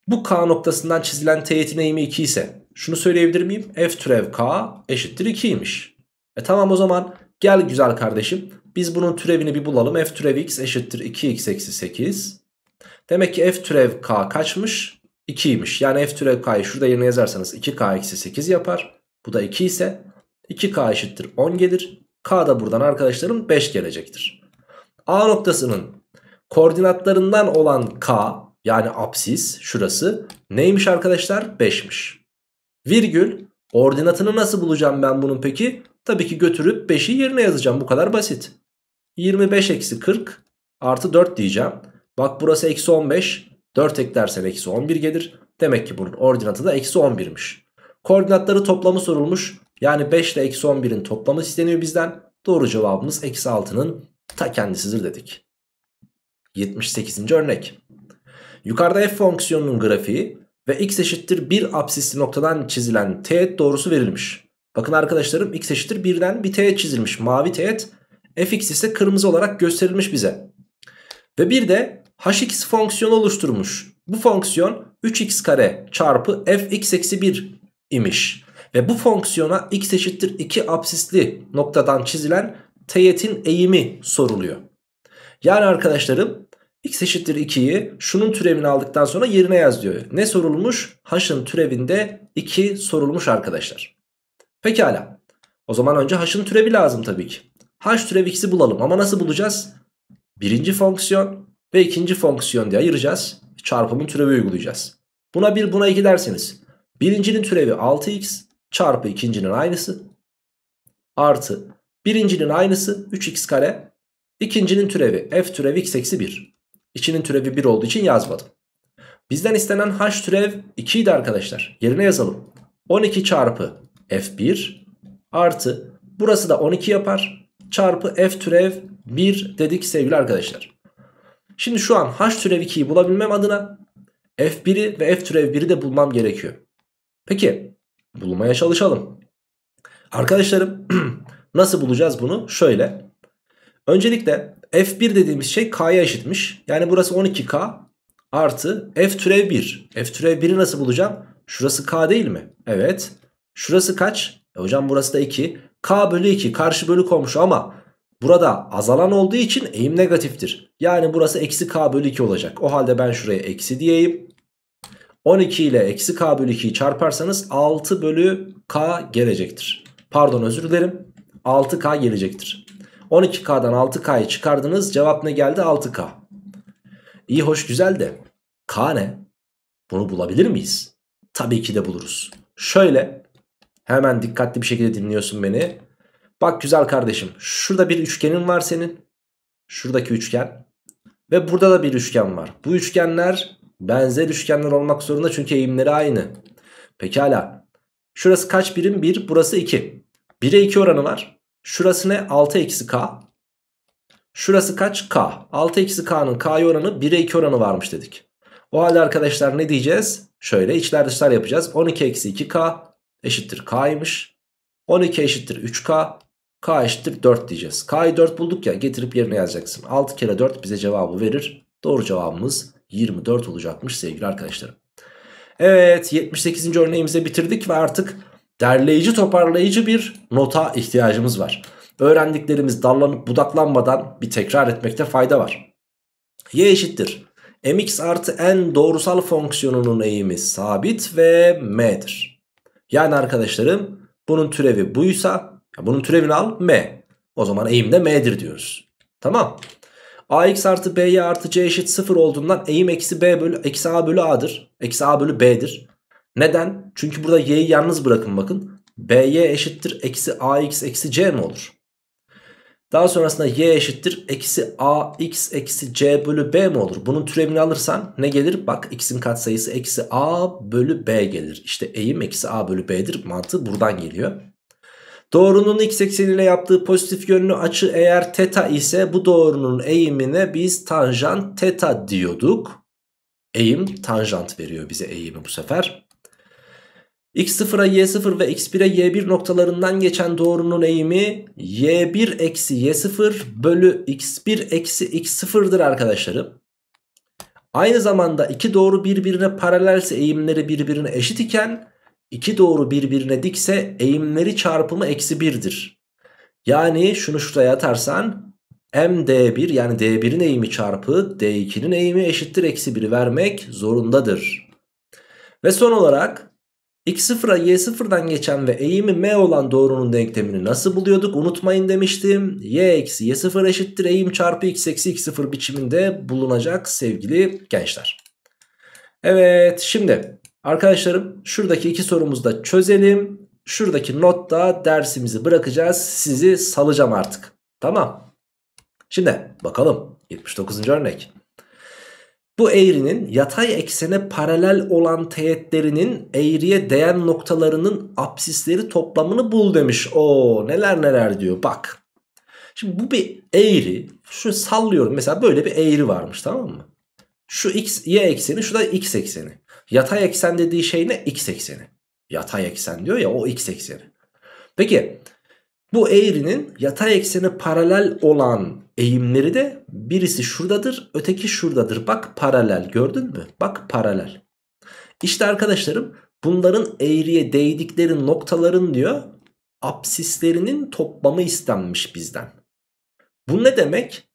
Bu K noktasından çizilen teğetin eğimi 2 ise şunu söyleyebilir miyim? F türev K eşittir 2'ymiş. E tamam o zaman gel güzel kardeşim biz bunun türevini bir bulalım. F türev x eşittir 2x eksi 8. Demek ki f türev k kaçmış? 2'ymiş. Yani f türev k'yı şurada yerine yazarsanız 2k eksi 8 yapar. Bu da 2 ise 2k eşittir 10 gelir. K da buradan arkadaşlarım 5 gelecektir. A noktasının koordinatlarından olan K yani apsis şurası neymiş arkadaşlar? 5'miş. Virgül ordinatını nasıl bulacağım ben bunun peki? Tabii ki götürüp 5'i yerine yazacağım bu kadar basit. 25 eksi 40 artı 4 diyeceğim. Bak burası eksi 15. 4 eklersen eksi 11 gelir. Demek ki bunun ordinatı da eksi 11'miş. Koordinatları toplamı sorulmuş. Yani 5 ile eksi 11'in toplamı isteniyor bizden. Doğru cevabımız eksi 6'nın ta kendisidir dedik. 78. örnek. Yukarıda f fonksiyonunun grafiği ve x eşittir 1 absisli noktadan çizilen teğet doğrusu verilmiş. Bakın arkadaşlarım x eşittir 1'den bir teğet çizilmiş. Mavi teğet fx ise kırmızı olarak gösterilmiş bize. Ve bir de hx fonksiyonu oluşturmuş. Bu fonksiyon 3x kare çarpı fx eksi 1 imiş. Ve bu fonksiyona x eşittir 2 absisli noktadan çizilen teğetin eğimi soruluyor. Yani arkadaşlarım x eşittir 2'yi şunun türevini aldıktan sonra yerine yaz diyor. Ne sorulmuş? h'ın türevinde 2 sorulmuş arkadaşlar. Pekala. O zaman önce h'ın türevi lazım tabii ki. H türev x'i bulalım ama nasıl bulacağız? Birinci fonksiyon ve ikinci fonksiyon diye ayıracağız. Çarpımın türevi uygulayacağız. Buna 1 buna 2 derseniz. Birincinin türevi 6x çarpı ikincinin aynısı. Artı birincinin aynısı 3x kare. İkincinin türevi f türevi x eksi 1. İçinin türevi 1 olduğu için yazmadım. Bizden istenen h türev 2 idi arkadaşlar. Yerine yazalım. 12 çarpı f1 artı burası da 12 yapar. Çarpı f türev 1 dedik sevgili arkadaşlar. Şimdi şu an h türev 2'yi bulabilmem adına f1'i ve f türev 1'i de bulmam gerekiyor. Peki bulmaya çalışalım. Arkadaşlarım nasıl bulacağız bunu? Şöyle. Öncelikle f1 dediğimiz şey k'ya eşitmiş. Yani burası 12k artı f türev 1. f türev 1'i nasıl bulacağım? Şurası k değil mi? Evet. Şurası kaç? E hocam burası da 2. K bölü 2 karşı bölü komşu ama burada azalan olduğu için eğim negatiftir. Yani burası eksi K bölü 2 olacak. O halde ben şuraya eksi diyeyim. 12 ile eksi K bölü 2'yi çarparsanız 6 bölü K gelecektir. Pardon özür dilerim. 6K gelecektir. 12K'dan 6K'yı çıkardınız. Cevap ne geldi? 6K. İyi hoş güzel de K ne? Bunu bulabilir miyiz? Tabii ki de buluruz. Şöyle Hemen dikkatli bir şekilde dinliyorsun beni. Bak güzel kardeşim. Şurada bir üçgenin var senin. Şuradaki üçgen. Ve burada da bir üçgen var. Bu üçgenler benzer üçgenler olmak zorunda çünkü eğimleri aynı. Pekala. Şurası kaç birim? 1. Burası 2. 1'e 2 oranı var. Şurası ne? 6 eksi k. Şurası kaç? k. 6 eksi k'nın k'ya oranı 1'e 2 oranı varmış dedik. O halde arkadaşlar ne diyeceğiz? Şöyle içler dışlar yapacağız. 12 eksi 2k eşittir k'ymış. 12 eşittir 3k. K eşittir 4 diyeceğiz. K'yı 4 bulduk ya getirip yerine yazacaksın. 6 kere 4 bize cevabı verir. Doğru cevabımız 24 olacakmış sevgili arkadaşlarım. Evet 78. örneğimizi bitirdik ve artık derleyici toparlayıcı bir nota ihtiyacımız var. Öğrendiklerimiz dallanıp budaklanmadan bir tekrar etmekte fayda var. Y eşittir. mx artı n doğrusal fonksiyonunun eğimi sabit ve m'dir. Yani arkadaşlarım bunun türevi buysa bunun türevini al m. O zaman eğim de m'dir diyoruz. Tamam. ax artı by artı c eşit 0 olduğundan eğim eksi b bölü eksi a bölü a'dır. Eksi a bölü b'dir. Neden? Çünkü burada y'yi yalnız bırakın bakın. by eşittir eksi ax eksi c mi olur? Daha sonrasında y eşittir eksi ax eksi c bölü b mi olur? Bunun türevini alırsan ne gelir? Bak x'in katsayısı eksi a bölü b gelir. İşte eğim eksi a bölü b'dir. Mantığı buradan geliyor. Doğrunun x ekseniyle yaptığı pozitif yönlü açı eğer teta ise bu doğrunun eğimine biz tanjant teta diyorduk. Eğim tanjant veriyor bize eğimi bu sefer. X0'a y0 ve x1'e y1 noktalarından geçen doğrunun eğimi y1 eksi y0 bölü x1 eksi x0'dır arkadaşlarım. Aynı zamanda iki doğru birbirine paralelse eğimleri birbirine eşit iken iki doğru birbirine dikse eğimleri çarpımı eksi 1'dir. Yani şunu şuraya atarsan md1 yani d1'in eğimi çarpı d2'nin eğimi eşittir eksi 1'i vermek zorundadır. Ve son olarak x0'a y0'dan geçen ve eğimi m olan doğrunun denklemini nasıl buluyorduk unutmayın demiştim. y eksi y0 eşittir eğim çarpı x eksi x0 biçiminde bulunacak sevgili gençler. Evet şimdi arkadaşlarım şuradaki iki sorumuzu da çözelim. Şuradaki notta dersimizi bırakacağız. Sizi salacağım artık. Tamam. Şimdi bakalım 79. örnek. Bu eğrinin yatay eksene paralel olan teğetlerinin eğriye değen noktalarının apsisleri toplamını bul demiş. O neler neler diyor bak. Şimdi bu bir eğri. Şu sallıyorum mesela böyle bir eğri varmış tamam mı? Şu x, y ekseni şu da x ekseni. Yatay eksen dediği şey ne? X ekseni. Yatay eksen diyor ya o x ekseni. Peki bu eğrinin yatay ekseni paralel olan eğimleri de birisi şuradadır öteki şuradadır. Bak paralel gördün mü? Bak paralel. İşte arkadaşlarım bunların eğriye değdikleri noktaların diyor apsislerinin toplamı istenmiş bizden. Bu ne demek?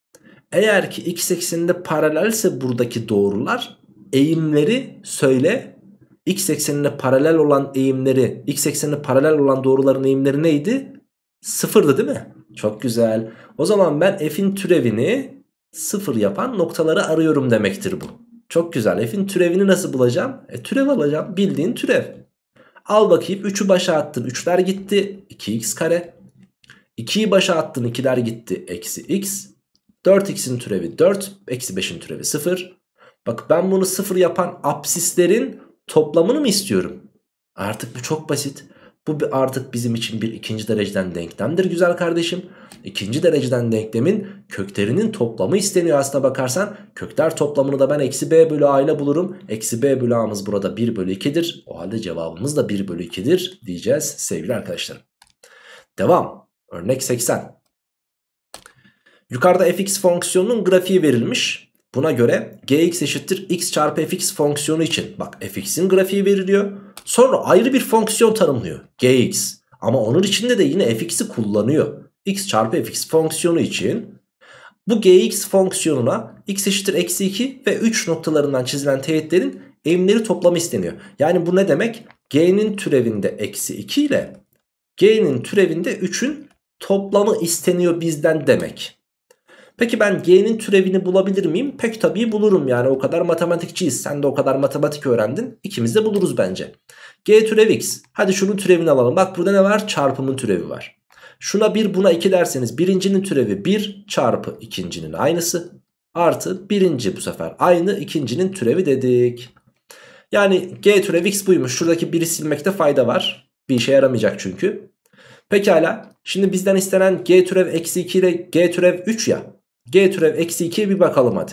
Eğer ki x ekseninde paralelse buradaki doğrular eğimleri söyle. X eksenine paralel olan eğimleri, x eksenine paralel olan doğruların eğimleri neydi? Sıfırdı değil mi? Çok güzel. O zaman ben f'in türevini sıfır yapan noktaları arıyorum demektir bu. Çok güzel. F'in türevini nasıl bulacağım? E, türev alacağım. Bildiğin türev. Al bakayım 3'ü başa attın. 3'ler gitti. 2x kare. 2'yi başa attın. 2'ler gitti. Eksi x. 4x'in türevi 4. Eksi 5'in türevi 0. Bak ben bunu 0 yapan apsislerin toplamını mı istiyorum? Artık bu çok basit. Bu artık bizim için bir ikinci dereceden denklemdir güzel kardeşim. İkinci dereceden denklemin köklerinin toplamı isteniyor aslına bakarsan. Kökler toplamını da ben eksi b bölü a ile bulurum. Eksi b bölü a'mız burada 1 bölü 2'dir. O halde cevabımız da 1 bölü 2'dir diyeceğiz sevgili arkadaşlarım. Devam. Örnek 80. Yukarıda fx fonksiyonunun grafiği verilmiş. Buna göre gx eşittir x çarpı fx fonksiyonu için bak fx'in grafiği veriliyor. Sonra ayrı bir fonksiyon tanımlıyor gx ama onun içinde de yine fx'i kullanıyor. x çarpı fx fonksiyonu için bu gx fonksiyonuna x eşittir eksi 2 ve 3 noktalarından çizilen teğetlerin eğimleri toplamı isteniyor. Yani bu ne demek? g'nin türevinde eksi 2 ile g'nin türevinde 3'ün toplamı isteniyor bizden demek. Peki ben g'nin türevini bulabilir miyim? Pek tabii bulurum yani o kadar matematikçiyiz. Sen de o kadar matematik öğrendin. İkimiz de buluruz bence. g türev x. Hadi şunun türevini alalım. Bak burada ne var? Çarpımın türevi var. Şuna 1 buna 2 derseniz birincinin türevi 1 çarpı ikincinin aynısı. Artı birinci bu sefer aynı ikincinin türevi dedik. Yani g türev x buymuş. Şuradaki 1'i silmekte fayda var. Bir işe yaramayacak çünkü. Pekala. Şimdi bizden istenen g türev eksi 2 ile g türev 3 ya. G türev eksi 2'ye bir bakalım hadi.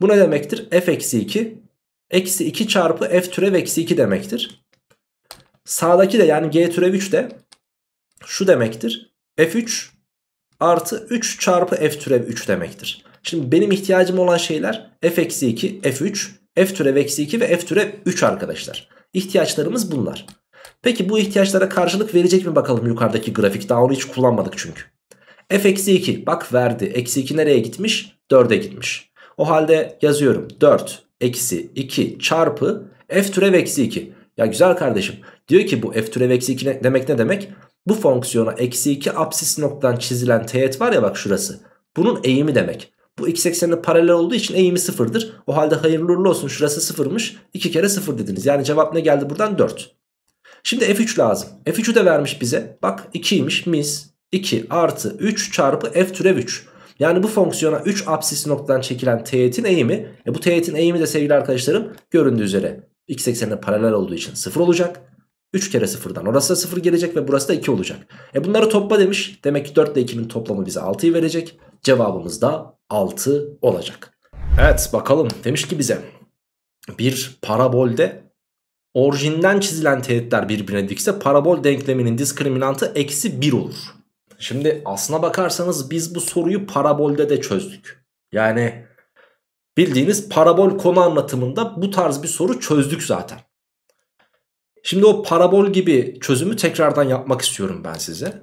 Bu ne demektir? F eksi 2 eksi 2 çarpı f türev eksi 2 demektir. Sağdaki de yani g türev 3 de şu demektir. f3 artı 3 çarpı f türev 3 demektir. Şimdi benim ihtiyacım olan şeyler f eksi 2, f3, f türev eksi 2 ve f türev 3 arkadaşlar. İhtiyaçlarımız bunlar. Peki bu ihtiyaçlara karşılık verecek mi bakalım yukarıdaki grafik? Daha onu hiç kullanmadık çünkü. F eksi 2 bak verdi. Eksi 2 nereye gitmiş? 4'e gitmiş. O halde yazıyorum 4 eksi 2 çarpı f türev eksi 2. Ya güzel kardeşim diyor ki bu f türev eksi 2 ne, demek ne demek? Bu fonksiyona eksi 2 apsis noktadan çizilen teğet var ya bak şurası. Bunun eğimi demek. Bu x eksenine paralel olduğu için eğimi sıfırdır. O halde hayırlı uğurlu olsun şurası sıfırmış. 2 kere sıfır dediniz. Yani cevap ne geldi buradan 4. Şimdi f3 lazım. f3'ü de vermiş bize. Bak 2'ymiş mis. 2 artı 3 çarpı f türev 3. Yani bu fonksiyona 3 apsis noktadan çekilen teğetin eğimi. E bu teğetin eğimi de sevgili arkadaşlarım göründüğü üzere x eksenine paralel olduğu için 0 olacak. 3 kere 0'dan orası da 0 gelecek ve burası da 2 olacak. E bunları topla demiş. Demek ki 4 ile 2'nin toplamı bize 6'yı verecek. Cevabımız da 6 olacak. Evet bakalım demiş ki bize bir parabolde orijinden çizilen teğetler birbirine dikse parabol denkleminin diskriminantı eksi 1 olur. Şimdi aslına bakarsanız biz bu soruyu parabolde de çözdük. Yani bildiğiniz parabol konu anlatımında bu tarz bir soru çözdük zaten. Şimdi o parabol gibi çözümü tekrardan yapmak istiyorum ben size.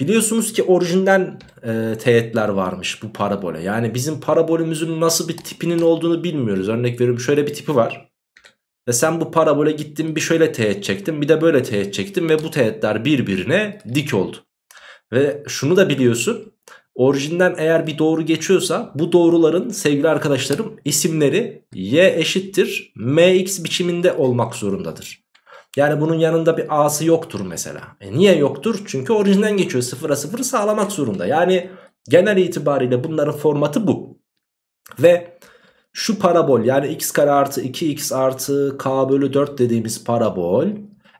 Biliyorsunuz ki orijinden e, teğetler varmış bu parabole. Yani bizim parabolümüzün nasıl bir tipinin olduğunu bilmiyoruz. Örnek veriyorum şöyle bir tipi var. Ve sen bu parabole gittin bir şöyle teğet çektin bir de böyle teğet çektin ve bu teğetler birbirine dik oldu. Ve şunu da biliyorsun. Orijinden eğer bir doğru geçiyorsa bu doğruların sevgili arkadaşlarım isimleri y eşittir mx biçiminde olmak zorundadır. Yani bunun yanında bir a'sı yoktur mesela. E niye yoktur? Çünkü orijinden geçiyor. Sıfıra sıfırı sağlamak zorunda. Yani genel itibariyle bunların formatı bu. Ve şu parabol yani x kare artı 2x artı k bölü 4 dediğimiz parabol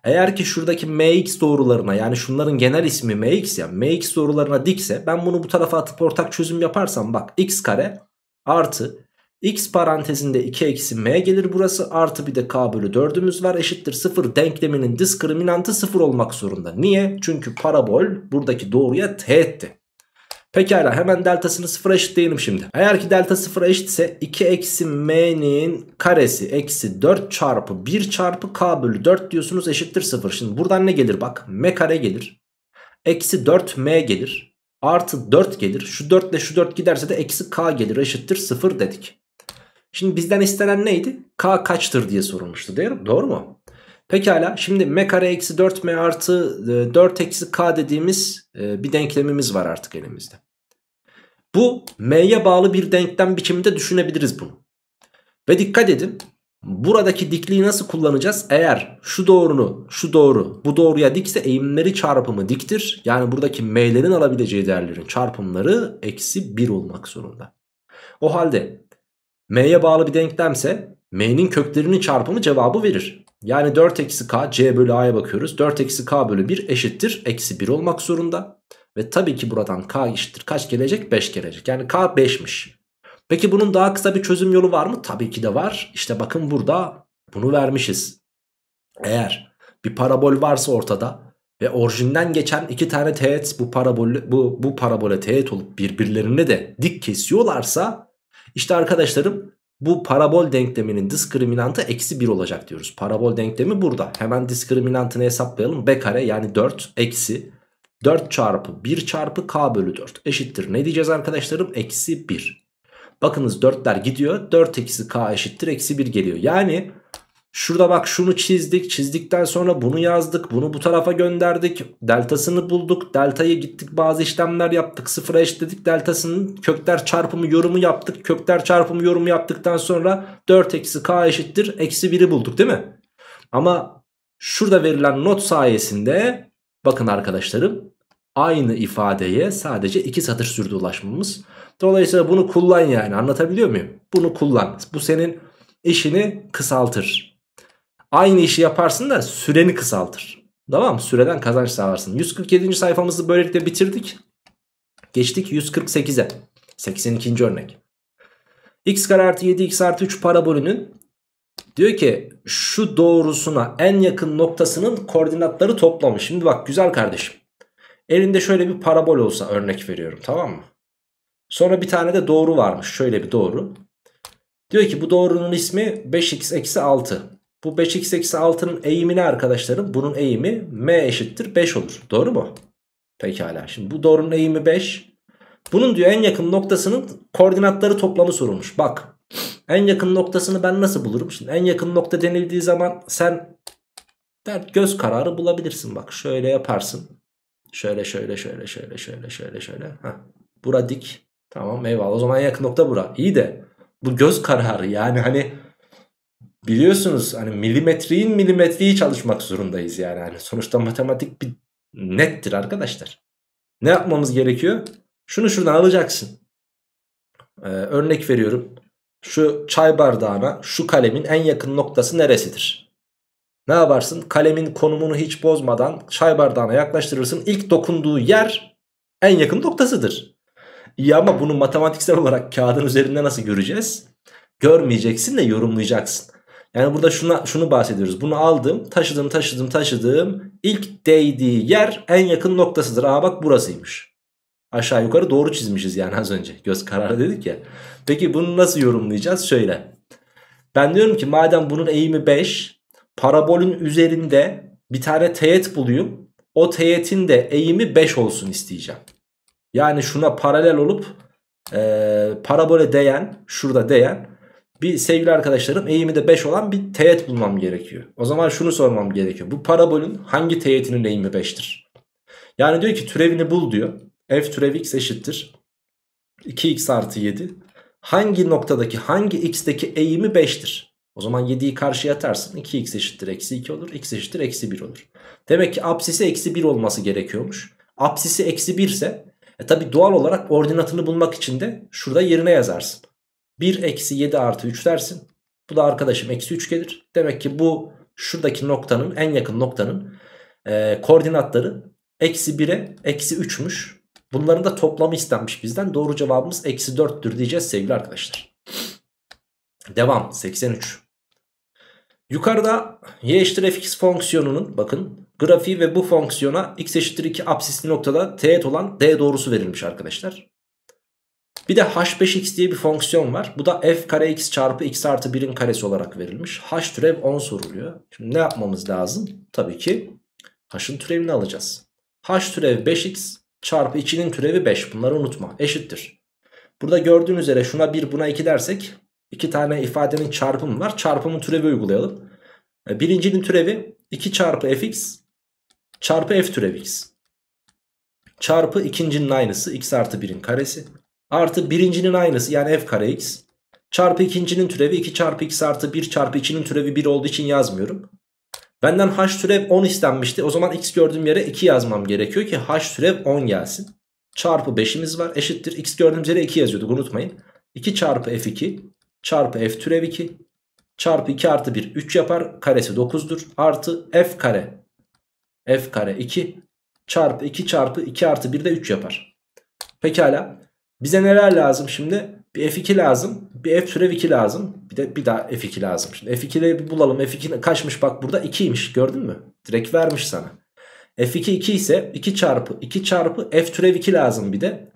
eğer ki şuradaki mx doğrularına yani şunların genel ismi mx ya mx doğrularına dikse ben bunu bu tarafa atıp ortak çözüm yaparsam bak x kare artı x parantezinde 2 eksi m gelir burası artı bir de k bölü 4'ümüz var eşittir 0 denkleminin diskriminantı 0 olmak zorunda. Niye? Çünkü parabol buradaki doğruya teğetti. Pekala hemen deltasını sıfıra eşitleyelim şimdi. Eğer ki delta sıfıra eşitse 2 eksi m'nin karesi eksi 4 çarpı 1 çarpı k bölü 4 diyorsunuz eşittir 0. Şimdi buradan ne gelir bak m kare gelir. Eksi 4 m gelir. Artı 4 gelir. Şu 4 ile şu 4 giderse de eksi k gelir eşittir 0 dedik. Şimdi bizden istenen neydi? K kaçtır diye sorulmuştu değil mi? Doğru mu? Pekala şimdi m kare eksi 4m artı 4 e, eksi k dediğimiz e, bir denklemimiz var artık elimizde. Bu m'ye bağlı bir denklem biçiminde düşünebiliriz bunu. Ve dikkat edin buradaki dikliği nasıl kullanacağız? Eğer şu doğrunu şu doğru bu doğruya dikse eğimleri çarpımı diktir. Yani buradaki m'lerin alabileceği değerlerin çarpımları eksi 1 olmak zorunda. O halde m'ye bağlı bir denklemse m'nin köklerinin çarpımı cevabı verir. Yani 4 eksi k c bölü a'ya bakıyoruz. 4 eksi k bölü 1 eşittir. Eksi 1 olmak zorunda. Ve tabii ki buradan k eşittir. Kaç gelecek? 5 gelecek. Yani k 5'miş. Peki bunun daha kısa bir çözüm yolu var mı? Tabii ki de var. İşte bakın burada bunu vermişiz. Eğer bir parabol varsa ortada ve orijinden geçen iki tane teğet bu parabol bu bu parabole teğet olup birbirlerine de dik kesiyorlarsa işte arkadaşlarım bu parabol denkleminin diskriminantı eksi 1 olacak diyoruz. Parabol denklemi burada. Hemen diskriminantını hesaplayalım. B kare yani 4 eksi 4 çarpı 1 çarpı k bölü 4 eşittir. Ne diyeceğiz arkadaşlarım? Eksi 1. Bakınız 4'ler gidiyor. 4 eksi k eşittir. Eksi 1 geliyor. Yani Şurada bak şunu çizdik. Çizdikten sonra bunu yazdık. Bunu bu tarafa gönderdik. Deltasını bulduk. Deltayı gittik bazı işlemler yaptık. Sıfıra eşitledik. Deltasının kökler çarpımı yorumu yaptık. Kökler çarpımı yorumu yaptıktan sonra 4 eksi k eşittir. Eksi 1'i bulduk değil mi? Ama şurada verilen not sayesinde bakın arkadaşlarım aynı ifadeye sadece 2 satır sürdü ulaşmamız. Dolayısıyla bunu kullan yani anlatabiliyor muyum? Bunu kullan. Bu senin işini kısaltır. Aynı işi yaparsın da süreni kısaltır. Tamam? Süreden kazanç sağlarsın. 147. sayfamızı böylelikle bitirdik. Geçtik 148'e. 82. örnek. x kare artı 7x artı 3 parabolünün Diyor ki şu doğrusuna en yakın noktasının koordinatları toplamış. Şimdi bak güzel kardeşim. Elinde şöyle bir parabol olsa örnek veriyorum tamam mı? Sonra bir tane de doğru varmış. Şöyle bir doğru. Diyor ki bu doğrunun ismi 5x eksi 6. Bu 5x eksi 6'nın eğimi ne arkadaşlarım? Bunun eğimi m eşittir 5 olur. Doğru mu? Pekala. Şimdi bu doğrunun eğimi 5. Bunun diyor en yakın noktasının koordinatları toplamı sorulmuş. Bak en yakın noktasını ben nasıl bulurum? Şimdi en yakın nokta denildiği zaman sen der, göz kararı bulabilirsin. Bak şöyle yaparsın. Şöyle şöyle şöyle şöyle şöyle şöyle şöyle. Heh. Bura dik. Tamam eyvallah. O zaman en yakın nokta bura. İyi de bu göz kararı yani hani biliyorsunuz hani milimetreyin milimetreyi çalışmak zorundayız yani. yani sonuçta matematik bir nettir arkadaşlar. Ne yapmamız gerekiyor? Şunu şuradan alacaksın. Ee, örnek veriyorum. Şu çay bardağına şu kalemin en yakın noktası neresidir? Ne yaparsın? Kalemin konumunu hiç bozmadan çay bardağına yaklaştırırsın. İlk dokunduğu yer en yakın noktasıdır. İyi ama bunu matematiksel olarak kağıdın üzerinde nasıl göreceğiz? Görmeyeceksin de yorumlayacaksın. Yani burada şuna, şunu bahsediyoruz. Bunu aldım, taşıdım, taşıdım, taşıdım. İlk değdiği yer en yakın noktasıdır. Aa bak burasıymış. Aşağı yukarı doğru çizmişiz yani az önce. Göz kararı dedik ya. Peki bunu nasıl yorumlayacağız? Şöyle. Ben diyorum ki madem bunun eğimi 5, parabolün üzerinde bir tane teğet bulayım. O teğetin de eğimi 5 olsun isteyeceğim. Yani şuna paralel olup e, parabole değen, şurada değen bir sevgili arkadaşlarım eğimi de 5 olan bir teğet bulmam gerekiyor. O zaman şunu sormam gerekiyor. Bu parabolün hangi teğetinin eğimi 5'tir? Yani diyor ki türevini bul diyor. F türev x eşittir. 2x artı 7. Hangi noktadaki hangi x'teki eğimi 5'tir? O zaman 7'yi karşıya atarsın. 2x eşittir eksi 2 olur. x eşittir eksi 1 olur. Demek ki apsisi eksi 1 olması gerekiyormuş. Apsisi eksi 1 ise e tabi doğal olarak ordinatını bulmak için de şurada yerine yazarsın. 1 eksi 7 artı 3 dersin. Bu da arkadaşım eksi 3 gelir. Demek ki bu şuradaki noktanın en yakın noktanın e, koordinatları eksi 1'e eksi 3'müş. Bunların da toplamı istenmiş bizden. Doğru cevabımız eksi 4'tür diyeceğiz sevgili arkadaşlar. Devam 83. Yukarıda y eşittir fx fonksiyonunun bakın grafiği ve bu fonksiyona x eşittir 2 absisli noktada teğet olan d doğrusu verilmiş arkadaşlar. Bir de h5x diye bir fonksiyon var. Bu da f kare x çarpı x artı 1'in karesi olarak verilmiş. h türev 10 soruluyor. Şimdi ne yapmamız lazım? Tabii ki h'ın türevini alacağız. h türev 5x çarpı 2'nin türevi 5. Bunları unutma. Eşittir. Burada gördüğün üzere şuna 1 buna 2 dersek iki tane ifadenin çarpımı var. Çarpımın türevi uygulayalım. E, birincinin türevi 2 çarpı fx çarpı f türev x. Çarpı ikincinin aynısı x artı 1'in karesi. Artı birincinin aynısı yani f kare x. Çarpı ikincinin türevi 2 çarpı x artı 1 çarpı 2'nin türevi 1 olduğu için yazmıyorum. Benden h türev 10 istenmişti. O zaman x gördüğüm yere 2 yazmam gerekiyor ki h türev 10 gelsin. Çarpı 5'imiz var eşittir. x gördüğümüz yere 2 yazıyorduk unutmayın. 2 çarpı f2 çarpı f türev 2 çarpı 2 artı 1 3 yapar. Karesi 9'dur. Artı f kare f kare 2 çarpı 2 çarpı 2 artı 1 de 3 yapar. Pekala. Bize neler lazım şimdi? Bir f2 lazım. Bir f türev 2 lazım. Bir de bir daha f2 lazım. Şimdi f2'leri bir bulalım. f2 kaçmış bak burada 2'ymiş gördün mü? Direkt vermiş sana. f2 2 ise 2 çarpı 2 çarpı f türev 2 lazım bir de.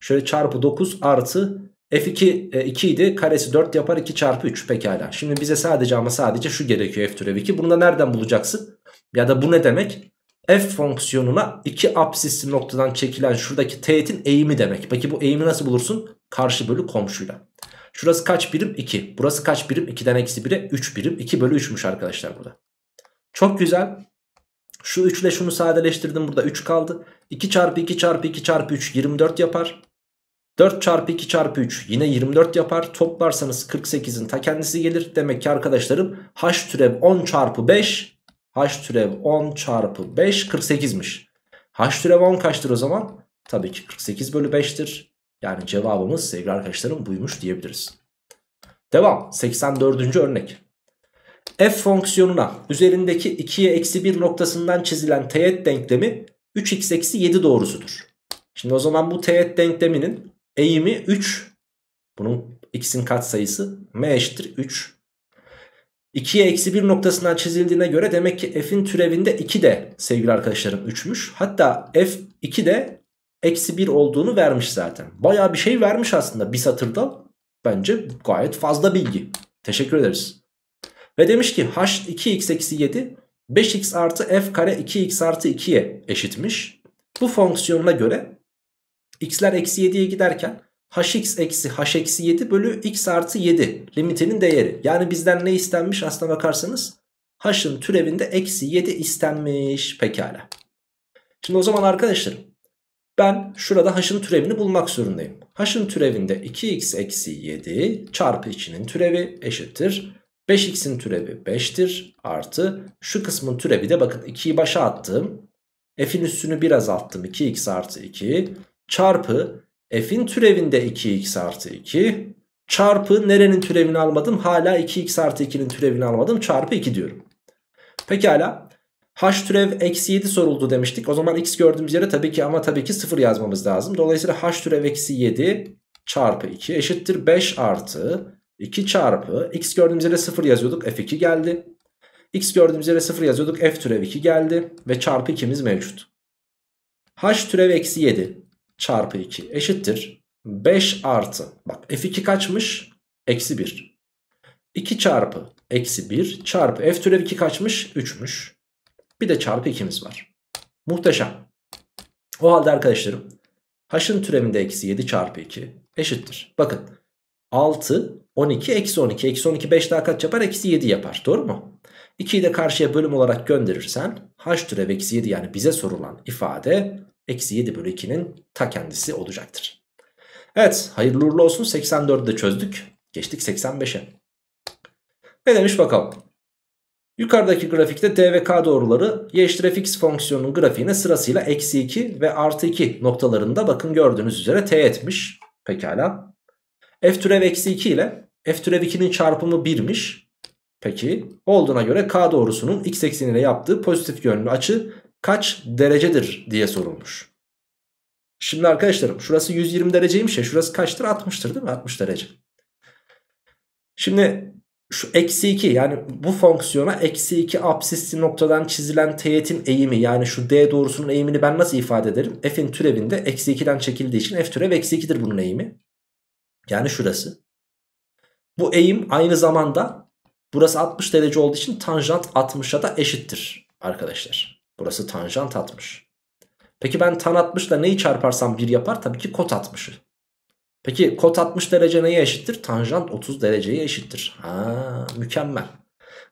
Şöyle çarpı 9 artı f2 e, 2 idi. Karesi 4 yapar 2 çarpı 3 pekala. Şimdi bize sadece ama sadece şu gerekiyor f türev 2. Bunu da nereden bulacaksın? Ya da bu ne demek? F fonksiyonuna iki apsisli noktadan çekilen şuradaki teğetin eğimi demek. Peki bu eğimi nasıl bulursun? Karşı bölü komşuyla. Şurası kaç birim? 2. Burası kaç birim? 2'den eksi 1'e 3 birim. 2 bölü 3'müş arkadaşlar burada. Çok güzel. Şu 3 ile şunu sadeleştirdim. Burada 3 kaldı. 2 çarpı 2 çarpı 2 çarpı 3 24 yapar. 4 çarpı 2 çarpı 3 yine 24 yapar. Toplarsanız 48'in ta kendisi gelir. Demek ki arkadaşlarım h türev 10 çarpı 5 h türev 10 çarpı 5 48'miş. h türev 10 kaçtır o zaman? Tabii ki 48 bölü 5'tir. Yani cevabımız sevgili arkadaşlarım buymuş diyebiliriz. Devam 84. örnek. F fonksiyonuna üzerindeki 2'ye eksi 1 noktasından çizilen teğet denklemi 3x eksi 7 doğrusudur. Şimdi o zaman bu teğet denkleminin eğimi 3. Bunun x'in katsayısı m eşittir 3. 2'ye eksi 1 noktasından çizildiğine göre demek ki f'in türevinde 2 de sevgili arkadaşlarım 3'müş. Hatta f2 de eksi 1 olduğunu vermiş zaten. Baya bir şey vermiş aslında bir satırda. Bence gayet fazla bilgi. Teşekkür ederiz. Ve demiş ki h 2x eksi 7 5x artı f kare 2x artı 2'ye eşitmiş. Bu fonksiyonuna göre x'ler eksi 7'ye giderken hx eksi h eksi 7 bölü x artı 7 limitinin değeri. Yani bizden ne istenmiş aslına bakarsanız h'ın türevinde eksi 7 istenmiş pekala. Şimdi o zaman arkadaşlarım ben şurada h'ın türevini bulmak zorundayım. h'ın türevinde 2x eksi 7 çarpı içinin türevi eşittir. 5x'in türevi 5'tir artı şu kısmın türevi de bakın 2'yi başa attım. F'in üstünü biraz azalttım 2x artı 2 çarpı f'in türevinde 2x artı 2 çarpı nerenin türevini almadım hala 2x artı 2'nin türevini almadım çarpı 2 diyorum. Pekala h türev eksi 7 soruldu demiştik. O zaman x gördüğümüz yere tabii ki ama tabii ki 0 yazmamız lazım. Dolayısıyla h türev eksi 7 çarpı 2 eşittir 5 artı 2 çarpı x gördüğümüz yere 0 yazıyorduk f2 geldi. x gördüğümüz yere 0 yazıyorduk f türev 2 geldi ve çarpı 2'miz mevcut. h türev eksi 7 çarpı 2 eşittir 5 artı bak f2 kaçmış? Eksi 1. 2 çarpı eksi 1 çarpı f türev 2 kaçmış? 3'müş. Bir de çarpı 2'miz var. Muhteşem. O halde arkadaşlarım h'ın türevinde eksi 7 çarpı 2 eşittir. Bakın 6 12 eksi 12 eksi 12 5 daha kaç yapar? Eksi 7 yapar. Doğru mu? 2'yi de karşıya bölüm olarak gönderirsen h türev eksi 7 yani bize sorulan ifade eksi 7 bölü 2'nin ta kendisi olacaktır. Evet hayırlı uğurlu olsun 84'ü de çözdük. Geçtik 85'e. Ne demiş bakalım. Yukarıdaki grafikte d ve k doğruları y eşittir fx fonksiyonunun grafiğine sırasıyla eksi 2 ve artı 2 noktalarında bakın gördüğünüz üzere t etmiş. Pekala. f türev eksi 2 ile f türev 2'nin çarpımı 1'miş. Peki olduğuna göre k doğrusunun x ekseniyle yaptığı pozitif yönlü açı kaç derecedir diye sorulmuş. Şimdi arkadaşlarım şurası 120 dereceymiş ya şurası kaçtır 60'tır değil mi 60 derece. Şimdi şu eksi 2 yani bu fonksiyona eksi 2 absisli noktadan çizilen teğetin eğimi yani şu d doğrusunun eğimini ben nasıl ifade ederim? F'in türevinde eksi 2'den çekildiği için f türev eksi 2'dir bunun eğimi. Yani şurası. Bu eğim aynı zamanda burası 60 derece olduğu için tanjant 60'a da eşittir arkadaşlar. Burası tanjant 60. Peki ben tan 60 ile neyi çarparsam 1 yapar? Tabii ki kot 60'ı. Peki kot 60 derece neye eşittir? Tanjant 30 dereceye eşittir. Ha, mükemmel.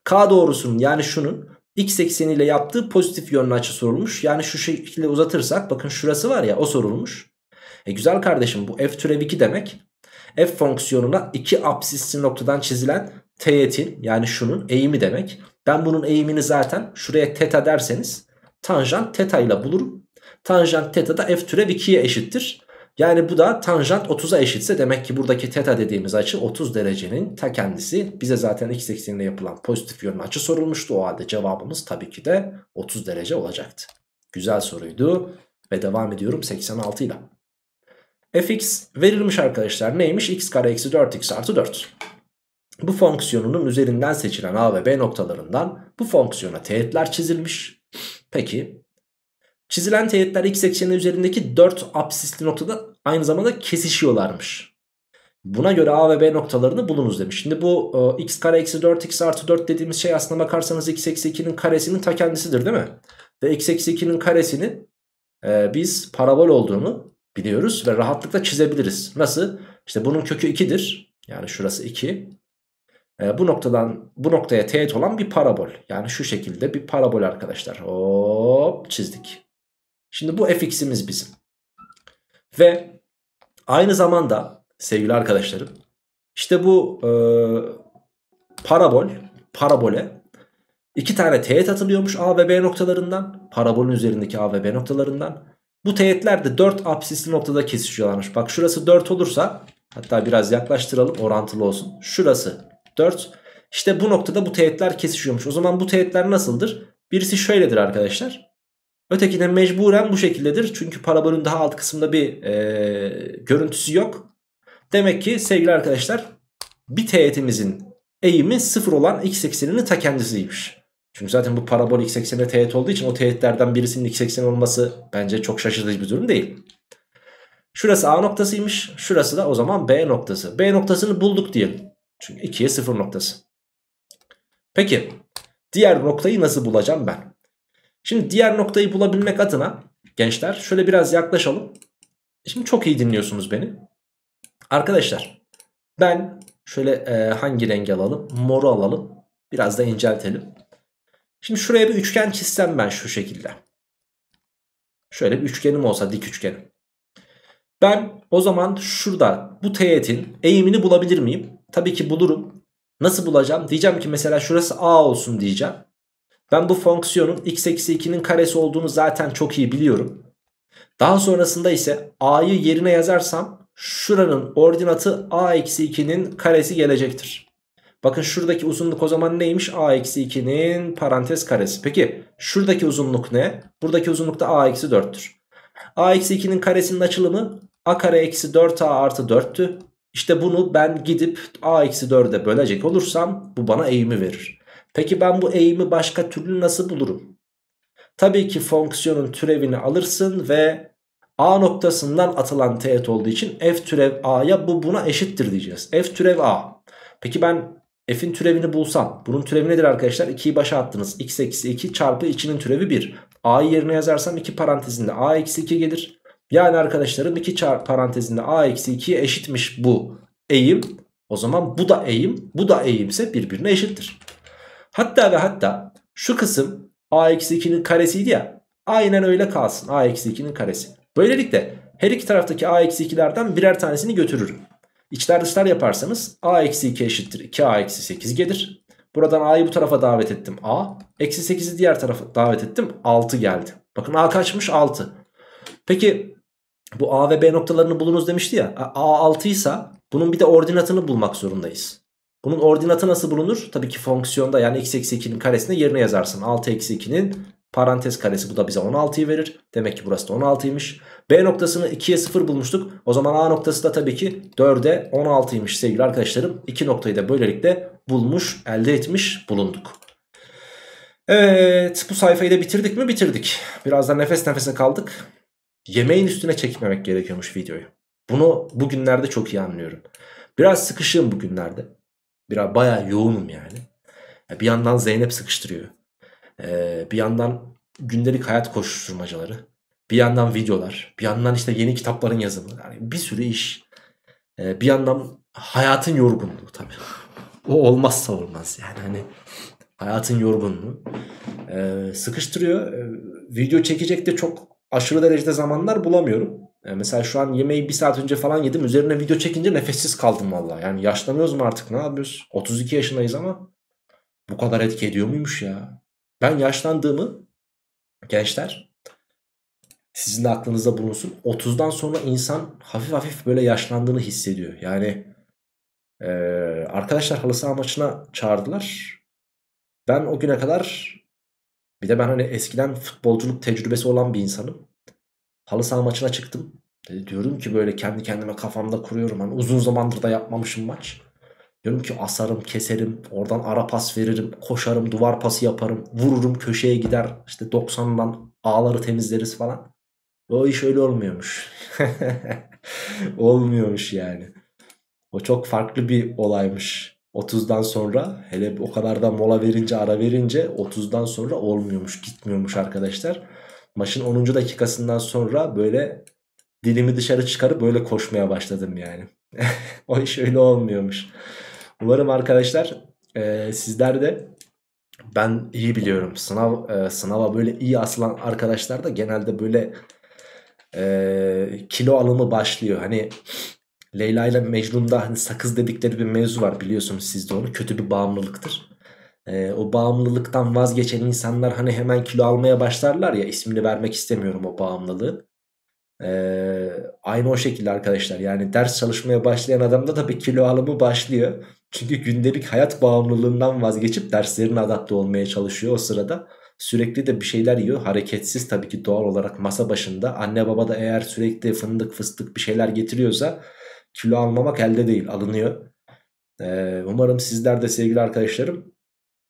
K doğrusunun yani şunun x ekseniyle yaptığı pozitif yönlü açı sorulmuş. Yani şu şekilde uzatırsak bakın şurası var ya o sorulmuş. E güzel kardeşim bu f türev 2 demek. F fonksiyonuna iki absisli noktadan çizilen teğetin yani şunun eğimi demek. Ben bunun eğimini zaten şuraya teta derseniz tanjant teta ile bulurum. Tanjant teta da f türev 2'ye eşittir. Yani bu da tanjant 30'a eşitse demek ki buradaki teta dediğimiz açı 30 derecenin ta kendisi. Bize zaten x ekseninde yapılan pozitif yönlü açı sorulmuştu. O halde cevabımız tabii ki de 30 derece olacaktı. Güzel soruydu ve devam ediyorum 86 ile. fx verilmiş arkadaşlar neymiş? x kare eksi 4x artı 4. Bu fonksiyonunun üzerinden seçilen a ve b noktalarından bu fonksiyona teğetler çizilmiş. Peki Çizilen teğetler x ekseni üzerindeki 4 absisli noktada aynı zamanda kesişiyorlarmış. Buna göre A ve B noktalarını bulunuz demiş. Şimdi bu e, x kare eksi 4 x artı 4 dediğimiz şey aslına bakarsanız x eksi 2'nin karesinin ta kendisidir değil mi? Ve x eksi 2'nin karesini e, biz parabol olduğunu biliyoruz ve rahatlıkla çizebiliriz. Nasıl? İşte bunun kökü 2'dir. Yani şurası 2. E, bu noktadan bu noktaya teğet olan bir parabol. Yani şu şekilde bir parabol arkadaşlar. Hop çizdik. Şimdi bu fx'imiz bizim. Ve aynı zamanda sevgili arkadaşlarım işte bu e, parabol parabole iki tane teğet atılıyormuş A ve B noktalarından. Parabolün üzerindeki A ve B noktalarından. Bu teğetler de 4 absisli noktada kesişiyorlarmış. Bak şurası 4 olursa hatta biraz yaklaştıralım orantılı olsun. Şurası 4. İşte bu noktada bu teğetler kesişiyormuş. O zaman bu teğetler nasıldır? Birisi şöyledir arkadaşlar. Öteki de mecburen bu şekildedir. Çünkü parabolün daha alt kısmında bir e, görüntüsü yok. Demek ki sevgili arkadaşlar bir teğetimizin eğimi sıfır olan x ekseninin ta kendisiymiş. Çünkü zaten bu parabol x eksenine teğet olduğu için o teğetlerden birisinin x ekseni olması bence çok şaşırtıcı bir durum değil. Şurası A noktasıymış. Şurası da o zaman B noktası. B noktasını bulduk diyelim. Çünkü 2'ye 0 noktası. Peki diğer noktayı nasıl bulacağım ben? Şimdi diğer noktayı bulabilmek adına gençler şöyle biraz yaklaşalım. Şimdi çok iyi dinliyorsunuz beni. Arkadaşlar ben şöyle e, hangi rengi alalım? Moru alalım. Biraz da inceltelim. Şimdi şuraya bir üçgen çizsem ben şu şekilde. Şöyle bir üçgenim olsa dik üçgenim. Ben o zaman şurada bu teğetin eğimini bulabilir miyim? Tabii ki bulurum. Nasıl bulacağım? Diyeceğim ki mesela şurası A olsun diyeceğim. Ben bu fonksiyonun x eksi 2'nin karesi olduğunu zaten çok iyi biliyorum. Daha sonrasında ise a'yı yerine yazarsam şuranın ordinatı a eksi 2'nin karesi gelecektir. Bakın şuradaki uzunluk o zaman neymiş? a eksi 2'nin parantez karesi. Peki şuradaki uzunluk ne? Buradaki uzunluk da a eksi 4'tür. a eksi 2'nin karesinin açılımı a kare eksi 4a artı 4'tü. İşte bunu ben gidip a eksi 4'e bölecek olursam bu bana eğimi verir. Peki ben bu eğimi başka türlü nasıl bulurum? Tabii ki fonksiyonun türevini alırsın ve a noktasından atılan teğet olduğu için f türev a'ya bu buna eşittir diyeceğiz. f türev a. Peki ben f'in türevini bulsam bunun türevi nedir arkadaşlar? 2'yi başa attınız. x eksi 2 çarpı içinin türevi 1. a'yı yerine yazarsam 2 parantezinde a eksi 2 gelir. Yani arkadaşlarım 2 çarpı parantezinde a eksi 2'ye eşitmiş bu eğim. O zaman bu da eğim bu da eğimse birbirine eşittir. Hatta ve hatta şu kısım a eksi 2'nin karesiydi ya. Aynen öyle kalsın a eksi 2'nin karesi. Böylelikle her iki taraftaki a eksi 2'lerden birer tanesini götürürüm. İçler dışlar yaparsanız a eksi 2 eşittir 2a eksi 8 gelir. Buradan a'yı bu tarafa davet ettim a. Eksi 8'i diğer tarafa davet ettim 6 geldi. Bakın a kaçmış 6. Peki bu a ve b noktalarını bulunuz demişti ya. a 6 ise bunun bir de ordinatını bulmak zorundayız. Bunun ordinatı nasıl bulunur? Tabii ki fonksiyonda yani x eksi 2'nin karesine yerine yazarsın. 6 eksi 2'nin parantez karesi bu da bize 16'yı verir. Demek ki burası da 16'ymış. B noktasını 2'ye 0 bulmuştuk. O zaman A noktası da tabii ki 4'e 16'ymış sevgili arkadaşlarım. İki noktayı da böylelikle bulmuş, elde etmiş bulunduk. Evet bu sayfayı da bitirdik mi? Bitirdik. Biraz da nefes nefese kaldık. Yemeğin üstüne çekmemek gerekiyormuş videoyu. Bunu bugünlerde çok iyi anlıyorum. Biraz sıkışığım bugünlerde. Biraz bayağı yoğunum yani. Bir yandan Zeynep sıkıştırıyor. Ee, bir yandan gündelik hayat koşuşturmacaları. Bir yandan videolar. Bir yandan işte yeni kitapların yazımı. Yani bir sürü iş. Ee, bir yandan hayatın yorgunluğu tabii. O olmazsa olmaz yani hani hayatın yorgunluğu. Ee, sıkıştırıyor. Video çekecek de çok aşırı derecede zamanlar bulamıyorum. Ee, mesela şu an yemeği bir saat önce falan yedim. Üzerine video çekince nefessiz kaldım valla. Yani yaşlanıyoruz mu artık ne yapıyoruz? 32 yaşındayız ama bu kadar etki ediyor muymuş ya? Ben yaşlandığımı gençler sizin de aklınızda bulunsun. 30'dan sonra insan hafif hafif böyle yaşlandığını hissediyor. Yani ee, arkadaşlar halı saha maçına çağırdılar. Ben o güne kadar bir de ben hani eskiden futbolculuk tecrübesi olan bir insanım. Halı saha maçına çıktım. E, diyorum ki böyle kendi kendime kafamda kuruyorum. Hani uzun zamandır da yapmamışım maç. Diyorum ki asarım, keserim, oradan ara pas veririm, koşarım, duvar pası yaparım, vururum, köşeye gider. İşte 90'dan ağları temizleriz falan. O iş öyle olmuyormuş. olmuyormuş yani. O çok farklı bir olaymış. 30'dan sonra hele o kadar da mola verince ara verince 30'dan sonra olmuyormuş gitmiyormuş arkadaşlar. Maçın 10. dakikasından sonra böyle dilimi dışarı çıkarıp böyle koşmaya başladım yani. o iş öyle olmuyormuş. Umarım arkadaşlar e, sizler de ben iyi biliyorum sınav e, sınava böyle iyi asılan arkadaşlar da genelde böyle e, kilo alımı başlıyor. Hani Leyla ile Mecnun'da hani sakız dedikleri bir mevzu var biliyorsunuz siz de onu kötü bir bağımlılıktır. E, o bağımlılıktan vazgeçen insanlar hani hemen kilo almaya başlarlar ya ismini vermek istemiyorum o bağımlılığı. Ee, aynı o şekilde arkadaşlar yani ders çalışmaya başlayan adamda tabii kilo alımı başlıyor. Çünkü gündelik hayat bağımlılığından vazgeçip derslerine adapte olmaya çalışıyor o sırada. Sürekli de bir şeyler yiyor. Hareketsiz tabii ki doğal olarak masa başında. Anne baba da eğer sürekli fındık fıstık bir şeyler getiriyorsa kilo almamak elde değil alınıyor. Ee, umarım sizler de sevgili arkadaşlarım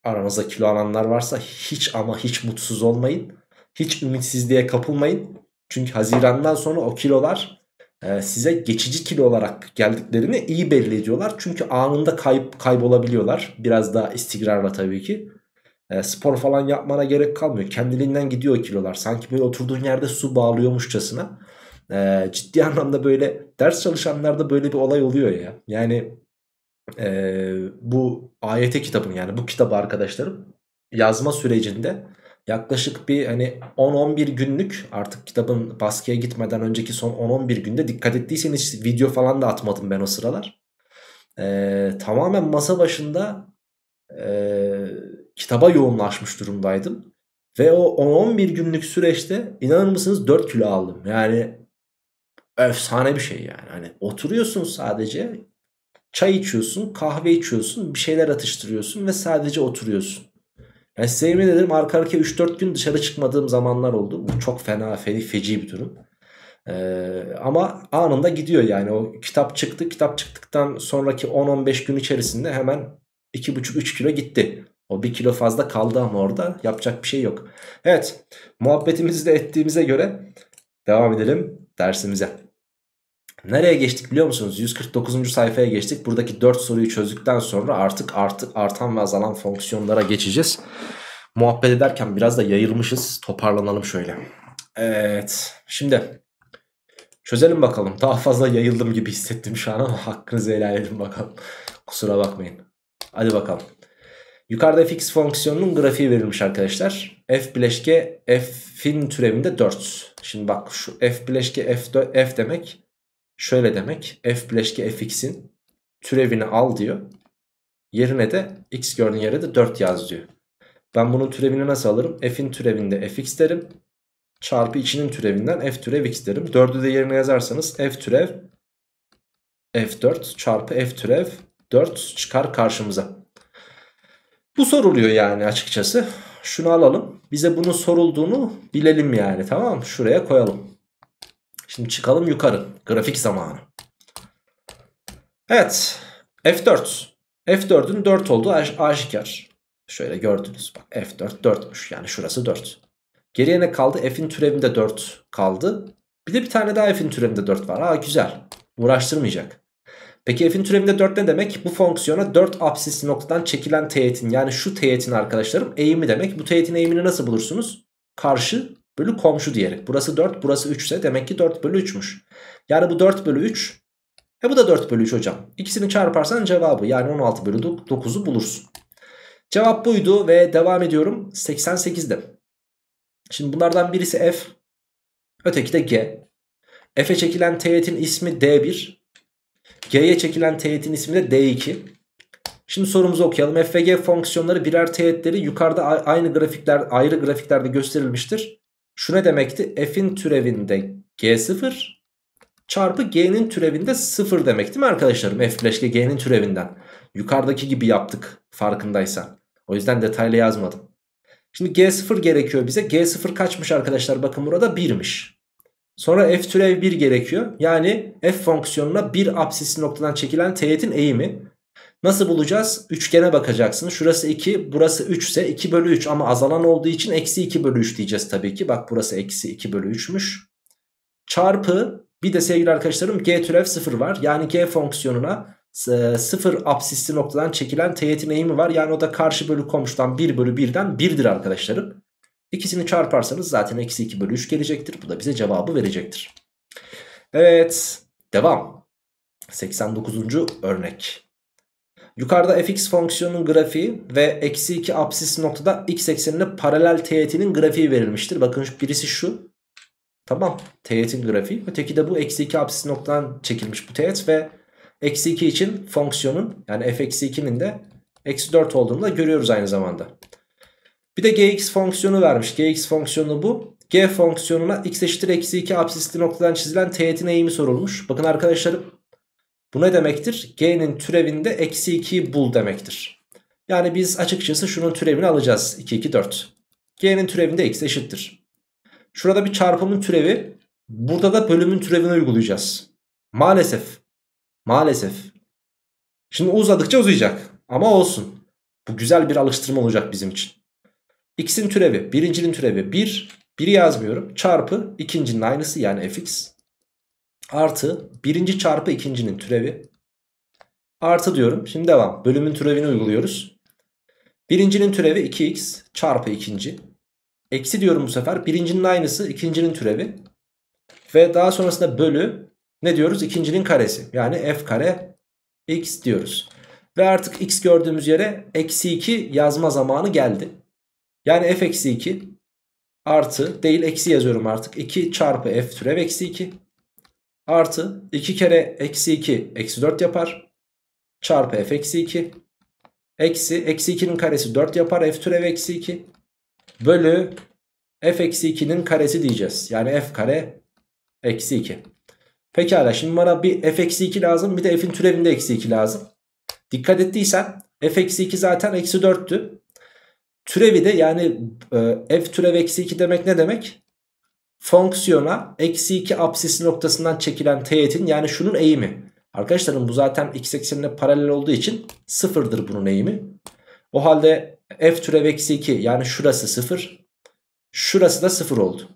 aranızda kilo alanlar varsa hiç ama hiç mutsuz olmayın. Hiç ümitsizliğe kapılmayın. Çünkü Haziran'dan sonra o kilolar e, size geçici kilo olarak geldiklerini iyi belli ediyorlar. Çünkü anında kayıp kaybolabiliyorlar. Biraz daha istikrarla tabii ki. E, spor falan yapmana gerek kalmıyor. Kendiliğinden gidiyor kilolar. Sanki böyle oturduğun yerde su bağlıyormuşçasına. E, ciddi anlamda böyle ders çalışanlarda böyle bir olay oluyor ya. Yani e, bu AYT kitabın yani bu kitabı arkadaşlarım yazma sürecinde yaklaşık bir hani 10-11 günlük artık kitabın baskıya gitmeden önceki son 10-11 günde dikkat ettiyseniz video falan da atmadım ben o sıralar. Ee, tamamen masa başında e, kitaba yoğunlaşmış durumdaydım. Ve o 10-11 günlük süreçte inanır mısınız 4 kilo aldım. Yani efsane bir şey yani. Hani oturuyorsun sadece çay içiyorsun, kahve içiyorsun, bir şeyler atıştırıyorsun ve sadece oturuyorsun. Yani size yemin ederim arka arkaya 3-4 gün dışarı çıkmadığım zamanlar oldu. Bu çok fena, fe, feci bir durum. Ee, ama anında gidiyor yani o kitap çıktı. Kitap çıktıktan sonraki 10-15 gün içerisinde hemen 2,5-3 kilo gitti. O 1 kilo fazla kaldı ama orada yapacak bir şey yok. Evet muhabbetimizi de ettiğimize göre devam edelim dersimize. Nereye geçtik biliyor musunuz? 149. sayfaya geçtik. Buradaki 4 soruyu çözdükten sonra artık artık artan ve azalan fonksiyonlara geçeceğiz. Muhabbet ederken biraz da yayılmışız. Toparlanalım şöyle. Evet. Şimdi çözelim bakalım. Daha fazla yayıldım gibi hissettim şu an ama hakkınızı helal edin bakalım. Kusura bakmayın. Hadi bakalım. Yukarıda fx fonksiyonunun grafiği verilmiş arkadaşlar. f bileşke f'in türevinde 4. Şimdi bak şu f bileşke f, f demek şöyle demek. F bileşki fx'in türevini al diyor. Yerine de x gördüğün yere de 4 yaz diyor. Ben bunun türevini nasıl alırım? F'in türevinde fx derim. Çarpı içinin türevinden f türev x derim. 4'ü de yerine yazarsanız f türev f4 çarpı f türev 4 çıkar karşımıza. Bu soruluyor yani açıkçası. Şunu alalım. Bize bunun sorulduğunu bilelim yani tamam mı? Şuraya koyalım. Şimdi çıkalım yukarı. Grafik zamanı. Evet. F4. F4'ün 4 olduğu aşikar. Şöyle gördünüz. Bak F4 4'müş. Yani şurası 4. Geriye ne kaldı? F'in türevinde 4 kaldı. Bir de bir tane daha F'in türevinde 4 var. Aa güzel. Uğraştırmayacak. Peki F'in türevinde 4 ne demek? Bu fonksiyona 4 absisli noktadan çekilen teğetin yani şu teğetin arkadaşlarım eğimi demek. Bu teğetin eğimini nasıl bulursunuz? Karşı bölü komşu diyerek. Burası 4 burası 3 ise demek ki 4 bölü 3'müş. Yani bu 4 bölü 3 e bu da 4 bölü 3 hocam. İkisini çarparsan cevabı yani 16 bölü 9'u bulursun. Cevap buydu ve devam ediyorum 88'de. Şimdi bunlardan birisi F. Öteki de G. F'e çekilen teğetin ismi D1. G'ye çekilen teğetin ismi de D2. Şimdi sorumuzu okuyalım. F ve G fonksiyonları birer teğetleri yukarıda aynı grafikler ayrı grafiklerde gösterilmiştir. Şu ne demekti? F'in türevinde G0 çarpı G'nin türevinde 0 demek değil mi arkadaşlarım? F bileşke G'nin türevinden. Yukarıdaki gibi yaptık farkındaysan. O yüzden detaylı yazmadım. Şimdi G0 gerekiyor bize. G0 kaçmış arkadaşlar? Bakın burada 1'miş. Sonra f türev 1 gerekiyor. Yani f fonksiyonuna bir apsisli noktadan çekilen teğetin eğimi. Nasıl bulacağız? Üçgene bakacaksın. Şurası 2 burası 3 ise 2 bölü 3 ama azalan olduğu için eksi 2 bölü 3 diyeceğiz tabii ki. Bak burası eksi 2 bölü 3'müş. Çarpı bir de sevgili arkadaşlarım g türev 0 var. Yani g fonksiyonuna 0 absisli noktadan çekilen teğetin eğimi var. Yani o da karşı bölü komşudan 1 bölü 1'den 1'dir arkadaşlarım. İkisini çarparsanız zaten eksi 2 bölü 3 gelecektir. Bu da bize cevabı verecektir. Evet devam. 89. örnek. Yukarıda fx fonksiyonunun grafiği ve eksi 2 apsis noktada x eksenine paralel teğetinin grafiği verilmiştir. Bakın birisi şu. Tamam teğetin grafiği. Öteki de bu eksi 2 apsis noktadan çekilmiş bu teğet ve eksi 2 için fonksiyonun yani f eksi 2'nin de eksi 4 olduğunu da görüyoruz aynı zamanda. Bir de gx fonksiyonu vermiş. gx fonksiyonu bu. g fonksiyonuna x eşittir eksi 2 apsisli noktadan çizilen teğetin eğimi sorulmuş. Bakın arkadaşlarım bu ne demektir? G'nin türevinde eksi 2'yi bul demektir. Yani biz açıkçası şunun türevini alacağız. 2, 2, 4. G'nin türevinde x eşittir. Şurada bir çarpımın türevi. Burada da bölümün türevini uygulayacağız. Maalesef. Maalesef. Şimdi uzadıkça uzayacak ama olsun. Bu güzel bir alıştırma olacak bizim için. X'in türevi birincinin türevi 1. 1'i yazmıyorum. Çarpı ikincinin aynısı yani fx. Artı birinci çarpı ikincinin türevi. Artı diyorum. Şimdi devam. Bölümün türevini uyguluyoruz. Birincinin türevi 2x çarpı ikinci. Eksi diyorum bu sefer. Birincinin aynısı ikincinin türevi. Ve daha sonrasında bölü ne diyoruz? İkincinin karesi. Yani f kare x diyoruz. Ve artık x gördüğümüz yere eksi 2 yazma zamanı geldi. Yani f eksi 2 artı değil eksi yazıyorum artık. 2 çarpı f türev eksi 2 artı 2 kere eksi 2 eksi 4 yapar. Çarpı f eksi 2 eksi eksi 2'nin karesi 4 yapar f türev eksi 2 bölü f eksi 2'nin karesi diyeceğiz. Yani f kare eksi 2. Pekala şimdi bana bir f eksi 2 lazım bir de f'in türevinde eksi 2 lazım. Dikkat ettiysen f eksi 2 zaten eksi 4'tü. Türevi de yani e, f türev eksi 2 demek ne demek? Fonksiyona eksi 2 apsis noktasından çekilen teğetin yani şunun eğimi. Arkadaşlarım bu zaten x eksenine paralel olduğu için sıfırdır bunun eğimi. O halde f türev eksi 2 yani şurası sıfır. Şurası da sıfır oldu.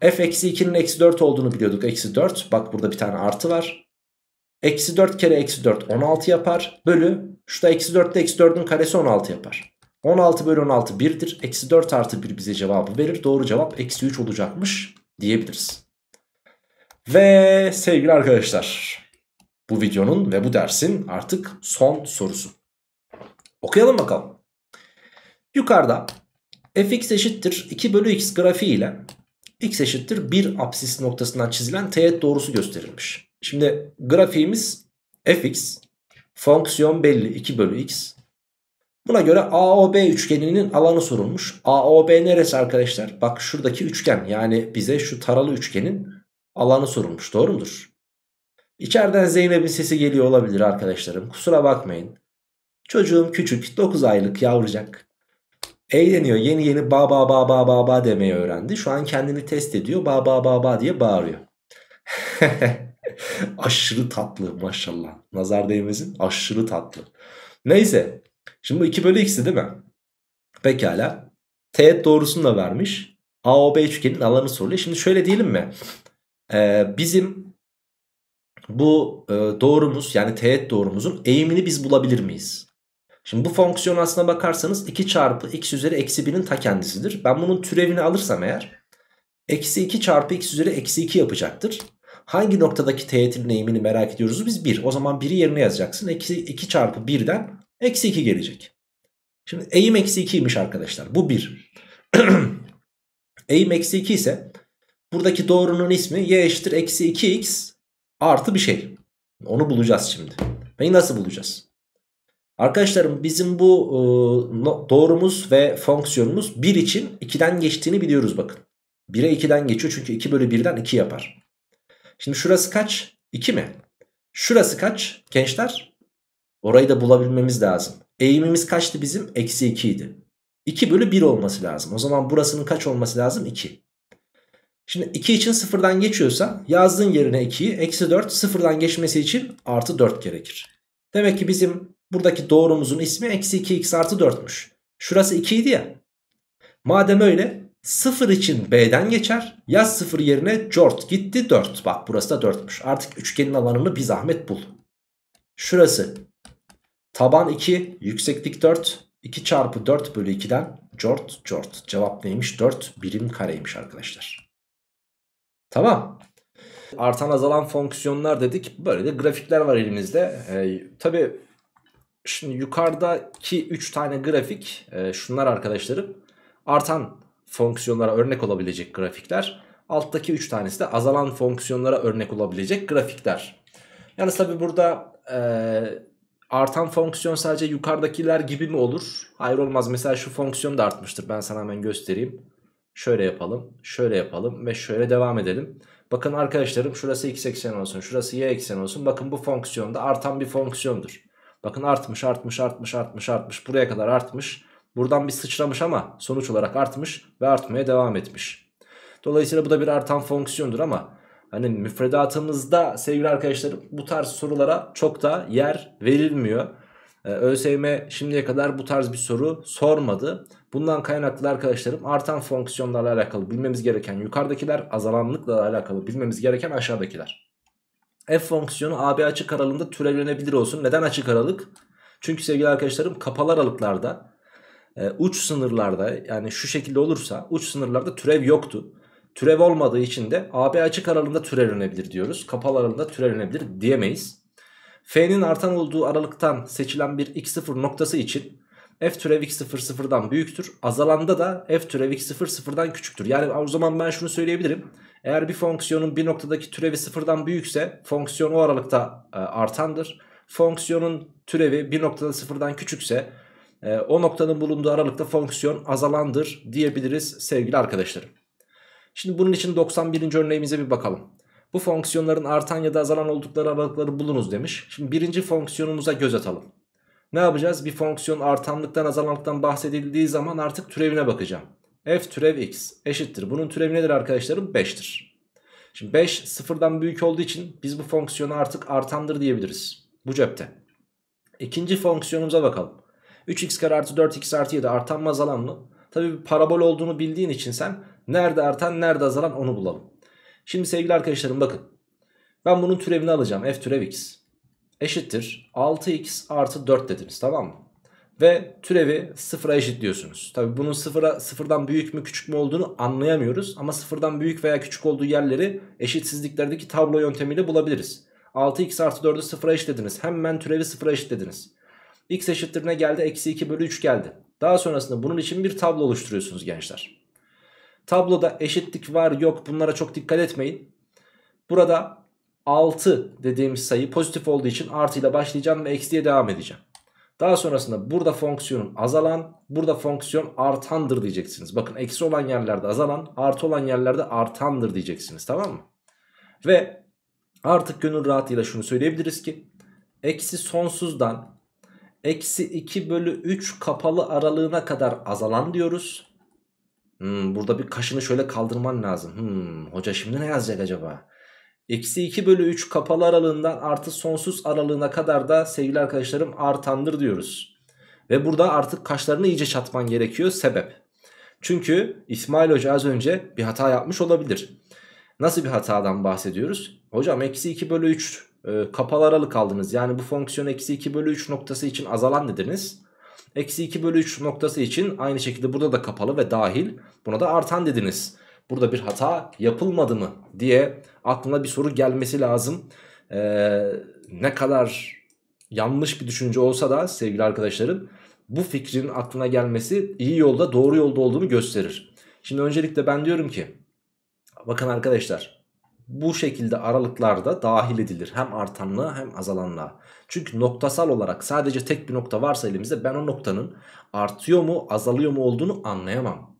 f eksi 2'nin eksi 4 olduğunu biliyorduk. Eksi 4 bak burada bir tane artı var. Eksi 4 kere eksi 4 16 yapar. Bölü şurada eksi 4 ile eksi 4'ün karesi 16 yapar. 16 bölü 16 1'dir. Eksi 4 artı 1 bize cevabı verir. Doğru cevap eksi 3 olacakmış diyebiliriz. Ve sevgili arkadaşlar bu videonun ve bu dersin artık son sorusu. Okuyalım bakalım. Yukarıda fx eşittir 2 bölü x grafiği ile x eşittir 1 apsis noktasından çizilen teğet doğrusu gösterilmiş. Şimdi grafiğimiz fx fonksiyon belli 2 bölü x. Buna göre AOB üçgeninin alanı sorulmuş. AOB neresi arkadaşlar? Bak şuradaki üçgen yani bize şu taralı üçgenin alanı sorulmuş doğru mudur? İçeriden Zeynep'in sesi geliyor olabilir arkadaşlarım. Kusura bakmayın. Çocuğum küçük 9 aylık yavrucak. Eğleniyor yeni yeni ba ba ba ba ba ba demeyi öğrendi. Şu an kendini test ediyor ba ba ba ba diye bağırıyor. aşırı tatlı maşallah. Nazar değmesin aşırı tatlı. Neyse. Şimdi bu 2 bölü x'ti değil mi? Pekala. Teğet doğrusunu da vermiş. AOB üçgenin alanı soruluyor. Şimdi şöyle diyelim mi? Ee, bizim bu e, doğrumuz yani teğet doğrumuzun eğimini biz bulabilir miyiz? Şimdi bu fonksiyon aslına bakarsanız 2 çarpı x üzeri eksi 1'in ta kendisidir. Ben bunun türevini alırsam eğer eksi 2 çarpı x üzeri eksi 2 yapacaktır. Hangi noktadaki teğetin eğimini merak ediyoruz biz 1. O zaman 1'i yerine yazacaksın. Eksi 2 çarpı 1'den eksi 2 gelecek. Şimdi eğim eksi 2'ymiş arkadaşlar. Bu 1. eğim eksi 2 ise buradaki doğrunun ismi y eşittir eksi 2x artı bir şey. Onu bulacağız şimdi. Peki nasıl bulacağız? Arkadaşlarım bizim bu e, doğrumuz ve fonksiyonumuz 1 için 2'den geçtiğini biliyoruz bakın. 1'e 2'den geçiyor çünkü 2 bölü 1'den 2 yapar. Şimdi şurası kaç? 2 mi? Şurası kaç gençler? Orayı da bulabilmemiz lazım. Eğimimiz kaçtı bizim? Eksi 2 idi. 2 bölü 1 olması lazım. O zaman burasının kaç olması lazım? 2. Şimdi 2 için sıfırdan geçiyorsa yazdığın yerine 2'yi eksi 4 sıfırdan geçmesi için artı 4 gerekir. Demek ki bizim buradaki doğrumuzun ismi eksi 2x artı 4'müş. Şurası 2 idi ya. Madem öyle 0 için B'den geçer. Yaz 0 yerine cort gitti 4. Bak burası da 4'müş. Artık üçgenin alanını bir zahmet bul. Şurası taban 2 yükseklik 4. 2 çarpı 4 bölü 2'den cort cort. Cevap neymiş? 4 birim kareymiş arkadaşlar. Tamam. Artan azalan fonksiyonlar dedik. Böyle de grafikler var elimizde. Ee, Tabi şimdi yukarıdaki 3 tane grafik e, şunlar arkadaşlarım. Artan fonksiyonlara örnek olabilecek grafikler. Alttaki 3 tanesi de azalan fonksiyonlara örnek olabilecek grafikler. Yani tabi burada e, artan fonksiyon sadece yukarıdakiler gibi mi olur? Hayır olmaz. Mesela şu fonksiyon da artmıştır. Ben sana hemen göstereyim. Şöyle yapalım, şöyle yapalım ve şöyle devam edelim. Bakın arkadaşlarım şurası x eksen olsun, şurası y eksen olsun. Bakın bu fonksiyonda artan bir fonksiyondur. Bakın artmış, artmış, artmış, artmış, artmış. Buraya kadar artmış. Buradan bir sıçramış ama sonuç olarak artmış ve artmaya devam etmiş. Dolayısıyla bu da bir artan fonksiyondur ama Hani müfredatımızda sevgili arkadaşlarım bu tarz sorulara çok da yer verilmiyor. Ee, ÖSYM şimdiye kadar bu tarz bir soru sormadı. Bundan kaynaklı arkadaşlarım artan fonksiyonlarla alakalı bilmemiz gereken yukarıdakiler azalanlıkla alakalı bilmemiz gereken aşağıdakiler. F fonksiyonu AB açık aralığında türevlenebilir olsun. Neden açık aralık? Çünkü sevgili arkadaşlarım kapalı aralıklarda e, uç sınırlarda yani şu şekilde olursa uç sınırlarda türev yoktu. Türev olmadığı için de AB açık aralığında türevlenebilir diyoruz. Kapalı aralığında türevlenebilir diyemeyiz. F'nin artan olduğu aralıktan seçilen bir x0 noktası için f türev x0 sıfırdan büyüktür. Azalanda da f türev x0 sıfırdan küçüktür. Yani o zaman ben şunu söyleyebilirim. Eğer bir fonksiyonun bir noktadaki türevi sıfırdan büyükse fonksiyon o aralıkta e, artandır. Fonksiyonun türevi bir noktada sıfırdan küçükse e, o noktanın bulunduğu aralıkta fonksiyon azalandır diyebiliriz sevgili arkadaşlarım. Şimdi bunun için 91. örneğimize bir bakalım. Bu fonksiyonların artan ya da azalan oldukları aralıkları bulunuz demiş. Şimdi birinci fonksiyonumuza göz atalım. Ne yapacağız? Bir fonksiyon artanlıktan azalanlıktan bahsedildiği zaman artık türevine bakacağım. f türev x eşittir. Bunun türevi nedir arkadaşlarım? 5'tir. Şimdi 5 sıfırdan büyük olduğu için biz bu fonksiyonu artık artandır diyebiliriz. Bu cepte. İkinci fonksiyonumuza bakalım. 3x kare artı 4x artı 7 artan mı azalan mı? Tabii bir parabol olduğunu bildiğin için sen nerede artan nerede azalan onu bulalım. Şimdi sevgili arkadaşlarım bakın. Ben bunun türevini alacağım. F türev x eşittir 6x artı 4 dediniz tamam mı? Ve türevi sıfıra eşitliyorsunuz. Tabi bunun sıfıra, sıfırdan büyük mü küçük mü olduğunu anlayamıyoruz. Ama sıfırdan büyük veya küçük olduğu yerleri eşitsizliklerdeki tablo yöntemiyle bulabiliriz. 6x artı 4'ü sıfıra eşitlediniz. Hemen türevi sıfıra eşitlediniz. x eşittir ne geldi? Eksi 2 bölü 3 geldi. Daha sonrasında bunun için bir tablo oluşturuyorsunuz gençler. Tabloda eşitlik var yok bunlara çok dikkat etmeyin. Burada 6 dediğimiz sayı pozitif olduğu için artıyla başlayacağım ve eksiye devam edeceğim. Daha sonrasında burada fonksiyonun azalan, burada fonksiyon artandır diyeceksiniz. Bakın eksi olan yerlerde azalan, artı olan yerlerde artandır diyeceksiniz tamam mı? Ve artık gönül rahatıyla şunu söyleyebiliriz ki eksi sonsuzdan eksi 2 bölü 3 kapalı aralığına kadar azalan diyoruz. Hmm, burada bir kaşını şöyle kaldırman lazım. Hmm, hoca şimdi ne yazacak acaba? Eksi 2 bölü 3 kapalı aralığından artı sonsuz aralığına kadar da sevgili arkadaşlarım artandır diyoruz. Ve burada artık kaşlarını iyice çatman gerekiyor sebep. Çünkü İsmail Hoca az önce bir hata yapmış olabilir. Nasıl bir hatadan bahsediyoruz? Hocam eksi 2 bölü 3 e, kapalı aralık aldınız. Yani bu fonksiyon eksi 2 bölü 3 noktası için azalan dediniz. Eksi 2 bölü 3 noktası için aynı şekilde burada da kapalı ve dahil. Buna da artan dediniz. Burada bir hata yapılmadı mı diye aklına bir soru gelmesi lazım. Ee, ne kadar yanlış bir düşünce olsa da sevgili arkadaşlarım bu fikrin aklına gelmesi iyi yolda doğru yolda olduğunu gösterir. Şimdi öncelikle ben diyorum ki bakın arkadaşlar bu şekilde aralıklarda dahil edilir. Hem artanlığa hem azalanlığa. Çünkü noktasal olarak sadece tek bir nokta varsa elimizde ben o noktanın artıyor mu azalıyor mu olduğunu anlayamam.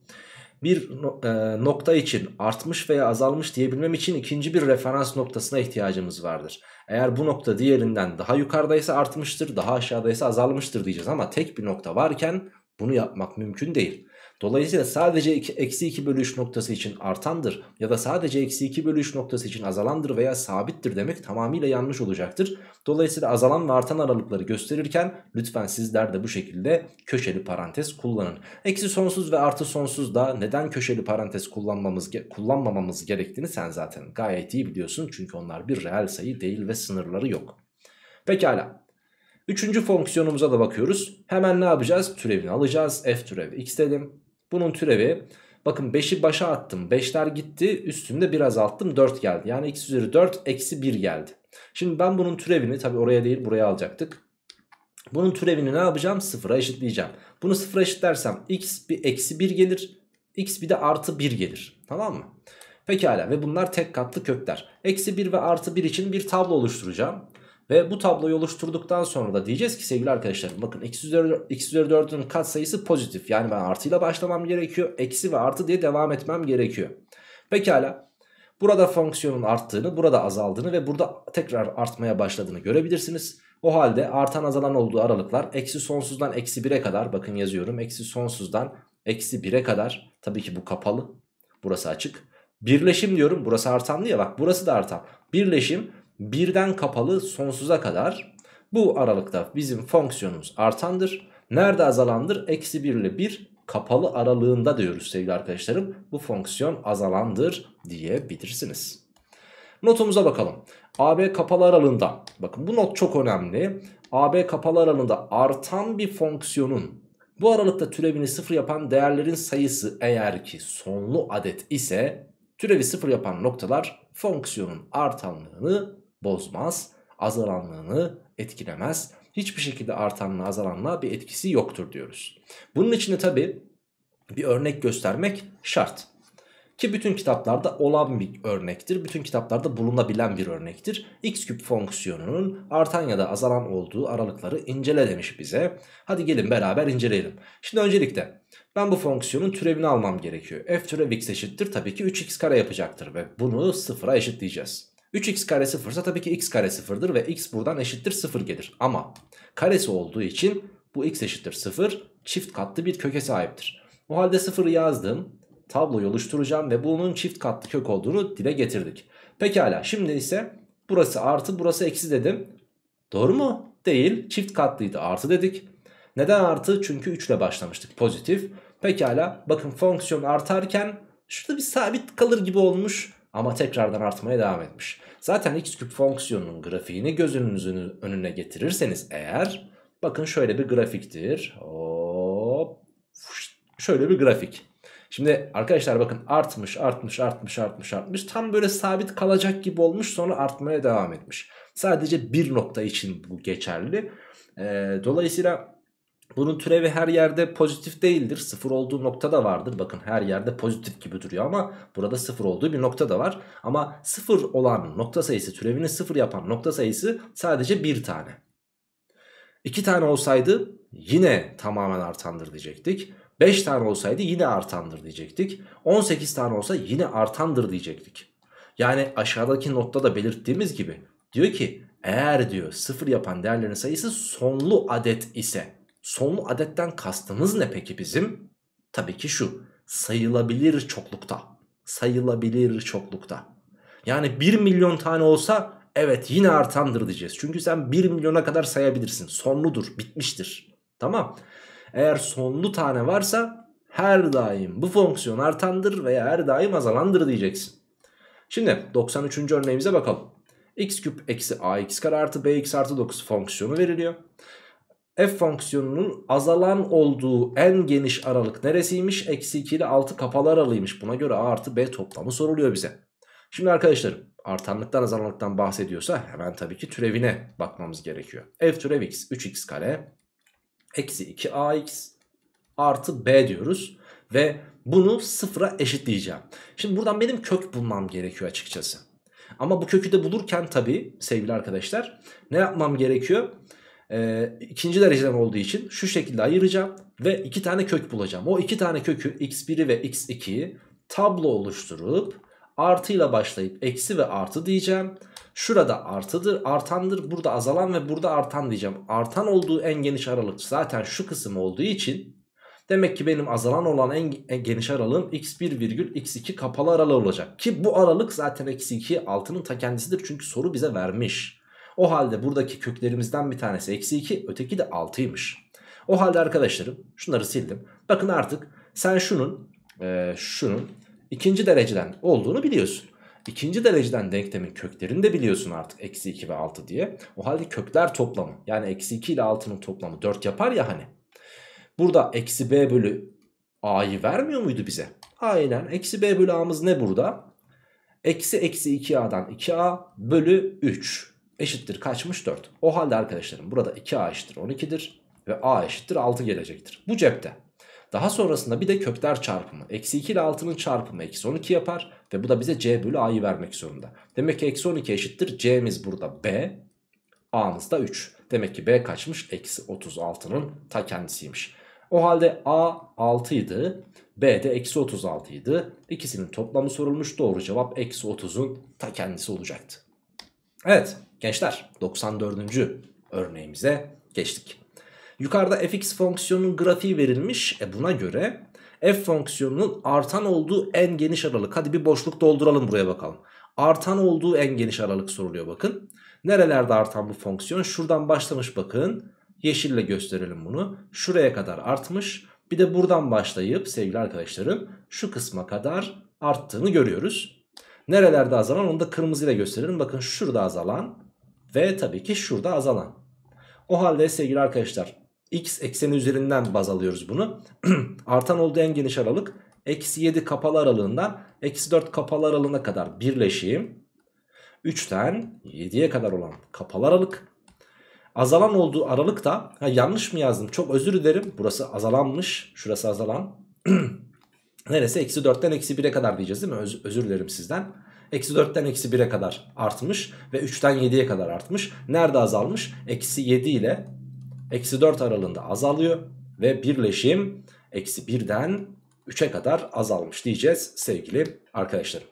Bir e, nokta için artmış veya azalmış diyebilmem için ikinci bir referans noktasına ihtiyacımız vardır. Eğer bu nokta diğerinden daha yukarıdaysa artmıştır, daha aşağıdaysa azalmıştır diyeceğiz. Ama tek bir nokta varken bunu yapmak mümkün değil. Dolayısıyla sadece eksi 2 bölü 3 noktası için artandır ya da sadece eksi 2 bölü 3 noktası için azalandır veya sabittir demek tamamıyla yanlış olacaktır. Dolayısıyla azalan ve artan aralıkları gösterirken lütfen sizler de bu şekilde köşeli parantez kullanın. Eksi sonsuz ve artı sonsuz da neden köşeli parantez kullanmamız, kullanmamamız gerektiğini sen zaten gayet iyi biliyorsun. Çünkü onlar bir reel sayı değil ve sınırları yok. Pekala. Üçüncü fonksiyonumuza da bakıyoruz. Hemen ne yapacağız? Türevini alacağız. F türevi x dedim. Bunun türevi bakın 5'i başa attım. 5'ler gitti üstünde bir azalttım 4 geldi. Yani x üzeri 4 eksi 1 geldi. Şimdi ben bunun türevini tabi oraya değil buraya alacaktık. Bunun türevini ne yapacağım? Sıfıra eşitleyeceğim. Bunu sıfıra eşitlersem x bir eksi 1 gelir. x bir de artı 1 gelir. Tamam mı? Pekala ve bunlar tek katlı kökler. Eksi 1 ve artı 1 için bir tablo oluşturacağım. Ve bu tabloyu oluşturduktan sonra da diyeceğiz ki sevgili arkadaşlarım bakın x üzeri, x üzeri 4'ün katsayısı pozitif. Yani ben artıyla başlamam gerekiyor. Eksi ve artı diye devam etmem gerekiyor. Pekala. Burada fonksiyonun arttığını, burada azaldığını ve burada tekrar artmaya başladığını görebilirsiniz. O halde artan azalan olduğu aralıklar eksi sonsuzdan eksi 1'e kadar bakın yazıyorum. Eksi sonsuzdan eksi 1'e kadar tabii ki bu kapalı burası açık. Birleşim diyorum burası artan diye bak burası da artan. Birleşim birden kapalı sonsuza kadar bu aralıkta bizim fonksiyonumuz artandır. Nerede azalandır? Eksi 1 ile 1 kapalı aralığında diyoruz sevgili arkadaşlarım. Bu fonksiyon azalandır diyebilirsiniz. Notumuza bakalım. AB kapalı aralığında bakın bu not çok önemli. AB kapalı aralığında artan bir fonksiyonun bu aralıkta türevini sıfır yapan değerlerin sayısı eğer ki sonlu adet ise türevi sıfır yapan noktalar fonksiyonun artanlığını bozmaz, azalanlığını etkilemez. Hiçbir şekilde artanlığa azalanlığa bir etkisi yoktur diyoruz. Bunun için de tabi bir örnek göstermek şart. Ki bütün kitaplarda olan bir örnektir. Bütün kitaplarda bulunabilen bir örnektir. x küp fonksiyonunun artan ya da azalan olduğu aralıkları incele demiş bize. Hadi gelin beraber inceleyelim. Şimdi öncelikle ben bu fonksiyonun türevini almam gerekiyor. f türev x eşittir tabii ki 3x kare yapacaktır ve bunu sıfıra eşitleyeceğiz. 3x kare sıfırsa tabii ki x kare sıfırdır ve x buradan eşittir sıfır gelir. Ama karesi olduğu için bu x eşittir sıfır çift katlı bir köke sahiptir. O halde sıfırı yazdım tabloyu oluşturacağım ve bunun çift katlı kök olduğunu dile getirdik. Pekala şimdi ise burası artı burası eksi dedim. Doğru mu? Değil çift katlıydı artı dedik. Neden artı? Çünkü 3 ile başlamıştık pozitif. Pekala bakın fonksiyon artarken şurada bir sabit kalır gibi olmuş ama tekrardan artmaya devam etmiş. Zaten x küp fonksiyonunun grafiğini gözünüzün önüne getirirseniz eğer bakın şöyle bir grafiktir. Hop. Şöyle bir grafik. Şimdi arkadaşlar bakın artmış artmış artmış artmış artmış tam böyle sabit kalacak gibi olmuş sonra artmaya devam etmiş. Sadece bir nokta için bu geçerli. Ee, dolayısıyla bunun türevi her yerde pozitif değildir. Sıfır olduğu nokta da vardır. Bakın her yerde pozitif gibi duruyor ama burada sıfır olduğu bir nokta da var. Ama sıfır olan nokta sayısı türevini sıfır yapan nokta sayısı sadece bir tane. İki tane olsaydı yine tamamen artandır diyecektik. 5 tane olsaydı yine artandır diyecektik. 18 tane olsa yine artandır diyecektik. Yani aşağıdaki notta da belirttiğimiz gibi diyor ki eğer diyor sıfır yapan değerlerin sayısı sonlu adet ise sonlu adetten kastımız ne peki bizim? Tabii ki şu sayılabilir çoklukta sayılabilir çoklukta. Yani 1 milyon tane olsa evet yine artandır diyeceğiz. Çünkü sen 1 milyona kadar sayabilirsin sonludur bitmiştir tamam eğer sonlu tane varsa her daim bu fonksiyon artandır veya her daim azalandır diyeceksin. Şimdi 93. örneğimize bakalım. x küp eksi ax kare artı bx artı 9 fonksiyonu veriliyor. F fonksiyonunun azalan olduğu en geniş aralık neresiymiş? Eksi 2 ile 6 kapalı aralığıymış. Buna göre a artı b toplamı soruluyor bize. Şimdi arkadaşlarım artanlıktan azalanlıktan bahsediyorsa hemen tabii ki türevine bakmamız gerekiyor. f türev x 3x kare eksi 2ax artı b diyoruz. Ve bunu sıfıra eşitleyeceğim. Şimdi buradan benim kök bulmam gerekiyor açıkçası. Ama bu kökü de bulurken tabii sevgili arkadaşlar ne yapmam gerekiyor? Ee, ikinci dereceden olduğu için şu şekilde ayıracağım ve iki tane kök bulacağım. O iki tane kökü x1'i ve x2'yi tablo oluşturup artıyla başlayıp eksi ve artı diyeceğim. Şurada artıdır, artandır, burada azalan ve burada artan diyeceğim. Artan olduğu en geniş aralık zaten şu kısım olduğu için demek ki benim azalan olan en, en geniş aralığım x1 virgül x2 kapalı aralığı olacak. Ki bu aralık zaten eksi 2 altının ta kendisidir çünkü soru bize vermiş. O halde buradaki köklerimizden bir tanesi eksi 2 öteki de 6'ymış. O halde arkadaşlarım şunları sildim. Bakın artık sen şunun e, şunun ikinci dereceden olduğunu biliyorsun. İkinci dereceden denklemin köklerini de biliyorsun artık. Eksi 2 ve 6 diye. O halde kökler toplamı. Yani eksi 2 ile 6'nın toplamı 4 yapar ya hani. Burada eksi b bölü a'yı vermiyor muydu bize? Aynen. Eksi b bölü a'mız ne burada? Eksi eksi 2a'dan 2a bölü 3 eşittir kaçmış 4. O halde arkadaşlarım burada 2a eşittir 12'dir ve a eşittir 6 gelecektir. Bu cepte. Daha sonrasında bir de kökler çarpımı. Eksi 2 ile 6'nın çarpımı eksi 12 yapar. Ve bu da bize c bölü a'yı vermek zorunda. Demek ki eksi 12 eşittir. c'miz burada b. a'mız da 3. Demek ki b kaçmış? Eksi 36'nın ta kendisiymiş. O halde a 6 idi. B de eksi 36 idi. İkisinin toplamı sorulmuş. Doğru cevap eksi 30'un ta kendisi olacaktı. Evet gençler 94. örneğimize geçtik. Yukarıda fx fonksiyonunun grafiği verilmiş. E buna göre f fonksiyonunun artan olduğu en geniş aralık. Hadi bir boşluk dolduralım buraya bakalım. Artan olduğu en geniş aralık soruluyor bakın. Nerelerde artan bu fonksiyon? Şuradan başlamış bakın. Yeşille gösterelim bunu. Şuraya kadar artmış. Bir de buradan başlayıp sevgili arkadaşlarım şu kısma kadar arttığını görüyoruz. Nerelerde azalan onu da kırmızıyla gösterelim. Bakın şurada azalan ve tabii ki şurada azalan. O halde sevgili arkadaşlar x ekseni üzerinden baz alıyoruz bunu. Artan olduğu en geniş aralık eksi 7 kapalı aralığından eksi 4 kapalı aralığına kadar birleşeyim. 3'ten 7'ye kadar olan kapalı aralık. Azalan olduğu aralık da ha, yanlış mı yazdım çok özür dilerim. Burası azalanmış şurası azalan. Neresi? Eksi 4'ten eksi 1'e kadar diyeceğiz değil mi? Öz, özür dilerim sizden. Eksi 4'ten eksi 1'e kadar artmış ve 3'ten 7'ye kadar artmış. Nerede azalmış? Eksi 7 ile eksi 4 aralığında azalıyor ve birleşim eksi 1'den 3'e kadar azalmış diyeceğiz sevgili arkadaşlarım.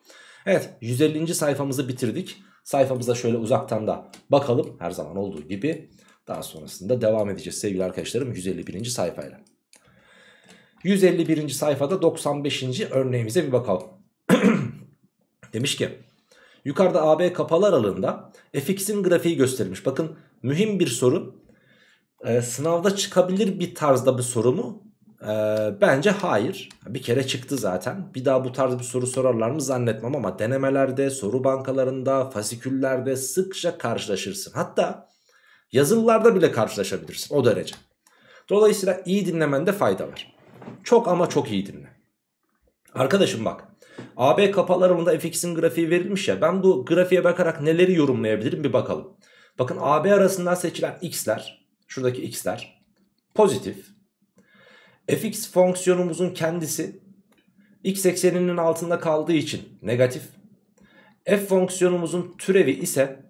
Evet 150. sayfamızı bitirdik. Sayfamıza şöyle uzaktan da bakalım her zaman olduğu gibi. Daha sonrasında devam edeceğiz sevgili arkadaşlarım 151. sayfayla. 151. sayfada 95. örneğimize bir bakalım. Demiş ki yukarıda AB kapalı aralığında fx'in grafiği gösterilmiş. Bakın mühim bir soru. Ee, sınavda çıkabilir bir tarzda bir soru mu? Ee, bence hayır. Bir kere çıktı zaten. Bir daha bu tarz bir soru sorarlar mı zannetmem ama denemelerde, soru bankalarında, fasiküllerde sıkça karşılaşırsın. Hatta yazılılarda bile karşılaşabilirsin o derece. Dolayısıyla iyi dinlemende fayda var. Çok ama çok iyi dinle. Arkadaşım bak. AB kapalarında fx'in grafiği verilmiş ya. Ben bu grafiğe bakarak neleri yorumlayabilirim bir bakalım. Bakın AB arasından seçilen x'ler. Şuradaki x'ler. Pozitif. fx fonksiyonumuzun kendisi x ekseninin altında kaldığı için negatif. f fonksiyonumuzun türevi ise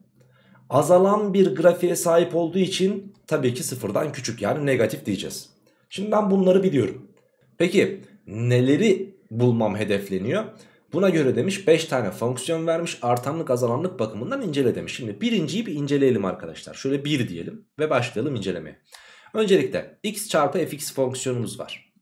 azalan bir grafiğe sahip olduğu için tabii ki sıfırdan küçük yani negatif diyeceğiz. Şimdi ben bunları biliyorum. Peki neleri bulmam hedefleniyor? Buna göre demiş 5 tane fonksiyon vermiş artanlık azalanlık bakımından incele demiş. Şimdi birinciyi bir inceleyelim arkadaşlar. Şöyle 1 diyelim ve başlayalım incelemeye. Öncelikle x çarpı fx fonksiyonumuz var.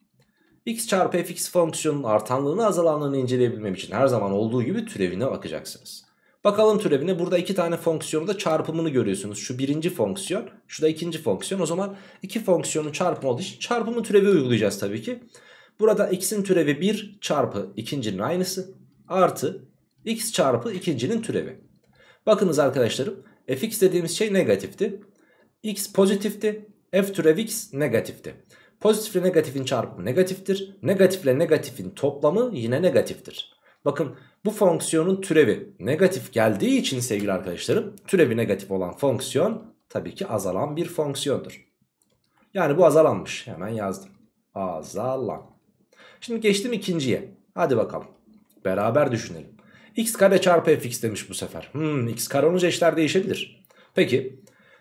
x çarpı fx fonksiyonun artanlığını azalanlığını inceleyebilmem için her zaman olduğu gibi türevine bakacaksınız. Bakalım türevine burada iki tane fonksiyonda çarpımını görüyorsunuz. Şu birinci fonksiyon şu da ikinci fonksiyon. O zaman iki fonksiyonun çarpımı olduğu için çarpımı türevi uygulayacağız tabii ki. Burada x'in türevi 1 çarpı ikincinin aynısı artı x çarpı ikincinin türevi. Bakınız arkadaşlarım fx dediğimiz şey negatifti. x pozitifti. f türev x negatifti. Pozitifle negatifin çarpımı negatiftir. Negatifle negatifin toplamı yine negatiftir. Bakın bu fonksiyonun türevi negatif geldiği için sevgili arkadaşlarım türevi negatif olan fonksiyon tabii ki azalan bir fonksiyondur. Yani bu azalanmış. Hemen yazdım. Azalan. Şimdi geçtim ikinciye. Hadi bakalım. Beraber düşünelim. x kare çarpı fx demiş bu sefer. Hmm, x kare olunca eşler değişebilir. Peki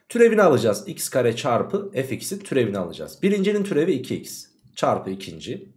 türevini alacağız. x kare çarpı fx'in türevini alacağız. Birincinin türevi 2x çarpı ikinci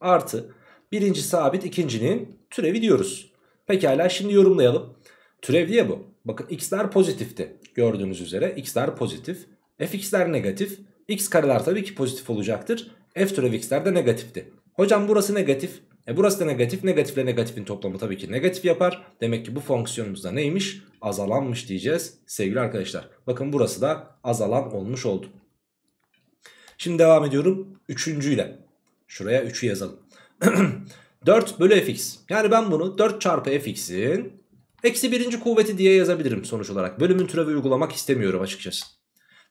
artı birinci sabit ikincinin türevi diyoruz. Pekala şimdi yorumlayalım. Türev diye bu. Bakın x'ler pozitifti. Gördüğünüz üzere x'ler pozitif. fx'ler negatif. x kareler tabii ki pozitif olacaktır. f türev x'ler de negatifti. Hocam burası negatif. E burası da negatif. Negatifle negatifin toplamı tabii ki negatif yapar. Demek ki bu fonksiyonumuz da neymiş? Azalanmış diyeceğiz sevgili arkadaşlar. Bakın burası da azalan olmuş oldu. Şimdi devam ediyorum. Üçüncüyle. Şuraya 3'ü yazalım. 4 bölü fx. Yani ben bunu 4 çarpı fx'in eksi birinci kuvveti diye yazabilirim sonuç olarak. Bölümün türevi uygulamak istemiyorum açıkçası.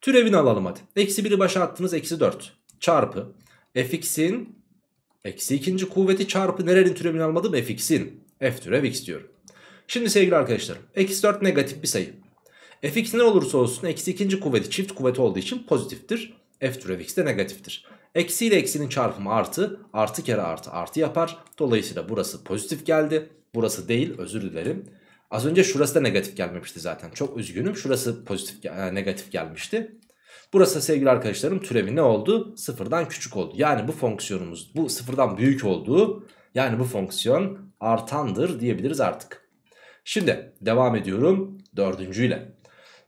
Türevini alalım hadi. Eksi 1'i başa attınız eksi 4 çarpı fx'in Eksi ikinci kuvveti çarpı nerenin türevini almadım? fx'in. f türev x diyorum. Şimdi sevgili arkadaşlarım. Eksi 4 negatif bir sayı. fx ne olursa olsun eksi ikinci kuvveti çift kuvveti olduğu için pozitiftir. f türev x de negatiftir. Eksi ile eksinin çarpımı artı. Artı kere artı artı yapar. Dolayısıyla burası pozitif geldi. Burası değil özür dilerim. Az önce şurası da negatif gelmemişti zaten. Çok üzgünüm. Şurası pozitif negatif gelmişti. Burası sevgili arkadaşlarım türevi ne oldu? Sıfırdan küçük oldu. Yani bu fonksiyonumuz bu sıfırdan büyük olduğu yani bu fonksiyon artandır diyebiliriz artık. Şimdi devam ediyorum dördüncüyle.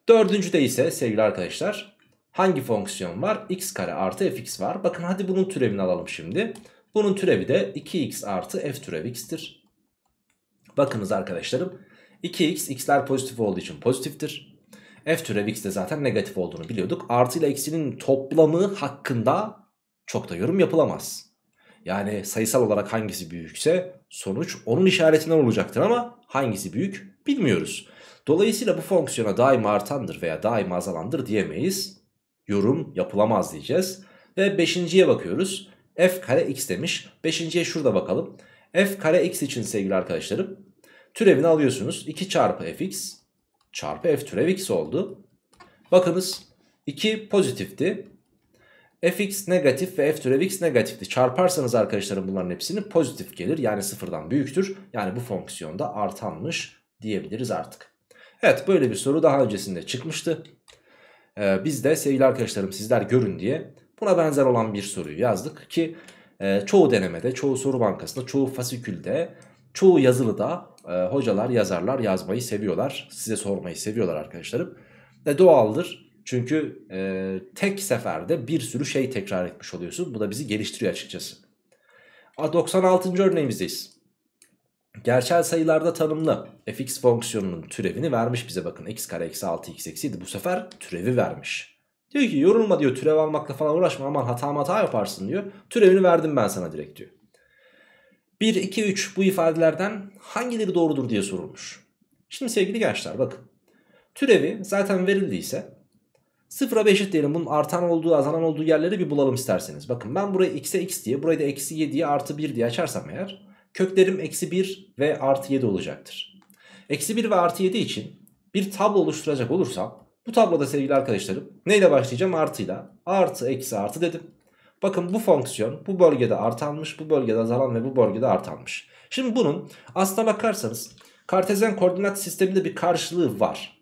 Dördüncüde ise sevgili arkadaşlar Hangi fonksiyon var? x kare artı fx var. Bakın hadi bunun türevini alalım şimdi. Bunun türevi de 2x artı f türev x'tir. Bakınız arkadaşlarım 2x x'ler pozitif olduğu için pozitiftir. F türev x de zaten negatif olduğunu biliyorduk. Artı ile eksinin toplamı hakkında çok da yorum yapılamaz. Yani sayısal olarak hangisi büyükse sonuç onun işaretinden olacaktır ama hangisi büyük bilmiyoruz. Dolayısıyla bu fonksiyona daima artandır veya daima azalandır diyemeyiz. Yorum yapılamaz diyeceğiz. Ve beşinciye bakıyoruz. f kare x demiş. Beşinciye şurada bakalım. f kare x için sevgili arkadaşlarım türevini alıyorsunuz. 2 çarpı fx çarpı f türev x oldu. Bakınız 2 pozitifti fx negatif ve f türev x negatifti. Çarparsanız arkadaşlarım bunların hepsini pozitif gelir. Yani sıfırdan büyüktür. Yani bu fonksiyonda artanmış diyebiliriz artık. Evet böyle bir soru daha öncesinde çıkmıştı. Ee, biz de sevgili arkadaşlarım sizler görün diye buna benzer olan bir soruyu yazdık ki e, çoğu denemede, çoğu soru bankasında, çoğu fasikülde, çoğu yazılıda e, hocalar, yazarlar yazmayı seviyorlar. Size sormayı seviyorlar arkadaşlarım. E, doğaldır. Çünkü e, tek seferde bir sürü şey tekrar etmiş oluyorsun. Bu da bizi geliştiriyor açıkçası. 96. örneğimizdeyiz. Gerçel sayılarda tanımlı fx fonksiyonunun türevini vermiş bize bakın. x kare eksi 6 x eksi 7 bu sefer türevi vermiş. Diyor ki yorulma diyor türev almakla falan uğraşma aman hata hata yaparsın diyor. Türevini verdim ben sana direkt diyor. 1, 2, 3 bu ifadelerden hangileri doğrudur diye sorulmuş. Şimdi sevgili gençler bakın. Türevi zaten verildiyse Sıfıra 5 eşitleyelim. Bunun artan olduğu azalan olduğu yerleri bir bulalım isterseniz. Bakın ben burayı x'e x diye burayı da eksi 7'ye artı 1 diye açarsam eğer köklerim eksi 1 ve artı 7 olacaktır. Eksi 1 ve artı 7 için bir tablo oluşturacak olursam bu tabloda sevgili arkadaşlarım neyle başlayacağım? Artıyla. Artı eksi artı dedim. Bakın bu fonksiyon bu bölgede artanmış, bu bölgede azalan ve bu bölgede artanmış. Şimdi bunun aslına bakarsanız kartezyen koordinat sisteminde bir karşılığı var.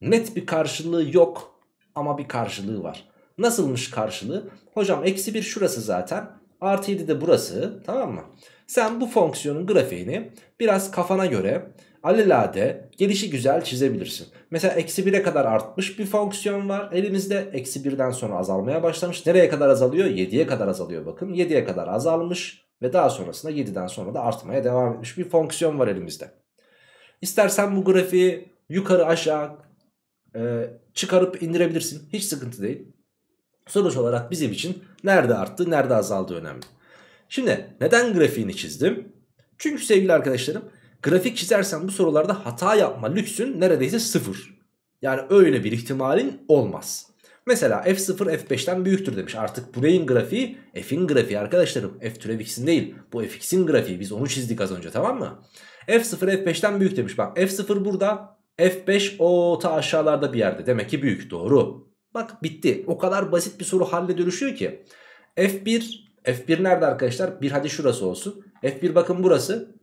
Net bir karşılığı yok ama bir karşılığı var. Nasılmış karşılığı? Hocam eksi 1 şurası zaten. Artı 7 de burası. Tamam mı? Sen bu fonksiyonun grafiğini biraz kafana göre alelade gelişi güzel çizebilirsin. Mesela eksi 1'e kadar artmış bir fonksiyon var. Elimizde eksi 1'den sonra azalmaya başlamış. Nereye kadar azalıyor? 7'ye kadar azalıyor bakın. 7'ye kadar azalmış ve daha sonrasında 7'den sonra da artmaya devam etmiş bir fonksiyon var elimizde. İstersen bu grafiği yukarı aşağı e, çıkarıp indirebilirsin. Hiç sıkıntı değil. Sonuç olarak bizim için nerede arttı nerede azaldı önemli. Şimdi neden grafiğini çizdim? Çünkü sevgili arkadaşlarım grafik çizersen bu sorularda hata yapma lüksün neredeyse sıfır. Yani öyle bir ihtimalin olmaz. Mesela f0 f5'ten büyüktür demiş. Artık burayın grafiği f'in grafiği arkadaşlarım. f türev x'in değil. Bu fx'in grafiği. Biz onu çizdik az önce tamam mı? f0 f5'ten büyük demiş. Bak f0 burada F5 o ta aşağılarda bir yerde. Demek ki büyük. Doğru. Bak bitti. O kadar basit bir soru halle dönüşüyor ki. F1 F1 nerede arkadaşlar? Bir hadi şurası olsun. F1 bakın burası.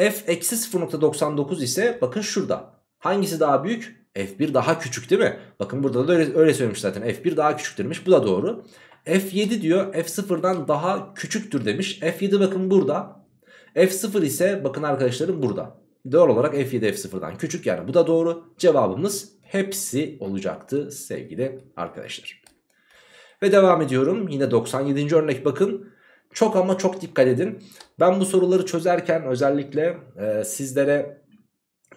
F eksi 0.99 ise bakın şurada. Hangisi daha büyük? F1 daha küçük değil mi? Bakın burada da öyle, öyle söylemiş zaten. F1 daha küçüktür demiş. Bu da doğru. F7 diyor F0'dan daha küçüktür demiş. F7 bakın burada. F0 ise bakın arkadaşlarım burada. Doğal olarak f7 f0'dan küçük yani bu da doğru. Cevabımız hepsi olacaktı sevgili arkadaşlar. Ve devam ediyorum. Yine 97. örnek bakın. Çok ama çok dikkat edin. Ben bu soruları çözerken özellikle e, sizlere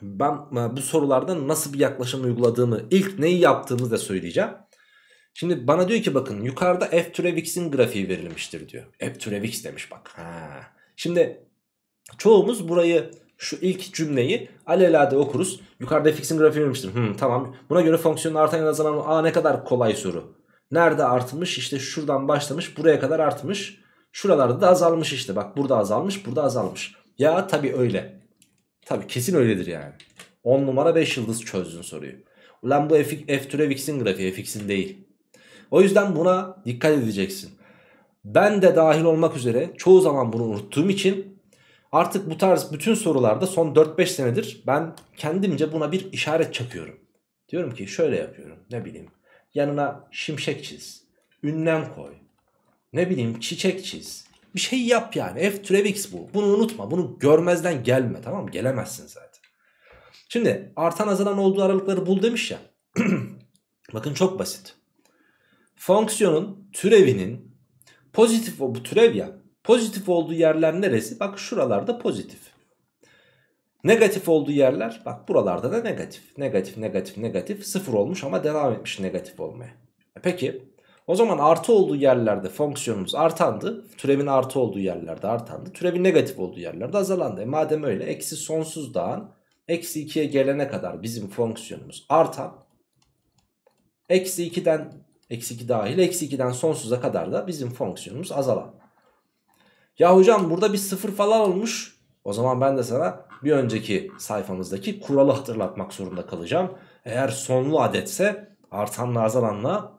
ben e, bu sorularda nasıl bir yaklaşım uyguladığımı, ilk neyi yaptığımı da söyleyeceğim. Şimdi bana diyor ki bakın yukarıda f türev x'in grafiği verilmiştir diyor. f türev x demiş bak. Ha. Şimdi çoğumuz burayı şu ilk cümleyi alelade okuruz. Yukarıda fx'in grafiği vermiştir. Hmm, tamam. Buna göre fonksiyonun artan ya da azalan aa ne kadar kolay soru. Nerede artmış? İşte şuradan başlamış buraya kadar artmış. Şuralarda da azalmış işte. Bak burada azalmış burada azalmış. Ya tabi öyle. Tabi kesin öyledir yani. 10 numara 5 yıldız çözdün soruyu. Ulan bu f, f türev x'in grafiği fx'in değil. O yüzden buna dikkat edeceksin. Ben de dahil olmak üzere çoğu zaman bunu unuttuğum için Artık bu tarz bütün sorularda son 4-5 senedir ben kendimce buna bir işaret çakıyorum. Diyorum ki şöyle yapıyorum ne bileyim yanına şimşek çiz, ünlem koy, ne bileyim çiçek çiz. Bir şey yap yani f türev x bu. Bunu unutma bunu görmezden gelme tamam mı? Gelemezsin zaten. Şimdi artan azalan olduğu aralıkları bul demiş ya. Bakın çok basit. fonksiyonun türevinin pozitif bu türev ya pozitif olduğu yerler neresi? Bak şuralarda pozitif. Negatif olduğu yerler bak buralarda da negatif. Negatif negatif negatif sıfır olmuş ama devam etmiş negatif olmaya. E peki o zaman artı olduğu yerlerde fonksiyonumuz artandı. Türevin artı olduğu yerlerde artandı. Türevin negatif olduğu yerlerde azalandı. E madem öyle eksi sonsuzdan eksi 2'ye gelene kadar bizim fonksiyonumuz artan. Eksi 2'den eksi 2 dahil eksi 2'den sonsuza kadar da bizim fonksiyonumuz azalan. Ya hocam burada bir sıfır falan olmuş. O zaman ben de sana bir önceki sayfamızdaki kuralı hatırlatmak zorunda kalacağım. Eğer sonlu adetse artanla azalanla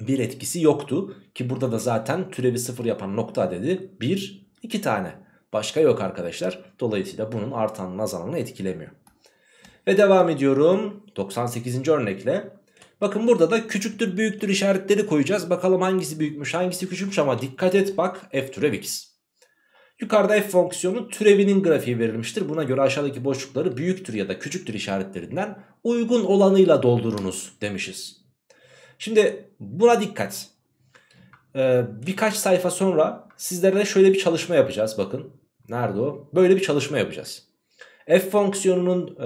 bir etkisi yoktu. Ki burada da zaten türevi sıfır yapan nokta adedi 1, 2 tane. Başka yok arkadaşlar. Dolayısıyla bunun artanla azalanla etkilemiyor. Ve devam ediyorum 98. örnekle. Bakın burada da küçüktür büyüktür işaretleri koyacağız. Bakalım hangisi büyükmüş hangisi küçükmüş ama dikkat et bak f türev x. Yukarıda f fonksiyonu türevinin grafiği verilmiştir. Buna göre aşağıdaki boşlukları büyüktür ya da küçüktür işaretlerinden uygun olanıyla doldurunuz demişiz. Şimdi buna dikkat. Ee, birkaç sayfa sonra sizlere şöyle bir çalışma yapacağız. Bakın nerede o? Böyle bir çalışma yapacağız. F fonksiyonunun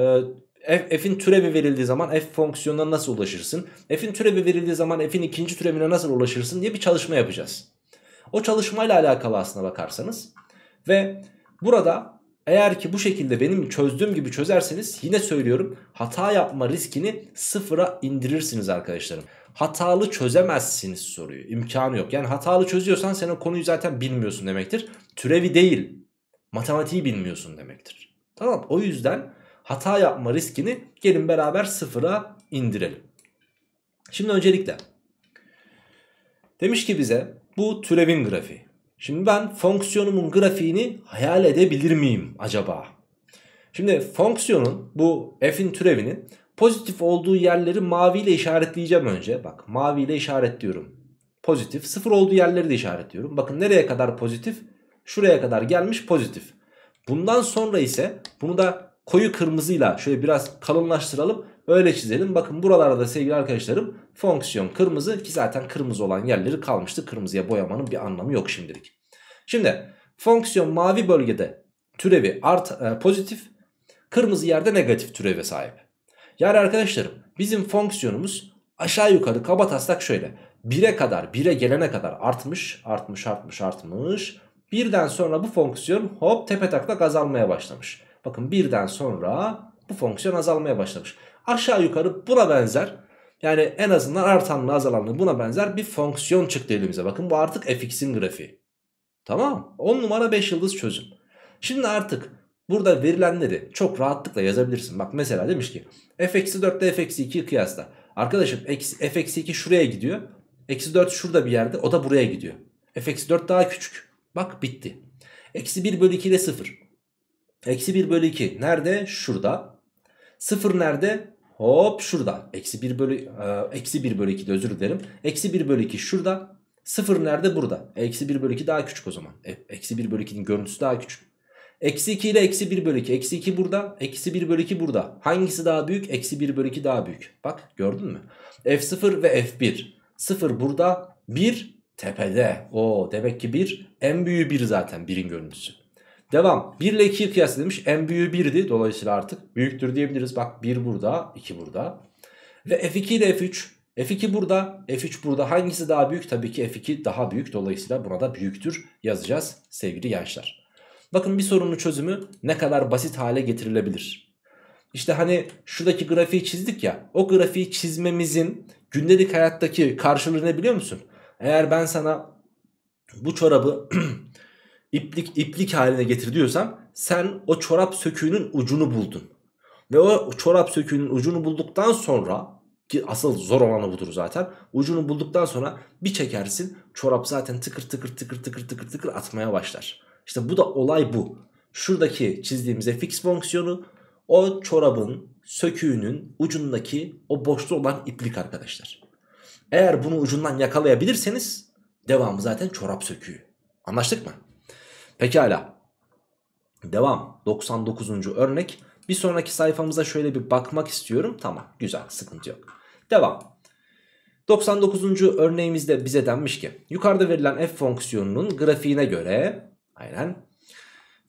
e, f'in türevi verildiği zaman f fonksiyonuna nasıl ulaşırsın? F'in türevi verildiği zaman f'in ikinci türevine nasıl ulaşırsın diye bir çalışma yapacağız. O çalışmayla alakalı aslına bakarsanız ve burada eğer ki bu şekilde benim çözdüğüm gibi çözerseniz yine söylüyorum hata yapma riskini sıfıra indirirsiniz arkadaşlarım. Hatalı çözemezsiniz soruyu imkanı yok. Yani hatalı çözüyorsan sen o konuyu zaten bilmiyorsun demektir. Türevi değil matematiği bilmiyorsun demektir. Tamam o yüzden hata yapma riskini gelin beraber sıfıra indirelim. Şimdi öncelikle demiş ki bize bu türevin grafiği. Şimdi ben fonksiyonumun grafiğini hayal edebilir miyim acaba? Şimdi fonksiyonun bu f'in türevinin pozitif olduğu yerleri maviyle işaretleyeceğim önce. Bak maviyle işaretliyorum. Pozitif. Sıfır olduğu yerleri de işaretliyorum. Bakın nereye kadar pozitif? Şuraya kadar gelmiş pozitif. Bundan sonra ise bunu da koyu kırmızıyla şöyle biraz kalınlaştıralım. Öyle çizelim. Bakın buralarda sevgili arkadaşlarım fonksiyon kırmızı ki zaten kırmızı olan yerleri kalmıştı. Kırmızıya boyamanın bir anlamı yok şimdilik. Şimdi fonksiyon mavi bölgede türevi art, e, pozitif, kırmızı yerde negatif türeve sahip. Yani arkadaşlarım bizim fonksiyonumuz aşağı yukarı kaba taslak şöyle. 1'e kadar 1'e gelene kadar artmış artmış artmış artmış. Birden sonra bu fonksiyon hop tepe taklak azalmaya başlamış. Bakın birden sonra bu fonksiyon azalmaya başlamış. Aşağı yukarı buna benzer yani en azından artanlı azalanlı buna benzer bir fonksiyon çıktı elimize. Bakın bu artık fx'in grafiği. Tamam 10 numara 5 yıldız çözüm. Şimdi artık burada verilenleri çok rahatlıkla yazabilirsin. Bak mesela demiş ki f-4 ile f-2'yi kıyasla. Arkadaşım f-2 şuraya gidiyor. Eksi 4 şurada bir yerde o da buraya gidiyor. f-4 daha küçük. Bak bitti. Eksi 1 bölü 2 ile 0. Eksi 1 bölü 2 nerede? Şurada. 0 nerede? Hop şurada. Eksi 1 bölü, e, eksi 1 bölü 2 de özür dilerim. Eksi 1 bölü 2 şurada. 0 nerede? Burada. Eksi 1 bölü 2 daha küçük o zaman. E, eksi 1 bölü 2'nin görüntüsü daha küçük. Eksi 2 ile eksi 1 bölü 2. Eksi 2 burada. Eksi 1 bölü 2 burada. Hangisi daha büyük? Eksi 1 bölü 2 daha büyük. Bak gördün mü? F0 ve F1. 0 burada. 1 tepede. O demek ki 1 en büyüğü 1 zaten 1'in görüntüsü. Devam. 1 ile 2'yi kıyaslamış. En büyüğü 1'di. Dolayısıyla artık büyüktür diyebiliriz. Bak 1 burada. 2 burada. Ve F2 ile F3. F2 burada. F3 burada. Hangisi daha büyük? Tabii ki F2 daha büyük. Dolayısıyla buna da büyüktür yazacağız sevgili gençler. Bakın bir sorunun çözümü ne kadar basit hale getirilebilir. İşte hani şuradaki grafiği çizdik ya. O grafiği çizmemizin gündelik hayattaki karşılığı ne biliyor musun? Eğer ben sana bu çorabı iplik iplik haline getir diyorsam sen o çorap söküğünün ucunu buldun. Ve o çorap söküğünün ucunu bulduktan sonra ki asıl zor olanı budur zaten. Ucunu bulduktan sonra bir çekersin çorap zaten tıkır tıkır tıkır tıkır tıkır tıkır atmaya başlar. İşte bu da olay bu. Şuradaki çizdiğimiz fx fonksiyonu o çorabın söküğünün ucundaki o boşta olan iplik arkadaşlar. Eğer bunu ucundan yakalayabilirseniz devamı zaten çorap söküğü. Anlaştık mı? Pekala. Devam. 99. örnek. Bir sonraki sayfamıza şöyle bir bakmak istiyorum. Tamam güzel sıkıntı yok. Devam. 99. örneğimizde bize denmiş ki yukarıda verilen f fonksiyonunun grafiğine göre aynen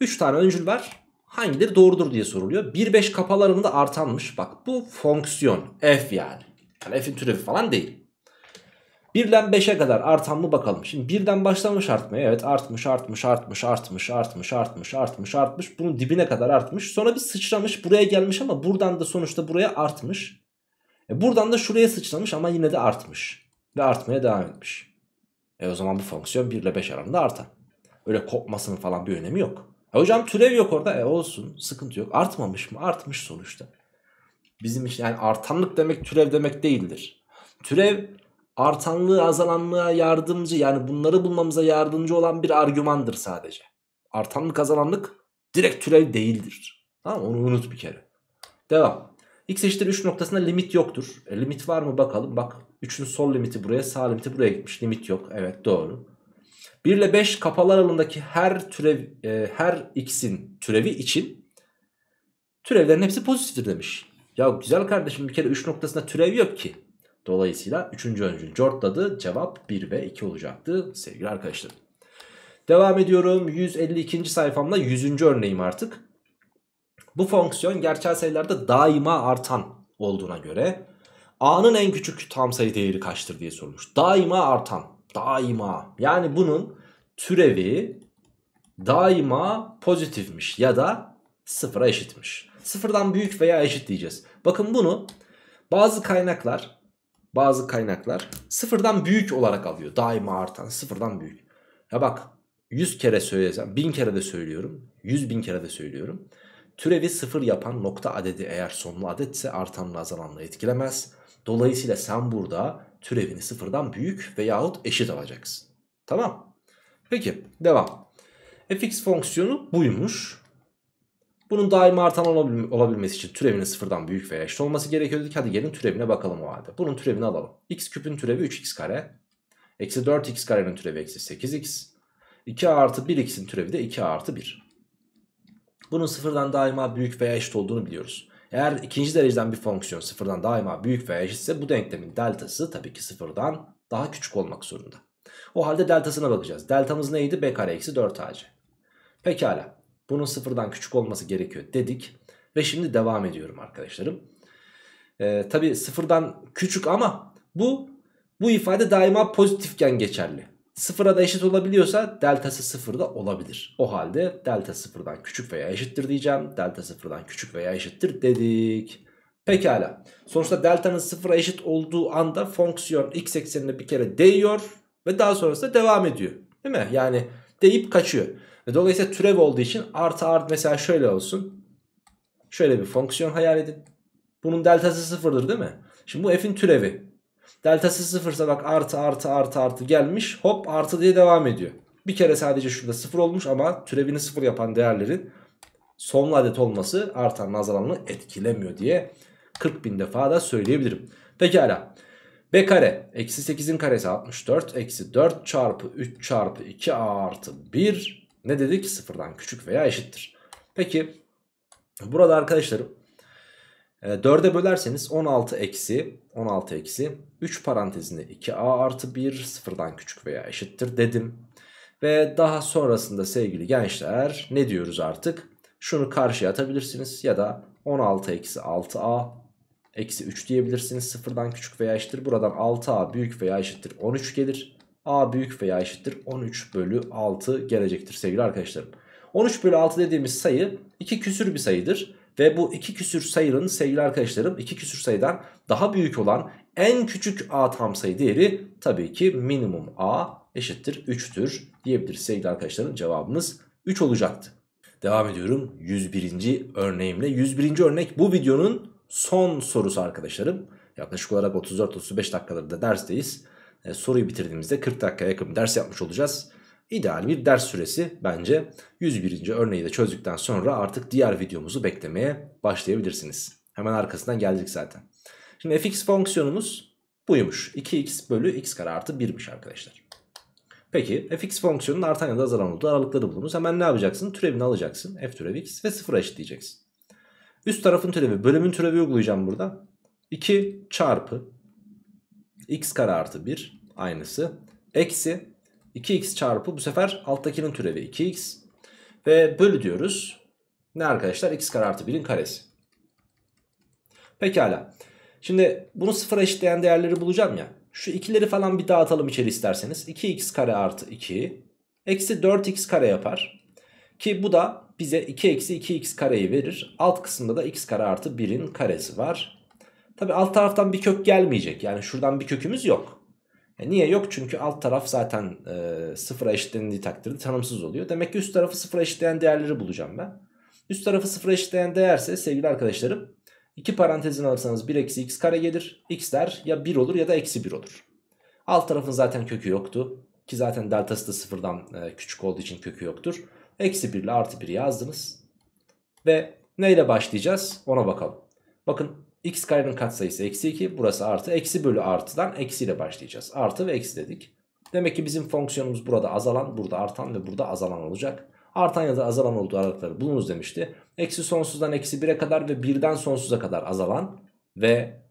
3 tane öncül var. Hangileri doğrudur diye soruluyor. 1-5 kapalı aralığında artanmış. Bak bu fonksiyon f yani. Yani f'in türevi falan değil. 1'den 5'e kadar artan mı bakalım. Şimdi 1'den başlamış artmaya. Evet artmış artmış artmış artmış artmış artmış artmış artmış. Bunun dibine kadar artmış. Sonra bir sıçramış buraya gelmiş ama buradan da sonuçta buraya artmış. E buradan da şuraya sıçramış ama yine de artmış. Ve artmaya devam etmiş. E o zaman bu fonksiyon 1 ile 5 arasında artan. Öyle kopmasının falan bir önemi yok. E hocam türev yok orada. E olsun sıkıntı yok. Artmamış mı? Artmış sonuçta. Bizim için yani artanlık demek türev demek değildir. Türev artanlığı azalanlığa yardımcı yani bunları bulmamıza yardımcı olan bir argümandır sadece. Artanlık azalanlık direkt türev değildir. Tamam onu unut bir kere. Devam. X eşittir 3 noktasında limit yoktur. E, limit var mı bakalım. Bak 3'ün sol limiti buraya sağ limiti buraya gitmiş. Limit yok. Evet doğru. 1 ile 5 kapalı aralığındaki her türev e, her x'in türevi için türevlerin hepsi pozitiftir demiş. Ya güzel kardeşim bir kere 3 noktasında türev yok ki. Dolayısıyla 3. öncül cortladı. Cevap 1 ve 2 olacaktı sevgili arkadaşlarım. Devam ediyorum. 152. sayfamda 100. örneğim artık. Bu fonksiyon gerçel sayılarda daima artan olduğuna göre a'nın en küçük tam sayı değeri kaçtır diye sorulmuş. Daima artan. Daima. Yani bunun türevi daima pozitifmiş ya da sıfıra eşitmiş. Sıfırdan büyük veya eşit diyeceğiz. Bakın bunu bazı kaynaklar bazı kaynaklar sıfırdan büyük olarak alıyor. Daima artan sıfırdan büyük. Ya bak 100 kere söylesem 1000 kere de söylüyorum 100 bin kere de söylüyorum. Türevi sıfır yapan nokta adedi eğer sonlu adetse artanla azalanla etkilemez. Dolayısıyla sen burada türevini sıfırdan büyük veyahut eşit alacaksın. Tamam. Peki devam. fx fonksiyonu buymuş. Bunun daima artan olabilmesi için türevinin sıfırdan büyük veya eşit olması gerekiyor dedik. Hadi gelin türevine bakalım o halde. Bunun türevini alalım. x küpün türevi 3x kare. Eksi 4x karenin türevi eksi 8x. 2a artı 1x'in türevi de 2a artı 1. Bunun sıfırdan daima büyük veya eşit olduğunu biliyoruz. Eğer ikinci dereceden bir fonksiyon sıfırdan daima büyük veya eşitse bu denklemin deltası tabii ki sıfırdan daha küçük olmak zorunda. O halde deltasına bakacağız. Deltamız neydi? b kare eksi 4ac. Pekala. Bunun sıfırdan küçük olması gerekiyor dedik. Ve şimdi devam ediyorum arkadaşlarım. Ee, tabii sıfırdan küçük ama bu bu ifade daima pozitifken geçerli. Sıfıra da eşit olabiliyorsa deltası sıfırda olabilir. O halde delta sıfırdan küçük veya eşittir diyeceğim. Delta sıfırdan küçük veya eşittir dedik. Pekala. Sonuçta deltanın sıfıra eşit olduğu anda fonksiyon x eksenine bir kere değiyor ve daha sonrasında devam ediyor. Değil mi? Yani deyip kaçıyor. Ve dolayısıyla türev olduğu için artı artı mesela şöyle olsun. Şöyle bir fonksiyon hayal edin. Bunun deltası sıfırdır değil mi? Şimdi bu f'in türevi. Deltası sıfırsa bak artı artı artı artı gelmiş hop artı diye devam ediyor. Bir kere sadece şurada sıfır olmuş ama türevini sıfır yapan değerlerin sonlu adet olması artan azalanını etkilemiyor diye 40 bin defa da söyleyebilirim. Pekala. B kare eksi 8'in karesi 64 eksi 4 çarpı 3 çarpı 2 a artı 1 ne dedik sıfırdan küçük veya eşittir. Peki burada arkadaşlarım 4'e ee, bölerseniz 16 eksi 16 eksi 3 parantezinde 2a artı 1 sıfırdan küçük veya eşittir dedim. Ve daha sonrasında sevgili gençler ne diyoruz artık? Şunu karşıya atabilirsiniz ya da 16 eksi 6a eksi 3 diyebilirsiniz sıfırdan küçük veya eşittir. Buradan 6a büyük veya eşittir 13 gelir. A büyük veya eşittir 13 bölü 6 gelecektir sevgili arkadaşlarım. 13 bölü 6 dediğimiz sayı 2 küsür bir sayıdır. Ve bu iki küsür sayının sevgili arkadaşlarım iki küsür sayıdan daha büyük olan en küçük a tam sayı değeri tabii ki minimum a eşittir 3'tür diyebiliriz sevgili arkadaşlarım. Cevabımız 3 olacaktı. Devam ediyorum 101. örneğimle. 101. örnek bu videonun son sorusu arkadaşlarım. Yaklaşık olarak 34-35 dakikadır da dersteyiz. E, soruyu bitirdiğimizde 40 dakikaya yakın ders yapmış olacağız ideal bir ders süresi bence 101. örneği de çözdükten sonra artık diğer videomuzu beklemeye başlayabilirsiniz. Hemen arkasından geldik zaten. Şimdi fx fonksiyonumuz buymuş. 2x bölü x kare artı 1'miş arkadaşlar. Peki fx fonksiyonunun artan ya da azalan olduğu aralıkları bulunuz. Hemen ne yapacaksın? Türevini alacaksın. f türevi x ve sıfıra eşitleyeceksin. Üst tarafın türevi bölümün türevi uygulayacağım burada. 2 çarpı x kare artı 1 aynısı. Eksi 2x çarpı bu sefer alttakinin türevi 2x. Ve bölü diyoruz. Ne arkadaşlar? x kare artı 1'in karesi. Pekala. Şimdi bunu sıfıra eşitleyen değerleri bulacağım ya. Şu ikileri falan bir dağıtalım içeri isterseniz. 2x kare artı 2 eksi 4x kare yapar. Ki bu da bize 2 eksi 2x kareyi verir. Alt kısımda da x kare artı 1'in karesi var. Tabi alt taraftan bir kök gelmeyecek. Yani şuradan bir kökümüz yok. E niye yok? Çünkü alt taraf zaten e, sıfıra eşitlendiği takdirde tanımsız oluyor. Demek ki üst tarafı sıfıra eşitleyen değerleri bulacağım ben. Üst tarafı sıfıra eşitleyen değerse sevgili arkadaşlarım iki parantezin alırsanız 1 eksi x kare gelir. x'ler ya 1 olur ya da eksi 1 olur. Alt tarafın zaten kökü yoktu. Ki zaten deltası da sıfırdan e, küçük olduğu için kökü yoktur. Eksi 1 ile artı 1 yazdınız. Ve neyle başlayacağız ona bakalım. Bakın x karenin katsayısı eksi 2 burası artı eksi bölü artıdan eksiyle başlayacağız. Artı ve eksi dedik. Demek ki bizim fonksiyonumuz burada azalan burada artan ve burada azalan olacak. Artan ya da azalan olduğu aralıkları bulunuz demişti. Eksi sonsuzdan eksi 1'e kadar ve 1'den sonsuza kadar azalan ve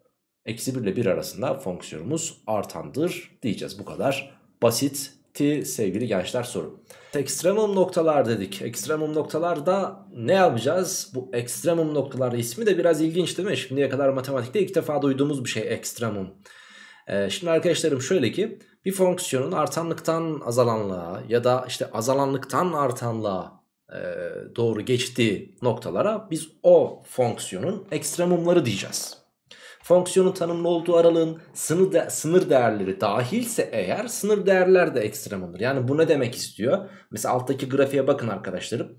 eksi 1 ile 1 arasında fonksiyonumuz artandır diyeceğiz. Bu kadar basitti sevgili gençler soru. Ekstremum noktalar dedik. Ekstremum noktalarda ne yapacağız? Bu ekstremum noktalar ismi de biraz ilginç değil mi? Şimdiye kadar matematikte ilk defa duyduğumuz bir şey ekstremum. Ee, şimdi arkadaşlarım şöyle ki bir fonksiyonun artanlıktan azalanlığa ya da işte azalanlıktan artanlığa e, doğru geçtiği noktalara biz o fonksiyonun ekstremumları diyeceğiz fonksiyonun tanımlı olduğu aralığın sınır, de, sınır değerleri dahilse eğer sınır değerler de ekstremumdur. Yani bu ne demek istiyor? Mesela alttaki grafiğe bakın arkadaşlarım.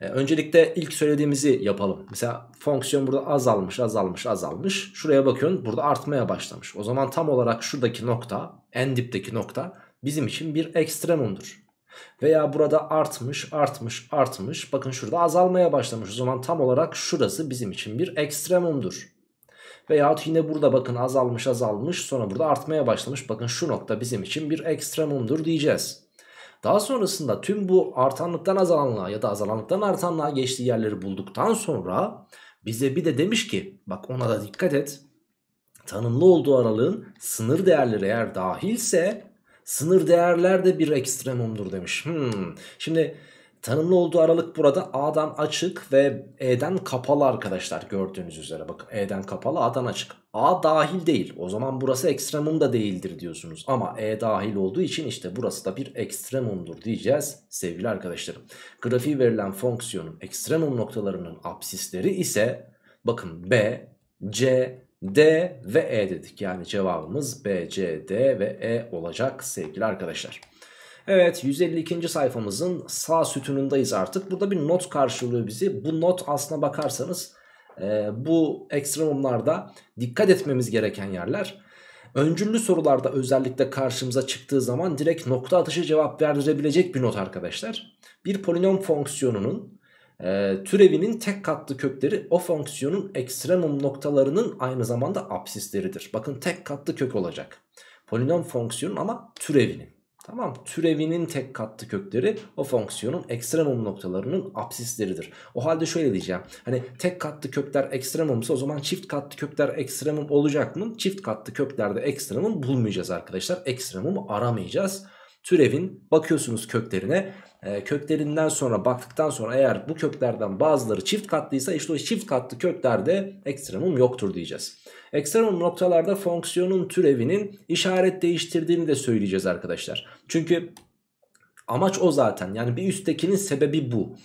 Ee, öncelikle ilk söylediğimizi yapalım. Mesela fonksiyon burada azalmış azalmış azalmış. Şuraya bakıyorsun burada artmaya başlamış. O zaman tam olarak şuradaki nokta en dipteki nokta bizim için bir ekstremumdur. Veya burada artmış artmış artmış bakın şurada azalmaya başlamış. O zaman tam olarak şurası bizim için bir ekstremumdur. Veyahut yine burada bakın azalmış azalmış sonra burada artmaya başlamış. Bakın şu nokta bizim için bir ekstremumdur diyeceğiz. Daha sonrasında tüm bu artanlıktan azalanlığa ya da azalanlıktan artanlığa geçtiği yerleri bulduktan sonra bize bir de demiş ki bak ona da dikkat et. Tanımlı olduğu aralığın sınır değerleri eğer dahilse sınır değerler de bir ekstremumdur demiş. Hmm. Şimdi Tanımlı olduğu aralık burada A'dan açık ve E'den kapalı arkadaşlar gördüğünüz üzere. Bakın E'den kapalı A'dan açık. A dahil değil. O zaman burası ekstremum da değildir diyorsunuz. Ama E dahil olduğu için işte burası da bir ekstremumdur diyeceğiz sevgili arkadaşlarım. Grafiği verilen fonksiyonun ekstremum noktalarının apsisleri ise bakın B, C, D ve E dedik. Yani cevabımız B, C, D ve E olacak sevgili arkadaşlar. Evet 152. sayfamızın sağ sütunundayız artık. Burada bir not karşılıyor bizi. Bu not aslına bakarsanız e, bu ekstremumlarda dikkat etmemiz gereken yerler. Öncüllü sorularda özellikle karşımıza çıktığı zaman direkt nokta atışı cevap verdirebilecek bir not arkadaşlar. Bir polinom fonksiyonunun e, türevinin tek katlı kökleri o fonksiyonun ekstremum noktalarının aynı zamanda apsisleridir. Bakın tek katlı kök olacak. Polinom fonksiyonun ama türevinin. Tamam türevinin tek katlı kökleri o fonksiyonun ekstremum noktalarının apsisleridir. O halde şöyle diyeceğim. Hani tek katlı kökler ekstremumsa o zaman çift katlı kökler ekstremum olacak mı? Çift katlı köklerde ekstremum bulmayacağız arkadaşlar. Ekstremumu aramayacağız. Türevin bakıyorsunuz köklerine. E, köklerinden sonra baktıktan sonra eğer bu köklerden bazıları çift katlıysa işte o çift katlı köklerde ekstremum yoktur diyeceğiz. Ekstremum noktalarda fonksiyonun türevinin işaret değiştirdiğini de söyleyeceğiz arkadaşlar. Çünkü amaç o zaten yani bir üsttekinin sebebi bu.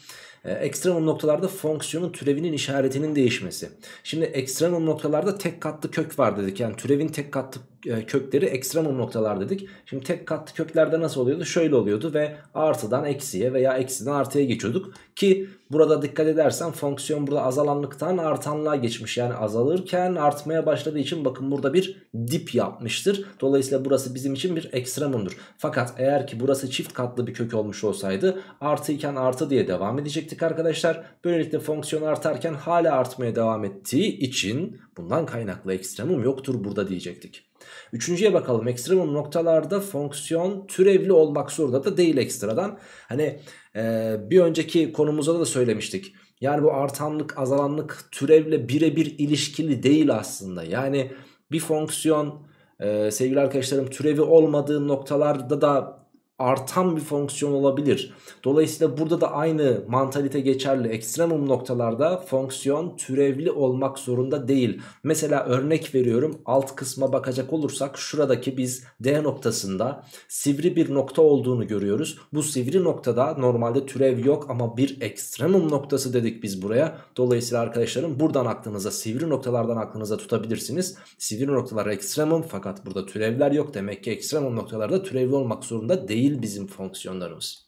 Ee, ekstremum noktalarda fonksiyonun türevinin işaretinin değişmesi. Şimdi ekstremum noktalarda tek katlı kök var dedik. Yani türevin tek katlı kökleri ekstremum noktalar dedik. Şimdi tek katlı köklerde nasıl oluyordu? Şöyle oluyordu ve artıdan eksiye veya eksiden artıya geçiyorduk. Ki burada dikkat edersen fonksiyon burada azalanlıktan artanlığa geçmiş. Yani azalırken artmaya başladığı için bakın burada bir dip yapmıştır. Dolayısıyla burası bizim için bir ekstremumdur. Fakat eğer ki burası çift katlı bir kök olmuş olsaydı artı iken artı diye devam edecektik arkadaşlar. Böylelikle fonksiyon artarken hala artmaya devam ettiği için bundan kaynaklı ekstremum yoktur burada diyecektik. Üçüncüye bakalım. Ekstremum noktalarda fonksiyon türevli olmak zorunda da değil ekstradan. Hani e, bir önceki konumuzda da söylemiştik. Yani bu artanlık azalanlık türevle birebir ilişkili değil aslında. Yani bir fonksiyon Ee, sevgili arkadaşlarım türevi olmadığı noktalarda da artan bir fonksiyon olabilir. Dolayısıyla burada da aynı mantalite geçerli. Ekstremum noktalarda fonksiyon türevli olmak zorunda değil. Mesela örnek veriyorum alt kısma bakacak olursak şuradaki biz D noktasında sivri bir nokta olduğunu görüyoruz. Bu sivri noktada normalde türev yok ama bir ekstremum noktası dedik biz buraya. Dolayısıyla arkadaşlarım buradan aklınıza sivri noktalardan aklınıza tutabilirsiniz. Sivri noktalar ekstremum fakat burada türevler yok. Demek ki ekstremum noktalarda türevli olmak zorunda değil değil bizim fonksiyonlarımız.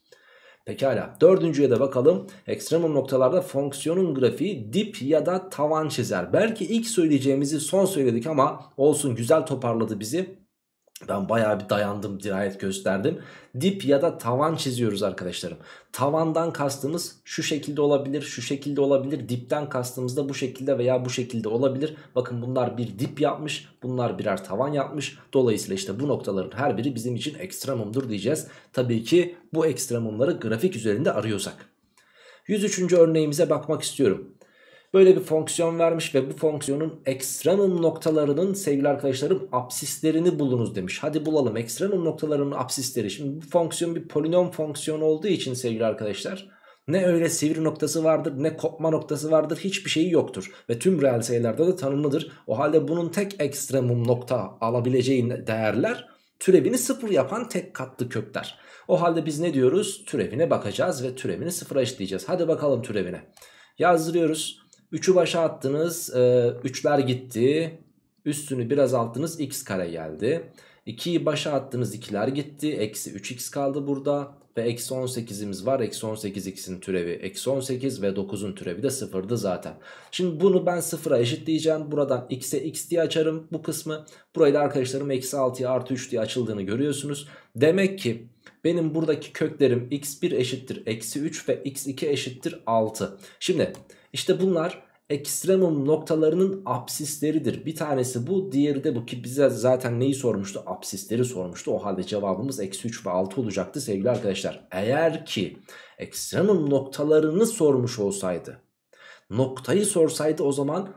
Pekala dördüncüye de bakalım. Ekstremum noktalarda fonksiyonun grafiği dip ya da tavan çizer. Belki ilk söyleyeceğimizi son söyledik ama olsun güzel toparladı bizi. Ben bayağı bir dayandım dirayet gösterdim. Dip ya da tavan çiziyoruz arkadaşlarım. Tavandan kastımız şu şekilde olabilir şu şekilde olabilir. Dipten kastımız da bu şekilde veya bu şekilde olabilir. Bakın bunlar bir dip yapmış bunlar birer tavan yapmış. Dolayısıyla işte bu noktaların her biri bizim için ekstremumdur diyeceğiz. Tabii ki bu ekstremumları grafik üzerinde arıyorsak. 103. örneğimize bakmak istiyorum. Böyle bir fonksiyon vermiş ve bu fonksiyonun ekstremum noktalarının sevgili arkadaşlarım apsislerini bulunuz demiş. Hadi bulalım ekstremum noktalarının apsisleri. Şimdi bu fonksiyon bir polinom fonksiyon olduğu için sevgili arkadaşlar ne öyle sivri noktası vardır ne kopma noktası vardır hiçbir şeyi yoktur. Ve tüm reel sayılarda da tanımlıdır. O halde bunun tek ekstremum nokta alabileceği değerler türevini sıfır yapan tek katlı kökler. O halde biz ne diyoruz? Türevine bakacağız ve türevini sıfıra eşitleyeceğiz. Hadi bakalım türevine. Yazdırıyoruz. 3'ü başa attınız. 3'ler e, gitti. Üstünü biraz attınız. X kare geldi. 2'yi başa attınız. 2'ler gitti. Eksi 3x kaldı burada. Ve eksi 18'imiz var. Eksi 18 x'in türevi eksi 18 ve 9'un türevi de 0'dı zaten. Şimdi bunu ben 0'a eşitleyeceğim. Buradan x'e x diye açarım bu kısmı. Burayı da arkadaşlarım eksi 6'ya artı 3 diye açıldığını görüyorsunuz. Demek ki benim buradaki köklerim x1 eşittir eksi 3 ve x2 eşittir 6. Şimdi işte bunlar ekstremum noktalarının apsisleridir. Bir tanesi bu diğeri de bu ki bize zaten neyi sormuştu? Apsisleri sormuştu. O halde cevabımız eksi 3 ve 6 olacaktı sevgili arkadaşlar. Eğer ki ekstremum noktalarını sormuş olsaydı noktayı sorsaydı o zaman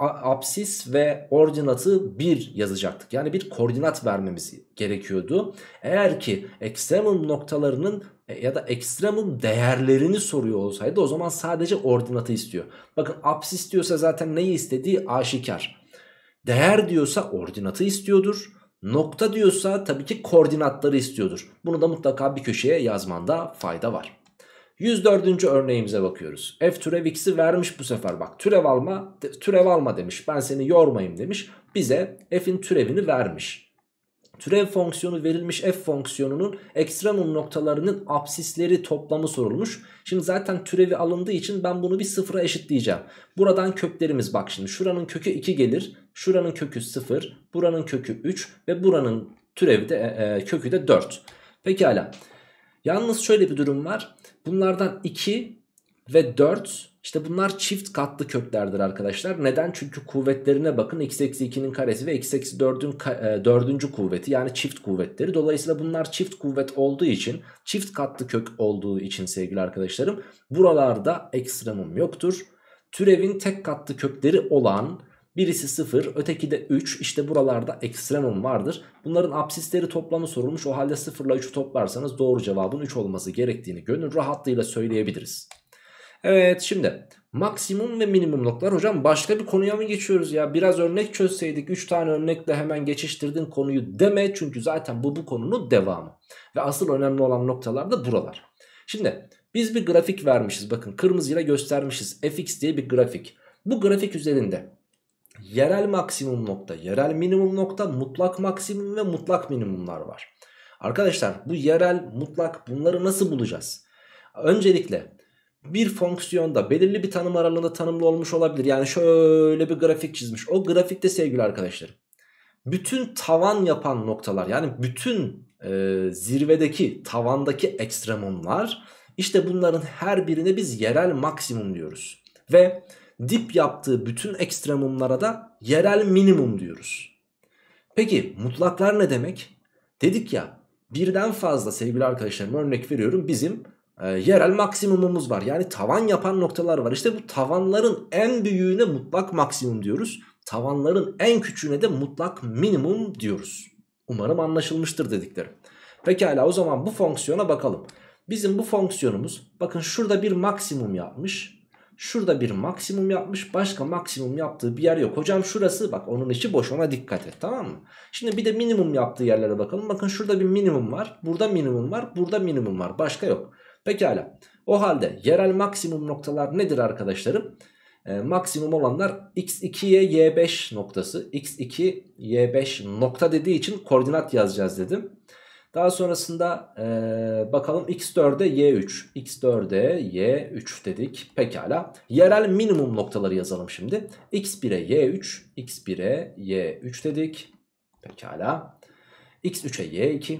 apsis ve ordinatı 1 yazacaktık. Yani bir koordinat vermemiz gerekiyordu. Eğer ki ekstremum noktalarının ya da ekstremum değerlerini soruyor olsaydı o zaman sadece ordinatı istiyor. Bakın apsis diyorsa zaten neyi istediği aşikar. Değer diyorsa ordinatı istiyordur. Nokta diyorsa tabii ki koordinatları istiyordur. Bunu da mutlaka bir köşeye yazmanda fayda var. 104. örneğimize bakıyoruz. F türev x'i vermiş bu sefer bak türev alma türev alma demiş ben seni yormayayım demiş. Bize f'in türevini vermiş. Türev fonksiyonu verilmiş f fonksiyonunun ekstremum noktalarının apsisleri toplamı sorulmuş. Şimdi zaten türevi alındığı için ben bunu bir sıfıra eşitleyeceğim. Buradan köklerimiz bak şimdi şuranın kökü 2 gelir. Şuranın kökü 0, buranın kökü 3 ve buranın türevi de e, e kökü de 4. Pekala. Yalnız şöyle bir durum var. Bunlardan 2 ve 4 işte bunlar çift katlı köklerdir arkadaşlar. Neden? Çünkü kuvvetlerine bakın. x eksi 2'nin karesi ve x eksi 4'ün 4. kuvveti yani çift kuvvetleri. Dolayısıyla bunlar çift kuvvet olduğu için çift katlı kök olduğu için sevgili arkadaşlarım buralarda ekstremum yoktur. Türevin tek katlı kökleri olan Birisi 0 öteki de 3 işte buralarda ekstremum vardır. Bunların apsisleri toplamı sorulmuş o halde 0 ile 3'ü toplarsanız doğru cevabın 3 olması gerektiğini gönül rahatlığıyla söyleyebiliriz. Evet şimdi maksimum ve minimum noktalar hocam başka bir konuya mı geçiyoruz ya biraz örnek çözseydik 3 tane örnekle hemen geçiştirdin konuyu deme çünkü zaten bu bu konunun devamı. Ve asıl önemli olan noktalar da buralar. Şimdi biz bir grafik vermişiz bakın kırmızıyla göstermişiz fx diye bir grafik. Bu grafik üzerinde yerel maksimum nokta, yerel minimum nokta, mutlak maksimum ve mutlak minimumlar var. Arkadaşlar bu yerel, mutlak bunları nasıl bulacağız? Öncelikle bir fonksiyonda belirli bir tanım aralığında tanımlı olmuş olabilir. Yani şöyle bir grafik çizmiş. O grafikte sevgili arkadaşlarım bütün tavan yapan noktalar yani bütün e, zirvedeki tavandaki ekstremumlar işte bunların her birine biz yerel maksimum diyoruz. Ve dip yaptığı bütün ekstremumlara da yerel minimum diyoruz. Peki mutlaklar ne demek? Dedik ya birden fazla sevgili arkadaşlarım örnek veriyorum bizim e, yerel maksimumumuz var. Yani tavan yapan noktalar var. İşte bu tavanların en büyüğüne mutlak maksimum diyoruz. Tavanların en küçüğüne de mutlak minimum diyoruz. Umarım anlaşılmıştır dediklerim. Pekala o zaman bu fonksiyona bakalım. Bizim bu fonksiyonumuz bakın şurada bir maksimum yapmış. Şurada bir maksimum yapmış. Başka maksimum yaptığı bir yer yok. Hocam şurası bak onun içi boş ona dikkat et tamam mı? Şimdi bir de minimum yaptığı yerlere bakalım. Bakın şurada bir minimum var. Burada minimum var. Burada minimum var. Başka yok. Pekala. O halde yerel maksimum noktalar nedir arkadaşlarım? E, maksimum olanlar x2'ye y5 noktası. x2 y5 nokta dediği için koordinat yazacağız dedim. Daha sonrasında e, bakalım x4'e y3. x4'e y3 dedik. Pekala. Yerel minimum noktaları yazalım şimdi. x1'e y3. x1'e y3 dedik. Pekala. x3'e y2.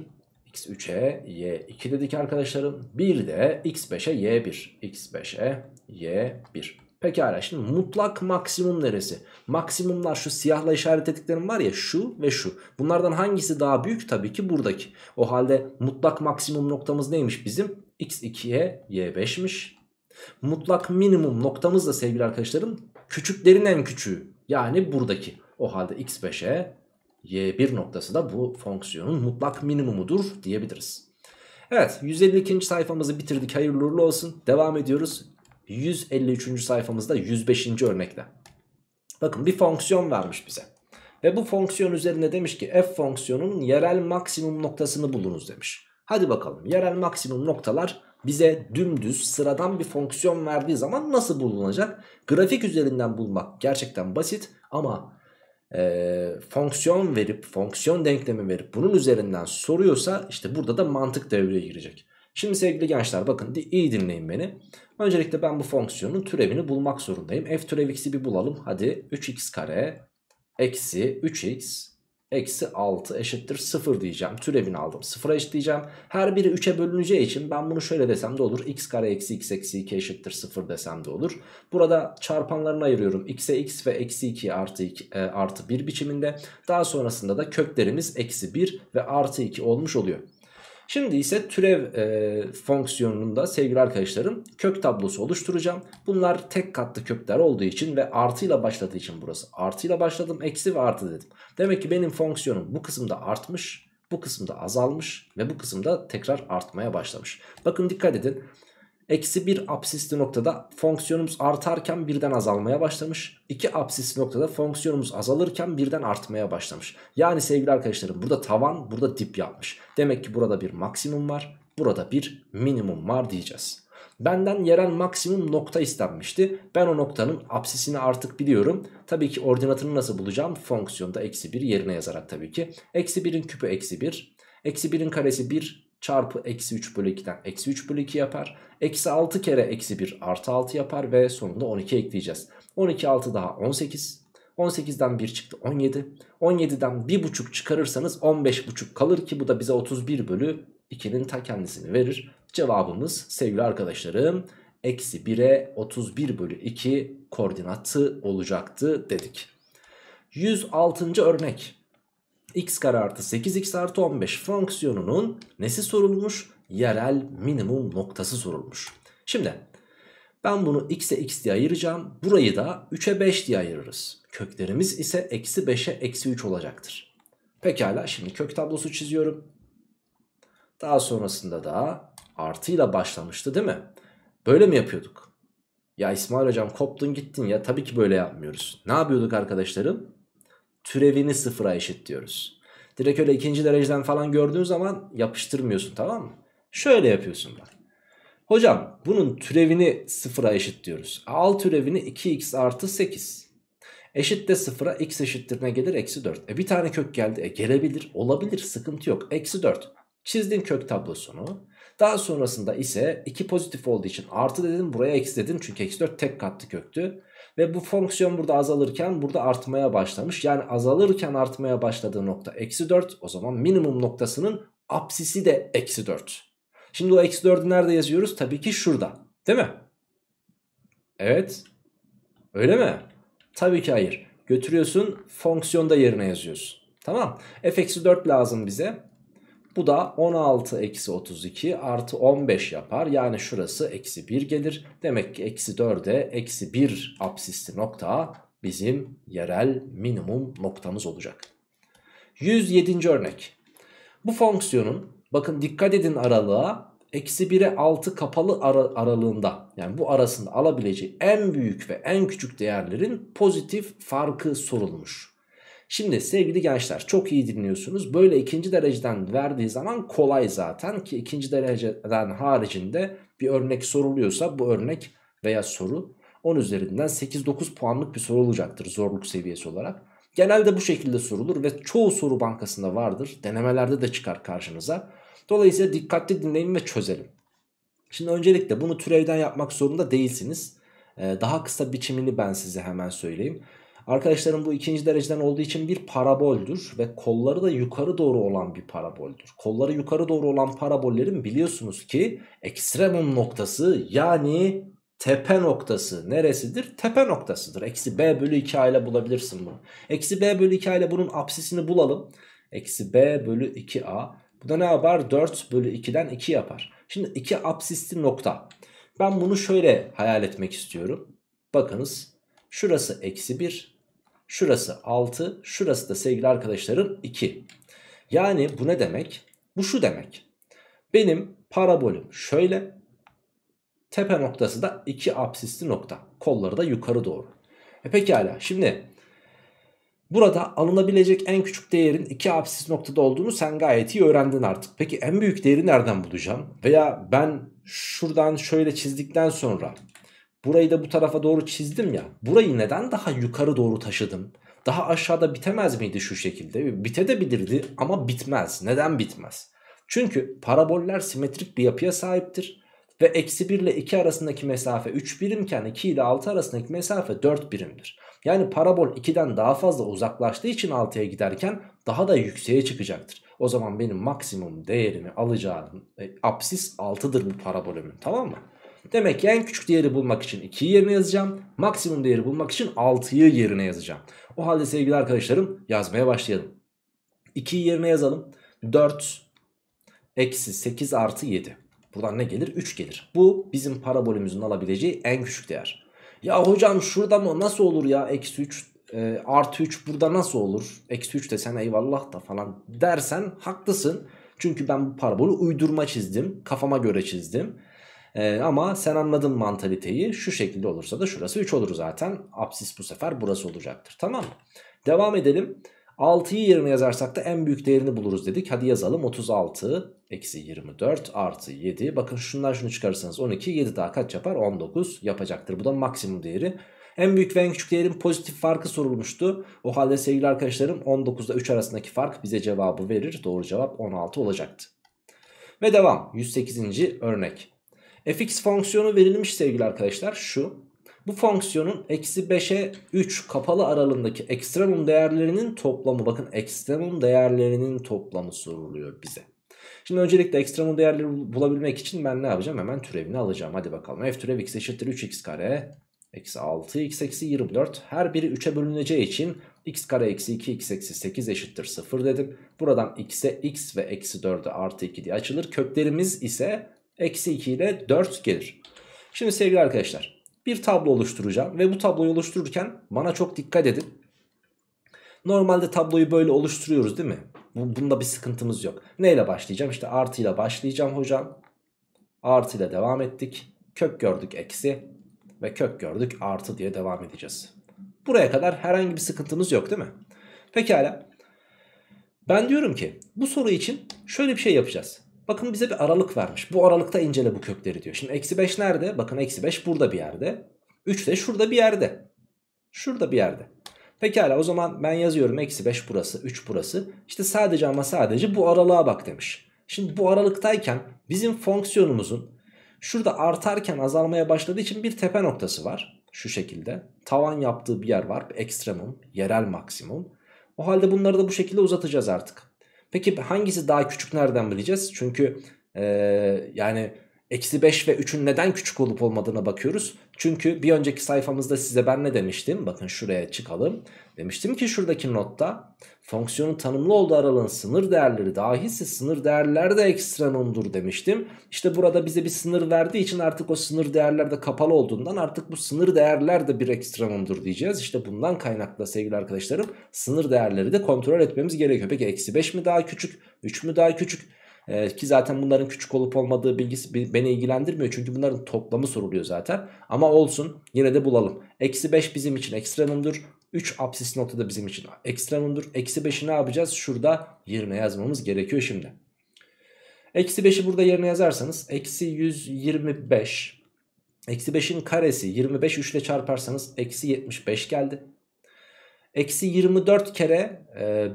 X3'e y2 dedik arkadaşlarım. Bir de x5'e y1. x5'e y1. Pekala şimdi mutlak maksimum neresi? Maksimumlar şu siyahla işaret ettiklerim var ya şu ve şu. Bunlardan hangisi daha büyük? Tabii ki buradaki. O halde mutlak maksimum noktamız neymiş bizim? x2'ye y5'miş. Mutlak minimum noktamız da sevgili arkadaşlarım küçüklerin en küçüğü. Yani buradaki. O halde x5'e y1 noktası da bu fonksiyonun mutlak minimumudur diyebiliriz. Evet 152. sayfamızı bitirdik hayırlı uğurlu olsun. Devam ediyoruz 153. sayfamızda 105. örnekte. Bakın bir fonksiyon vermiş bize. Ve bu fonksiyon üzerine demiş ki f fonksiyonunun yerel maksimum noktasını bulunuz demiş. Hadi bakalım yerel maksimum noktalar bize dümdüz sıradan bir fonksiyon verdiği zaman nasıl bulunacak? Grafik üzerinden bulmak gerçekten basit ama e, fonksiyon verip fonksiyon denklemi verip bunun üzerinden soruyorsa işte burada da mantık devreye girecek. Şimdi sevgili gençler bakın iyi dinleyin beni. Öncelikle ben bu fonksiyonun türevini bulmak zorundayım. F türev x'i bir bulalım. Hadi 3x kare eksi 3x eksi 6 eşittir 0 diyeceğim. Türevini aldım. 0'a eşitleyeceğim. Her biri 3'e bölüneceği için ben bunu şöyle desem de olur. x kare eksi x eksi 2 eşittir 0 desem de olur. Burada çarpanlarını ayırıyorum. x'e x ve eksi 2 artı, 2, e, artı 1 biçiminde. Daha sonrasında da köklerimiz eksi 1 ve artı 2 olmuş oluyor. Şimdi ise türev e, fonksiyonunda sevgili arkadaşlarım kök tablosu oluşturacağım. Bunlar tek katlı kökler olduğu için ve artıyla başladığı için burası. Artıyla başladım eksi ve artı dedim. Demek ki benim fonksiyonum bu kısımda artmış, bu kısımda azalmış ve bu kısımda tekrar artmaya başlamış. Bakın dikkat edin. Eksi 1 absisli noktada fonksiyonumuz artarken birden azalmaya başlamış. 2 absisli noktada fonksiyonumuz azalırken birden artmaya başlamış. Yani sevgili arkadaşlarım burada tavan burada dip yapmış. Demek ki burada bir maksimum var. Burada bir minimum var diyeceğiz. Benden yerel maksimum nokta istenmişti. Ben o noktanın apsisini artık biliyorum. Tabii ki ordinatını nasıl bulacağım? Fonksiyonda eksi 1 yerine yazarak tabii ki. Eksi 1'in küpü eksi 1. Eksi 1'in karesi 1 çarpı eksi 3 bölü 2'den eksi 3 bölü 2 yapar. Eksi 6 kere eksi 1 artı 6 yapar ve sonunda 12 ekleyeceğiz. 12 6 daha 18. 18'den 1 çıktı 17. 17'den 1,5 çıkarırsanız 15,5 kalır ki bu da bize 31 bölü 2'nin ta kendisini verir. Cevabımız sevgili arkadaşlarım eksi 1'e 31 bölü 2 koordinatı olacaktı dedik. 106. örnek x kare artı 8x artı 15 fonksiyonunun nesi sorulmuş? Yerel minimum noktası sorulmuş. Şimdi ben bunu x'e x diye ayıracağım. Burayı da 3'e 5 diye ayırırız. Köklerimiz ise eksi 5'e eksi 3 olacaktır. Pekala şimdi kök tablosu çiziyorum. Daha sonrasında da artıyla başlamıştı değil mi? Böyle mi yapıyorduk? Ya İsmail hocam koptun gittin ya tabii ki böyle yapmıyoruz. Ne yapıyorduk arkadaşlarım? Türevini sıfıra eşit diyoruz. Direkt öyle ikinci dereceden falan gördüğün zaman yapıştırmıyorsun tamam mı? Şöyle yapıyorsun bak. Hocam bunun türevini sıfıra eşit diyoruz. Al türevini 2x artı 8. Eşit de sıfıra x eşittir ne gelir? Eksi 4. E bir tane kök geldi. E gelebilir olabilir sıkıntı yok. Eksi 4. Çizdin kök tablosunu. Daha sonrasında ise 2 pozitif olduğu için artı dedim buraya eksi dedim. Çünkü eksi 4 tek katlı köktü. Ve bu fonksiyon burada azalırken burada artmaya başlamış. Yani azalırken artmaya başladığı nokta eksi 4. O zaman minimum noktasının apsisi de eksi 4. Şimdi o eksi 4'ü nerede yazıyoruz? Tabii ki şurada. Değil mi? Evet. Öyle mi? Tabii ki hayır. Götürüyorsun fonksiyonda yerine yazıyorsun. Tamam. f eksi 4 lazım bize. Bu da 16 eksi 32 artı 15 yapar. Yani şurası eksi 1 gelir. Demek ki eksi 4'e eksi 1 absisli nokta bizim yerel minimum noktamız olacak. 107. örnek. Bu fonksiyonun bakın dikkat edin aralığa eksi 1'e 6 kapalı ara, aralığında yani bu arasında alabileceği en büyük ve en küçük değerlerin pozitif farkı sorulmuş. Şimdi sevgili gençler çok iyi dinliyorsunuz. Böyle ikinci dereceden verdiği zaman kolay zaten ki ikinci dereceden haricinde bir örnek soruluyorsa bu örnek veya soru 10 üzerinden 8-9 puanlık bir soru olacaktır zorluk seviyesi olarak. Genelde bu şekilde sorulur ve çoğu soru bankasında vardır. Denemelerde de çıkar karşınıza. Dolayısıyla dikkatli dinleyin ve çözelim. Şimdi öncelikle bunu türevden yapmak zorunda değilsiniz. Ee, daha kısa biçimini ben size hemen söyleyeyim. Arkadaşlarım bu ikinci dereceden olduğu için bir paraboldür ve kolları da yukarı doğru olan bir paraboldür. Kolları yukarı doğru olan parabollerin biliyorsunuz ki ekstremum noktası yani tepe noktası neresidir? Tepe noktasıdır. Eksi b bölü 2 ile bulabilirsin bunu. Eksi b bölü 2 ile bunun apsisini bulalım. Eksi b bölü 2a. Bu da ne yapar? 4 bölü 2'den 2 yapar. Şimdi 2 apsisli nokta. Ben bunu şöyle hayal etmek istiyorum. Bakınız şurası eksi 1. Şurası 6. Şurası da sevgili arkadaşlarım 2. Yani bu ne demek? Bu şu demek. Benim parabolüm şöyle Tepe noktası da iki apsisli nokta. Kolları da yukarı doğru. E pekala şimdi burada alınabilecek en küçük değerin iki apsis noktada olduğunu sen gayet iyi öğrendin artık. Peki en büyük değeri nereden bulacağım? Veya ben şuradan şöyle çizdikten sonra burayı da bu tarafa doğru çizdim ya. Burayı neden daha yukarı doğru taşıdım? Daha aşağıda bitemez miydi şu şekilde? Bitebilirdi ama bitmez. Neden bitmez? Çünkü paraboller simetrik bir yapıya sahiptir. Ve eksi 1 ile 2 arasındaki mesafe 3 birimken 2 ile 6 arasındaki mesafe 4 birimdir. Yani parabol 2'den daha fazla uzaklaştığı için 6'ya giderken daha da yükseğe çıkacaktır. O zaman benim maksimum değerimi alacağım e, apsis 6'dır bu parabolümün tamam mı? Demek ki en küçük değeri bulmak için 2'yi yerine yazacağım. Maksimum değeri bulmak için 6'yı yerine yazacağım. O halde sevgili arkadaşlarım yazmaya başlayalım. 2'yi yerine yazalım. 4 eksi 8 artı 7. Buradan ne gelir? 3 gelir. Bu bizim parabolümüzün alabileceği en küçük değer. Ya hocam şurada mı nasıl olur ya eksi 3 e, artı 3 burada nasıl olur? Eksi 3 desen eyvallah da falan dersen haklısın. Çünkü ben bu parabolü uydurma çizdim. Kafama göre çizdim. Ee, ama sen anladın mantaliteyi. Şu şekilde olursa da şurası 3 olur zaten. Apsis bu sefer burası olacaktır. Tamam mı? Devam edelim. 6'yı yerine yazarsak da en büyük değerini buluruz dedik. Hadi yazalım 36 eksi 24 artı 7. Bakın şundan şunu çıkarırsanız 12 7 daha kaç yapar? 19 yapacaktır. Bu da maksimum değeri. En büyük ve en küçük değerin pozitif farkı sorulmuştu. O halde sevgili arkadaşlarım 19'da 3 arasındaki fark bize cevabı verir. Doğru cevap 16 olacaktı. Ve devam 108. örnek. Fx fonksiyonu verilmiş sevgili arkadaşlar şu. Bu fonksiyonun eksi 5'e 3 kapalı aralığındaki ekstremum değerlerinin toplamı. Bakın ekstremum değerlerinin toplamı soruluyor bize. Şimdi öncelikle ekstremum değerleri bulabilmek için ben ne yapacağım? Hemen türevini alacağım. Hadi bakalım. F türev x eşittir 3x kare eksi 6 x eksi 24. Her biri 3'e bölüneceği için x kare eksi 2 x eksi 8 eşittir 0 dedim. Buradan x'e x ve eksi 4'e artı 2 diye açılır. Köklerimiz ise eksi 2 ile 4 gelir. Şimdi sevgili arkadaşlar bir tablo oluşturacağım ve bu tabloyu oluştururken bana çok dikkat edin. Normalde tabloyu böyle oluşturuyoruz değil mi? Bunda bir sıkıntımız yok. Neyle başlayacağım? İşte artıyla başlayacağım hocam. Artıyla devam ettik. Kök gördük eksi ve kök gördük artı diye devam edeceğiz. Buraya kadar herhangi bir sıkıntımız yok değil mi? Pekala. Ben diyorum ki bu soru için şöyle bir şey yapacağız. Bakın bize bir aralık vermiş. Bu aralıkta incele bu kökleri diyor. Şimdi eksi 5 nerede? Bakın eksi 5 burada bir yerde. 3 de şurada bir yerde. Şurada bir yerde. Pekala o zaman ben yazıyorum eksi 5 burası 3 burası. İşte sadece ama sadece bu aralığa bak demiş. Şimdi bu aralıktayken bizim fonksiyonumuzun şurada artarken azalmaya başladığı için bir tepe noktası var. Şu şekilde. Tavan yaptığı bir yer var. Ekstremum, yerel maksimum. O halde bunları da bu şekilde uzatacağız artık. Peki hangisi daha küçük nereden bileceğiz? Çünkü ee, yani Eksi 5 ve 3'ün neden küçük olup olmadığına bakıyoruz. Çünkü bir önceki sayfamızda size ben ne demiştim? Bakın şuraya çıkalım. Demiştim ki şuradaki notta fonksiyonun tanımlı olduğu aralığın sınır değerleri dahilse sınır değerler de ekstrenomdur demiştim. İşte burada bize bir sınır verdiği için artık o sınır değerler de kapalı olduğundan artık bu sınır değerler de bir ekstrenomdur diyeceğiz. İşte bundan kaynaklı sevgili arkadaşlarım sınır değerleri de kontrol etmemiz gerekiyor. Peki eksi 5 mi daha küçük 3 mü daha küçük? Ee, ki zaten bunların küçük olup olmadığı bilgisi beni ilgilendirmiyor. Çünkü bunların toplamı soruluyor zaten. Ama olsun yine de bulalım. Eksi 5 bizim için ekstremumdur. 3 apsis notu da bizim için ekstremumdur. Eksi 5'i ne yapacağız? Şurada yerine yazmamız gerekiyor şimdi. Eksi 5'i burada yerine yazarsanız eksi 125 Eksi 5'in karesi 25 3 ile çarparsanız eksi 75 geldi. Eksi 24 kere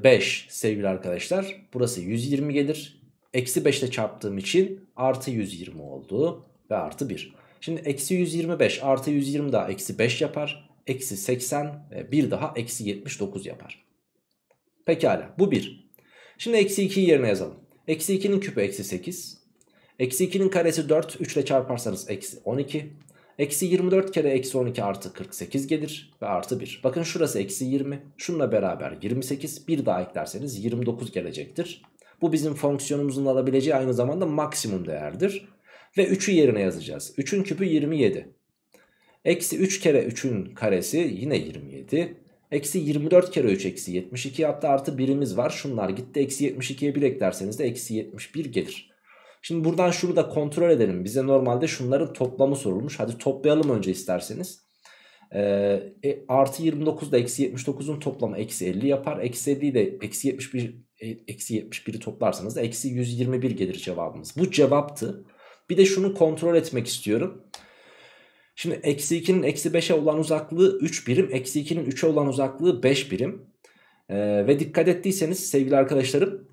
5 sevgili arkadaşlar. Burası 120 gelir. Eksi 5 ile çarptığım için artı 120 oldu ve artı 1. Şimdi eksi 125 artı 120 daha eksi 5 yapar. Eksi 80 bir daha eksi 79 yapar. Pekala bu 1. Şimdi eksi 2'yi yerine yazalım. Eksi 2'nin küpü eksi 8. Eksi 2'nin karesi 4. 3 ile çarparsanız eksi 12. Eksi 24 kere eksi 12 artı 48 gelir ve artı 1. Bakın şurası eksi 20. Şununla beraber 28. Bir daha eklerseniz 29 gelecektir. Bu bizim fonksiyonumuzun alabileceği aynı zamanda maksimum değerdir. Ve 3'ü yerine yazacağız. 3'ün küpü 27. Eksi 3 kere 3'ün karesi yine 27. Eksi 24 kere 3 eksi 72 hatta artı birimiz var. Şunlar gitti eksi 72'ye 1 eklerseniz de eksi 71 gelir. Şimdi buradan şunu da kontrol edelim. Bize normalde şunların toplamı sorulmuş. Hadi toplayalım önce isterseniz. Ee, e, artı 29 da eksi 79'un toplamı eksi 50 yapar. Eksi 50'yi de eksi 71 e, eksi 71'i toplarsanız da eksi 121 gelir cevabımız. Bu cevaptı. Bir de şunu kontrol etmek istiyorum. Şimdi eksi 2'nin eksi 5'e olan uzaklığı 3 birim. Eksi 2'nin 3'e olan uzaklığı 5 birim. Ee, ve dikkat ettiyseniz sevgili arkadaşlarım.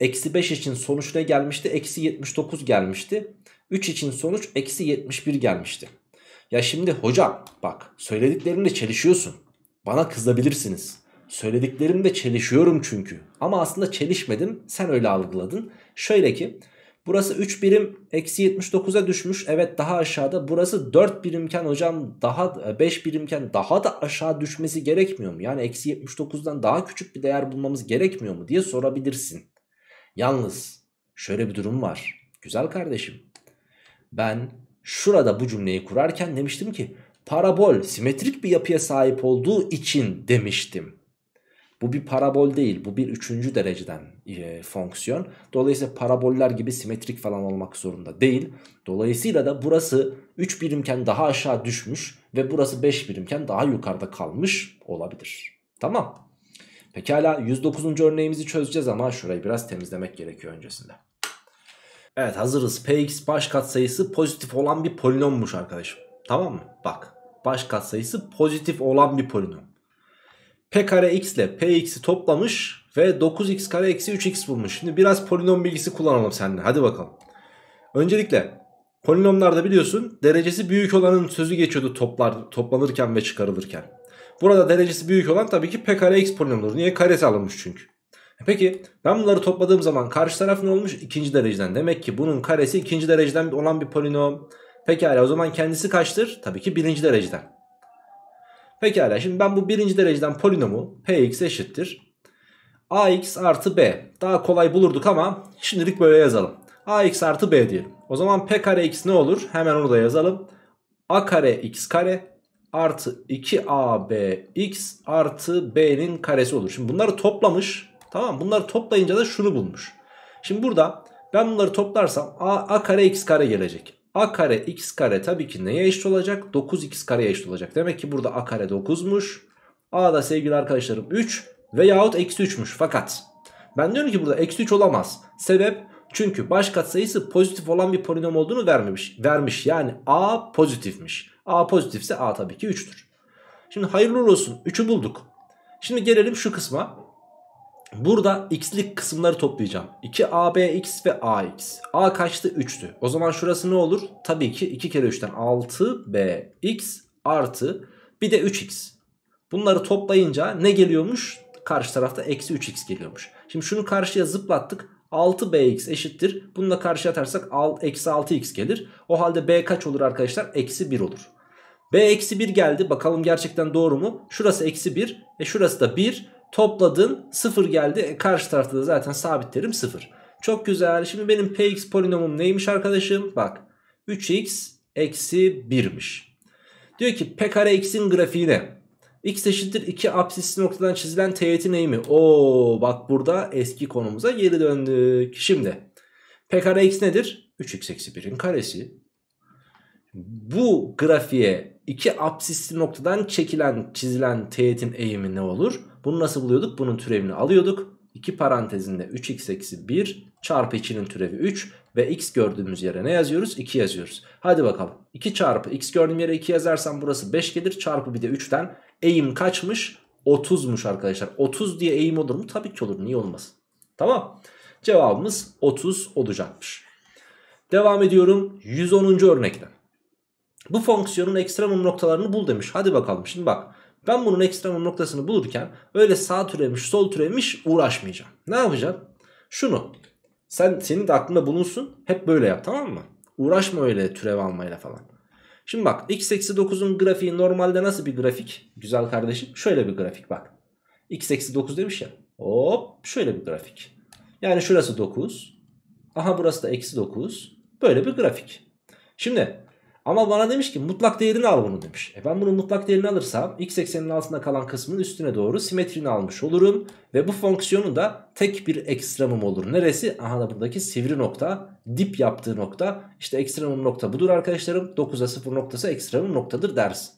Eksi 5 için sonuç ne gelmişti? Eksi 79 gelmişti. 3 için sonuç eksi 71 gelmişti. Ya şimdi hocam bak söylediklerimle çelişiyorsun. Bana kızabilirsiniz. Söylediklerimde çelişiyorum çünkü. Ama aslında çelişmedim. Sen öyle algıladın. Şöyle ki burası 3 birim eksi 79'a düşmüş. Evet daha aşağıda. Burası 4 birimken hocam daha 5 birimken daha da aşağı düşmesi gerekmiyor mu? Yani eksi 79'dan daha küçük bir değer bulmamız gerekmiyor mu diye sorabilirsin. Yalnız şöyle bir durum var. Güzel kardeşim. Ben şurada bu cümleyi kurarken demiştim ki parabol simetrik bir yapıya sahip olduğu için demiştim. Bu bir parabol değil bu bir üçüncü dereceden e, fonksiyon. Dolayısıyla paraboller gibi simetrik falan olmak zorunda değil. Dolayısıyla da burası 3 birimken daha aşağı düşmüş ve burası 5 birimken daha yukarıda kalmış olabilir. Tamam. Pekala 109. örneğimizi çözeceğiz ama şurayı biraz temizlemek gerekiyor öncesinde. Evet hazırız. Px baş katsayısı pozitif olan bir polinommuş arkadaşım. Tamam mı? Bak baş katsayısı pozitif olan bir polinom. P kare x ile Px'i toplamış ve 9x kare eksi 3x bulmuş. Şimdi biraz polinom bilgisi kullanalım seninle. Hadi bakalım. Öncelikle polinomlarda biliyorsun derecesi büyük olanın sözü geçiyordu toplar, toplanırken ve çıkarılırken. Burada derecesi büyük olan tabii ki P kare x polinomudur. Niye? Karesi alınmış çünkü. E peki ben bunları topladığım zaman karşı taraf ne olmuş? İkinci dereceden. Demek ki bunun karesi ikinci dereceden olan bir polinom. Pekala o zaman kendisi kaçtır? Tabii ki birinci dereceden. Pekala şimdi ben bu birinci dereceden polinomu px eşittir. ax artı b. Daha kolay bulurduk ama şimdilik böyle yazalım. ax artı b diyelim. O zaman p kare x ne olur? Hemen onu da yazalım. a kare x kare artı 2abx artı b'nin karesi olur. Şimdi bunları toplamış. Tamam bunları toplayınca da şunu bulmuş. Şimdi burada ben bunları toplarsam a, a kare x kare gelecek a kare x kare tabii ki neye eşit olacak? 9x kareye eşit olacak. Demek ki burada a kare 9'muş. a da sevgili arkadaşlarım 3 veyahut eksi 3'müş. Fakat ben diyorum ki burada eksi 3 olamaz. Sebep çünkü baş katsayısı pozitif olan bir polinom olduğunu vermemiş. Vermiş yani a pozitifmiş. a pozitifse a tabii ki 3'tür. Şimdi hayırlı olsun 3'ü bulduk. Şimdi gelelim şu kısma. Burada x'lik kısımları toplayacağım. 2abx ve ax. a kaçtı? 3'tü. O zaman şurası ne olur? Tabii ki 2 kere 3'ten 6bx artı bir de 3x. Bunları toplayınca ne geliyormuş? Karşı tarafta eksi 3x geliyormuş. Şimdi şunu karşıya zıplattık. 6bx eşittir. Bunu da karşı atarsak eksi 6x gelir. O halde b kaç olur arkadaşlar? Eksi 1 olur. b eksi 1 geldi. Bakalım gerçekten doğru mu? Şurası eksi 1. E şurası da 1. Topladın 0 geldi. E karşı tarafta da zaten sabit terim 0. Çok güzel. Şimdi benim px polinomum neymiş arkadaşım? Bak 3x eksi 1'miş. Diyor ki p kare x'in grafiğine x eşittir 2 absisli noktadan çizilen teğetin eğimi. Oo bak burada eski konumuza geri döndük. Şimdi p kare x nedir? 3x eksi 1'in karesi. Bu grafiğe 2 absisli noktadan çekilen çizilen teğetin eğimi ne olur? Bunu nasıl buluyorduk? Bunun türevini alıyorduk. 2 parantezinde 3x eksi 1 çarpı 2'nin türevi 3 ve x gördüğümüz yere ne yazıyoruz? 2 yazıyoruz. Hadi bakalım 2 çarpı x gördüğüm yere 2 yazarsam burası 5 gelir çarpı bir de 3'ten eğim kaçmış? 30'muş arkadaşlar. 30 diye eğim olur mu? Tabii ki olur niye olmasın. Tamam cevabımız 30 olacakmış. Devam ediyorum 110. örnekten. Bu fonksiyonun ekstremum noktalarını bul demiş. Hadi bakalım şimdi bak. Ben bunun ekstremum noktasını bulurken öyle sağ türemiş sol türemiş uğraşmayacağım. Ne yapacağım? Şunu sen senin de aklında bulunsun hep böyle yap tamam mı? Uğraşma öyle türev almayla falan. Şimdi bak x eksi 9'un grafiği normalde nasıl bir grafik? Güzel kardeşim şöyle bir grafik bak. x eksi 9 demiş ya. Hop şöyle bir grafik. Yani şurası 9. Aha burası da eksi 9. Böyle bir grafik. Şimdi ama bana demiş ki mutlak değerini al bunu demiş. E ben bunun mutlak değerini alırsam x eksenin altında kalan kısmın üstüne doğru simetrini almış olurum. Ve bu fonksiyonun da tek bir ekstremum olur. Neresi? Aha da buradaki sivri nokta. Dip yaptığı nokta. İşte ekstremum nokta budur arkadaşlarım. 9'a 0 noktası ekstremum noktadır dersin.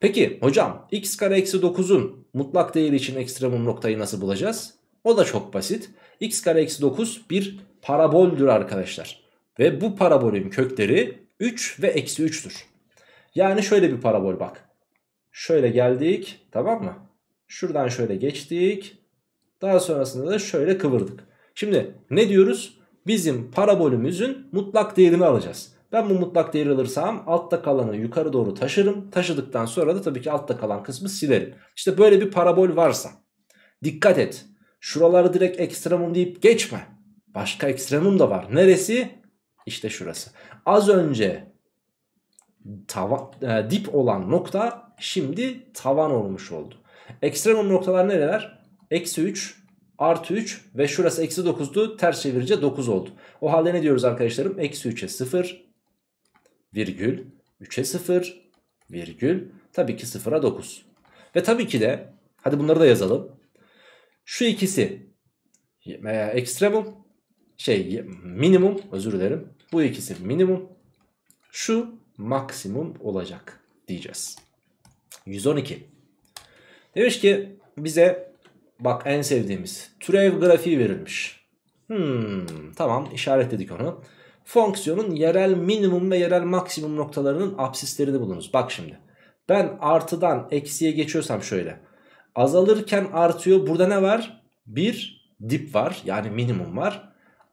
Peki hocam x kare eksi 9'un mutlak değeri için ekstremum noktayı nasıl bulacağız? O da çok basit. x kare eksi 9 bir paraboldür arkadaşlar. Ve bu parabolün kökleri 3 ve eksi 3'tür. Yani şöyle bir parabol bak. Şöyle geldik tamam mı? Şuradan şöyle geçtik. Daha sonrasında da şöyle kıvırdık. Şimdi ne diyoruz? Bizim parabolümüzün mutlak değerini alacağız. Ben bu mutlak değeri alırsam altta kalanı yukarı doğru taşırım. Taşıdıktan sonra da tabii ki altta kalan kısmı silerim. İşte böyle bir parabol varsa dikkat et. Şuraları direkt ekstremum deyip geçme. Başka ekstremum da var. Neresi? İşte şurası. Az önce tava, e, dip olan nokta şimdi tavan olmuş oldu. Ekstremum noktalar nereler? Eksi 3, artı 3 ve şurası eksi 9'du. Ters çevirince 9 oldu. O halde ne diyoruz arkadaşlarım? Eksi 3'e 0, virgül, 3'e 0, virgül, tabii ki 0'a 9. Ve tabii ki de, hadi bunları da yazalım. Şu ikisi e, ekstremum, şey minimum özür dilerim. Bu ikisi minimum. Şu maksimum olacak diyeceğiz. 112. Demiş ki bize bak en sevdiğimiz türev grafiği verilmiş. Hmm, tamam işaretledik onu. Fonksiyonun yerel minimum ve yerel maksimum noktalarının absislerini bulunuz. Bak şimdi ben artıdan eksiye geçiyorsam şöyle. Azalırken artıyor. Burada ne var? Bir dip var yani minimum var.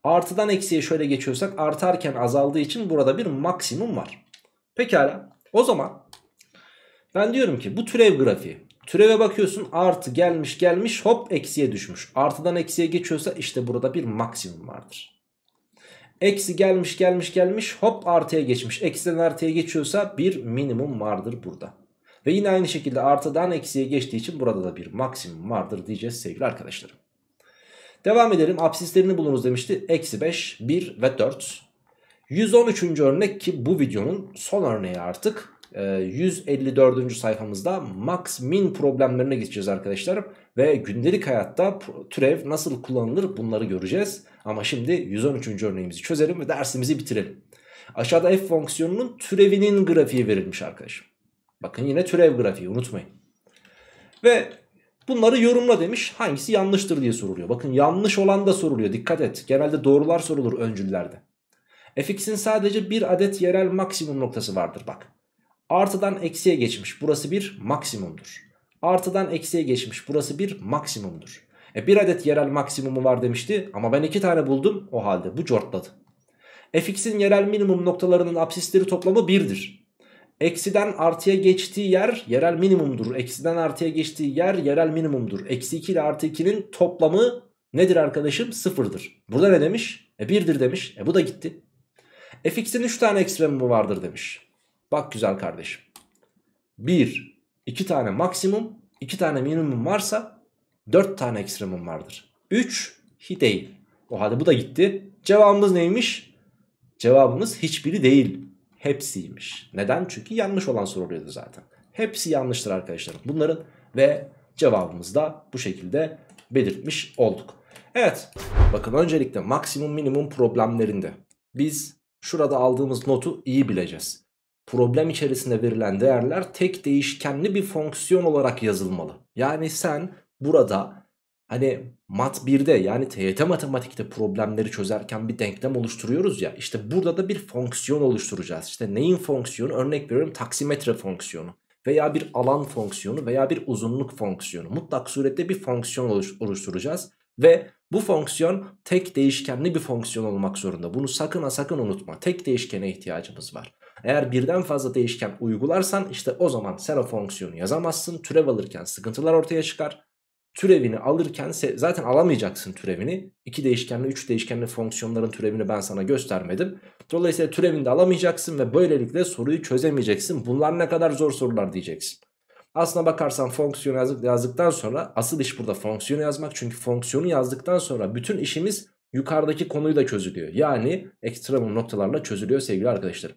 Artıdan eksiye şöyle geçiyorsak artarken azaldığı için burada bir maksimum var. Pekala o zaman ben diyorum ki bu türev grafiği. Türeve bakıyorsun artı gelmiş gelmiş hop eksiye düşmüş. Artıdan eksiye geçiyorsa işte burada bir maksimum vardır. Eksi gelmiş gelmiş gelmiş hop artıya geçmiş. Eksiden artıya geçiyorsa bir minimum vardır burada. Ve yine aynı şekilde artıdan eksiye geçtiği için burada da bir maksimum vardır diyeceğiz sevgili arkadaşlarım. Devam edelim. Absislerini bulunuz demişti. Eksi 5, 1 ve 4. 113. örnek ki bu videonun son örneği artık. 154. Ee, sayfamızda max min problemlerine geçeceğiz arkadaşlar. Ve gündelik hayatta türev nasıl kullanılır bunları göreceğiz. Ama şimdi 113. örneğimizi çözelim ve dersimizi bitirelim. Aşağıda f fonksiyonunun türevinin grafiği verilmiş arkadaşım. Bakın yine türev grafiği unutmayın. Ve Bunları yorumla demiş. Hangisi yanlıştır diye soruluyor. Bakın yanlış olan da soruluyor. Dikkat et. Genelde doğrular sorulur öncüllerde. fx'in sadece bir adet yerel maksimum noktası vardır bak. Artıdan eksiye geçmiş. Burası bir maksimumdur. Artıdan eksiye geçmiş. Burası bir maksimumdur. E bir adet yerel maksimumu var demişti ama ben iki tane buldum. O halde bu cortladı. fx'in yerel minimum noktalarının apsisleri toplamı 1'dir. Eksiden artıya geçtiği yer yerel minimumdur. Eksiden artıya geçtiği yer yerel minimumdur. Eksi 2 ile artı 2'nin toplamı nedir arkadaşım? Sıfırdır. Burada ne demiş? E 1'dir demiş. E bu da gitti. fx'in 3 tane ekstremi vardır demiş. Bak güzel kardeşim. 1, 2 tane maksimum, 2 tane minimum varsa 4 tane ekstremum vardır. 3 hi değil. O halde bu da gitti. Cevabımız neymiş? Cevabımız hiçbiri değil. Hepsiymiş. Neden? Çünkü yanlış olan soruluyordu zaten. Hepsi yanlıştır arkadaşlarım. Bunların ve cevabımız da bu şekilde belirtmiş olduk. Evet bakın öncelikle maksimum minimum problemlerinde biz şurada aldığımız notu iyi bileceğiz. Problem içerisinde verilen değerler tek değişkenli bir fonksiyon olarak yazılmalı. Yani sen burada hani mat 1'de yani TYT matematikte problemleri çözerken bir denklem oluşturuyoruz ya. İşte burada da bir fonksiyon oluşturacağız. İşte neyin fonksiyonu? Örnek veriyorum taksimetre fonksiyonu veya bir alan fonksiyonu veya bir uzunluk fonksiyonu. Mutlak surette bir fonksiyon oluşturacağız. Ve bu fonksiyon tek değişkenli bir fonksiyon olmak zorunda. Bunu sakın ha sakın unutma. Tek değişkene ihtiyacımız var. Eğer birden fazla değişken uygularsan işte o zaman sen o fonksiyonu yazamazsın. Türev alırken sıkıntılar ortaya çıkar. Türevini alırken zaten alamayacaksın türevini. 2 değişkenli 3 değişkenli fonksiyonların türevini ben sana göstermedim. Dolayısıyla türevini de alamayacaksın ve böylelikle soruyu çözemeyeceksin. Bunlar ne kadar zor sorular diyeceksin. Aslına bakarsan fonksiyon yazdık, yazdıktan sonra asıl iş burada fonksiyonu yazmak. Çünkü fonksiyonu yazdıktan sonra bütün işimiz yukarıdaki konuyu da çözülüyor. Yani ekstremum noktalarla çözülüyor sevgili arkadaşlarım.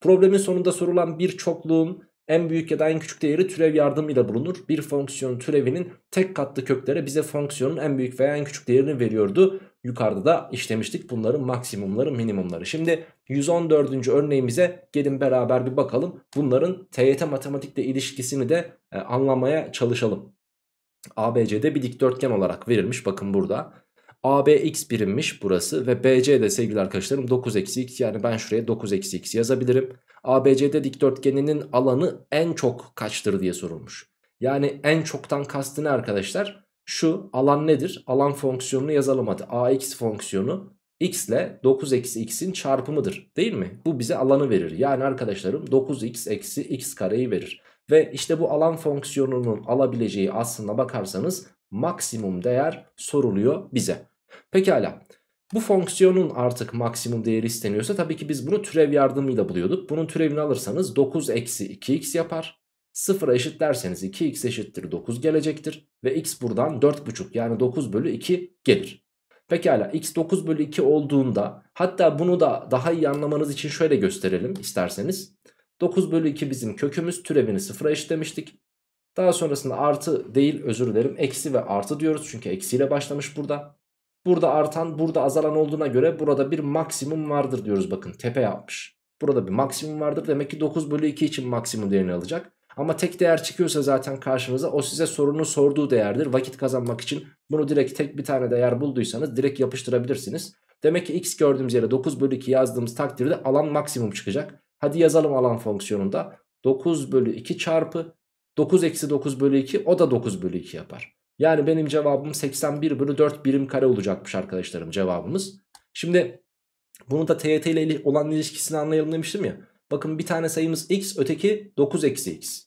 Problemin sonunda sorulan bir çokluğun en büyük ya da en küçük değeri türev yardımıyla bulunur. Bir fonksiyonun türevinin tek katlı kökleri bize fonksiyonun en büyük veya en küçük değerini veriyordu. Yukarıda da işlemiştik bunların maksimumları minimumları. Şimdi 114. örneğimize gelin beraber bir bakalım. Bunların TYT matematikle ilişkisini de e, anlamaya çalışalım. ABC'de bir dikdörtgen olarak verilmiş bakın burada. AB x birimmiş burası ve BC de sevgili arkadaşlarım 9 eksi x yani ben şuraya 9 eksi x yazabilirim. ABC'de dikdörtgeninin alanı en çok kaçtır diye sorulmuş. Yani en çoktan kastı ne arkadaşlar? Şu alan nedir? Alan fonksiyonunu yazalım hadi. AX fonksiyonu x ile 9 eksi x'in çarpımıdır değil mi? Bu bize alanı verir. Yani arkadaşlarım 9x eksi x kareyi verir. Ve işte bu alan fonksiyonunun alabileceği aslında bakarsanız maksimum değer soruluyor bize. Pekala. Bu fonksiyonun artık maksimum değeri isteniyorsa tabii ki biz bunu türev yardımıyla buluyorduk. Bunun türevini alırsanız 9 eksi 2x yapar. 0'a eşit derseniz 2x eşittir 9 gelecektir. Ve x buradan 4,5 yani 9 bölü 2 gelir. Pekala x 9 bölü 2 olduğunda hatta bunu da daha iyi anlamanız için şöyle gösterelim isterseniz. 9 bölü 2 bizim kökümüz türevini 0'a eşitlemiştik. Daha sonrasında artı değil özür dilerim eksi ve artı diyoruz çünkü eksiyle başlamış burada. Burada artan burada azalan olduğuna göre burada bir maksimum vardır diyoruz bakın tepe yapmış. Burada bir maksimum vardır demek ki 9 bölü 2 için maksimum değerini alacak. Ama tek değer çıkıyorsa zaten karşınıza o size sorunun sorduğu değerdir. Vakit kazanmak için bunu direkt tek bir tane değer bulduysanız direkt yapıştırabilirsiniz. Demek ki x gördüğümüz yere 9 bölü 2 yazdığımız takdirde alan maksimum çıkacak. Hadi yazalım alan fonksiyonunda. 9 bölü 2 çarpı 9 eksi 9 bölü 2 o da 9 bölü 2 yapar. Yani benim cevabım 81 bölü 4 birim kare olacakmış arkadaşlarım cevabımız. Şimdi bunu da TYT ile olan ilişkisini anlayalım demiştim ya. Bakın bir tane sayımız x öteki 9 eksi x.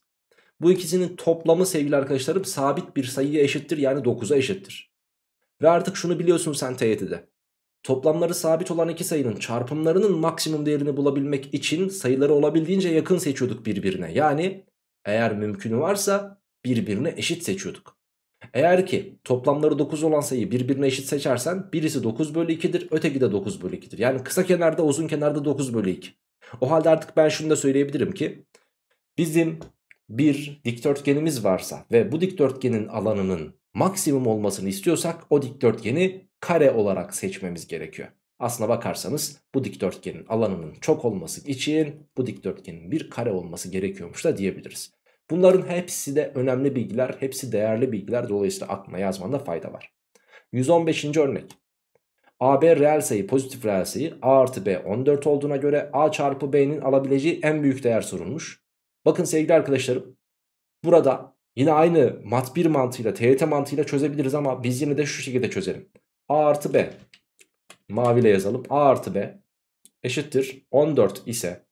Bu ikisinin toplamı sevgili arkadaşlarım sabit bir sayıya eşittir yani 9'a eşittir. Ve artık şunu biliyorsun sen TYT'de. Toplamları sabit olan iki sayının çarpımlarının maksimum değerini bulabilmek için sayıları olabildiğince yakın seçiyorduk birbirine. Yani eğer mümkünü varsa birbirine eşit seçiyorduk. Eğer ki toplamları 9 olan sayıyı birbirine eşit seçersen birisi 9 bölü 2'dir öteki de 9 bölü 2'dir. Yani kısa kenarda uzun kenarda 9 bölü 2. O halde artık ben şunu da söyleyebilirim ki bizim bir dikdörtgenimiz varsa ve bu dikdörtgenin alanının maksimum olmasını istiyorsak o dikdörtgeni kare olarak seçmemiz gerekiyor. Aslına bakarsanız bu dikdörtgenin alanının çok olması için bu dikdörtgenin bir kare olması gerekiyormuş da diyebiliriz. Bunların hepsi de önemli bilgiler, hepsi değerli bilgiler. Dolayısıyla aklına yazmanda fayda var. 115. örnek. AB reel sayı pozitif reel sayı A artı B 14 olduğuna göre A çarpı B'nin alabileceği en büyük değer sorulmuş. Bakın sevgili arkadaşlarım burada yine aynı mat 1 mantığıyla TYT mantığıyla çözebiliriz ama biz yine de şu şekilde çözelim. A artı B maviyle yazalım A artı B eşittir 14 ise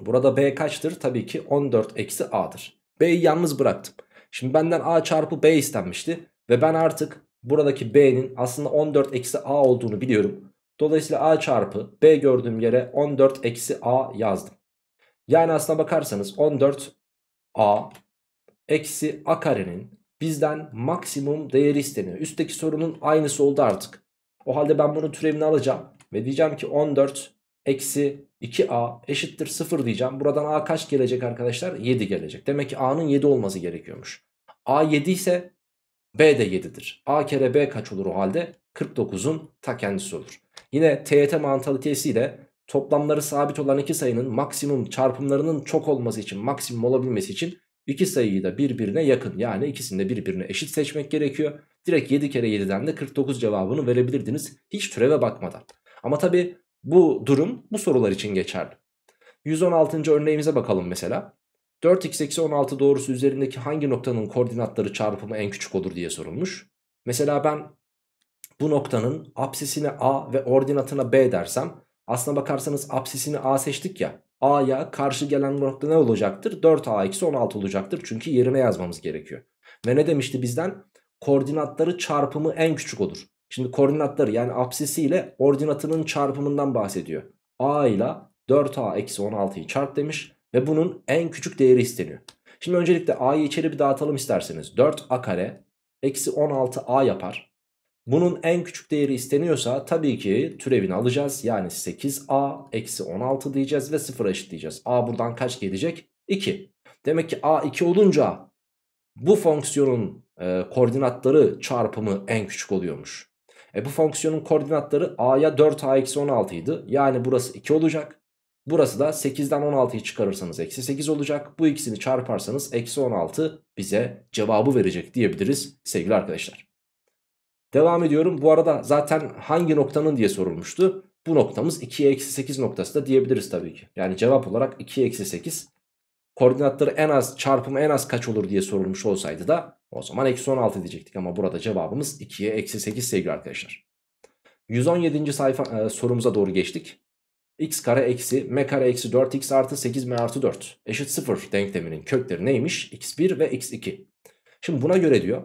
Burada B kaçtır? Tabii ki 14 eksi A'dır. B'yi yalnız bıraktım. Şimdi benden A çarpı B istenmişti. Ve ben artık buradaki b'nin aslında 14 eksi a olduğunu biliyorum. Dolayısıyla a çarpı b gördüğüm yere 14 eksi a yazdım. Yani aslına bakarsanız 14 a eksi a karenin bizden maksimum değeri isteniyor. Üstteki sorunun aynısı oldu artık. O halde ben bunun türevini alacağım ve diyeceğim ki 14 eksi 2a eşittir 0 diyeceğim. Buradan a kaç gelecek arkadaşlar? 7 gelecek. Demek ki a'nın 7 olması gerekiyormuş. a 7 ise b de 7'dir. a kere b kaç olur o halde? 49'un ta kendisi olur. Yine TYT mantalitesiyle toplamları sabit olan iki sayının maksimum çarpımlarının çok olması için, maksimum olabilmesi için iki sayıyı da birbirine yakın yani ikisini de birbirine eşit seçmek gerekiyor. Direkt 7 kere 7'den de 49 cevabını verebilirdiniz hiç türeve bakmadan. Ama tabi bu durum bu sorular için geçerli. 116. örneğimize bakalım mesela. 4x eksi 16 doğrusu üzerindeki hangi noktanın koordinatları çarpımı en küçük olur diye sorulmuş. Mesela ben bu noktanın apsisine a ve ordinatına b dersem aslına bakarsanız apsisini a seçtik ya a'ya karşı gelen nokta ne olacaktır? 4a eksi 16 olacaktır çünkü yerine yazmamız gerekiyor. Ve ne demişti bizden? Koordinatları çarpımı en küçük olur. Şimdi koordinatları yani apsisi ile ordinatının çarpımından bahsediyor. a ile 4a eksi 16'yı çarp demiş ve bunun en küçük değeri isteniyor. Şimdi öncelikle a'yı içeri bir dağıtalım isterseniz. 4a kare eksi 16a yapar. Bunun en küçük değeri isteniyorsa tabii ki türevini alacağız. Yani 8a eksi 16 diyeceğiz ve 0'a eşitleyeceğiz. a buradan kaç gelecek? 2. Demek ki a 2 olunca bu fonksiyonun e, koordinatları çarpımı en küçük oluyormuş. E bu fonksiyonun koordinatları a'ya 4a eksi 16 idi. Yani burası 2 olacak. Burası da 8'den 16'yı çıkarırsanız eksi 8 olacak. Bu ikisini çarparsanız eksi 16 bize cevabı verecek diyebiliriz sevgili arkadaşlar. Devam ediyorum. Bu arada zaten hangi noktanın diye sorulmuştu. Bu noktamız 2'ye eksi 8 noktası da diyebiliriz tabii ki. Yani cevap olarak 2'ye eksi 8. Koordinatları en az çarpımı en az kaç olur diye sorulmuş olsaydı da o zaman eksi 16 diyecektik. Ama burada cevabımız 2'ye eksi 8 sevgili arkadaşlar. 117. sayfa e, sorumuza doğru geçtik. x kare eksi m kare eksi 4x artı 8m artı 4 eşit 0 denkleminin kökleri neymiş? x1 ve x2. Şimdi buna göre diyor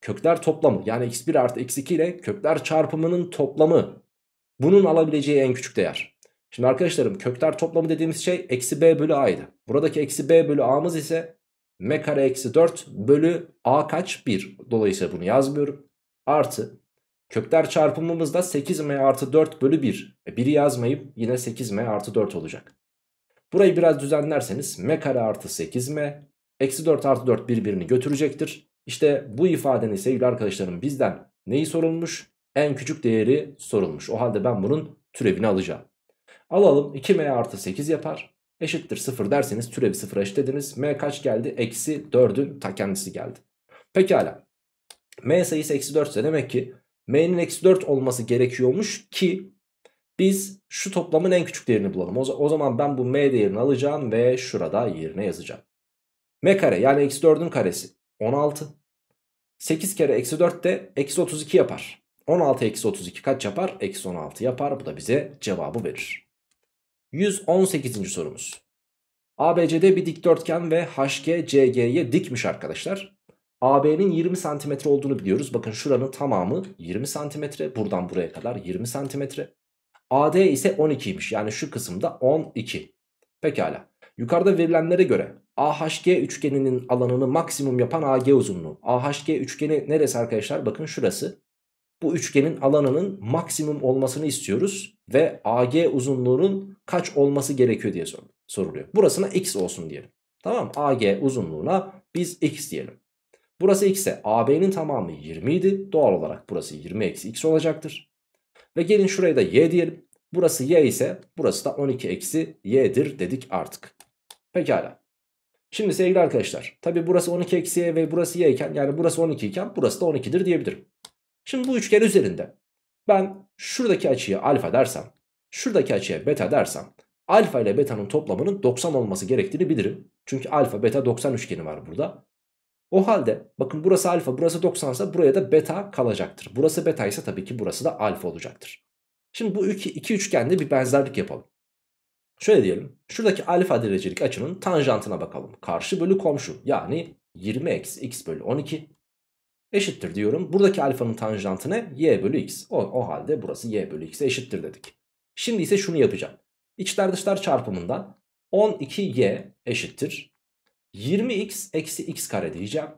kökler toplamı yani x1 artı x2 ile kökler çarpımının toplamı bunun alabileceği en küçük değer. Şimdi arkadaşlarım kökler toplamı dediğimiz şey eksi b bölü a'ydı. Buradaki eksi b bölü a'mız ise m kare eksi 4 bölü a kaç 1. Dolayısıyla bunu yazmıyorum. Artı kökler çarpımımız da 8m artı 4 bölü 1. E 1'i yazmayıp yine 8m artı 4 olacak. Burayı biraz düzenlerseniz m kare artı 8m eksi 4 artı 4 birbirini götürecektir. İşte bu ifadenin sevgili arkadaşlarım bizden neyi sorulmuş? En küçük değeri sorulmuş. O halde ben bunun türevini alacağım. Alalım 2m artı 8 yapar. Eşittir 0 derseniz türevi 0'a eşitlediniz. m kaç geldi? Eksi 4'ün ta kendisi geldi. Pekala. m sayısı eksi 4 ise demek ki m'nin eksi 4 olması gerekiyormuş ki biz şu toplamın en küçük değerini bulalım. O, o zaman ben bu m değerini alacağım ve şurada yerine yazacağım. m kare yani eksi 4'ün karesi 16. 8 kere eksi 4 de eksi 32 yapar. 16 eksi 32 kaç yapar? Eksi 16 yapar. Bu da bize cevabı verir. 118. sorumuz. ABCD bir dikdörtgen ve HG CG'ye dikmiş arkadaşlar. AB'nin 20 cm olduğunu biliyoruz. Bakın şuranın tamamı 20 cm. Buradan buraya kadar 20 cm. AD ise 12'ymiş. Yani şu kısımda 12. Pekala. Yukarıda verilenlere göre AHG üçgeninin alanını maksimum yapan AG uzunluğu. AHG üçgeni neresi arkadaşlar? Bakın şurası. Bu üçgenin alanının maksimum olmasını istiyoruz. Ve AG uzunluğunun kaç olması gerekiyor diye soruluyor. Burasına x olsun diyelim. Tamam AG uzunluğuna biz x diyelim. Burası x ise AB'nin tamamı 20 idi. Doğal olarak burası 20 eksi x olacaktır. Ve gelin şuraya da y diyelim. Burası y ise burası da 12 eksi y'dir dedik artık. Pekala. Şimdi sevgili arkadaşlar tabi burası 12 eksi y ve burası y iken yani burası 12 iken burası da 12'dir diyebilirim. Şimdi bu üçgen üzerinde ben şuradaki açıyı alfa dersem şuradaki açıya beta dersem alfa ile beta'nın toplamının 90 olması gerektiğini bilirim. Çünkü alfa beta 90 üçgeni var burada. O halde bakın burası alfa burası 90 ise buraya da beta kalacaktır. Burası beta ise tabii ki burası da alfa olacaktır. Şimdi bu iki, iki üçgende bir benzerlik yapalım. Şöyle diyelim. Şuradaki alfa derecelik açının tanjantına bakalım. Karşı bölü komşu yani 20 eksi x bölü 12. eşittir diyorum. Buradaki alfanın tanjantı ne? y bölü x. O, o halde burası y bölü x'e eşittir dedik. Şimdi ise şunu yapacağım. İçler dışlar çarpımından 12y eşittir. 20x eksi x kare diyeceğim.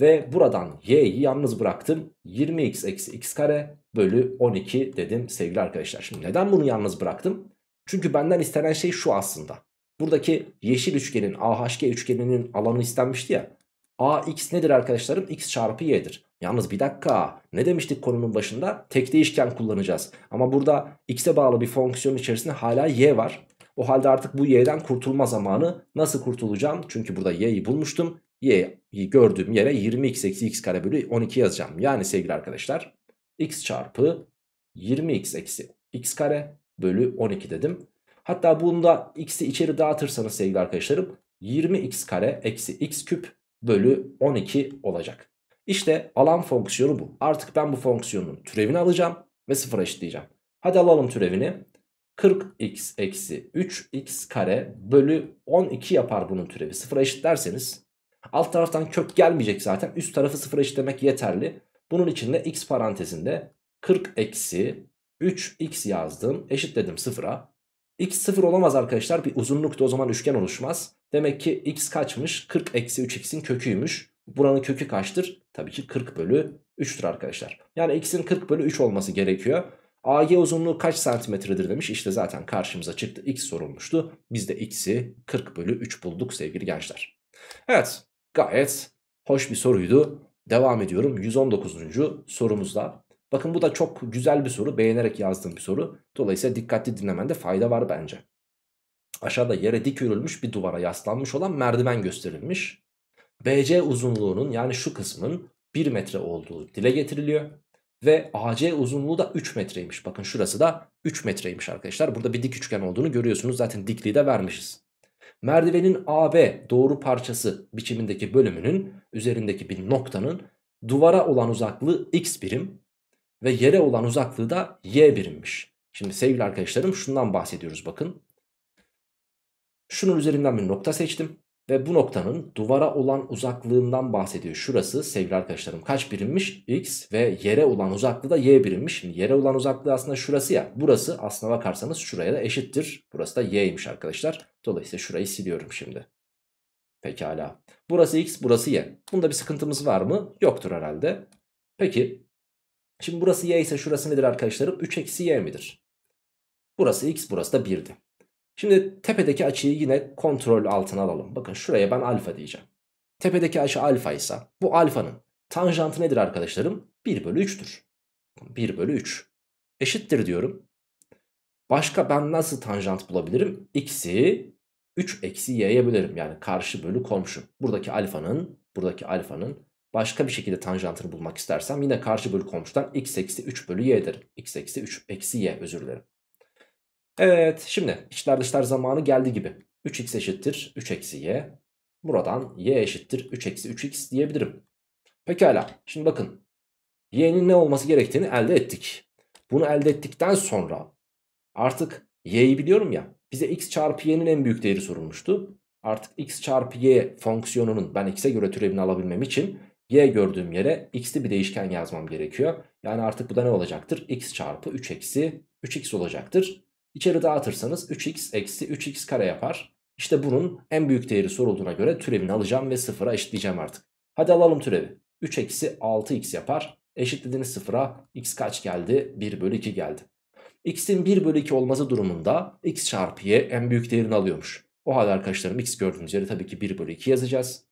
Ve buradan y'yi yalnız bıraktım. 20x eksi x kare bölü 12 dedim sevgili arkadaşlar. Şimdi neden bunu yalnız bıraktım? Çünkü benden istenen şey şu aslında. Buradaki yeşil üçgenin AHG üçgeninin alanı istenmişti ya. AX nedir arkadaşlarım? X çarpı Y'dir. Yalnız bir dakika ne demiştik konunun başında? Tek değişken kullanacağız. Ama burada X'e bağlı bir fonksiyon içerisinde hala Y var. O halde artık bu Y'den kurtulma zamanı nasıl kurtulacağım? Çünkü burada Y'yi bulmuştum. Y'yi gördüğüm yere 20x eksi x kare bölü 12 yazacağım. Yani sevgili arkadaşlar x çarpı 20x eksi x kare bölü 12 dedim. Hatta bunda x'i içeri dağıtırsanız sevgili arkadaşlarım 20x kare eksi x küp bölü 12 olacak. İşte alan fonksiyonu bu. Artık ben bu fonksiyonun türevini alacağım ve sıfıra eşitleyeceğim. Hadi alalım türevini. 40x eksi 3x kare bölü 12 yapar bunun türevi. Sıfıra eşitlerseniz alt taraftan kök gelmeyecek zaten. Üst tarafı sıfıra eşitlemek yeterli. Bunun için de x parantezinde 40 eksi 3x yazdım. Eşitledim sıfıra. X sıfır olamaz arkadaşlar. Bir uzunlukta o zaman üçgen oluşmaz. Demek ki x kaçmış? 40 eksi 3x'in köküymüş. Buranın kökü kaçtır? Tabii ki 40 bölü 3'tür arkadaşlar. Yani x'in 40 bölü 3 olması gerekiyor. AG uzunluğu kaç santimetredir demiş. İşte zaten karşımıza çıktı. X sorulmuştu. Biz de x'i 40 bölü 3 bulduk sevgili gençler. Evet gayet hoş bir soruydu. Devam ediyorum 119. sorumuzda. Bakın bu da çok güzel bir soru. Beğenerek yazdığım bir soru. Dolayısıyla dikkatli dinlemende fayda var bence. Aşağıda yere dik örülmüş bir duvara yaslanmış olan merdiven gösterilmiş. BC uzunluğunun yani şu kısmın 1 metre olduğu dile getiriliyor. Ve AC uzunluğu da 3 metreymiş. Bakın şurası da 3 metreymiş arkadaşlar. Burada bir dik üçgen olduğunu görüyorsunuz. Zaten dikliği de vermişiz. Merdivenin AB doğru parçası biçimindeki bölümünün üzerindeki bir noktanın duvara olan uzaklığı x birim ve yere olan uzaklığı da y birimmiş. Şimdi sevgili arkadaşlarım şundan bahsediyoruz bakın. Şunun üzerinden bir nokta seçtim. Ve bu noktanın duvara olan uzaklığından bahsediyor. Şurası sevgili arkadaşlarım kaç birimmiş? X ve yere olan uzaklığı da y birimmiş. Şimdi yere olan uzaklığı aslında şurası ya. Burası aslına bakarsanız şuraya da eşittir. Burası da y'ymiş arkadaşlar. Dolayısıyla şurayı siliyorum şimdi. Pekala. Burası x burası y. Bunda bir sıkıntımız var mı? Yoktur herhalde. Peki. Şimdi burası y ise şurası nedir arkadaşlarım? 3 eksi y midir? Burası x burası da 1'di. Şimdi tepedeki açıyı yine kontrol altına alalım. Bakın şuraya ben alfa diyeceğim. Tepedeki açı alfa ise bu alfanın tanjantı nedir arkadaşlarım? 1 bölü 3'tür. 1 bölü 3 eşittir diyorum. Başka ben nasıl tanjant bulabilirim? X'i 3 eksi y'ye bölerim. Yani karşı bölü komşu. Buradaki alfanın, buradaki alfanın başka bir şekilde tanjantını bulmak istersem yine karşı bölü komşudan x eksi 3 bölü y derim. x eksi 3 eksi y özür dilerim. Evet şimdi içler dışlar zamanı geldi gibi. 3x eşittir 3 eksi y. Buradan y eşittir 3 eksi 3x diyebilirim. Pekala şimdi bakın. y'nin ne olması gerektiğini elde ettik. Bunu elde ettikten sonra artık y'yi biliyorum ya. Bize x çarpı y'nin en büyük değeri sorulmuştu. Artık x çarpı y fonksiyonunun ben x'e göre türevini alabilmem için y gördüğüm yere x'li bir değişken yazmam gerekiyor. Yani artık bu da ne olacaktır? x çarpı 3 eksi 3x olacaktır. İçeri dağıtırsanız 3x eksi 3x kare yapar. İşte bunun en büyük değeri sorulduğuna göre türevini alacağım ve sıfıra eşitleyeceğim artık. Hadi alalım türevi. 3 eksi 6x yapar. Eşitlediğiniz sıfıra x kaç geldi? 1 bölü 2 geldi. x'in 1 bölü 2 olması durumunda x çarpı y en büyük değerini alıyormuş. O halde arkadaşlarım x gördüğünüz yere tabii ki 1 bölü 2 yazacağız.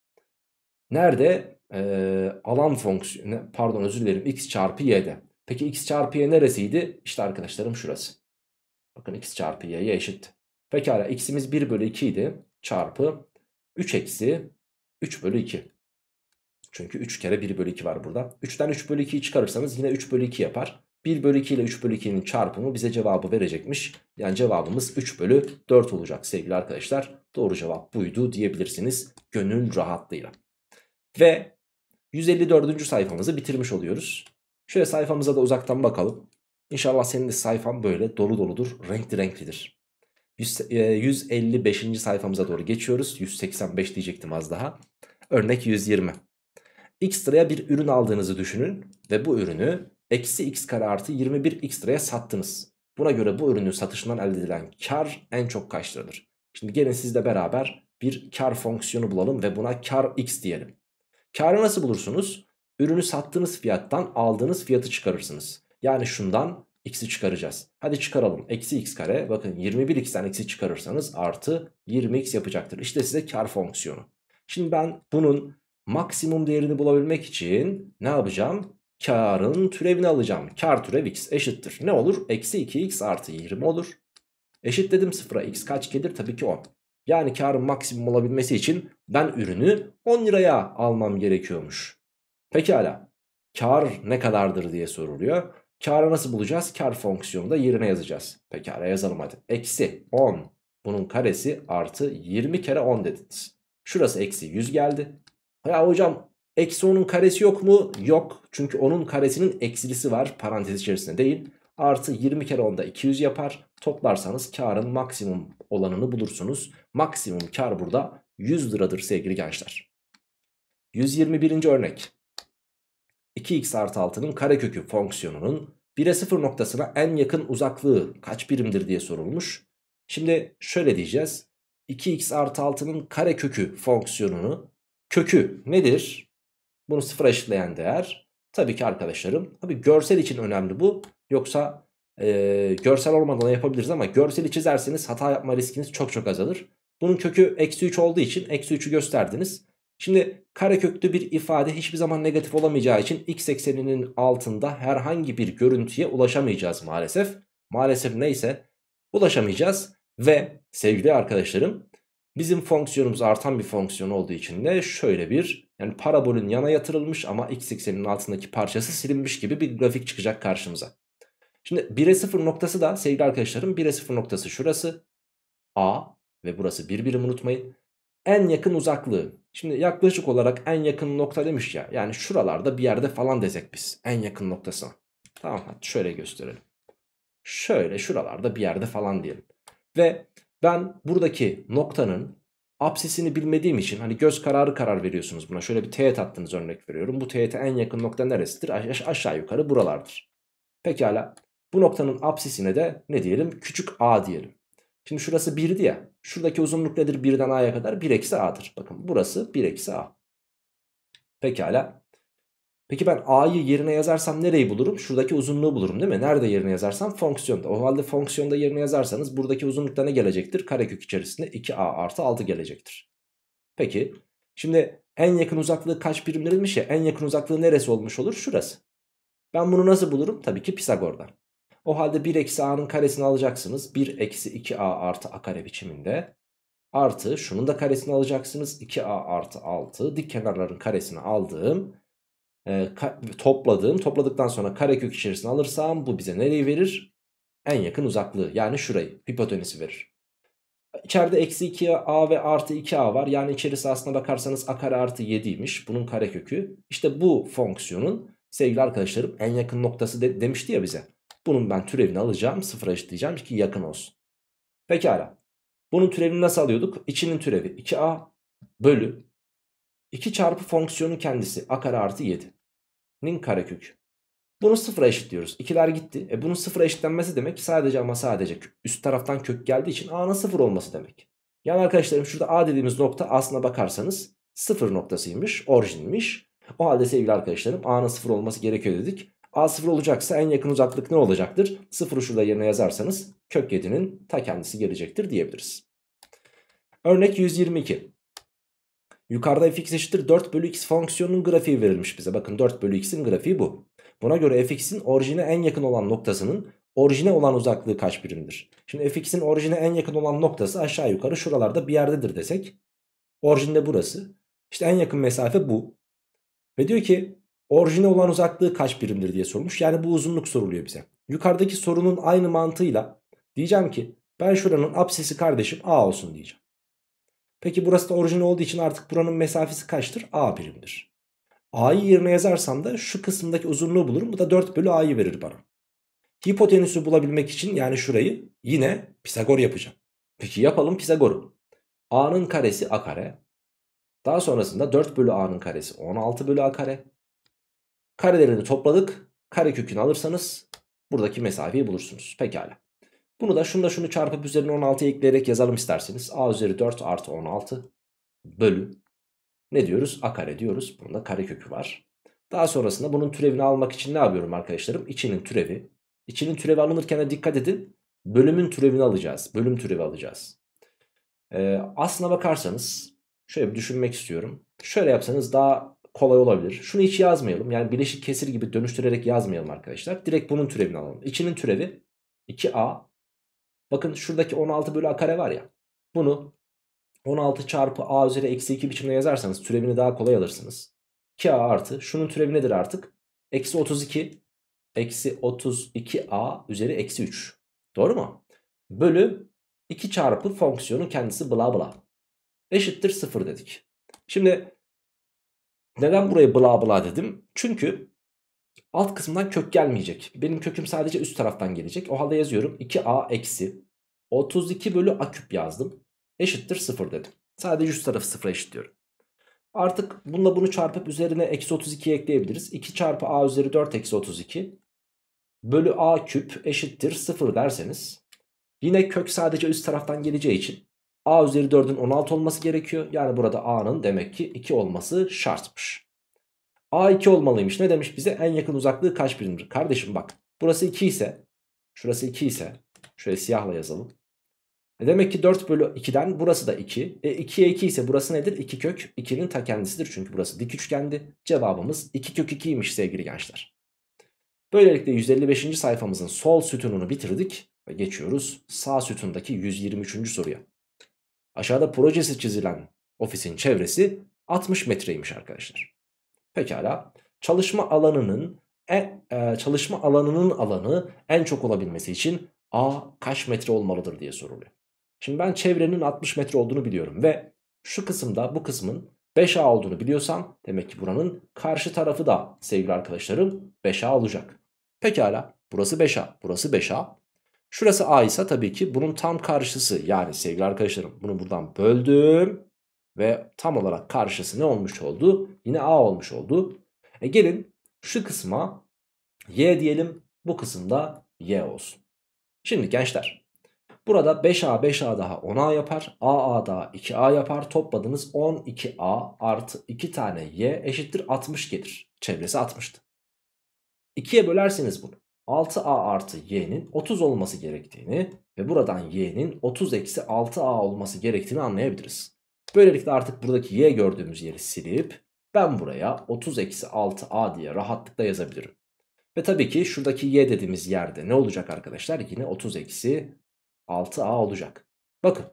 Nerede? Ee, alan fonksiyonu pardon özür dilerim x çarpı y'de. Peki x çarpı y neresiydi? İşte arkadaşlarım şurası. Bakın x çarpı y'ye eşit. Pekala x'imiz 1 bölü 2 idi. Çarpı 3 eksi 3 bölü 2. Çünkü 3 kere 1 bölü 2 var burada. 3'ten 3 bölü 2'yi çıkarırsanız yine 3 bölü 2 yapar. 1 bölü 2 ile 3 bölü 2'nin çarpımı bize cevabı verecekmiş. Yani cevabımız 3 bölü 4 olacak sevgili arkadaşlar. Doğru cevap buydu diyebilirsiniz gönül rahatlığıyla. Ve 154. sayfamızı bitirmiş oluyoruz. Şöyle sayfamıza da uzaktan bakalım. İnşallah senin de sayfan böyle dolu doludur, renkli renklidir. 155. E, sayfamıza doğru geçiyoruz. 185 diyecektim az daha. Örnek 120. x liraya bir ürün aldığınızı düşünün ve bu ürünü eksi x kare artı 21 x liraya sattınız. Buna göre bu ürünün satışından elde edilen kar en çok kaç liradır? Şimdi gelin sizle beraber bir kar fonksiyonu bulalım ve buna kar x diyelim. Karı nasıl bulursunuz? Ürünü sattığınız fiyattan aldığınız fiyatı çıkarırsınız. Yani şundan x'i çıkaracağız. Hadi çıkaralım. Eksi x kare bakın 21x'ten x'i çıkarırsanız artı 20x yapacaktır. İşte size kar fonksiyonu. Şimdi ben bunun maksimum değerini bulabilmek için ne yapacağım? Karın türevini alacağım. Kar türev x eşittir. Ne olur? Eksi 2x artı 20 olur. Eşit dedim sıfıra x kaç gelir? Tabii ki 10. Yani karın maksimum olabilmesi için ben ürünü 10 liraya almam gerekiyormuş. Pekala. Kar ne kadardır diye soruluyor. Karı nasıl bulacağız? Kar fonksiyonu da yerine yazacağız. Pekala yazalım hadi. Eksi 10 bunun karesi artı 20 kere 10 dediniz. Şurası eksi 100 geldi. Ya hocam eksi 10'un karesi yok mu? Yok. Çünkü onun karesinin eksilisi var parantez içerisinde değil. Artı 20 kere 10'da 200 yapar. Toplarsanız karın maksimum olanını bulursunuz. Maksimum kar burada 100 liradır sevgili gençler. 121. örnek. 2x artı 6'nın karekökü fonksiyonunun 1'e 0 noktasına en yakın uzaklığı kaç birimdir diye sorulmuş. Şimdi şöyle diyeceğiz. 2x artı 6'nın karekökü fonksiyonunu kökü nedir? Bunu sıfıra eşitleyen değer. Tabii ki arkadaşlarım. Tabii görsel için önemli bu. Yoksa e, görsel olmadan da yapabiliriz ama görseli çizerseniz hata yapma riskiniz çok çok azalır. Bunun kökü eksi 3 olduğu için eksi 3'ü gösterdiniz. Şimdi kareköklü bir ifade hiçbir zaman negatif olamayacağı için x ekseninin altında herhangi bir görüntüye ulaşamayacağız maalesef. Maalesef neyse ulaşamayacağız ve sevgili arkadaşlarım bizim fonksiyonumuz artan bir fonksiyon olduğu için de şöyle bir yani parabolün yana yatırılmış ama x ekseninin altındaki parçası silinmiş gibi bir grafik çıkacak karşımıza. Şimdi 1'e 0 noktası da sevgili arkadaşlarım 1'e 0 noktası şurası A ve burası bir birim unutmayın. En yakın uzaklığı. Şimdi yaklaşık olarak en yakın nokta demiş ya. Yani şuralarda bir yerde falan desek biz. En yakın noktasına. Tamam hadi şöyle gösterelim. Şöyle şuralarda bir yerde falan diyelim. Ve ben buradaki noktanın apsisini bilmediğim için hani göz kararı karar veriyorsunuz buna. Şöyle bir teğet attınız örnek veriyorum. Bu teğete en yakın nokta neresidir? Aş aşağı yukarı buralardır. Pekala bu noktanın apsisine de ne diyelim? Küçük a diyelim. Şimdi şurası 1'di ya. Şuradaki uzunluk nedir 1'den a'ya kadar? 1 eksi a'dır. Bakın burası 1 eksi a. Pekala. Peki ben a'yı yerine yazarsam nereyi bulurum? Şuradaki uzunluğu bulurum değil mi? Nerede yerine yazarsam? Fonksiyonda. O halde fonksiyonda yerine yazarsanız buradaki uzunlukta ne gelecektir? Karekök içerisinde 2a artı 6 gelecektir. Peki. Şimdi en yakın uzaklığı kaç birimlermiş ya? En yakın uzaklığı neresi olmuş olur? Şurası. Ben bunu nasıl bulurum? Tabii ki Pisagor'dan. O halde 1 eksi a'nın karesini alacaksınız. 1 eksi 2a artı a kare biçiminde. Artı şunun da karesini alacaksınız. 2a artı 6 dik kenarların karesini aldığım e, topladığım topladıktan sonra karekök içerisine alırsam bu bize nereyi verir? En yakın uzaklığı yani şurayı hipotenüsü verir. İçeride eksi 2a ve artı 2a var. Yani içerisi aslına bakarsanız a kare artı 7'ymiş. Bunun karekökü. İşte bu fonksiyonun sevgili arkadaşlarım en yakın noktası de, demişti ya bize. Bunun ben türevini alacağım. Sıfıra eşitleyeceğim ki yakın olsun. Pekala. Bunun türevini nasıl alıyorduk? İçinin türevi 2a bölü 2 çarpı fonksiyonun kendisi a kare artı 7'nin karekökü. Bunu sıfıra eşitliyoruz. İkiler gitti. E bunun sıfıra eşitlenmesi demek sadece ama sadece üst taraftan kök geldiği için a'nın sıfır olması demek. Yani arkadaşlarım şurada a dediğimiz nokta aslına bakarsanız sıfır noktasıymış, orijinmiş. O halde sevgili arkadaşlarım a'nın sıfır olması gerekiyor dedik. A sıfır olacaksa en yakın uzaklık ne olacaktır? Sıfırı şurada yerine yazarsanız kök 7'nin ta kendisi gelecektir diyebiliriz. Örnek 122. Yukarıda fx eşittir 4 bölü x fonksiyonunun grafiği verilmiş bize. Bakın 4 bölü x'in grafiği bu. Buna göre fx'in orijine en yakın olan noktasının orijine olan uzaklığı kaç birimdir? Şimdi fx'in orijine en yakın olan noktası aşağı yukarı şuralarda bir yerdedir desek. Orijinde burası. İşte en yakın mesafe bu. Ve diyor ki orijine olan uzaklığı kaç birimdir diye sormuş. Yani bu uzunluk soruluyor bize. Yukarıdaki sorunun aynı mantığıyla diyeceğim ki ben şuranın apsisi kardeşim a olsun diyeceğim. Peki burası da orijin olduğu için artık buranın mesafesi kaçtır? A birimdir. A'yı yerine yazarsam da şu kısımdaki uzunluğu bulurum. Bu da 4 bölü A'yı verir bana. Hipotenüsü bulabilmek için yani şurayı yine Pisagor yapacağım. Peki yapalım Pisagor'u. A'nın karesi A kare. Daha sonrasında 4 bölü a'nın karesi 16 bölü a kare. Karelerini topladık. Kare kökünü alırsanız buradaki mesafeyi bulursunuz. Pekala. Bunu da şunu da şunu çarpıp üzerine 16 ekleyerek yazalım isterseniz. a üzeri 4 artı 16 bölü ne diyoruz? a kare diyoruz. Bunda kare kökü var. Daha sonrasında bunun türevini almak için ne yapıyorum arkadaşlarım? İçinin türevi. İçinin türevi alınırken de dikkat edin. Bölümün türevini alacağız. Bölüm türevi alacağız. Ee, aslına bakarsanız şöyle bir düşünmek istiyorum. Şöyle yapsanız daha kolay olabilir. Şunu hiç yazmayalım. Yani bileşik kesir gibi dönüştürerek yazmayalım arkadaşlar. Direkt bunun türevini alalım. İçinin türevi 2a. Bakın şuradaki 16 bölü a kare var ya. Bunu 16 çarpı a üzeri eksi 2 biçimde yazarsanız türevini daha kolay alırsınız. 2a artı şunun türevi nedir artık? Eksi 32 eksi 32a üzeri eksi 3. Doğru mu? Bölü 2 çarpı fonksiyonun kendisi bla bla. Eşittir 0 dedik. Şimdi neden burayı bla bla dedim? Çünkü alt kısımdan kök gelmeyecek. Benim köküm sadece üst taraftan gelecek. O halde yazıyorum 2a eksi 32 bölü a küp yazdım. Eşittir 0 dedim. Sadece üst tarafı 0 eşitliyorum. Artık bununla bunu çarpıp üzerine eksi 32 ekleyebiliriz. 2 çarpı a üzeri 4 eksi 32 bölü a küp eşittir 0 derseniz yine kök sadece üst taraftan geleceği için a üzeri 4'ün 16 olması gerekiyor. Yani burada a'nın demek ki 2 olması şartmış. a 2 olmalıymış. Ne demiş bize? En yakın uzaklığı kaç birimdir? Kardeşim bak burası 2 ise şurası 2 ise şöyle siyahla yazalım. E demek ki 4 bölü 2'den burası da 2. E 2'ye 2 ise burası nedir? 2 kök 2'nin ta kendisidir. Çünkü burası dik üçgendi. Cevabımız 2 kök 2'ymiş sevgili gençler. Böylelikle 155. sayfamızın sol sütununu bitirdik. Ve geçiyoruz sağ sütundaki 123. soruya. Aşağıda projesi çizilen ofisin çevresi 60 metreymiş arkadaşlar. Pekala. Çalışma alanının e, e, çalışma alanının alanı en çok olabilmesi için A kaç metre olmalıdır diye soruluyor. Şimdi ben çevrenin 60 metre olduğunu biliyorum ve şu kısımda bu kısmın 5A olduğunu biliyorsam demek ki buranın karşı tarafı da sevgili arkadaşlarım 5A olacak. Pekala burası 5A burası 5A. Şurası A ise tabii ki bunun tam karşısı yani sevgili arkadaşlarım bunu buradan böldüm ve tam olarak karşısı ne olmuş oldu? Yine A olmuş oldu. E gelin şu kısma Y diyelim bu kısımda Y olsun. Şimdi gençler Burada 5A 5A daha 10A yapar. AA daha 2A yapar. Topladığınız 12A artı 2 tane Y eşittir 60 gelir. Çevresi 60'tı. 2'ye bölerseniz bunu. 6A artı Y'nin 30 olması gerektiğini ve buradan Y'nin 30 eksi 6A olması gerektiğini anlayabiliriz. Böylelikle artık buradaki Y gördüğümüz yeri silip ben buraya 30 eksi 6A diye rahatlıkla yazabilirim. Ve tabii ki şuradaki Y dediğimiz yerde ne olacak arkadaşlar? Yine 30 eksi 6A olacak. Bakın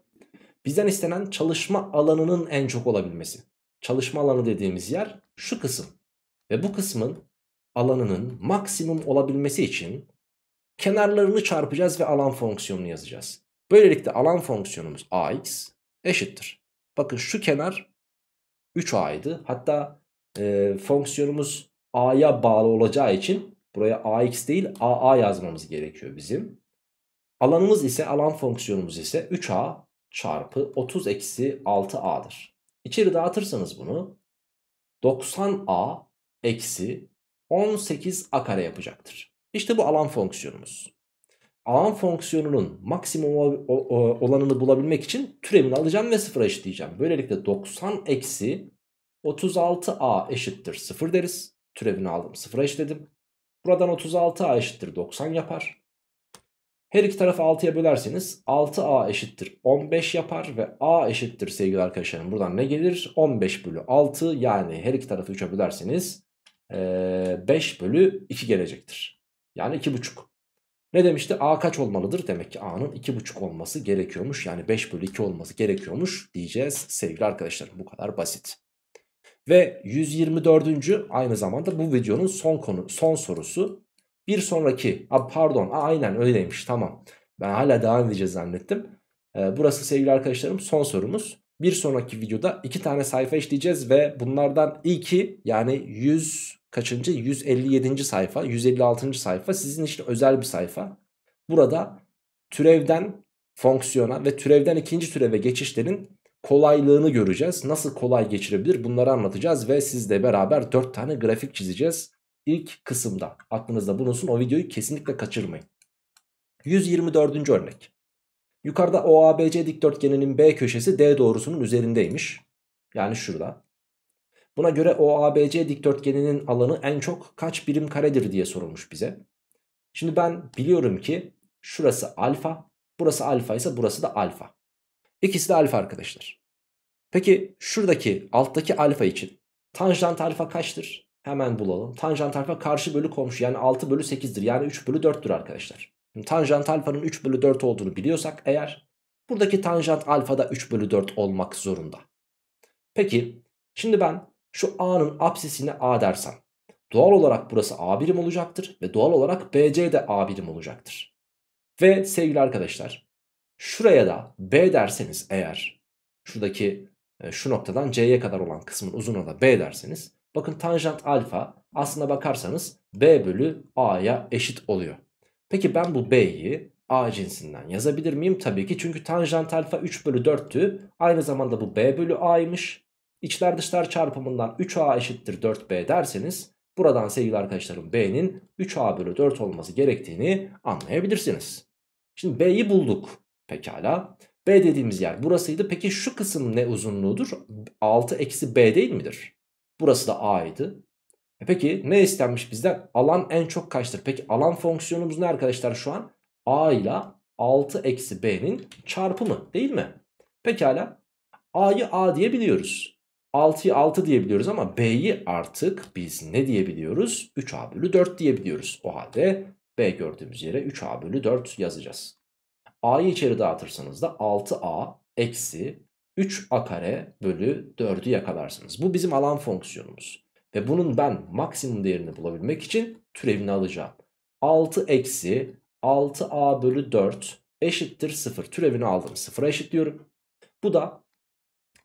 bizden istenen çalışma alanının en çok olabilmesi. Çalışma alanı dediğimiz yer şu kısım. Ve bu kısmın alanının maksimum olabilmesi için kenarlarını çarpacağız ve alan fonksiyonunu yazacağız. Böylelikle alan fonksiyonumuz ax eşittir. Bakın şu kenar 3a'ydı. Hatta e, fonksiyonumuz a'ya bağlı olacağı için buraya ax değil aa yazmamız gerekiyor bizim. Alanımız ise alan fonksiyonumuz ise 3a çarpı 30 eksi 6a'dır. İçeri dağıtırsanız bunu 90a eksi 18a kare yapacaktır. İşte bu alan fonksiyonumuz. Alan fonksiyonunun maksimum olanını bulabilmek için türevini alacağım ve sıfıra eşitleyeceğim. Böylelikle 90 eksi 36a eşittir 0 deriz. Türevini aldım sıfıra eşitledim. Buradan 36a eşittir 90 yapar. Her iki tarafı 6'ya bölerseniz 6a eşittir 15 yapar ve a eşittir sevgili arkadaşlarım. Buradan ne gelir? 15 bölü 6 yani her iki tarafı 3'e bölerseniz 5 bölü 2 gelecektir. Yani 2,5. Ne demişti? A kaç olmalıdır? Demek ki A'nın 2,5 olması gerekiyormuş. Yani 5 bölü 2 olması gerekiyormuş diyeceğiz sevgili arkadaşlarım. Bu kadar basit. Ve 124. aynı zamanda bu videonun son konu son sorusu. Bir sonraki a, pardon a, aynen öyleymiş tamam. Ben hala devam edeceğiz zannettim. Ee, burası sevgili arkadaşlarım son sorumuz. Bir sonraki videoda iki tane sayfa işleyeceğiz ve bunlardan ilki yani 100 kaçıncı 157. sayfa 156. sayfa sizin için özel bir sayfa. Burada türevden fonksiyona ve türevden ikinci türeve geçişlerin kolaylığını göreceğiz. Nasıl kolay geçirebilir bunları anlatacağız ve sizle beraber 4 tane grafik çizeceğiz. İlk kısımda aklınızda bulunsun o videoyu kesinlikle kaçırmayın. 124. örnek. Yukarıda OABC dikdörtgeninin B köşesi D doğrusunun üzerindeymiş. Yani şurada. Buna göre OABC dikdörtgeninin alanı en çok kaç birim karedir diye sorulmuş bize. Şimdi ben biliyorum ki şurası alfa, burası alfa ise burası da alfa. İkisi de alfa arkadaşlar. Peki şuradaki alttaki alfa için tanjant alfa kaçtır? Hemen bulalım. Tanjant alfa karşı bölü komşu yani 6 bölü 8'dir yani 3 bölü 4'tür arkadaşlar. Şimdi tanjant alfanın 3 bölü 4 olduğunu biliyorsak eğer buradaki tanjant alfa da 3 bölü 4 olmak zorunda. Peki şimdi ben şu A'nın apsisine A dersem doğal olarak burası A birim olacaktır ve doğal olarak BC de A birim olacaktır. Ve sevgili arkadaşlar şuraya da B derseniz eğer şuradaki e, şu noktadan C'ye kadar olan kısmın uzunluğuna da B derseniz bakın tanjant alfa aslına bakarsanız B bölü A'ya eşit oluyor. Peki ben bu B'yi A cinsinden yazabilir miyim? Tabii ki çünkü tanjant alfa 3 bölü 4'tü. Aynı zamanda bu B bölü A'ymış. İçler dışlar çarpımından 3A eşittir 4B derseniz buradan sevgili arkadaşlarım B'nin 3A bölü 4 olması gerektiğini anlayabilirsiniz. Şimdi B'yi bulduk. Pekala. B dediğimiz yer burasıydı. Peki şu kısım ne uzunluğudur? 6 eksi B değil midir? Burası da A'ydı. E peki ne istenmiş bizden? Alan en çok kaçtır? Peki alan fonksiyonumuz ne arkadaşlar şu an? A ile 6 eksi B'nin çarpımı değil mi? Pekala. A'yı A diyebiliyoruz. 6'yı 6 diyebiliyoruz ama B'yi artık biz ne diyebiliyoruz? 3A bölü 4 diyebiliyoruz. O halde B gördüğümüz yere 3A bölü 4 yazacağız. A'yı içeri dağıtırsanız da 6A eksi 3A kare bölü 4'ü yakalarsınız. Bu bizim alan fonksiyonumuz. Ve bunun ben maksimum değerini bulabilmek için türevini alacağım. 6 eksi 6A bölü 4 eşittir 0. Türevini aldım. 0'a eşitliyorum. Bu da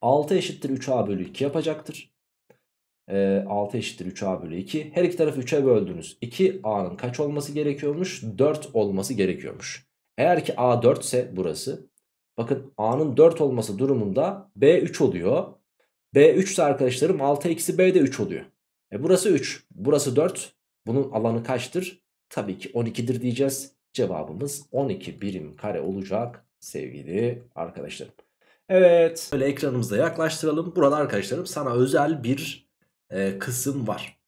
6 eşittir 3A bölü 2 yapacaktır. E, 6 eşittir 3A bölü 2. Her iki tarafı 3'e böldünüz. 2A'nın kaç olması gerekiyormuş? 4 olması gerekiyormuş. Eğer ki A 4 ise burası. Bakın A'nın 4 olması durumunda B 3 oluyor. B 3 ise arkadaşlarım 6 eksi B de 3 oluyor. E burası 3. Burası 4. Bunun alanı kaçtır? Tabii ki 12'dir diyeceğiz. Cevabımız 12 birim kare olacak sevgili arkadaşlarım. Evet böyle ekranımızda yaklaştıralım. Burada arkadaşlarım sana özel bir e, kısım var.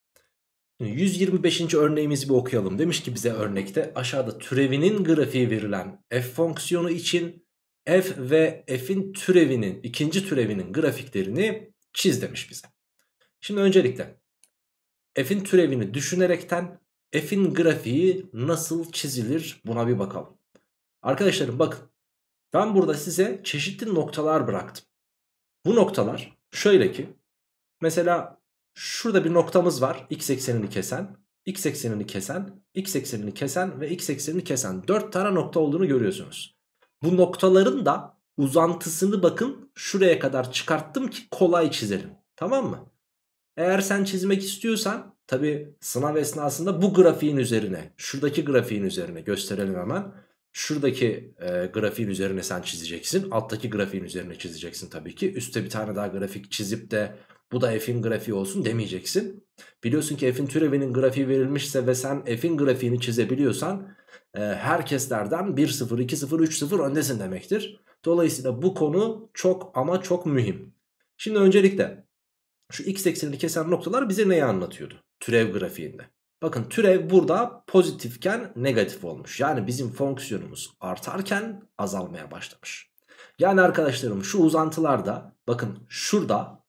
125. örneğimizi bir okuyalım. Demiş ki bize örnekte aşağıda türevinin grafiği verilen f fonksiyonu için f ve f'in türevinin ikinci türevinin grafiklerini çiz demiş bize. Şimdi öncelikle f'in türevini düşünerekten f'in grafiği nasıl çizilir buna bir bakalım. Arkadaşlarım bakın ben burada size çeşitli noktalar bıraktım. Bu noktalar şöyle ki mesela şurada bir noktamız var x eksenini kesen, x eksenini kesen, x eksenini kesen ve x eksenini kesen 4 tane nokta olduğunu görüyorsunuz. Bu noktaların da uzantısını bakın şuraya kadar çıkarttım ki kolay çizelim. Tamam mı? Eğer sen çizmek istiyorsan tabi sınav esnasında bu grafiğin üzerine şuradaki grafiğin üzerine gösterelim hemen. Şuradaki e, grafiğin üzerine sen çizeceksin. Alttaki grafiğin üzerine çizeceksin tabii ki. Üste bir tane daha grafik çizip de bu da f'in grafiği olsun demeyeceksin. Biliyorsun ki f'in türevinin grafiği verilmişse ve sen f'in grafiğini çizebiliyorsan e, herkeslerden 1-0, 2-0, 3-0 öndesin demektir. Dolayısıyla bu konu çok ama çok mühim. Şimdi öncelikle şu x eksenini kesen noktalar bize neyi anlatıyordu? Türev grafiğinde. Bakın türev burada pozitifken negatif olmuş. Yani bizim fonksiyonumuz artarken azalmaya başlamış. Yani arkadaşlarım şu uzantılarda bakın şurada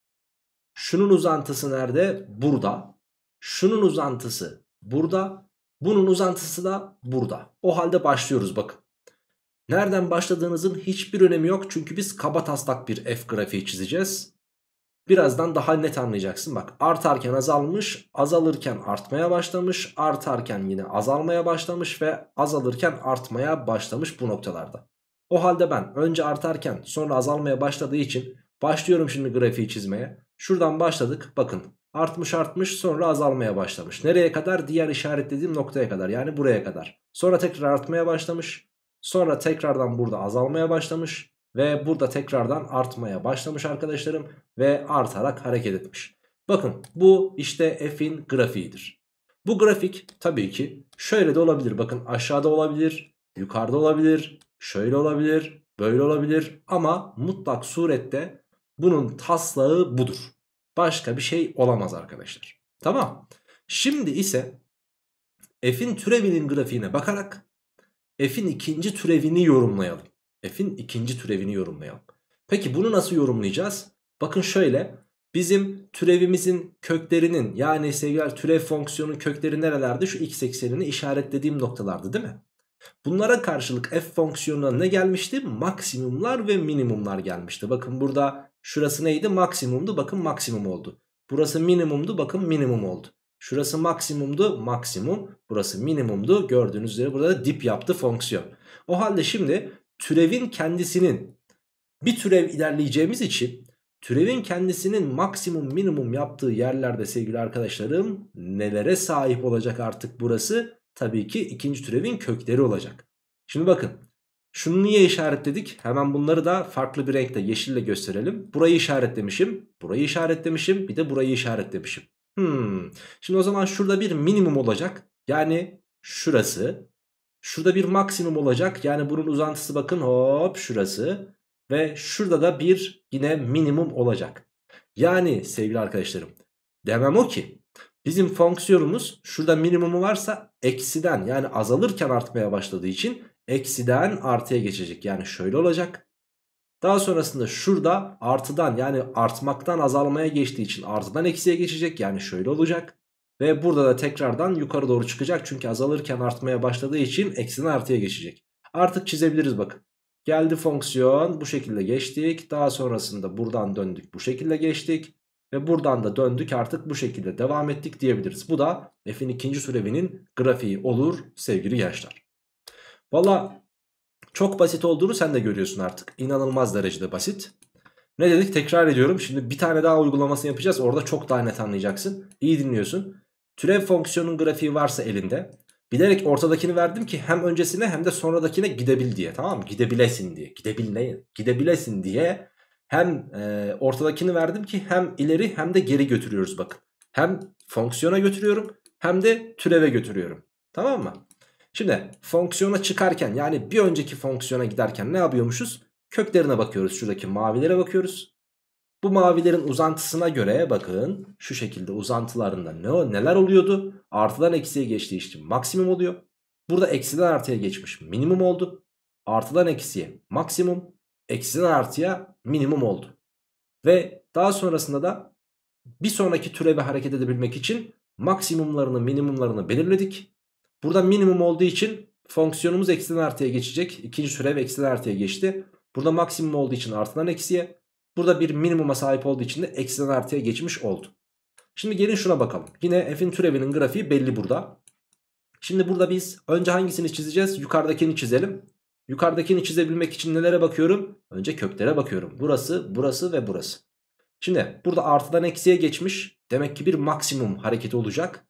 şunun uzantısı nerede? Burada. Şunun uzantısı burada. Bunun uzantısı da burada. O halde başlıyoruz bakın. Nereden başladığınızın hiçbir önemi yok. Çünkü biz kaba taslak bir f grafiği çizeceğiz. Birazdan daha net anlayacaksın. Bak artarken azalmış, azalırken artmaya başlamış, artarken yine azalmaya başlamış ve azalırken artmaya başlamış bu noktalarda. O halde ben önce artarken sonra azalmaya başladığı için başlıyorum şimdi grafiği çizmeye. Şuradan başladık bakın artmış artmış sonra azalmaya başlamış. Nereye kadar? Diğer işaretlediğim noktaya kadar yani buraya kadar. Sonra tekrar artmaya başlamış. Sonra tekrardan burada azalmaya başlamış. Ve burada tekrardan artmaya başlamış arkadaşlarım. Ve artarak hareket etmiş. Bakın bu işte f'in grafiğidir. Bu grafik tabii ki şöyle de olabilir. Bakın aşağıda olabilir, yukarıda olabilir, şöyle olabilir, böyle olabilir. Ama mutlak surette bunun taslağı budur. Başka bir şey olamaz arkadaşlar. Tamam. Şimdi ise f'in türevinin grafiğine bakarak f'in ikinci türevini yorumlayalım. F'in ikinci türevini yorumlayalım. Peki bunu nasıl yorumlayacağız? Bakın şöyle bizim türevimizin köklerinin yani sevgiler türev fonksiyonun kökleri nerelerde? Şu x eksenini işaretlediğim noktalardı değil mi? Bunlara karşılık f fonksiyonuna ne gelmişti? Maksimumlar ve minimumlar gelmişti. Bakın burada şurası neydi? Maksimumdu. Bakın maksimum oldu. Burası minimumdu. Bakın minimum oldu. Şurası maksimumdu. Maksimum. Burası minimumdu. Gördüğünüz üzere burada da dip yaptı fonksiyon. O halde şimdi türevin kendisinin bir türev ilerleyeceğimiz için türevin kendisinin maksimum minimum yaptığı yerlerde sevgili arkadaşlarım nelere sahip olacak artık burası? Tabii ki ikinci türevin kökleri olacak. Şimdi bakın şunu niye işaretledik? Hemen bunları da farklı bir renkte yeşille gösterelim. Burayı işaretlemişim, burayı işaretlemişim, bir de burayı işaretlemişim. Hmm. Şimdi o zaman şurada bir minimum olacak. Yani şurası. Şurada bir maksimum olacak. Yani bunun uzantısı bakın hop şurası. Ve şurada da bir yine minimum olacak. Yani sevgili arkadaşlarım demem o ki bizim fonksiyonumuz şurada minimumu varsa eksiden yani azalırken artmaya başladığı için eksiden artıya geçecek. Yani şöyle olacak. Daha sonrasında şurada artıdan yani artmaktan azalmaya geçtiği için artıdan eksiye geçecek. Yani şöyle olacak. Ve burada da tekrardan yukarı doğru çıkacak. Çünkü azalırken artmaya başladığı için eksiden artıya geçecek. Artık çizebiliriz bakın. Geldi fonksiyon bu şekilde geçtik. Daha sonrasında buradan döndük bu şekilde geçtik. Ve buradan da döndük artık bu şekilde devam ettik diyebiliriz. Bu da f'in ikinci türevinin grafiği olur sevgili gençler. Valla çok basit olduğunu sen de görüyorsun artık. İnanılmaz derecede basit. Ne dedik tekrar ediyorum. Şimdi bir tane daha uygulamasını yapacağız. Orada çok daha net anlayacaksın. İyi dinliyorsun. Türev fonksiyonun grafiği varsa elinde. Bilerek ortadakini verdim ki hem öncesine hem de sonradakine gidebil diye. Tamam mı? Gidebilesin diye. Gidebil ne? Gidebilesin diye. Hem e, ortadakini verdim ki hem ileri hem de geri götürüyoruz bakın. Hem fonksiyona götürüyorum hem de türeve götürüyorum. Tamam mı? Şimdi fonksiyona çıkarken yani bir önceki fonksiyona giderken ne yapıyormuşuz? Köklerine bakıyoruz. Şuradaki mavilere bakıyoruz. Bu mavilerin uzantısına göre bakın şu şekilde uzantılarında ne, neler oluyordu? Artıdan eksiye geçtiği için maksimum oluyor. Burada eksiden artıya geçmiş minimum oldu. Artıdan eksiye maksimum. Eksiden artıya minimum oldu. Ve daha sonrasında da bir sonraki türeve hareket edebilmek için maksimumlarını minimumlarını belirledik. Burada minimum olduğu için fonksiyonumuz eksiden artıya geçecek. İkinci türev eksiden artıya geçti. Burada maksimum olduğu için artıdan eksiye. Burada bir minimuma sahip olduğu için de eksiden artıya geçmiş oldu. Şimdi gelin şuna bakalım. Yine f'in türevinin grafiği belli burada. Şimdi burada biz önce hangisini çizeceğiz? Yukarıdakini çizelim. Yukarıdakini çizebilmek için nelere bakıyorum? Önce köklere bakıyorum. Burası, burası ve burası. Şimdi burada artıdan eksiye geçmiş. Demek ki bir maksimum hareketi olacak.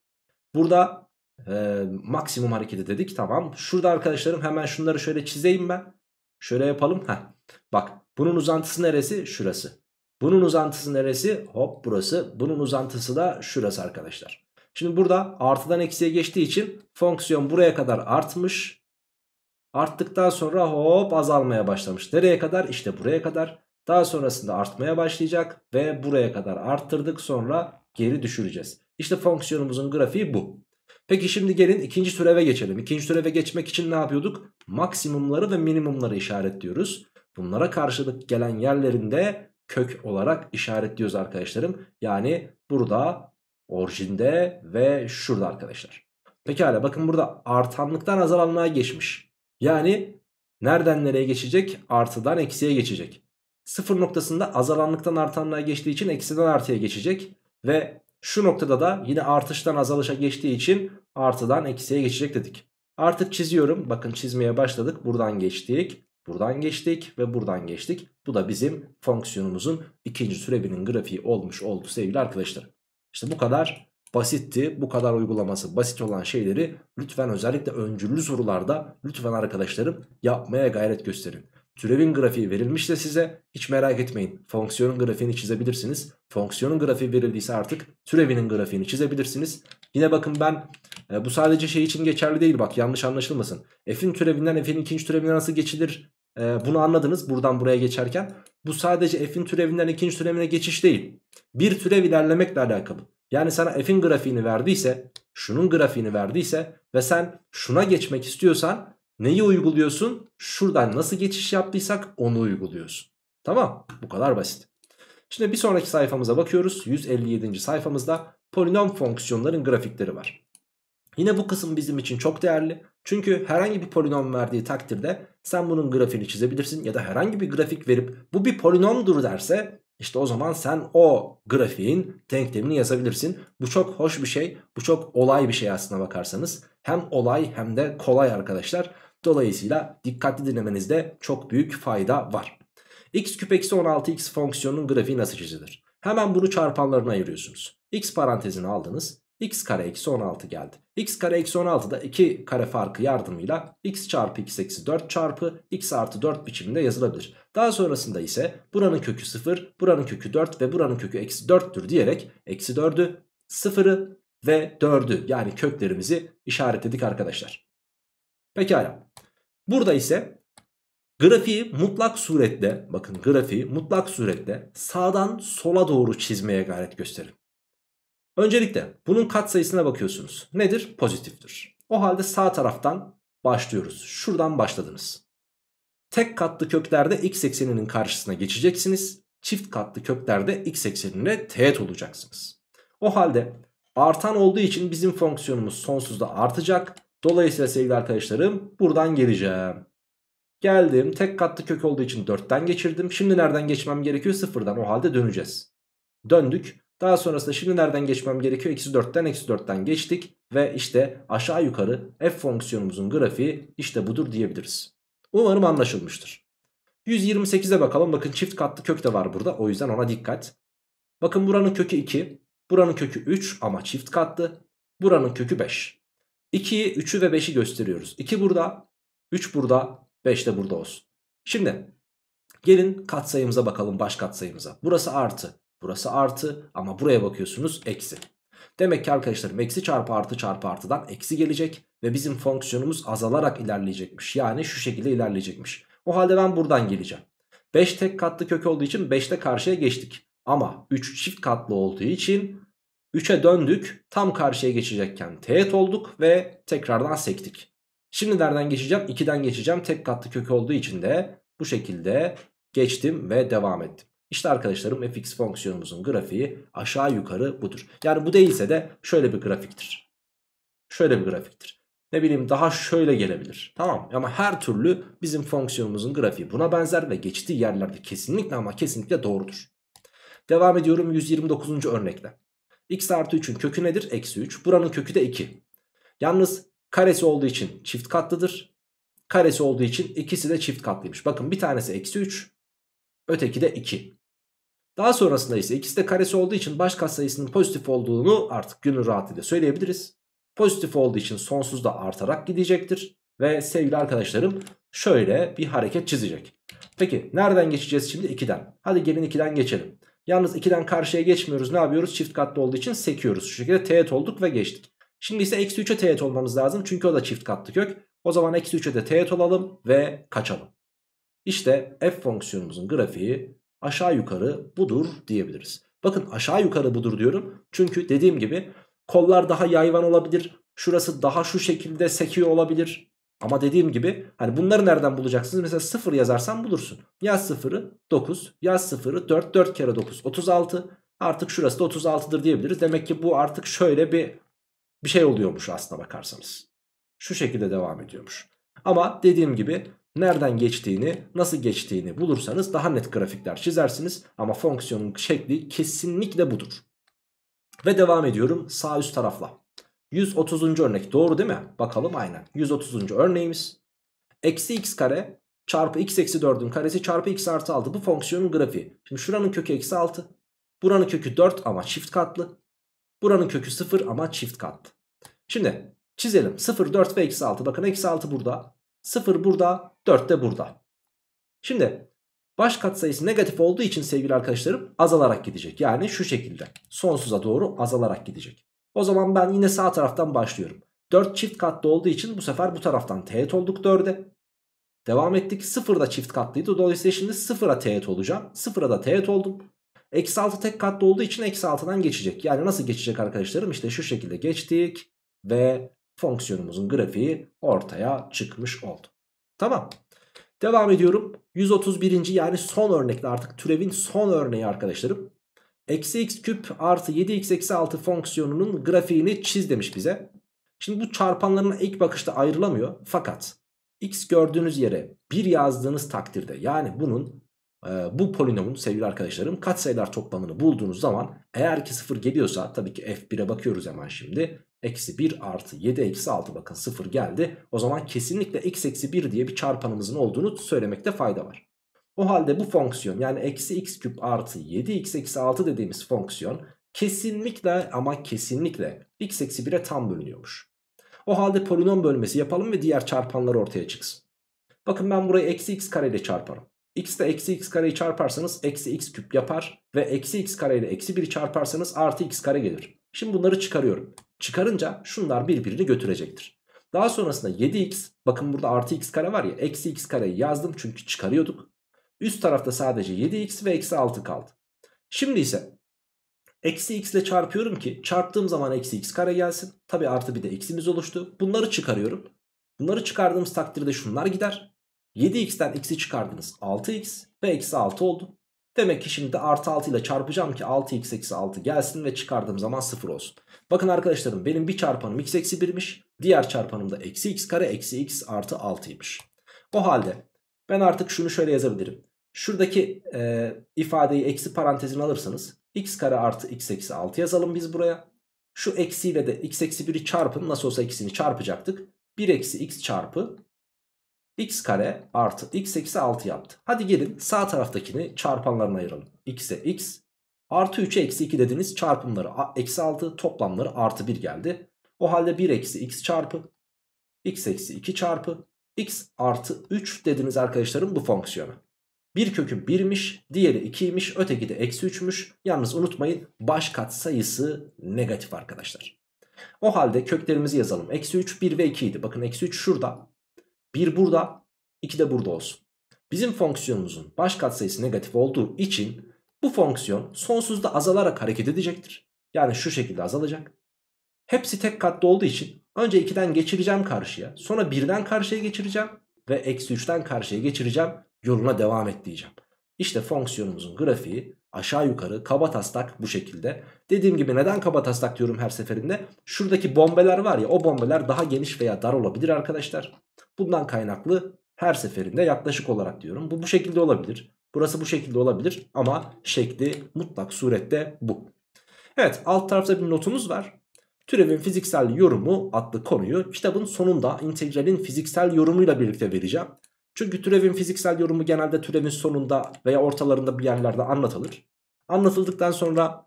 Burada e, maksimum hareketi dedik. Tamam. Şurada arkadaşlarım hemen şunları şöyle çizeyim ben. Şöyle yapalım. Heh. Bak bunun uzantısı neresi? Şurası. Bunun uzantısı neresi? Hop burası. Bunun uzantısı da şurası arkadaşlar. Şimdi burada artıdan eksiye geçtiği için fonksiyon buraya kadar artmış. Arttıktan sonra hop azalmaya başlamış. Nereye kadar? İşte buraya kadar. Daha sonrasında artmaya başlayacak ve buraya kadar arttırdık sonra geri düşüreceğiz. İşte fonksiyonumuzun grafiği bu. Peki şimdi gelin ikinci türeve geçelim. İkinci türeve geçmek için ne yapıyorduk? Maksimumları ve minimumları işaretliyoruz. Bunlara karşılık gelen yerlerinde kök olarak işaretliyoruz arkadaşlarım. Yani burada orijinde ve şurada arkadaşlar. Pekala bakın burada artanlıktan azalanlığa geçmiş. Yani nereden nereye geçecek? Artıdan eksiye geçecek. Sıfır noktasında azalanlıktan artanlığa geçtiği için eksiden artıya geçecek. Ve şu noktada da yine artıştan azalışa geçtiği için artıdan eksiye geçecek dedik. Artık çiziyorum. Bakın çizmeye başladık. Buradan geçtik. Buradan geçtik ve buradan geçtik. Bu da bizim fonksiyonumuzun ikinci türevinin grafiği olmuş oldu sevgili arkadaşlar. İşte bu kadar basitti. Bu kadar uygulaması basit olan şeyleri lütfen özellikle öncüllü sorularda lütfen arkadaşlarım yapmaya gayret gösterin. Türevin grafiği verilmişse size hiç merak etmeyin. Fonksiyonun grafiğini çizebilirsiniz. Fonksiyonun grafiği verildiyse artık türevinin grafiğini çizebilirsiniz. Yine bakın ben e, bu sadece şey için geçerli değil bak yanlış anlaşılmasın. F'in türevinden F'in ikinci türevine nasıl geçilir e, bunu anladınız buradan buraya geçerken. Bu sadece F'in türevinden ikinci türevine geçiş değil. Bir türev ilerlemekle alakalı. Yani sana F'in grafiğini verdiyse şunun grafiğini verdiyse ve sen şuna geçmek istiyorsan neyi uyguluyorsun? Şuradan nasıl geçiş yaptıysak onu uyguluyorsun. Tamam bu kadar basit. Şimdi bir sonraki sayfamıza bakıyoruz. 157. sayfamızda polinom fonksiyonların grafikleri var. Yine bu kısım bizim için çok değerli. Çünkü herhangi bir polinom verdiği takdirde sen bunun grafiğini çizebilirsin ya da herhangi bir grafik verip bu bir polinomdur derse işte o zaman sen o grafiğin denklemini yazabilirsin. Bu çok hoş bir şey. Bu çok olay bir şey aslına bakarsanız. Hem olay hem de kolay arkadaşlar. Dolayısıyla dikkatli dinlemenizde çok büyük fayda var. x küp eksi 16x fonksiyonunun grafiği nasıl çizilir? Hemen bunu çarpanlarına ayırıyorsunuz. x parantezini aldınız x kare eksi 16 geldi. x kare eksi 16 da 2 kare farkı yardımıyla x çarpı x eksi 4 çarpı x artı 4 biçiminde yazılabilir. Daha sonrasında ise buranın kökü 0, buranın kökü 4 ve buranın kökü eksi 4'tür diyerek eksi 4'ü, 0'ı ve 4'ü yani köklerimizi işaretledik arkadaşlar. Pekala. Burada ise grafiği mutlak surette bakın grafiği mutlak surette sağdan sola doğru çizmeye gayret gösterin. Öncelikle bunun katsayısına bakıyorsunuz. Nedir? Pozitiftir. O halde sağ taraftan başlıyoruz. Şuradan başladınız. Tek katlı köklerde x ekseninin karşısına geçeceksiniz. Çift katlı köklerde x eksenine teğet olacaksınız. O halde artan olduğu için bizim fonksiyonumuz sonsuzda artacak. Dolayısıyla sevgili arkadaşlarım buradan geleceğim. Geldim tek katlı kök olduğu için 4'ten geçirdim. Şimdi nereden geçmem gerekiyor? Sıfırdan o halde döneceğiz. Döndük. Daha sonrasında şimdi nereden geçmem gerekiyor? Eksi 4'ten eksi 4'ten geçtik. Ve işte aşağı yukarı f fonksiyonumuzun grafiği işte budur diyebiliriz. Umarım anlaşılmıştır. 128'e bakalım. Bakın çift katlı kök de var burada. O yüzden ona dikkat. Bakın buranın kökü 2. Buranın kökü 3 ama çift katlı. Buranın kökü 5. 2'yi 3'ü ve 5'i gösteriyoruz. 2 burada. 3 burada. 5 de burada olsun. Şimdi gelin katsayımıza bakalım baş katsayımıza. Burası artı. Burası artı ama buraya bakıyorsunuz eksi. Demek ki arkadaşlarım eksi çarpı artı çarpı artıdan eksi gelecek ve bizim fonksiyonumuz azalarak ilerleyecekmiş. Yani şu şekilde ilerleyecekmiş. O halde ben buradan geleceğim. 5 tek katlı kök olduğu için 5'te karşıya geçtik. Ama 3 çift katlı olduğu için 3'e döndük. Tam karşıya geçecekken teğet olduk ve tekrardan sektik. Şimdi nereden geçeceğim? 2'den geçeceğim. Tek katlı kök olduğu için de bu şekilde geçtim ve devam ettim. İşte arkadaşlarım fx fonksiyonumuzun grafiği aşağı yukarı budur. Yani bu değilse de şöyle bir grafiktir. Şöyle bir grafiktir. Ne bileyim daha şöyle gelebilir. Tamam ama her türlü bizim fonksiyonumuzun grafiği buna benzer ve geçtiği yerlerde kesinlikle ama kesinlikle doğrudur. Devam ediyorum 129. örnekle. x artı 3'ün kökü nedir? Eksi 3. Buranın kökü de 2. Yalnız karesi olduğu için çift katlıdır. Karesi olduğu için ikisi de çift katlıymış. Bakın bir tanesi eksi 3. Öteki de 2. Daha sonrasında ise ikisi de karesi olduğu için baş katsayısının pozitif olduğunu artık gönül rahatlığıyla söyleyebiliriz. Pozitif olduğu için sonsuzda artarak gidecektir. Ve sevgili arkadaşlarım şöyle bir hareket çizecek. Peki nereden geçeceğiz şimdi? 2'den. Hadi gelin 2'den geçelim. Yalnız 2'den karşıya geçmiyoruz. Ne yapıyoruz? Çift katlı olduğu için sekiyoruz. Şu şekilde teğet olduk ve geçtik. Şimdi ise eksi 3'e teğet olmamız lazım. Çünkü o da çift katlı kök. O zaman eksi 3'e de teğet olalım ve kaçalım. İşte f fonksiyonumuzun grafiği aşağı yukarı budur diyebiliriz. Bakın aşağı yukarı budur diyorum. Çünkü dediğim gibi kollar daha yayvan olabilir. Şurası daha şu şekilde sekiyor olabilir. Ama dediğim gibi hani bunları nereden bulacaksınız? Mesela 0 yazarsan bulursun. Yaz 0'ı 9, yaz 0'ı 4, 4 kere 9 36. Artık şurası da 36'dır diyebiliriz. Demek ki bu artık şöyle bir bir şey oluyormuş aslına bakarsanız. Şu şekilde devam ediyormuş. Ama dediğim gibi nereden geçtiğini, nasıl geçtiğini bulursanız daha net grafikler çizersiniz. Ama fonksiyonun şekli kesinlikle budur. Ve devam ediyorum sağ üst tarafla. 130. örnek doğru değil mi? Bakalım aynen. 130. örneğimiz. Eksi x kare çarpı x eksi 4'ün karesi çarpı x artı 6 bu fonksiyonun grafiği. Şimdi şuranın kökü eksi 6. Buranın kökü 4 ama çift katlı. Buranın kökü 0 ama çift katlı. Şimdi çizelim. 0, 4 ve eksi 6. Bakın eksi 6 burada. 0 burada 4 de burada. Şimdi baş katsayısı negatif olduğu için sevgili arkadaşlarım azalarak gidecek. Yani şu şekilde sonsuza doğru azalarak gidecek. O zaman ben yine sağ taraftan başlıyorum. 4 çift katlı olduğu için bu sefer bu taraftan teğet olduk 4'e. Devam ettik. 0 da çift katlıydı. Dolayısıyla şimdi 0'a teğet olacağım. 0'a da teğet oldum. Eksi 6 tek katlı olduğu için eksi 6'dan geçecek. Yani nasıl geçecek arkadaşlarım? İşte şu şekilde geçtik. Ve fonksiyonumuzun grafiği ortaya çıkmış oldu. Tamam. Devam ediyorum. 131. yani son örnekle artık türevin son örneği arkadaşlarım. Eksi x küp artı 7x eksi 6 fonksiyonunun grafiğini çiz demiş bize. Şimdi bu çarpanlarına ilk bakışta ayrılamıyor. Fakat x gördüğünüz yere 1 yazdığınız takdirde yani bunun bu polinomun sevgili arkadaşlarım katsayılar toplamını bulduğunuz zaman eğer ki 0 geliyorsa tabii ki f1'e bakıyoruz hemen şimdi. Eksi 1 artı 7 eksi 6 bakın 0 geldi. O zaman kesinlikle x eksi 1 diye bir çarpanımızın olduğunu söylemekte fayda var. O halde bu fonksiyon yani eksi x küp artı 7x eksi 6 dediğimiz fonksiyon kesinlikle ama kesinlikle x eksi 1'e tam bölünüyormuş. O halde polinom bölmesi yapalım ve diğer çarpanlar ortaya çıksın. Bakın ben burayı eksi x kare ile çarparım. X ile eksi x kareyi çarparsanız eksi x küp yapar. Ve eksi x kare ile eksi 1'i çarparsanız artı x kare gelir. Şimdi bunları çıkarıyorum. Çıkarınca şunlar birbirini götürecektir. Daha sonrasında 7x bakın burada artı x kare var ya eksi x kareyi yazdım çünkü çıkarıyorduk. Üst tarafta sadece 7x ve eksi 6 kaldı. Şimdi ise eksi x ile çarpıyorum ki çarptığım zaman eksi x kare gelsin. Tabi artı bir de x'imiz oluştu. Bunları çıkarıyorum. Bunları çıkardığımız takdirde şunlar gider. 7x'ten x'i çıkardınız 6x ve eksi 6 oldu. Demek ki şimdi artı 6 ile çarpacağım ki 6x eksi 6 gelsin ve çıkardığım zaman 0 olsun. Bakın arkadaşlarım benim bir çarpanım x eksi 1'miş. Diğer çarpanım da eksi x kare eksi x artı 6'ymış. O halde ben artık şunu şöyle yazabilirim. Şuradaki e, ifadeyi eksi parantezine alırsanız x kare artı x eksi 6 yazalım biz buraya. Şu eksiyle de x eksi 1'i çarpın nasıl olsa ikisini çarpacaktık. 1 eksi x çarpı x kare artı x eksi 6 yaptı. Hadi gelin sağ taraftakini çarpanlarına ayıralım. x'e x artı 3'e eksi 2 dediniz çarpımları eksi 6 toplamları artı 1 geldi. O halde 1 eksi x çarpı x eksi 2 çarpı x artı 3 dediniz arkadaşlarım bu fonksiyona. Bir kökü 1'miş diğeri 2'ymiş öteki de eksi 3'müş. Yalnız unutmayın baş kat sayısı negatif arkadaşlar. O halde köklerimizi yazalım. Eksi 3 1 ve 2 idi. Bakın eksi 3 şurada. 1 burada 2 de burada olsun. Bizim fonksiyonumuzun baş katsayısı negatif olduğu için bu fonksiyon sonsuzda azalarak hareket edecektir. Yani şu şekilde azalacak. Hepsi tek katlı olduğu için önce 2'den geçireceğim karşıya. Sonra 1'den karşıya geçireceğim. Ve eksi 3'ten karşıya geçireceğim. Yoluna devam et diyeceğim. İşte fonksiyonumuzun grafiği aşağı yukarı kaba taslak bu şekilde. Dediğim gibi neden kaba taslak diyorum her seferinde? Şuradaki bombeler var ya o bombeler daha geniş veya dar olabilir arkadaşlar. Bundan kaynaklı her seferinde yaklaşık olarak diyorum. Bu bu şekilde olabilir. Burası bu şekilde olabilir ama şekli mutlak surette bu. Evet alt tarafta bir notumuz var. Türevin fiziksel yorumu adlı konuyu kitabın sonunda integralin fiziksel yorumuyla birlikte vereceğim. Çünkü türevin fiziksel yorumu genelde türevin sonunda veya ortalarında bir yerlerde anlatılır. Anlatıldıktan sonra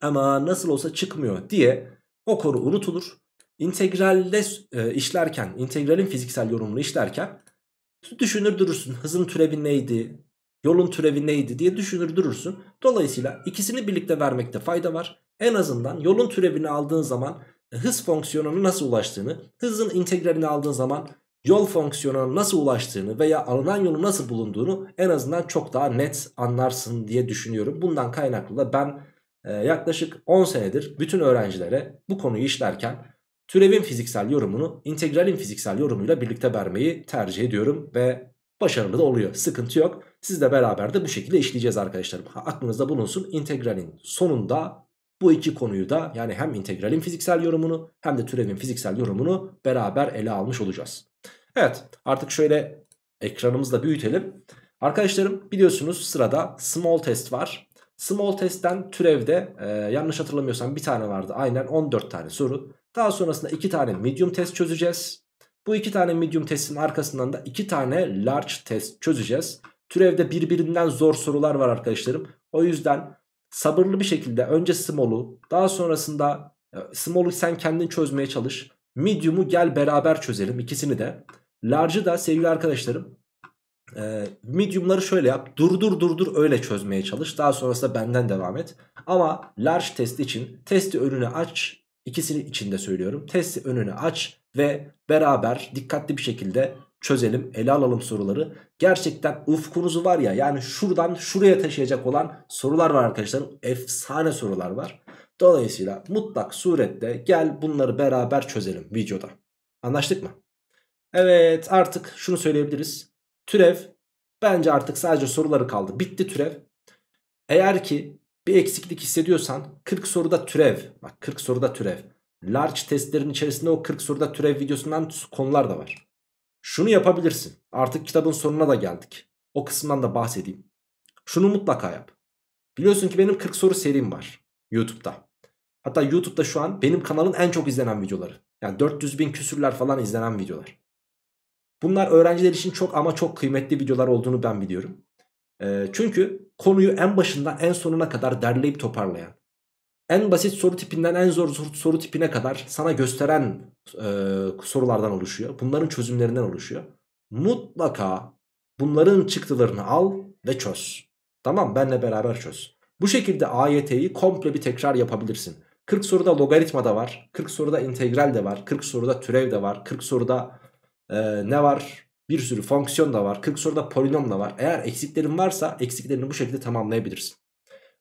ama nasıl olsa çıkmıyor diye o konu unutulur. İntegralle e, işlerken, integralin fiziksel yorumunu işlerken düşünür durursun. Hızın türevi neydi? Yolun türevi neydi diye düşünür durursun. Dolayısıyla ikisini birlikte vermekte fayda var. En azından yolun türevini aldığın zaman hız fonksiyonuna nasıl ulaştığını, hızın integralini aldığın zaman yol fonksiyonuna nasıl ulaştığını veya alınan yolun nasıl bulunduğunu en azından çok daha net anlarsın diye düşünüyorum. Bundan kaynaklı da ben e, yaklaşık 10 senedir bütün öğrencilere bu konuyu işlerken türevin fiziksel yorumunu integralin fiziksel yorumuyla birlikte vermeyi tercih ediyorum ve başarılı da oluyor. Sıkıntı yok. Sizle beraber de bu şekilde işleyeceğiz arkadaşlarım. Ha, aklınızda bulunsun integralin sonunda bu iki konuyu da yani hem integralin fiziksel yorumunu hem de türevin fiziksel yorumunu beraber ele almış olacağız. Evet artık şöyle ekranımızda büyütelim. Arkadaşlarım biliyorsunuz sırada small test var. Small test'ten türevde e, yanlış hatırlamıyorsam bir tane vardı. Aynen 14 tane soru. Daha sonrasında 2 tane medium test çözeceğiz. Bu 2 tane medium testin arkasından da 2 tane large test çözeceğiz. Türevde birbirinden zor sorular var arkadaşlarım. O yüzden sabırlı bir şekilde önce small'u daha sonrasında e, small'u sen kendin çözmeye çalış. Medium'u gel beraber çözelim ikisini de. Large'ı da sevgili arkadaşlarım e, medium'ları şöyle yap. Durdur durdur öyle çözmeye çalış. Daha sonrasında benden devam et. Ama large test için testi önüne aç. İkisini içinde söylüyorum. Testi önüne aç ve beraber dikkatli bir şekilde çözelim, ele alalım soruları. Gerçekten ufkunuzu var ya yani şuradan şuraya taşıyacak olan sorular var arkadaşlar. Efsane sorular var. Dolayısıyla mutlak surette gel bunları beraber çözelim videoda. Anlaştık mı? Evet artık şunu söyleyebiliriz. Türev bence artık sadece soruları kaldı. Bitti türev. Eğer ki bir eksiklik hissediyorsan 40 soruda türev. Bak 40 soruda türev. Large testlerin içerisinde o 40 soruda türev videosundan konular da var. Şunu yapabilirsin. Artık kitabın sonuna da geldik. O kısımdan da bahsedeyim. Şunu mutlaka yap. Biliyorsun ki benim 40 soru serim var YouTube'da. Hatta YouTube'da şu an benim kanalın en çok izlenen videoları. Yani 400 bin küsürler falan izlenen videolar. Bunlar öğrenciler için çok ama çok kıymetli videolar olduğunu ben biliyorum. E, çünkü konuyu en başından en sonuna kadar derleyip toparlayan, en basit soru tipinden en zor soru tipine kadar sana gösteren e, sorulardan oluşuyor. Bunların çözümlerinden oluşuyor. Mutlaka bunların çıktılarını al ve çöz. Tamam benle beraber çöz. Bu şekilde AYT'yi komple bir tekrar yapabilirsin. 40 soruda logaritma da var. 40 soruda integral de var. 40 soruda türev de var. 40 soruda e, ne var? Bir sürü fonksiyon da var. 40 soruda polinom da var. Eğer eksiklerin varsa eksiklerini bu şekilde tamamlayabilirsin.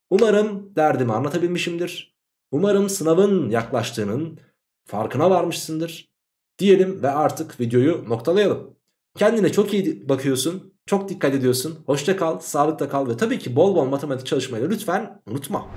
Umarım derdimi anlatabilmişimdir. Umarım sınavın yaklaştığının farkına varmışsındır. Diyelim ve artık videoyu noktalayalım. Kendine çok iyi bakıyorsun. Çok dikkat ediyorsun. Hoşça kal, sağlıkta kal ve tabii ki bol bol matematik çalışmayı lütfen unutma.